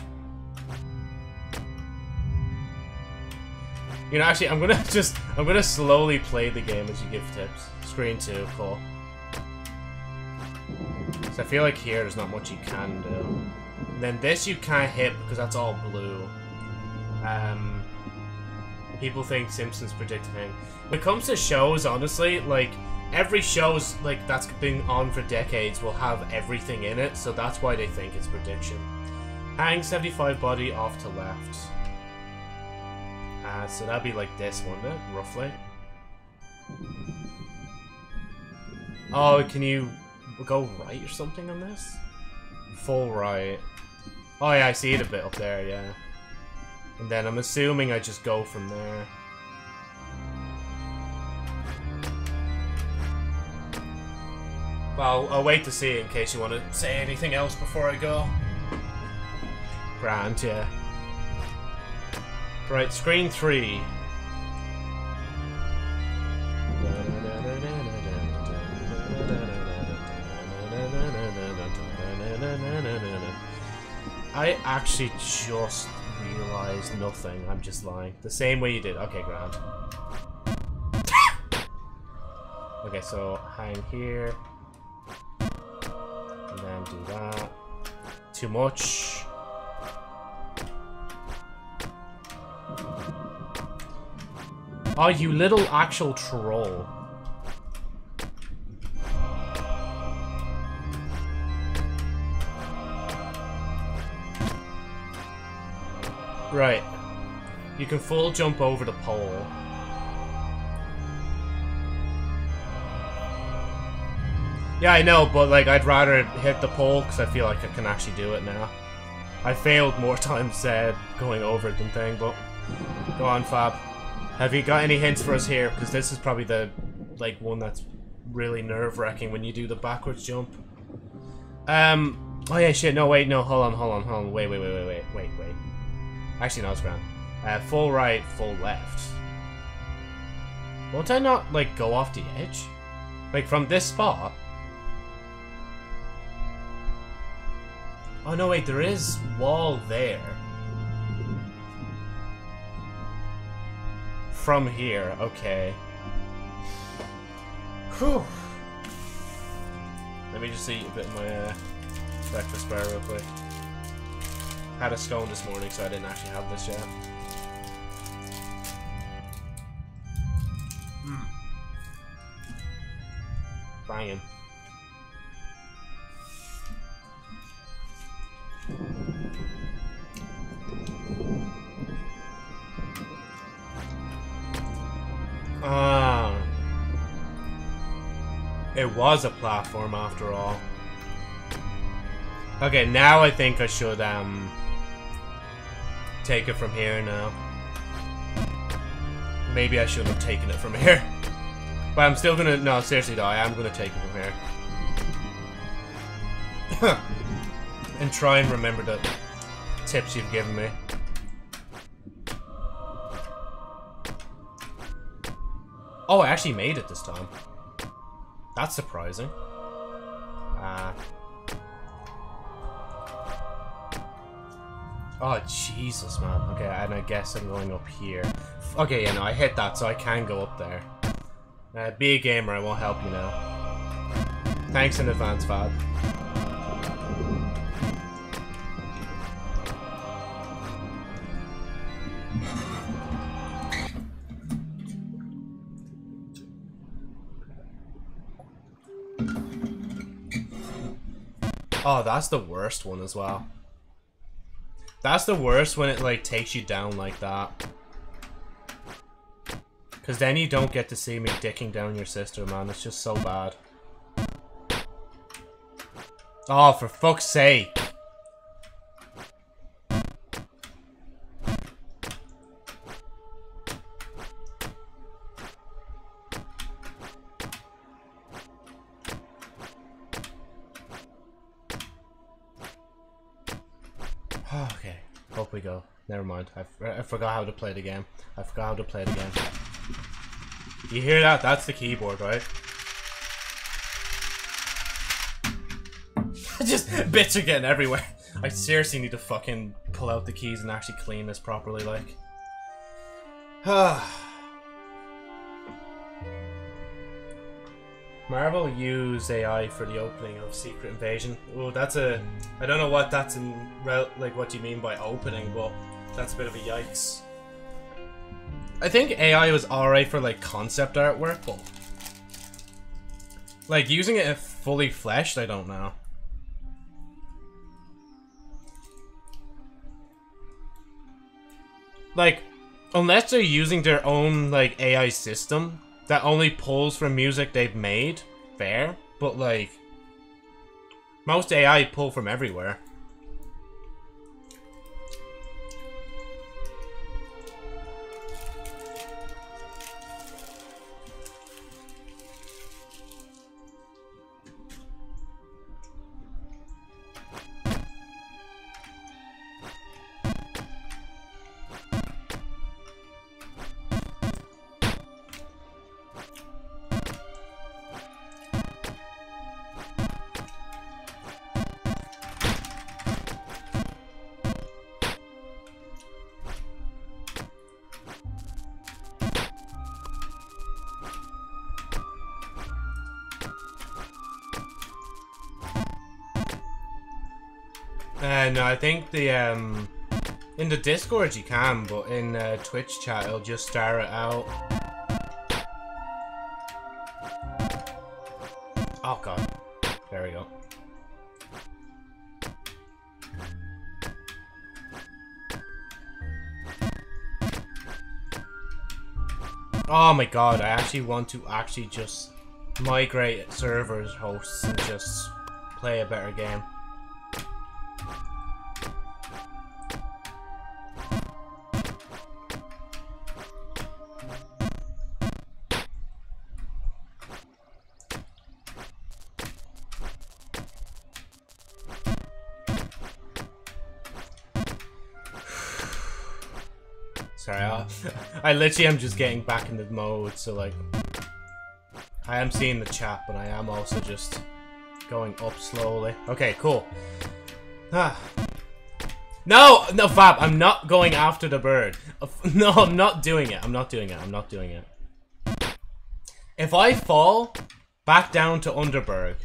You know, actually, I'm gonna just, I'm gonna slowly play the game as you give tips. Screen 2, cool. So I feel like here there's not much you can do. And then this you can't hit because that's all blue. Um, people think Simpsons predicted him. When it comes to shows, honestly, like, every show's, like, that's been on for decades will have everything in it, so that's why they think it's prediction. Hang 75 body off to left. Uh, so that'd be like this, it? Roughly. Oh, can you go right or something on this? Full right. Oh yeah, I see it a bit up there, yeah. And then I'm assuming I just go from there. Well, I'll wait to see in case you want to say anything else before I go. Grand, yeah. Right, screen three. I actually just realized nothing. I'm just lying. The same way you did. Okay, ground. okay, so hang here. And then do that. Too much. Oh, you little actual troll. Right. You can full jump over the pole. Yeah, I know, but like I'd rather hit the pole because I feel like I can actually do it now. I failed more times uh, going over it than thing, but go on, Fab. Have you got any hints for us here? Because this is probably the like one that's really nerve-wracking when you do the backwards jump. Um. Oh yeah, shit. No, wait. No, hold on, hold on, hold on. Wait, wait, wait, wait, wait, wait, wait. Actually, no, it's ground. Uh, full right, full left. Won't I not like go off the edge? Like from this spot? Oh no, wait. There is wall there. from here. Okay. Whew. Let me just eat a bit of my uh, breakfast bar real quick. Had a scone this morning, so I didn't actually have this yet. Mm. Banging. Ah. It was a platform after all. Okay, now I think I should um take it from here now. Maybe I shouldn't have taken it from here. But I'm still gonna no, seriously though, I am gonna take it from here. and try and remember the tips you've given me. Oh, I actually made it this time. That's surprising. Uh, oh, Jesus, man. Okay, and I guess I'm going up here. Okay, yeah, no, I hit that, so I can go up there. Uh, be a gamer, I won't help you now. Thanks in advance, Fab. Oh, that's the worst one as well. That's the worst when it, like, takes you down like that. Because then you don't get to see me dicking down your sister, man. It's just so bad. Oh, for fuck's sake. Never mind. I, I forgot how to play the game. I forgot how to play the game. You hear that? That's the keyboard, right? Just bits are getting everywhere. I seriously need to fucking pull out the keys and actually clean this properly, like. Marvel use AI for the opening of Secret Invasion. Oh, that's a. I don't know what that's in. Like, what do you mean by opening, but that's a bit of a yikes. I think AI was alright for like concept artwork, but like using it fully fleshed, I don't know. Like, unless they're using their own like AI system that only pulls from music they've made, fair. But like, most AI pull from everywhere. The, um... In the Discord you can, but in uh, Twitch chat it'll just star it out. Oh god. There we go. Oh my god, I actually want to actually just migrate servers hosts and just play a better game. Literally am just getting back in the mode, so like... I am seeing the chat, but I am also just going up slowly. Okay, cool. Ah. No! No, Fab, I'm not going after the bird. No, I'm not doing it. I'm not doing it. I'm not doing it. If I fall back down to Underburg,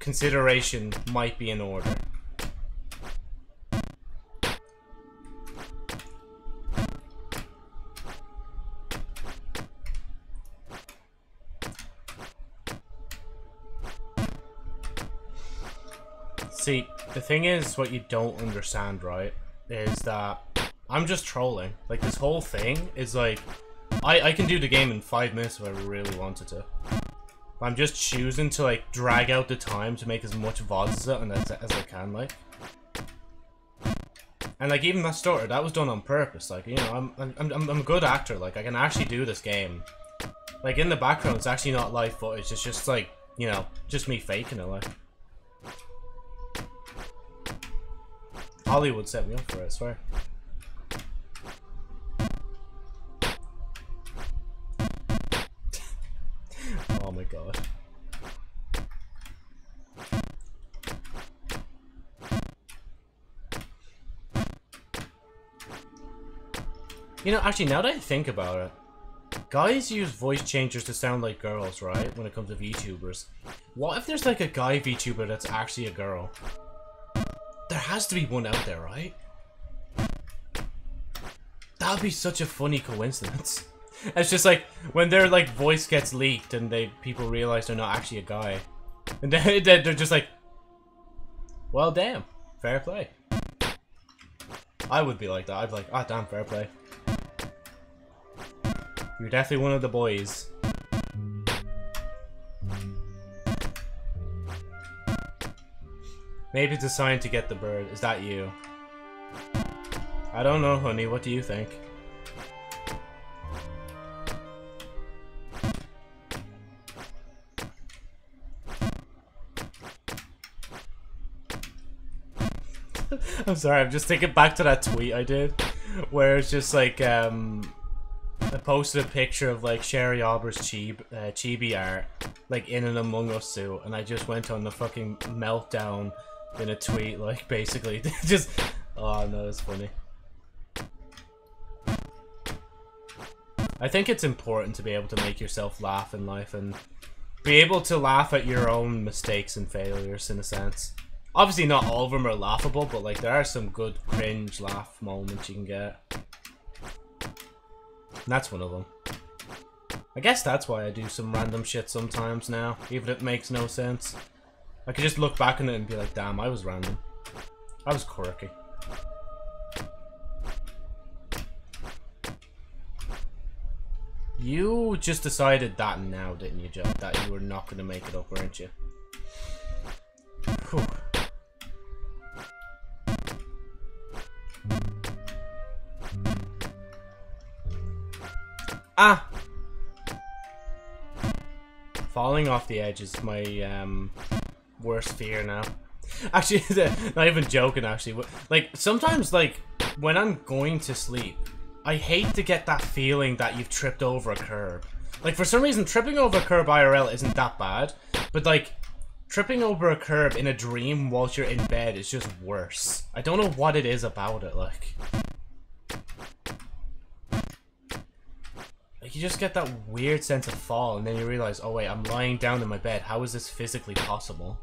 consideration might be in order. The thing is, what you don't understand, right, is that I'm just trolling. Like, this whole thing is like, I, I can do the game in five minutes if I really wanted to. I'm just choosing to, like, drag out the time to make as much VODs as, as, as I can, like. And, like, even that story, that was done on purpose. Like, you know, I'm, I'm, I'm, I'm a good actor. Like, I can actually do this game. Like, in the background, it's actually not live footage. It's just, like, you know, just me faking it, like. Hollywood set me up for it, I swear. oh my god. You know, actually, now that I think about it, guys use voice changers to sound like girls, right? When it comes to VTubers. What if there's like a guy VTuber that's actually a girl? There has to be one out there, right? That would be such a funny coincidence. It's just like when their like voice gets leaked and they people realize they're not actually a guy, and then they're just like, "Well, damn, fair play." I would be like that. I'd be like, "Ah, oh, damn, fair play." You're definitely one of the boys. Maybe it's a sign to get the bird. Is that you? I don't know, honey. What do you think? I'm sorry, I'm just thinking back to that tweet I did, where it's just like, um, I posted a picture of like Sherry Albert's Chib uh, chibi art, like in an Among Us suit, and I just went on the fucking meltdown in a tweet, like basically just, oh no, that's funny. I think it's important to be able to make yourself laugh in life and be able to laugh at your own mistakes and failures in a sense. Obviously not all of them are laughable, but like there are some good cringe laugh moments you can get. And that's one of them. I guess that's why I do some random shit sometimes now, even if it makes no sense. I could just look back on it and be like, damn, I was random. I was quirky. You just decided that now, didn't you, Joe? That you were not going to make it up, weren't you? Whew. Ah! Falling off the edge is my um, worst fear now. Actually, not even joking, actually. Like, sometimes, like, when I'm going to sleep, I hate to get that feeling that you've tripped over a curb. Like, for some reason, tripping over a curb IRL isn't that bad, but, like, tripping over a curb in a dream whilst you're in bed is just worse. I don't know what it is about it, like. Like, you just get that weird sense of fall, and then you realize, oh wait, I'm lying down in my bed. How is this physically possible?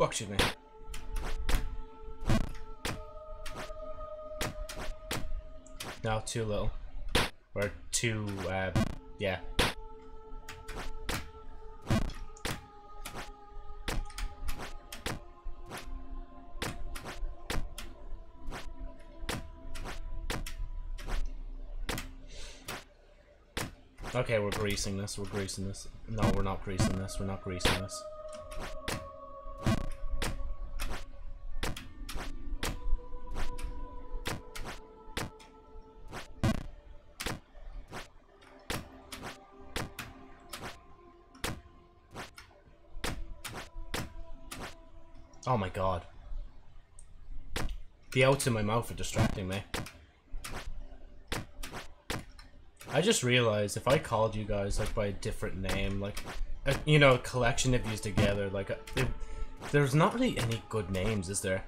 Excuse me. No, too little. Or too, uh, yeah. Okay, we're greasing this, we're greasing this. No, we're not greasing this, we're not greasing this. The outs in my mouth are distracting me. I just realized if I called you guys like by a different name, like, a, you know, a collection of these together, like, it, there's not really any good names, is there?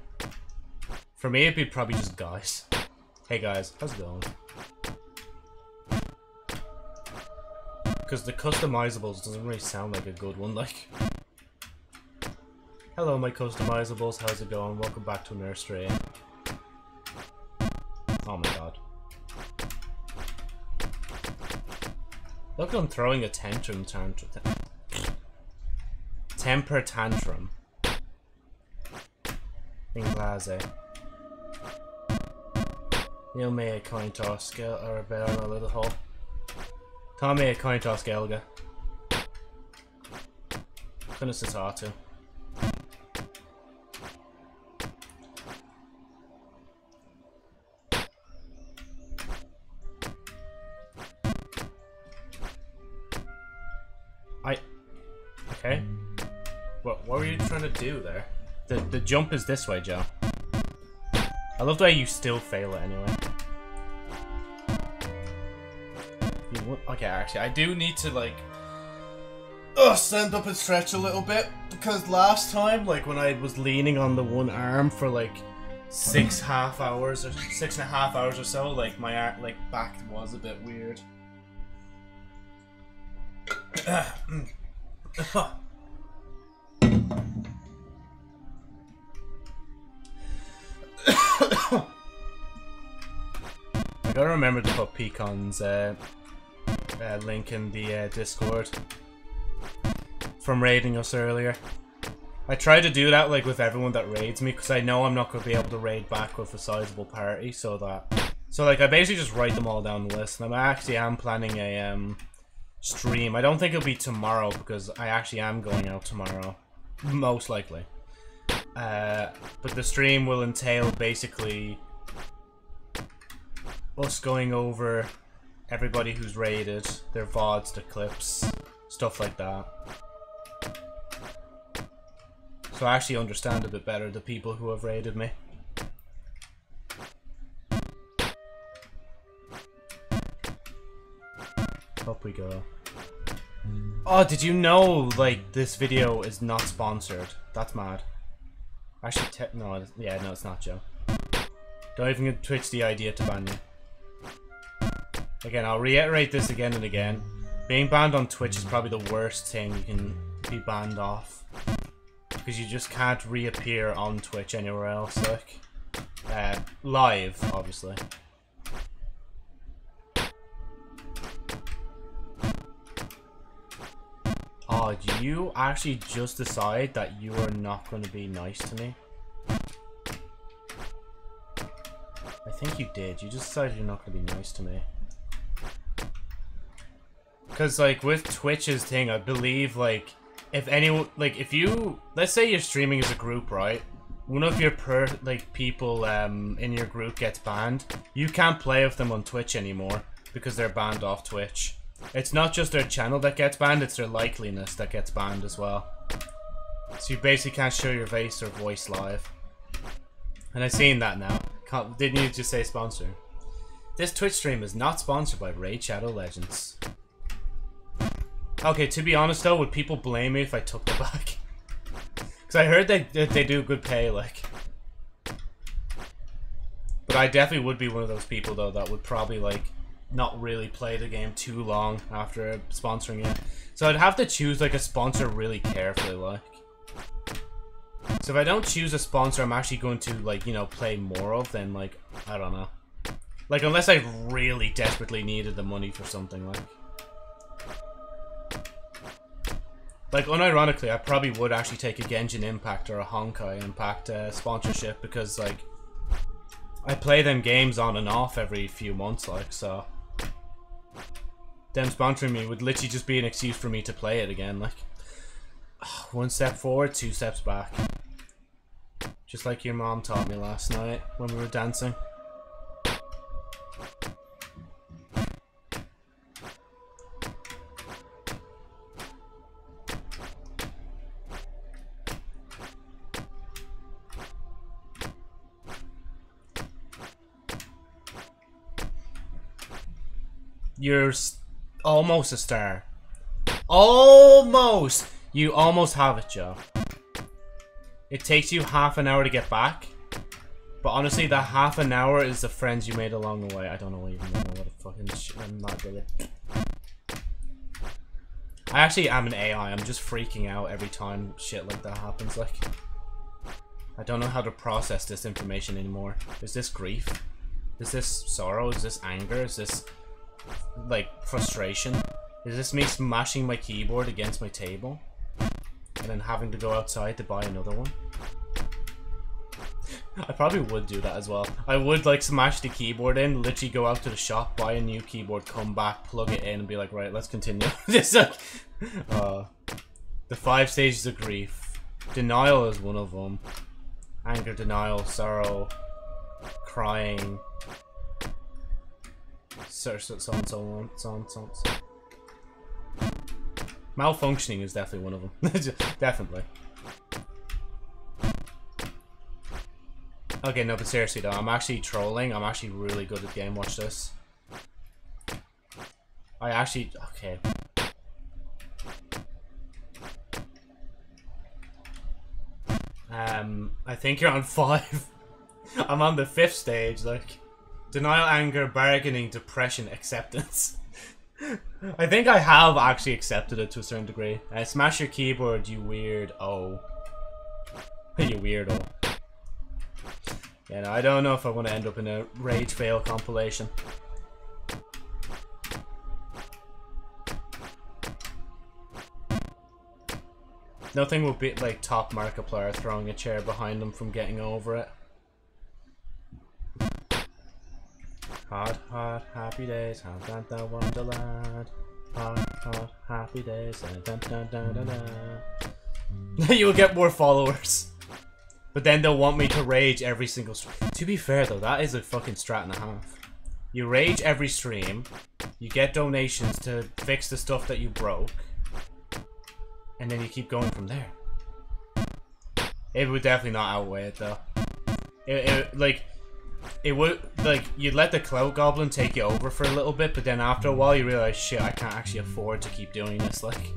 For me, it'd be probably just guys. Hey guys, how's it going? because the customizables doesn't really sound like a good one. Like, hello, my customizables. How's it going? Welcome back to nursery. Look, I'm throwing a tantrum, tantrum, temper tantrum. Inglese. Neil me a coin toss, or a bear on a little hole. Tá mé cointá gelga. Chna sa tátu. The, jump is this way, Joe. I love the way you still fail it anyway. Okay, actually, I do need to, like, uh, stand up and stretch a little bit. Because last time, like, when I was leaning on the one arm for, like, six half hours or six and a half hours or so, like, my, arm, like, back was a bit weird. I remember to put Pecon's uh, uh, link in the uh, Discord from raiding us earlier. I try to do that like with everyone that raids me because I know I'm not going to be able to raid back with a sizable party so that so like I basically just write them all down the list and I actually am planning a um stream. I don't think it'll be tomorrow because I actually am going out tomorrow most likely. Uh, but the stream will entail basically us going over everybody who's raided, their VODs, their clips, stuff like that. So I actually understand a bit better the people who have raided me. Up we go. Oh, did you know, like, this video is not sponsored? That's mad. Actually, no, yeah, no, it's not, Joe. Don't even give Twitch the idea to ban you. Again, I'll reiterate this again and again. Being banned on Twitch is probably the worst thing you can be banned off. Because you just can't reappear on Twitch anywhere else, like. Uh, live, obviously. Oh, do you actually just decide that you are not going to be nice to me? I think you did. You just decided you're not going to be nice to me. Because, like, with Twitch's thing, I believe, like, if anyone, like, if you, let's say you're streaming as a group, right? One of your, per, like, people um, in your group gets banned, you can't play with them on Twitch anymore because they're banned off Twitch. It's not just their channel that gets banned, it's their likeliness that gets banned as well. So you basically can't show your face or voice live. And I've seen that now. Can't, didn't you just say sponsor? This Twitch stream is not sponsored by Raid Shadow Legends. Okay, to be honest though, would people blame me if I took the back? Because I heard they, they do good pay, like. But I definitely would be one of those people though that would probably like not really play the game too long after sponsoring it. So I'd have to choose like a sponsor really carefully, like. So if I don't choose a sponsor I'm actually going to like, you know, play more of, then like, I don't know. Like unless I really desperately needed the money for something, like. Like, unironically, I probably would actually take a Genshin Impact or a Honkai Impact uh, sponsorship because, like, I play them games on and off every few months, like, so. Them sponsoring me would literally just be an excuse for me to play it again, like. One step forward, two steps back. Just like your mom taught me last night when we were dancing. You're almost a star. Almost! You almost have it, Joe. It takes you half an hour to get back. But honestly, that half an hour is the friends you made along the way. I don't know even know what a fucking shit. I'm not at I actually am an AI. I'm just freaking out every time shit like that happens. Like, I don't know how to process this information anymore. Is this grief? Is this sorrow? Is this anger? Is this, like, frustration? Is this me smashing my keyboard against my table? And then having to go outside to buy another one? I probably would do that as well. I would like smash the keyboard in, literally go out to the shop, buy a new keyboard, come back, plug it in, and be like, right, let's continue. Just uh, the five stages of grief. Denial is one of them. Anger, denial, sorrow, crying. So, so, on, so on, so on, so on. So on. Malfunctioning is definitely one of them. definitely. Okay, no, but seriously though, I'm actually trolling. I'm actually really good at game. Watch this. I actually... Okay. Um, I think you're on five. I'm on the fifth stage, like... Denial, anger, bargaining, depression, acceptance. I think I have actually accepted it to a certain degree. Uh, smash your keyboard, you weird. Oh. you weirdo. Yeah, no, I don't know if I want to end up in a rage fail compilation. Nothing will beat like top Markiplier throwing a chair behind them from getting over it. Hot, hot, happy days, hot, dun, dun, wonderland. Hot, hot, happy days, dun, dun, dun, dun, dun. You'll get more followers. But then they'll want me to rage every single stream. To be fair though, that is a fucking strat and a half. You rage every stream, you get donations to fix the stuff that you broke, and then you keep going from there. It would definitely not outweigh it though. It, it like it would like you'd let the clout goblin take you over for a little bit, but then after a while you realize shit, I can't actually afford to keep doing this. Like,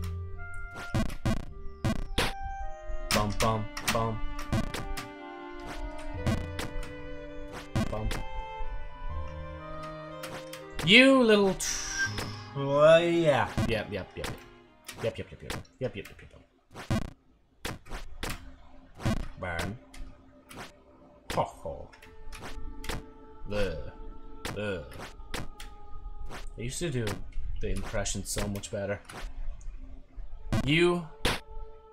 bum bum bum. Bum. You little. Uh, yeah. Yep. Yep. Yep. Yep. Yep. Yep. Yep. Yep. Yep. Yep. Yep. Yep. Burn. Ho ho. Ugh. Ugh. I used to do the impression so much better. You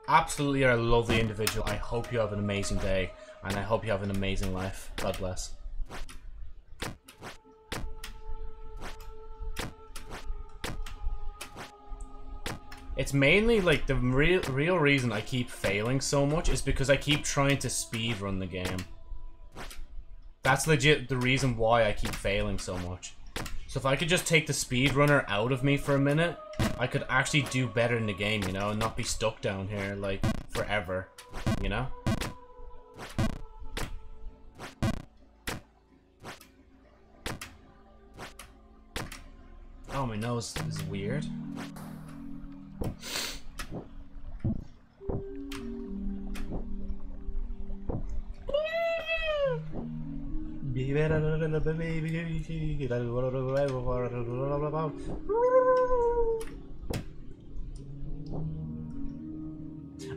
absolutely are a lovely individual. I hope you have an amazing day, and I hope you have an amazing life. God bless. It's mainly like the real real reason I keep failing so much is because I keep trying to speed run the game. That's legit the reason why I keep failing so much. So if I could just take the speedrunner out of me for a minute, I could actually do better in the game, you know, and not be stuck down here, like, forever, you know? Oh, my nose is weird.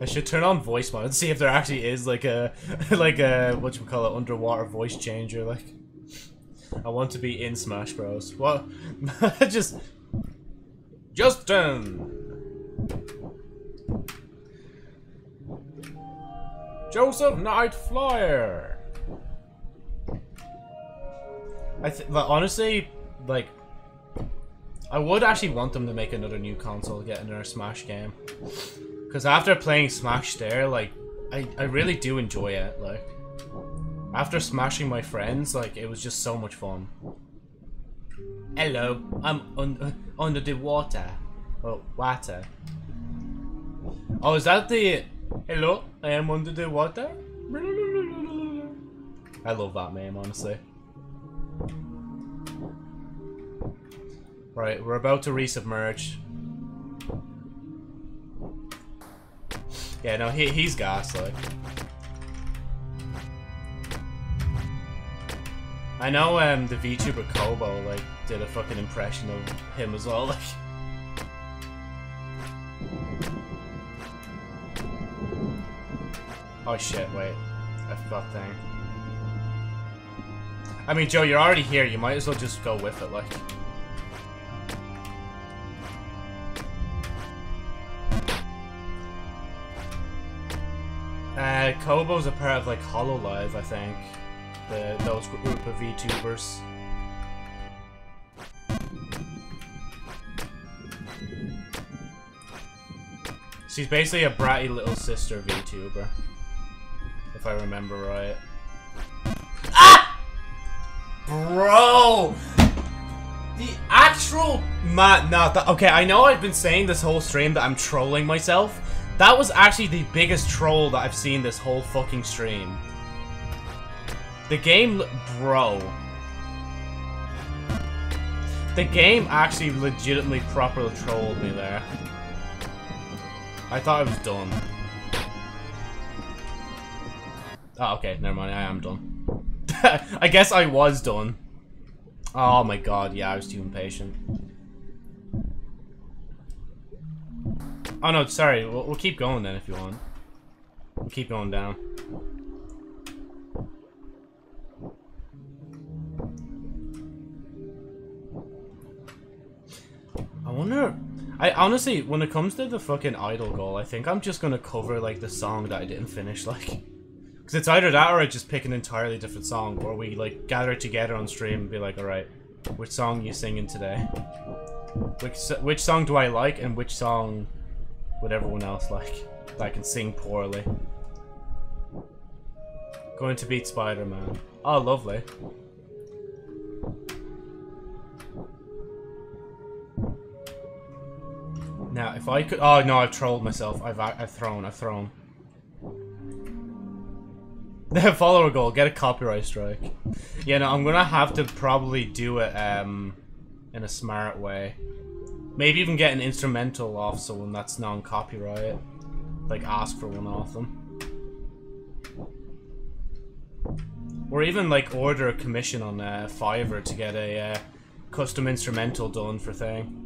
I should turn on voice mode and see if there actually is like a like a what you call it underwater voice changer like I want to be in Smash Bros. What? Just Justin Joseph Night Flyer I th honestly, like, I would actually want them to make another new console, get another Smash game. Because after playing Smash there, like, I, I really do enjoy it, like. After smashing my friends, like, it was just so much fun. Hello, I'm un under the water. Oh, water. Oh, is that the... Hello, I am under the water? I love that meme, honestly. Right, we're about to resubmerge. Yeah, no, he, he's gas, like. I know um, the VTuber Kobo, like, did a fucking impression of him as well, like. Oh shit, wait. I forgot thing. I mean, Joe, you're already here. You might as well just go with it, like. Uh, Kobo's a part of, like, Hololive, I think. The, those group of VTubers. She's basically a bratty little sister VTuber. If I remember right. Ah! Bro! The actual man, nah, okay, I know I've been saying this whole stream that I'm trolling myself. That was actually the biggest troll that I've seen this whole fucking stream. The game, bro. The game actually legitimately properly trolled me there. I thought I was done. Oh, okay, never mind, I am done. I guess I was done. Oh my god, yeah, I was too impatient. Oh no, sorry, we'll, we'll keep going then if you want. We'll keep going down. I wonder I honestly, when it comes to the fucking idol goal, I think I'm just gonna cover like the song that I didn't finish, like, because it's either that or I just pick an entirely different song, or we like gather together on stream and be like, all right, which song you singing today? Which which song do I like, and which song would everyone else like that I can sing poorly? Going to beat Spider-Man. Oh, lovely. Now, if I could... Oh, no, I've trolled myself. I've, I've thrown, I've thrown. Follower goal, get a copyright strike. Yeah, no, I'm gonna have to probably do it, um, in a smart way. Maybe even get an instrumental off someone that's non-copyright. Like, ask for one off them. Or even, like, order a commission on uh, Fiverr to get a uh, custom instrumental done for thing.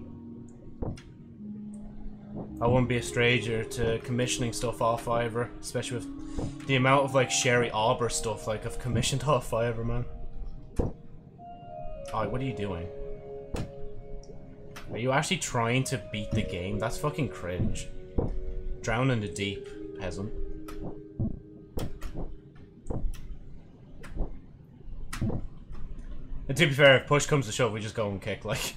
I wouldn't be a stranger to commissioning stuff off Fiverr, especially with the amount of like Sherry Auber stuff like I've commissioned off Fiverr, man. Oh, what are you doing? Are you actually trying to beat the game? That's fucking cringe. Drown in the deep, peasant. And to be fair, if push comes to shove, we just go and kick, like...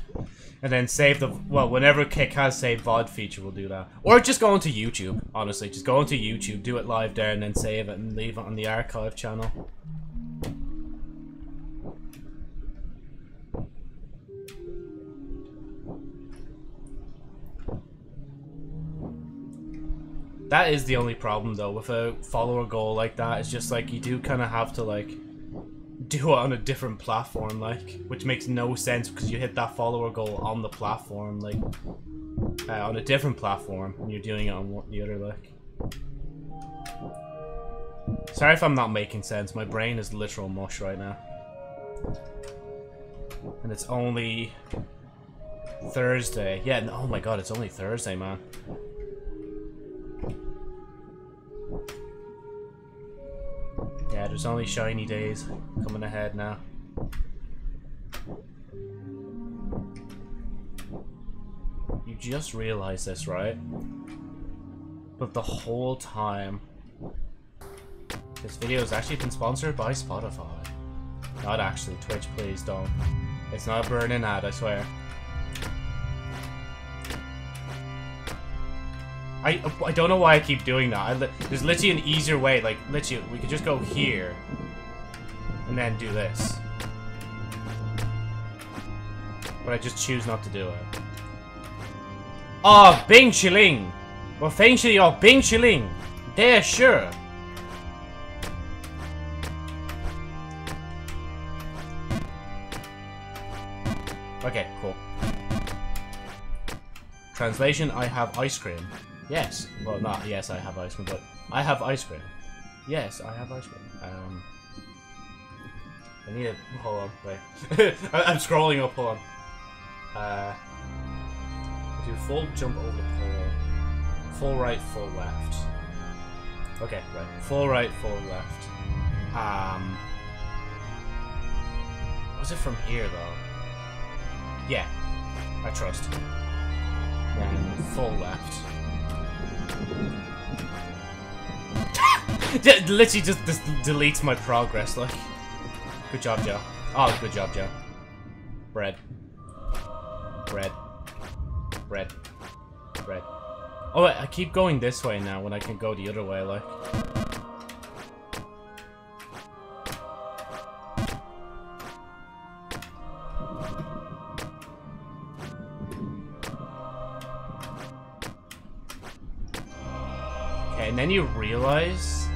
And then save the... Well, whenever Kick has save VOD feature, we'll do that. Or just go onto YouTube, honestly. Just go onto YouTube, do it live there, and then save it and leave it on the archive channel. That is the only problem, though, with a follower goal like that. It's just, like, you do kind of have to, like do it on a different platform, like, which makes no sense because you hit that follower goal on the platform, like, uh, on a different platform, and you're doing it on the other, like. Sorry if I'm not making sense. My brain is literal mush right now. And it's only Thursday. Yeah, oh my god, it's only Thursday, man. Yeah, there's only shiny days coming ahead now. You just realized this, right? But the whole time, this video has actually been sponsored by Spotify. Not actually, Twitch, please don't. It's not a burning ad, I swear. I, I don't know why I keep doing that. I, there's literally an easier way. Like, literally, we could just go here. And then do this. But I just choose not to do it. Oh, Bing Chiling! Well, thank you, oh, Bing Chiling! There, sure. Okay, cool. Translation, I have ice cream. Yes. Well, not yes, I have ice cream, but I have ice cream. Yes, I have ice cream. Um, I need to hold on. Wait, I'm scrolling up. Hold on. Uh, do full jump over the pole, full right, full left. Okay, right. Full right, full left. Um... Was it from here, though? Yeah. I trust. Then full left. Literally just, just deletes my progress, like. Good job, Joe. Oh, good job, Joe. Bread. Bread. Bread. Bread. Oh, I keep going this way now when I can go the other way, like. Okay, and then you realize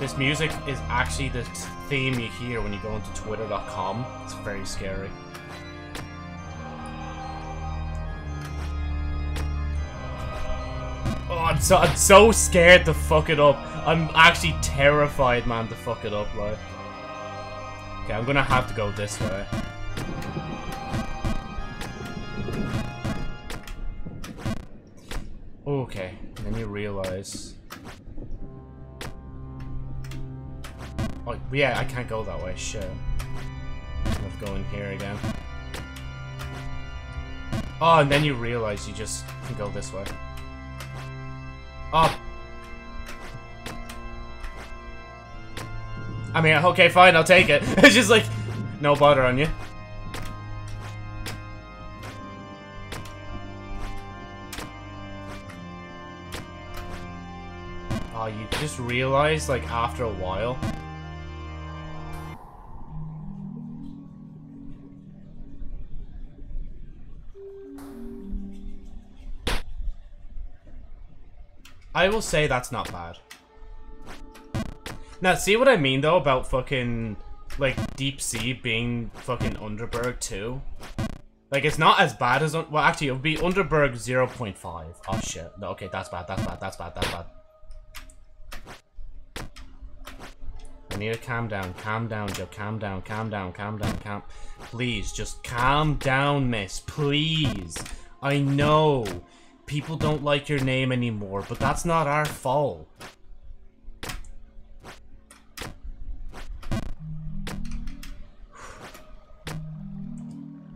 this music is actually the theme you hear when you go into twitter.com. It's very scary. Oh, I'm so I'm so scared to fuck it up. I'm actually terrified, man, to fuck it up, like. Okay, I'm gonna have to go this way. Okay, then you realize. Oh, yeah, I can't go that way, shit. I have to go in here again. Oh, and then you realize you just can go this way. Oh. I mean, okay, fine, I'll take it. it's just like, no bother on you. You just realize, like, after a while. I will say that's not bad. Now, see what I mean, though, about fucking, like, Deep Sea being fucking Underburg, too? Like, it's not as bad as... Well, actually, it would be Underburg 0.5. Oh, shit. No, okay, that's bad, that's bad, that's bad, that's bad. Need to calm down, calm down, Joe, calm down, calm down, calm down, calm... Please, just calm down, miss, please. I know people don't like your name anymore, but that's not our fault.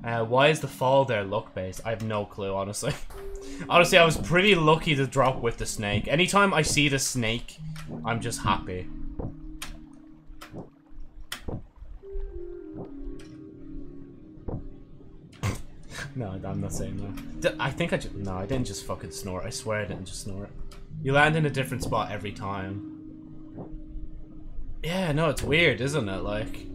Uh, why is the fall there luck based? I have no clue, honestly. honestly, I was pretty lucky to drop with the snake. Anytime I see the snake, I'm just happy. no, I'm not saying that. I think I just... No, I didn't just fucking snort. I swear I didn't just snort. You land in a different spot every time. Yeah, no, it's weird, isn't it? Like...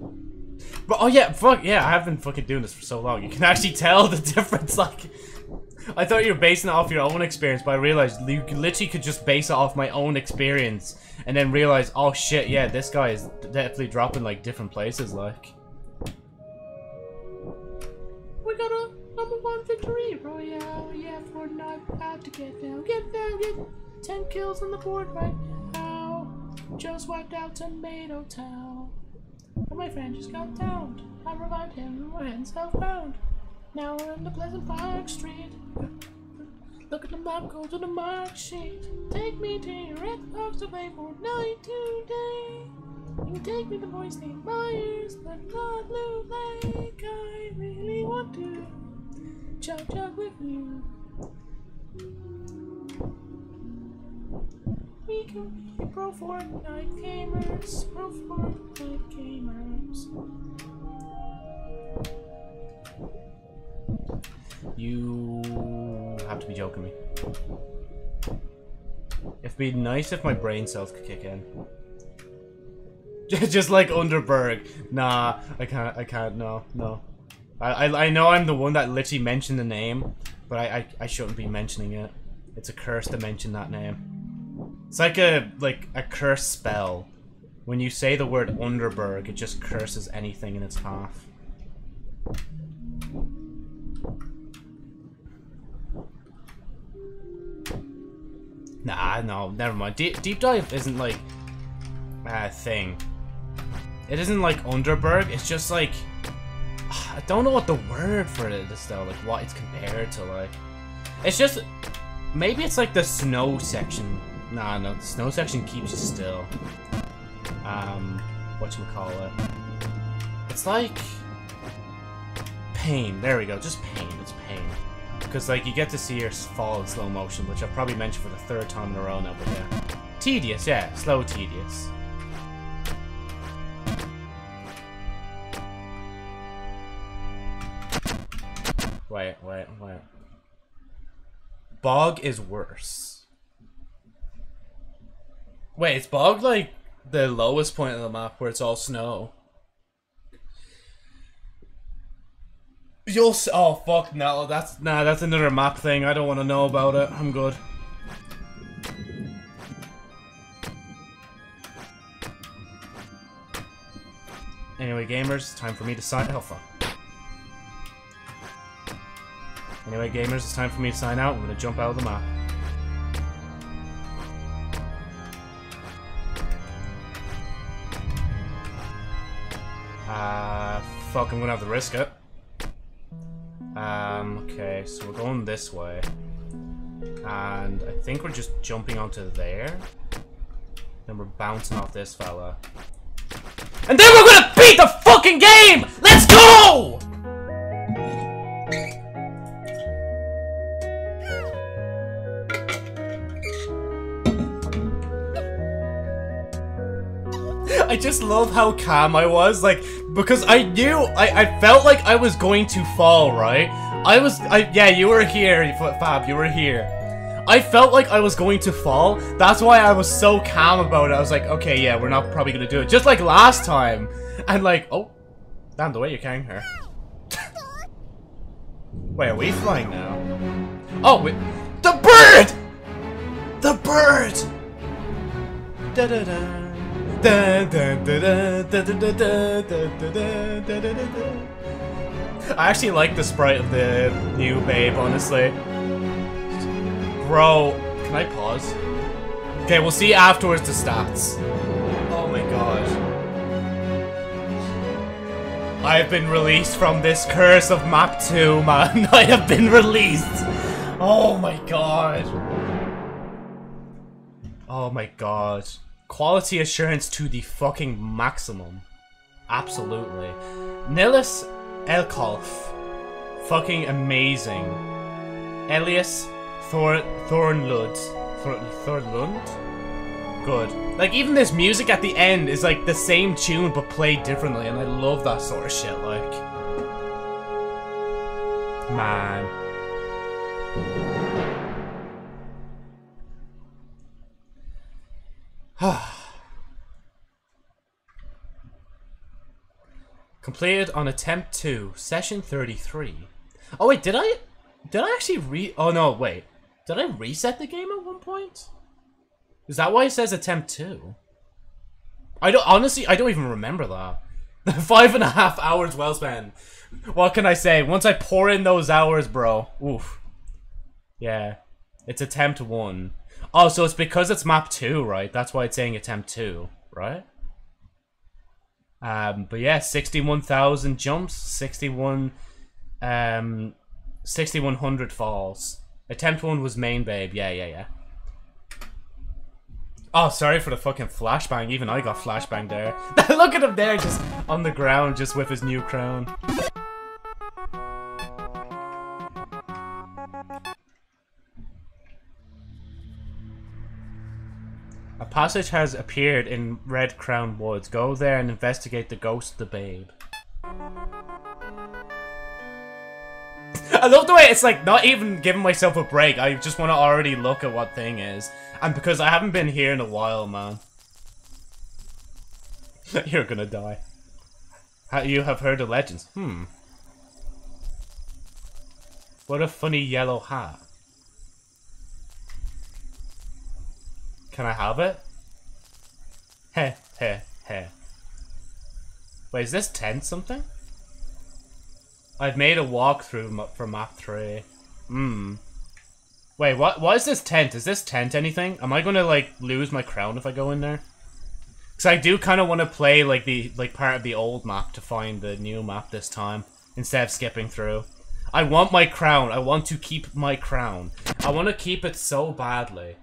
But, oh yeah, fuck, yeah, I have been fucking doing this for so long. You can actually tell the difference, like... I thought you were basing it off your own experience, but I realized you literally could just base it off my own experience, and then realize, oh shit, yeah, this guy is definitely dropping, like, different places, like... We got a number one victory royale, yeah, Fortnite, about to get down, get down, get 10 kills on the board right now. Just wiped out Tomato Town. And my friend just got downed. I revived him, heading southbound. Now we're in the Pleasant Park Street. Look at the map, go to the mark sheet. Take me to your red box to play Fortnite today. You take me to Moisty Mire, but not Loot Lake. I really want to chug chug with you. We can be pro Fortnite gamers, pro Fortnite gamers. You have to be joking me. It'd be nice if my brain cells could kick in. Just like Underburg. Nah, I can't, I can't, no, no. I, I, I know I'm the one that literally mentioned the name, but I, I, I shouldn't be mentioning it. It's a curse to mention that name. It's like a, like, a curse spell. When you say the word Underburg, it just curses anything in its path. Nah, no, never mind. Deep, deep dive isn't like a thing. It isn't like Underburg. It's just like I don't know what the word for it is though. Like what it's compared to. Like it's just maybe it's like the snow section Nah, no, the snow section keeps you still. Um, whatchamacallit. It's like... Pain. There we go, just pain. It's pain. Because, like, you get to see her fall in slow motion, which I've probably mentioned for the third time in a row now, but yeah. Tedious, yeah. Slow, tedious. Wait, wait, wait. Bog is worse. Wait, is Bog like the lowest point of the map where it's all snow? You'll oh fuck no, that's nah, that's another map thing. I don't want to know about it. I'm good. Anyway, gamers, time for me to sign. Oh fuck. Anyway, gamers, it's time for me to sign out. I'm gonna jump out of the map. Uh, fuck, I'm gonna have to risk it. Um, okay, so we're going this way. And I think we're just jumping onto there. Then we're bouncing off this fella. And then we're gonna beat the fucking game! Let's go! I just love how calm I was, like, because I knew, I, I felt like I was going to fall, right? I was, I, yeah, you were here, Fab, you were here. I felt like I was going to fall, that's why I was so calm about it. I was like, okay, yeah, we're not probably gonna do it. Just like last time. And like, oh, damn, the way you're carrying her. Wait, are we flying now? Oh, wait, the bird! The bird! Da da da. I actually like the sprite of the new babe, honestly. Bro, can I pause? Okay, we'll see afterwards the stats. Oh my god. I have been released from this curse of map 2, man. I have been released. Oh my god. Oh my god. Quality assurance to the fucking maximum. Absolutely. Nillis Elkolf. Fucking amazing. Elias Thor Thornlund. Thor Thornlund? Good. Like, even this music at the end is like the same tune but played differently, and I love that sort of shit, like. Man. Completed on attempt 2, session 33. Oh wait, did I did I actually re Oh no, wait. Did I reset the game at one point? Is that why it says attempt 2? I don't honestly I don't even remember that. Five and a half hours well spent. What can I say? Once I pour in those hours, bro. Oof. Yeah. It's attempt 1. Oh, so it's because it's map 2, right? That's why it's saying attempt 2, right? Um, but yeah, 61,000 jumps, 61, um, 6,100 falls. Attempt 1 was main babe, yeah, yeah, yeah. Oh, sorry for the fucking flashbang. Even I got flashbang there. Look at him there, just on the ground, just with his new crown. A passage has appeared in Red Crown Woods. Go there and investigate the ghost of the babe. I love the way it's like not even giving myself a break. I just want to already look at what thing is. And because I haven't been here in a while, man. You're gonna die. How you have heard the legends. Hmm. What a funny yellow hat. Can I have it? Heh, heh, heh. Wait, is this tent something? I've made a walkthrough for map 3. Hmm. Wait, what? what is this tent? Is this tent anything? Am I gonna, like, lose my crown if I go in there? Because I do kind of want to play, like, the like part of the old map to find the new map this time. Instead of skipping through. I want my crown. I want to keep my crown. I want to keep it so badly.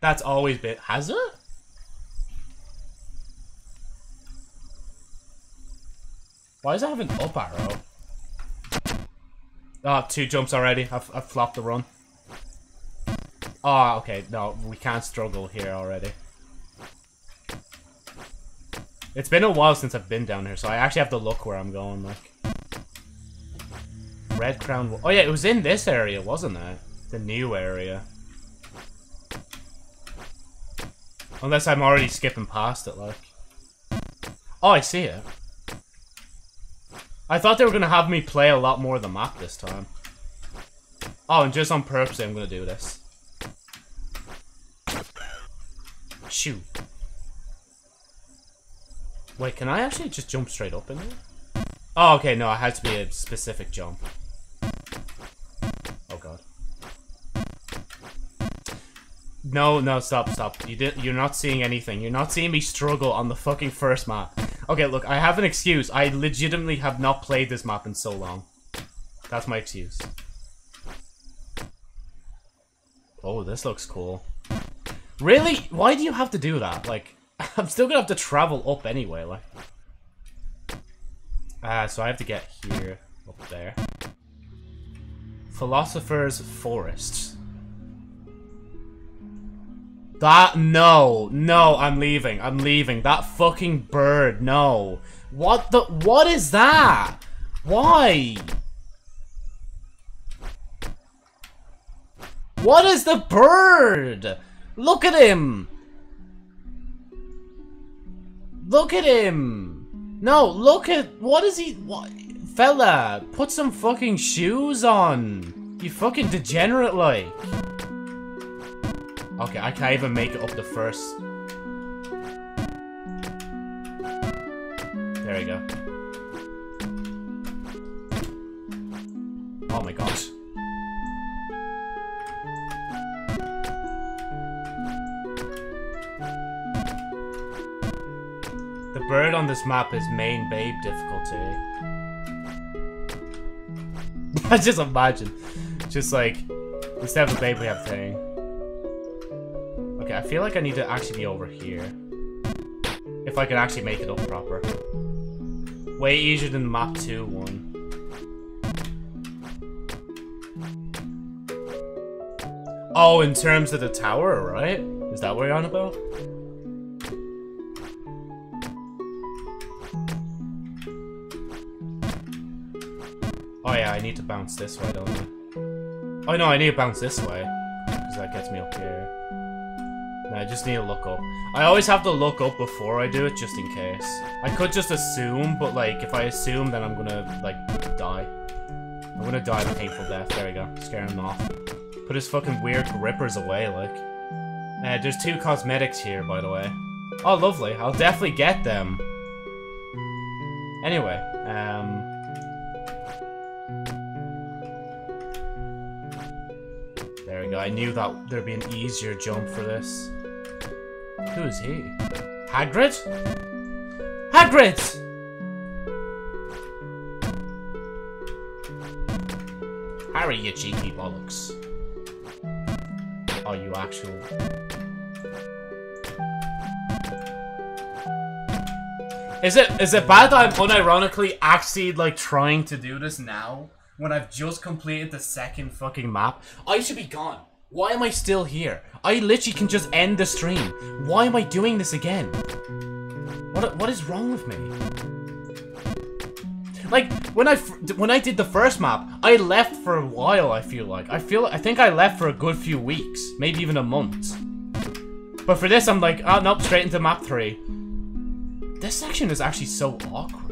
That's always been... Has it? Why does it have an up arrow? Ah, Oh, two jumps already. I've, I've flopped the run. Oh, okay. No, we can't struggle here already. It's been a while since I've been down here, so I actually have to look where I'm going, like. Red Crown... Oh yeah, it was in this area, wasn't it? The new area. Unless I'm already skipping past it, like. Oh, I see it. I thought they were going to have me play a lot more of the map this time. Oh, and just on purpose, I'm going to do this. Shoot. Wait, can I actually just jump straight up in here? Oh, okay, no, it has to be a specific jump. No, no, stop, stop. You did, you're not seeing anything. You're not seeing me struggle on the fucking first map. Okay, look, I have an excuse. I legitimately have not played this map in so long. That's my excuse. Oh, this looks cool. Really? Why do you have to do that? Like, I'm still gonna have to travel up anyway, like. Ah, uh, so I have to get here, up there. Philosopher's Forest. That, no, no, I'm leaving, I'm leaving. That fucking bird, no. What the, what is that? Why? What is the bird? Look at him! Look at him! No, look at, what is he, what? Fella, put some fucking shoes on. You fucking degenerate like. Okay, I can't even make it up the first. There we go. Oh my gosh. The bird on this map is main babe difficulty. I just imagine. Just like, instead of a babe we have thing. Feel like I need to actually be over here. If I can actually make it up proper. Way easier than map 2 one. Oh, in terms of the tower, right? Is that what you're on about? Oh yeah, I need to bounce this way, don't I? Oh no, I need to bounce this way. Because that gets me up here. I just need to look up. I always have to look up before I do it, just in case. I could just assume, but like, if I assume, then I'm gonna, like, die. I'm gonna die a painful death. There we go. Scare him off. Put his fucking weird grippers away, like. Uh, there's two cosmetics here, by the way. Oh, lovely. I'll definitely get them. Anyway, um... There we go. I knew that there'd be an easier jump for this. Who is he? Hagrid? Hagrid! Harry, you cheeky bollocks. Are you actual... Is it is it bad that I'm unironically actually like trying to do this now when I've just completed the second fucking map? I should be gone. Why am I still here? I literally can just end the stream. Why am I doing this again? What what is wrong with me? Like when I when I did the first map, I left for a while. I feel like I feel I think I left for a good few weeks, maybe even a month. But for this, I'm like, oh nope, straight into map three. This section is actually so awkward.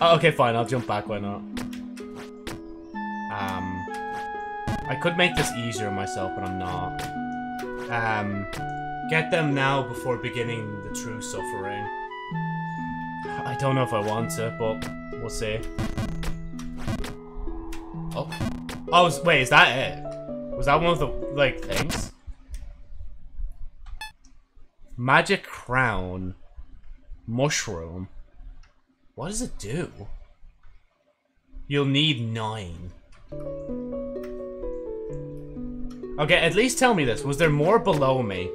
Oh, okay, fine. I'll jump back. Why not? Um, I could make this easier myself, but I'm not. Um, get them now before beginning the true suffering. I don't know if I want to, but we'll see. Oh. Oh, wait, is that it? Was that one of the, like, things? Magic crown. Mushroom. What does it do? You'll need nine. Okay, at least tell me this. Was there more below me?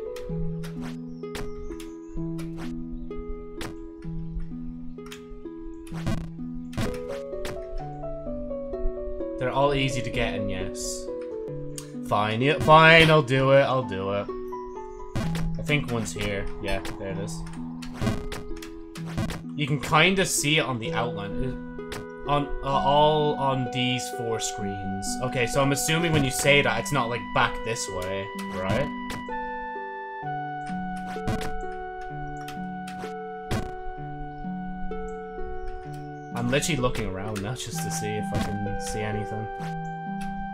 They're all easy to get in, yes. Fine, yeah, fine, I'll do it, I'll do it. I think one's here. Yeah, there it is. You can kind of see it on the outline. On uh, all on these four screens. Okay, so I'm assuming when you say that, it's not like back this way, right? I'm literally looking around now just to see if I can see anything.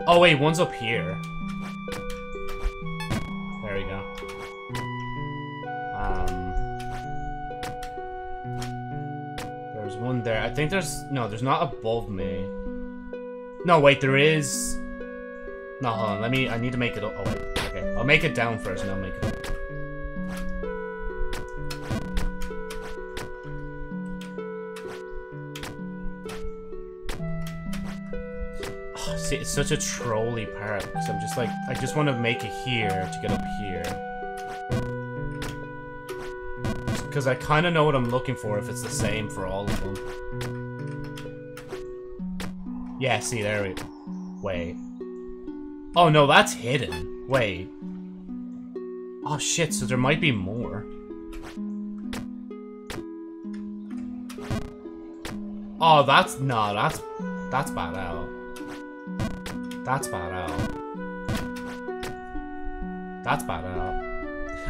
Oh wait, one's up here. There we go. Um, one there. I think there's no. There's not above me. No, wait. There is. No, hold on. Let me. I need to make it up. Oh wait. Okay. I'll make it down first, and I'll make it up. Oh, see, it's such a trolley part because I'm just like, I just want to make it here to get up here. Because I kind of know what I'm looking for if it's the same for all of them. Yeah, see, there we Wait. Oh, no, that's hidden. Wait. Oh, shit, so there might be more. Oh, that's... No, that's... That's bad out. That's bad out. That's bad out.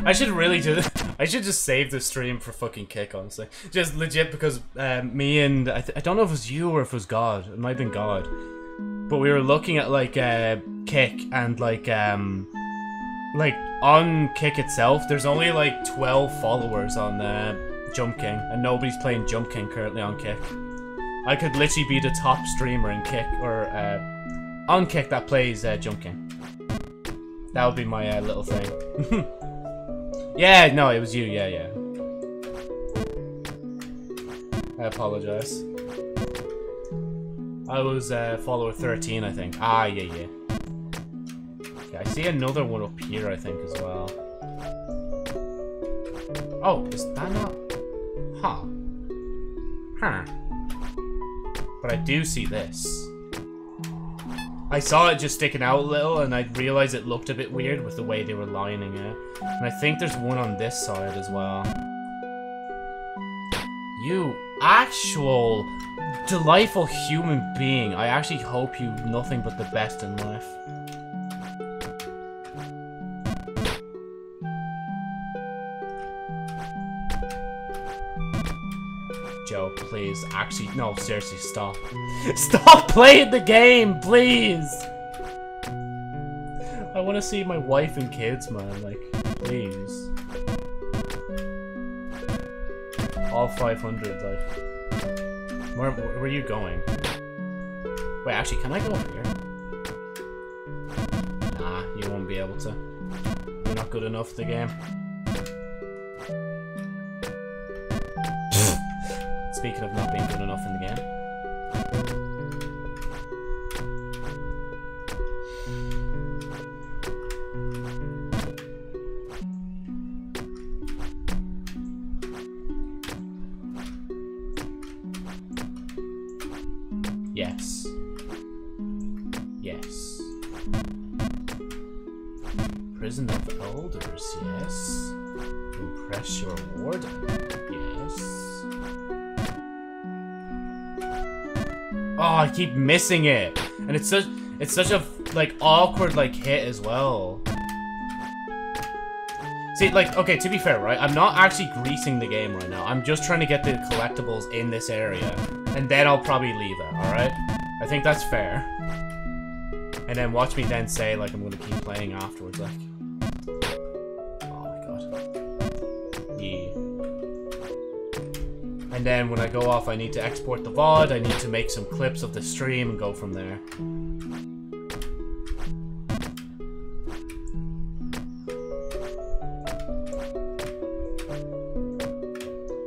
I should really just... I should just save the stream for fucking kick, honestly. Just legit because um, me and... I, I don't know if it was you or if it was God. It might have been God. But we were looking at, like, uh, kick and, like, um... Like, on Kick itself, there's only, like, 12 followers on uh, Jump King. And nobody's playing Jump King currently on Kick. I could literally be the top streamer in Kick, or, uh, on Kick that plays uh, Jump King. That would be my uh, little thing. yeah, no, it was you, yeah, yeah. I apologize. I was uh, follower 13, I think. Ah, yeah, yeah. Okay, I see another one up here, I think, as well. Oh, is that not... Huh. Huh. But I do see this. I saw it just sticking out a little, and I realized it looked a bit weird with the way they were lining it. And I think there's one on this side as well. You actual delightful human being. I actually hope you nothing but the best in life. Joe, please. Actually, no, seriously, stop. Stop playing the game, please! I want to see my wife and kids, man. Like, please. All 500, like. Where, where are you going? Wait, actually, can I go over here? Nah, you won't be able to. You're not good enough the game. Speaking of not being good enough in the keep missing it. And it's such it's such a like awkward like hit as well. See, like, okay, to be fair, right? I'm not actually greasing the game right now. I'm just trying to get the collectibles in this area. And then I'll probably leave it, alright? I think that's fair. And then watch me then say, like, I'm gonna keep playing afterwards, like. And then when I go off, I need to export the VOD, I need to make some clips of the stream and go from there.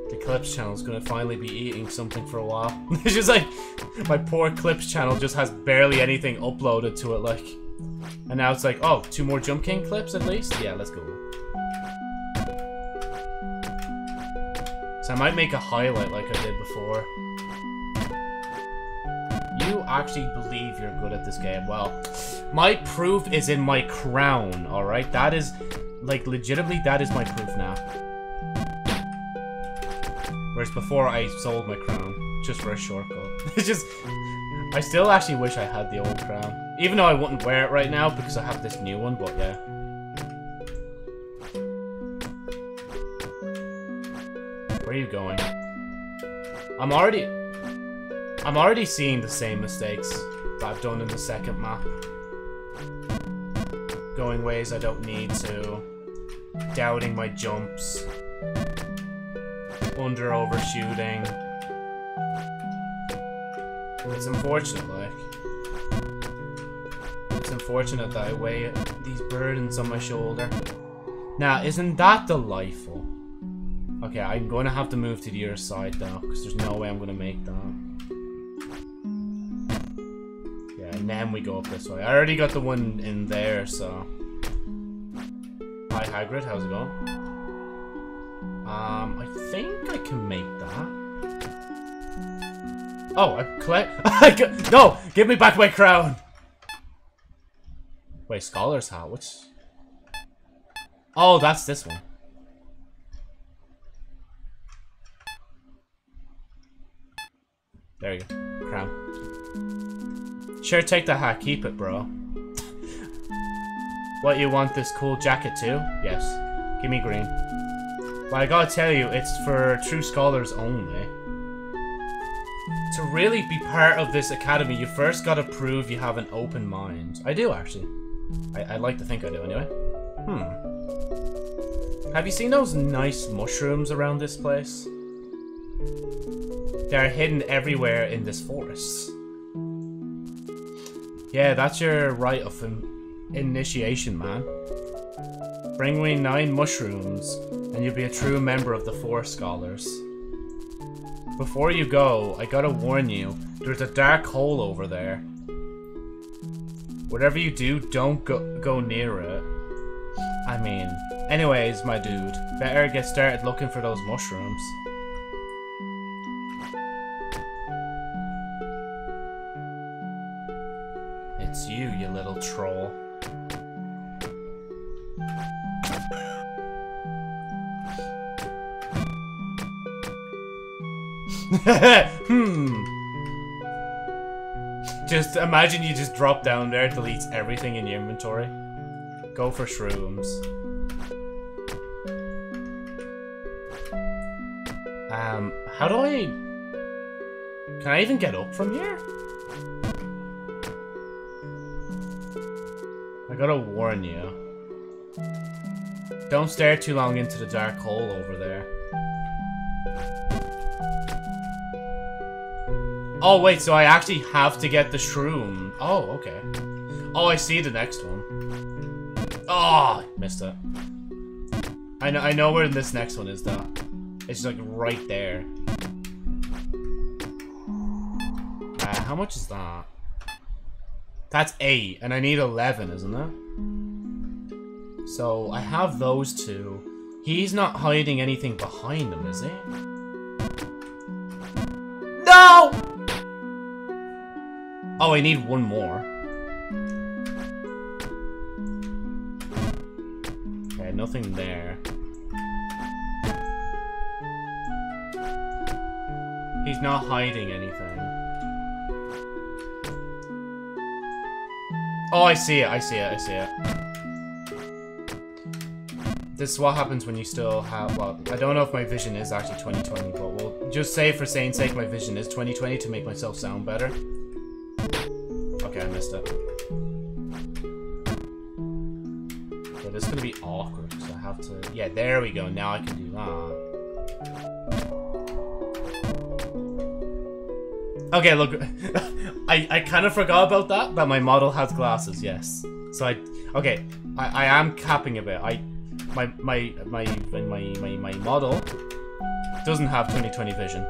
The Clips channel is gonna finally be eating something for a while. it's just like my poor clips channel just has barely anything uploaded to it, like. And now it's like, oh, two more Jump King clips at least? Yeah, let's go. So I might make a highlight like I did before. You actually believe you're good at this game. Well, my proof is in my crown, alright? That is, like, legitimately, that is my proof now. Whereas before, I sold my crown just for a shortcut. it's just, I still actually wish I had the old crown. Even though I wouldn't wear it right now because I have this new one, but yeah. Where are you going? I'm already... I'm already seeing the same mistakes that I've done in the second map. Going ways I don't need to. Doubting my jumps. Under overshooting. It's unfortunate, like. It's unfortunate that I weigh these burdens on my shoulder. Now, isn't that delightful? Okay, I'm to have to move to the other side though, because there's no way I'm to make that. Yeah, and then we go up this way. I already got the one in there, so... Hi, Hagrid, how's it going? Um, I think I can make that. Oh, I collect- No! Give me back my crown! Wait, Scholar's Hat, what's... Oh, that's this one. There you go. Crown. Sure, take the hat. Keep it, bro. what, you want this cool jacket too? Yes. Give me green. But I gotta tell you, it's for true scholars only. To really be part of this academy, you first gotta prove you have an open mind. I do, actually. I, I like to think I do, anyway. Hmm. Have you seen those nice mushrooms around this place? They're hidden everywhere in this forest. Yeah, that's your rite of in initiation, man. Bring me nine mushrooms, and you'll be a true member of the Forest Scholars. Before you go, I gotta warn you, there's a dark hole over there. Whatever you do, don't go, go near it. I mean, anyways, my dude, better get started looking for those mushrooms. hmm. Just imagine you just drop down there, deletes everything in your inventory. Go for shrooms. Um, how do I... Can I even get up from here? I gotta warn you. Don't stare too long into the dark hole over there. Oh, wait, so I actually have to get the shroom. Oh, okay. Oh, I see the next one. Oh, missed it. I know, I know where this next one is, though. It's just, like right there. Uh, how much is that? That's 8, and I need 11, isn't it? So, I have those two. He's not hiding anything behind him, is he? No! Oh, I need one more. Okay, nothing there. He's not hiding anything. Oh, I see it, I see it, I see it. This is what happens when you still have, well, I don't know if my vision is actually 2020, but we'll just say for saying sake my vision is 2020 to make myself sound better. Okay, missed it. Yeah, this is gonna be awkward because I have to. Yeah, there we go. Now I can do that. Okay, look, I I kind of forgot about that. That my model has glasses. Yes. So I okay. I I am capping a bit. I my my my my my my model doesn't have 2020 vision.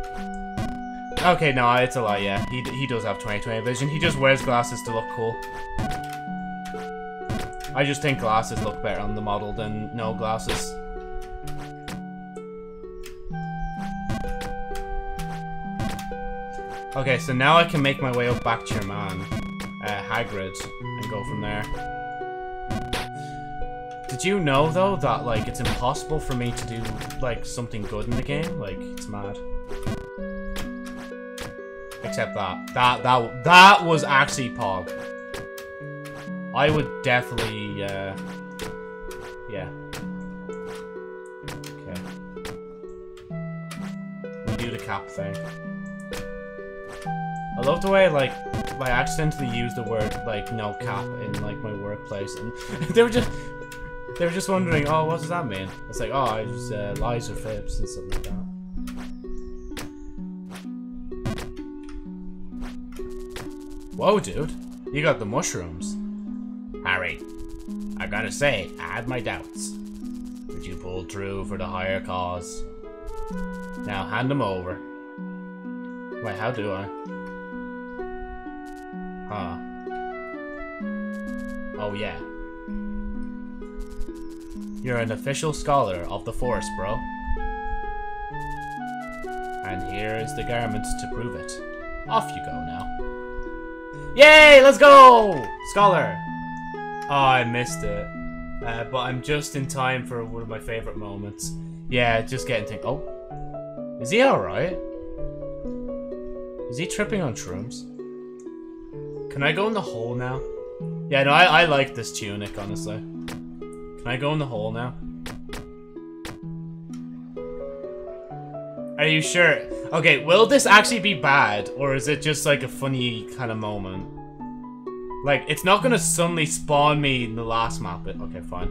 Okay, no, it's a lie, yeah. He, he does have 2020 vision. He just wears glasses to look cool. I just think glasses look better on the model than no glasses. Okay, so now I can make my way up back to your man, uh, Hagrid, and go from there. Did you know, though, that, like, it's impossible for me to do, like, something good in the game? Like, it's mad. Except that. That, that, that was actually Pog. I would definitely, uh... Yeah. Okay. We do the cap thing. I love the way, like, I accidentally used the word, like, no cap in, like, my workplace, and they were just, they were just wondering, oh, what does that mean? It's like, oh, it's uh, lies or fibs and something like that. Whoa, dude. You got the mushrooms. Harry, I gotta say, I had my doubts. But you pulled through for the higher cause. Now hand them over. Wait, how do I? Huh. Oh, yeah. You're an official scholar of the forest, bro. And here is the garment to prove it. Off you go now. Yay! Let's go! Scholar! Oh, I missed it. Uh, but I'm just in time for one of my favorite moments. Yeah, just getting things. Oh. Is he alright? Is he tripping on shrooms? Can I go in the hole now? Yeah, no, I, I like this tunic, honestly. Can I go in the hole now? Are you sure? Okay, will this actually be bad? Or is it just like a funny kind of moment? Like, it's not gonna suddenly spawn me in the last map. But okay, fine.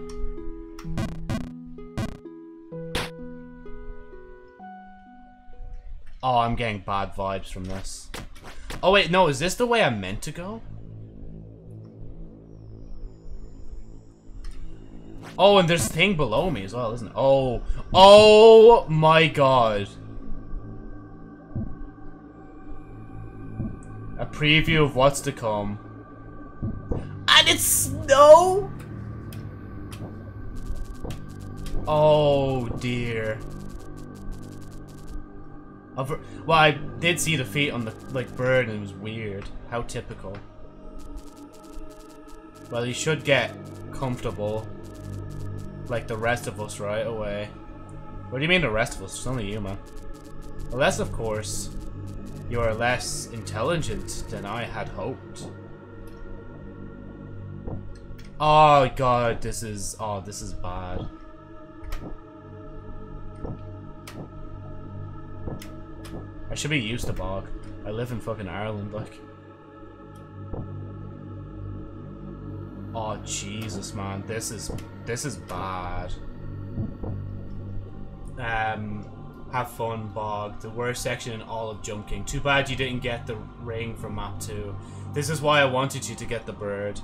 Oh, I'm getting bad vibes from this. Oh wait, no, is this the way I'm meant to go? Oh, and there's a thing below me as well, isn't it? Oh, oh my god. A preview of what's to come. And it's snow? Oh dear. Well, I did see the feet on the like bird and it was weird. How typical. Well, you should get comfortable. Like the rest of us right away. What do you mean the rest of us? It's only you, man. Unless, of course, you are less intelligent than I had hoped. Oh god, this is... Oh, this is bad. I should be used to bog. I live in fucking Ireland, like. Oh Jesus, man, this is this is bad. Um, have fun, bog. The worst section in all of Jump King. Too bad you didn't get the ring from map two. This is why I wanted you to get the bird.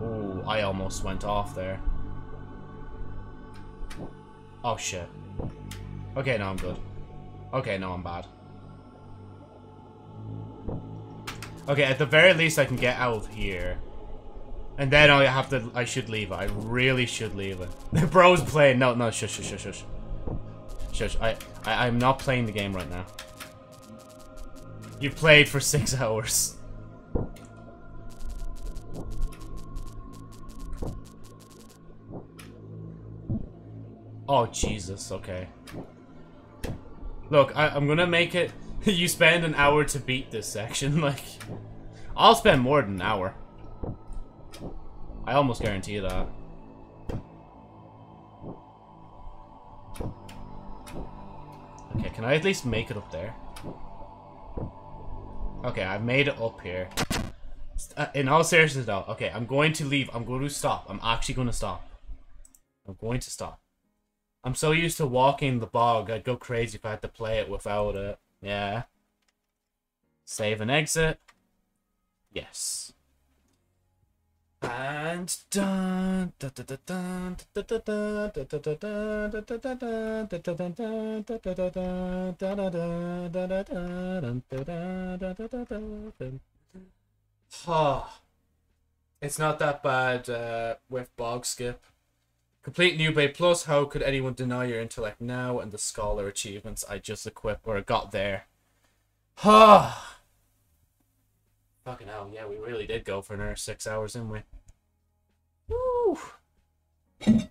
Oh, I almost went off there. Oh shit. Okay, now I'm good. Okay, now I'm bad. Okay, at the very least I can get out of here. And then I have to- I should leave. I really should leave it. The bro's playing- no, no, shush, shush, shush, shush. Shush, I, I, I'm not playing the game right now. You played for six hours. Oh, Jesus, okay. Look, I, I'm gonna make it... you spend an hour to beat this section, like... I'll spend more than an hour. I almost guarantee that. Okay, can I at least make it up there? Okay, I've made it up here. Uh, in all seriousness though, okay, I'm going to leave. I'm going to stop. I'm actually going to stop. I'm going to stop. I'm so used to walking the bog, I'd go crazy if I had to play it without it. Yeah. Save and exit. Yes. And dun, dun, dun, dun, dun, dun, it's not that bad uh, with Bog Skip. Complete New Babe Plus, how could anyone deny your intellect now and the scholar achievements I just equipped or got there? Huh. Fucking hell, yeah, we really did go for another six hours, didn't we? Woo! I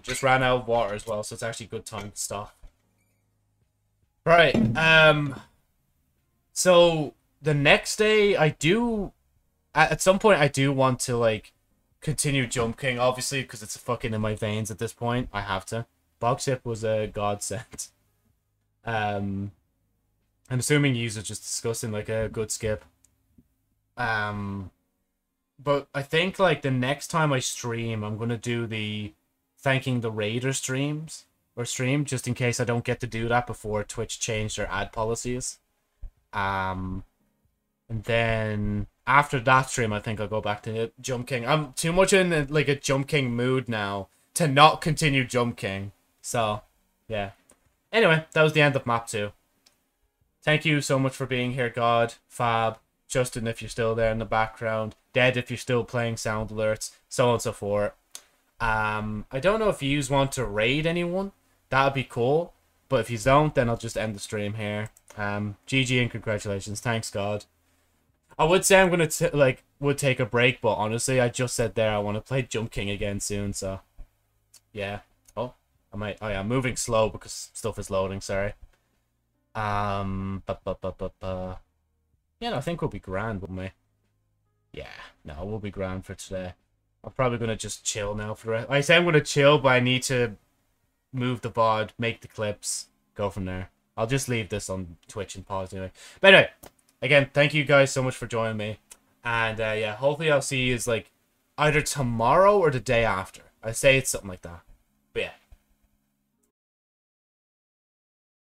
just ran out of water as well, so it's actually a good time to stop. Right, um... So, the next day, I do... At, some point, I do want to, like, continue Jump King, obviously, because it's fucking in my veins at this point. I have to. Bog Skip was a godsend. Um... I'm assuming you are just discussing like a good skip. Um, but I think like the next time I stream, I'm gonna do the thanking the Raider streams or stream just in case I don't get to do that before Twitch changed their ad policies. Um, and then after that stream, I think I'll go back to Jump King. I'm too much in like a Jump King mood now to not continue Jump King. So, yeah. Anyway, that was the end of map two. Thank you so much for being here, God, Fab, Justin, if you're still there in the background, Dead, if you're still playing sound alerts, so on and so forth. Um, I don't know if you want to raid anyone. That'd be cool. But if you don't, then I'll just end the stream here. Um, GG and congratulations. Thanks, God. I would say I'm gonna like would take a break, but honestly, I just said there I want to play Jump King again soon. So, yeah. Oh, I might. Oh yeah, I'm moving slow because stuff is loading. Sorry. Um, bu- bu- bu- bu- bu. yeah, no, I think we'll be grand, won't we? Yeah, no, we'll be grand for today. I'm probably gonna just chill now for the rest. I say I'm gonna chill, but I need to move the VOD, make the clips, go from there. I'll just leave this on Twitch and pause anyway. But anyway, again, thank you guys so much for joining me, and uh, yeah, hopefully I'll see you like either tomorrow or the day after. I say it's something like that.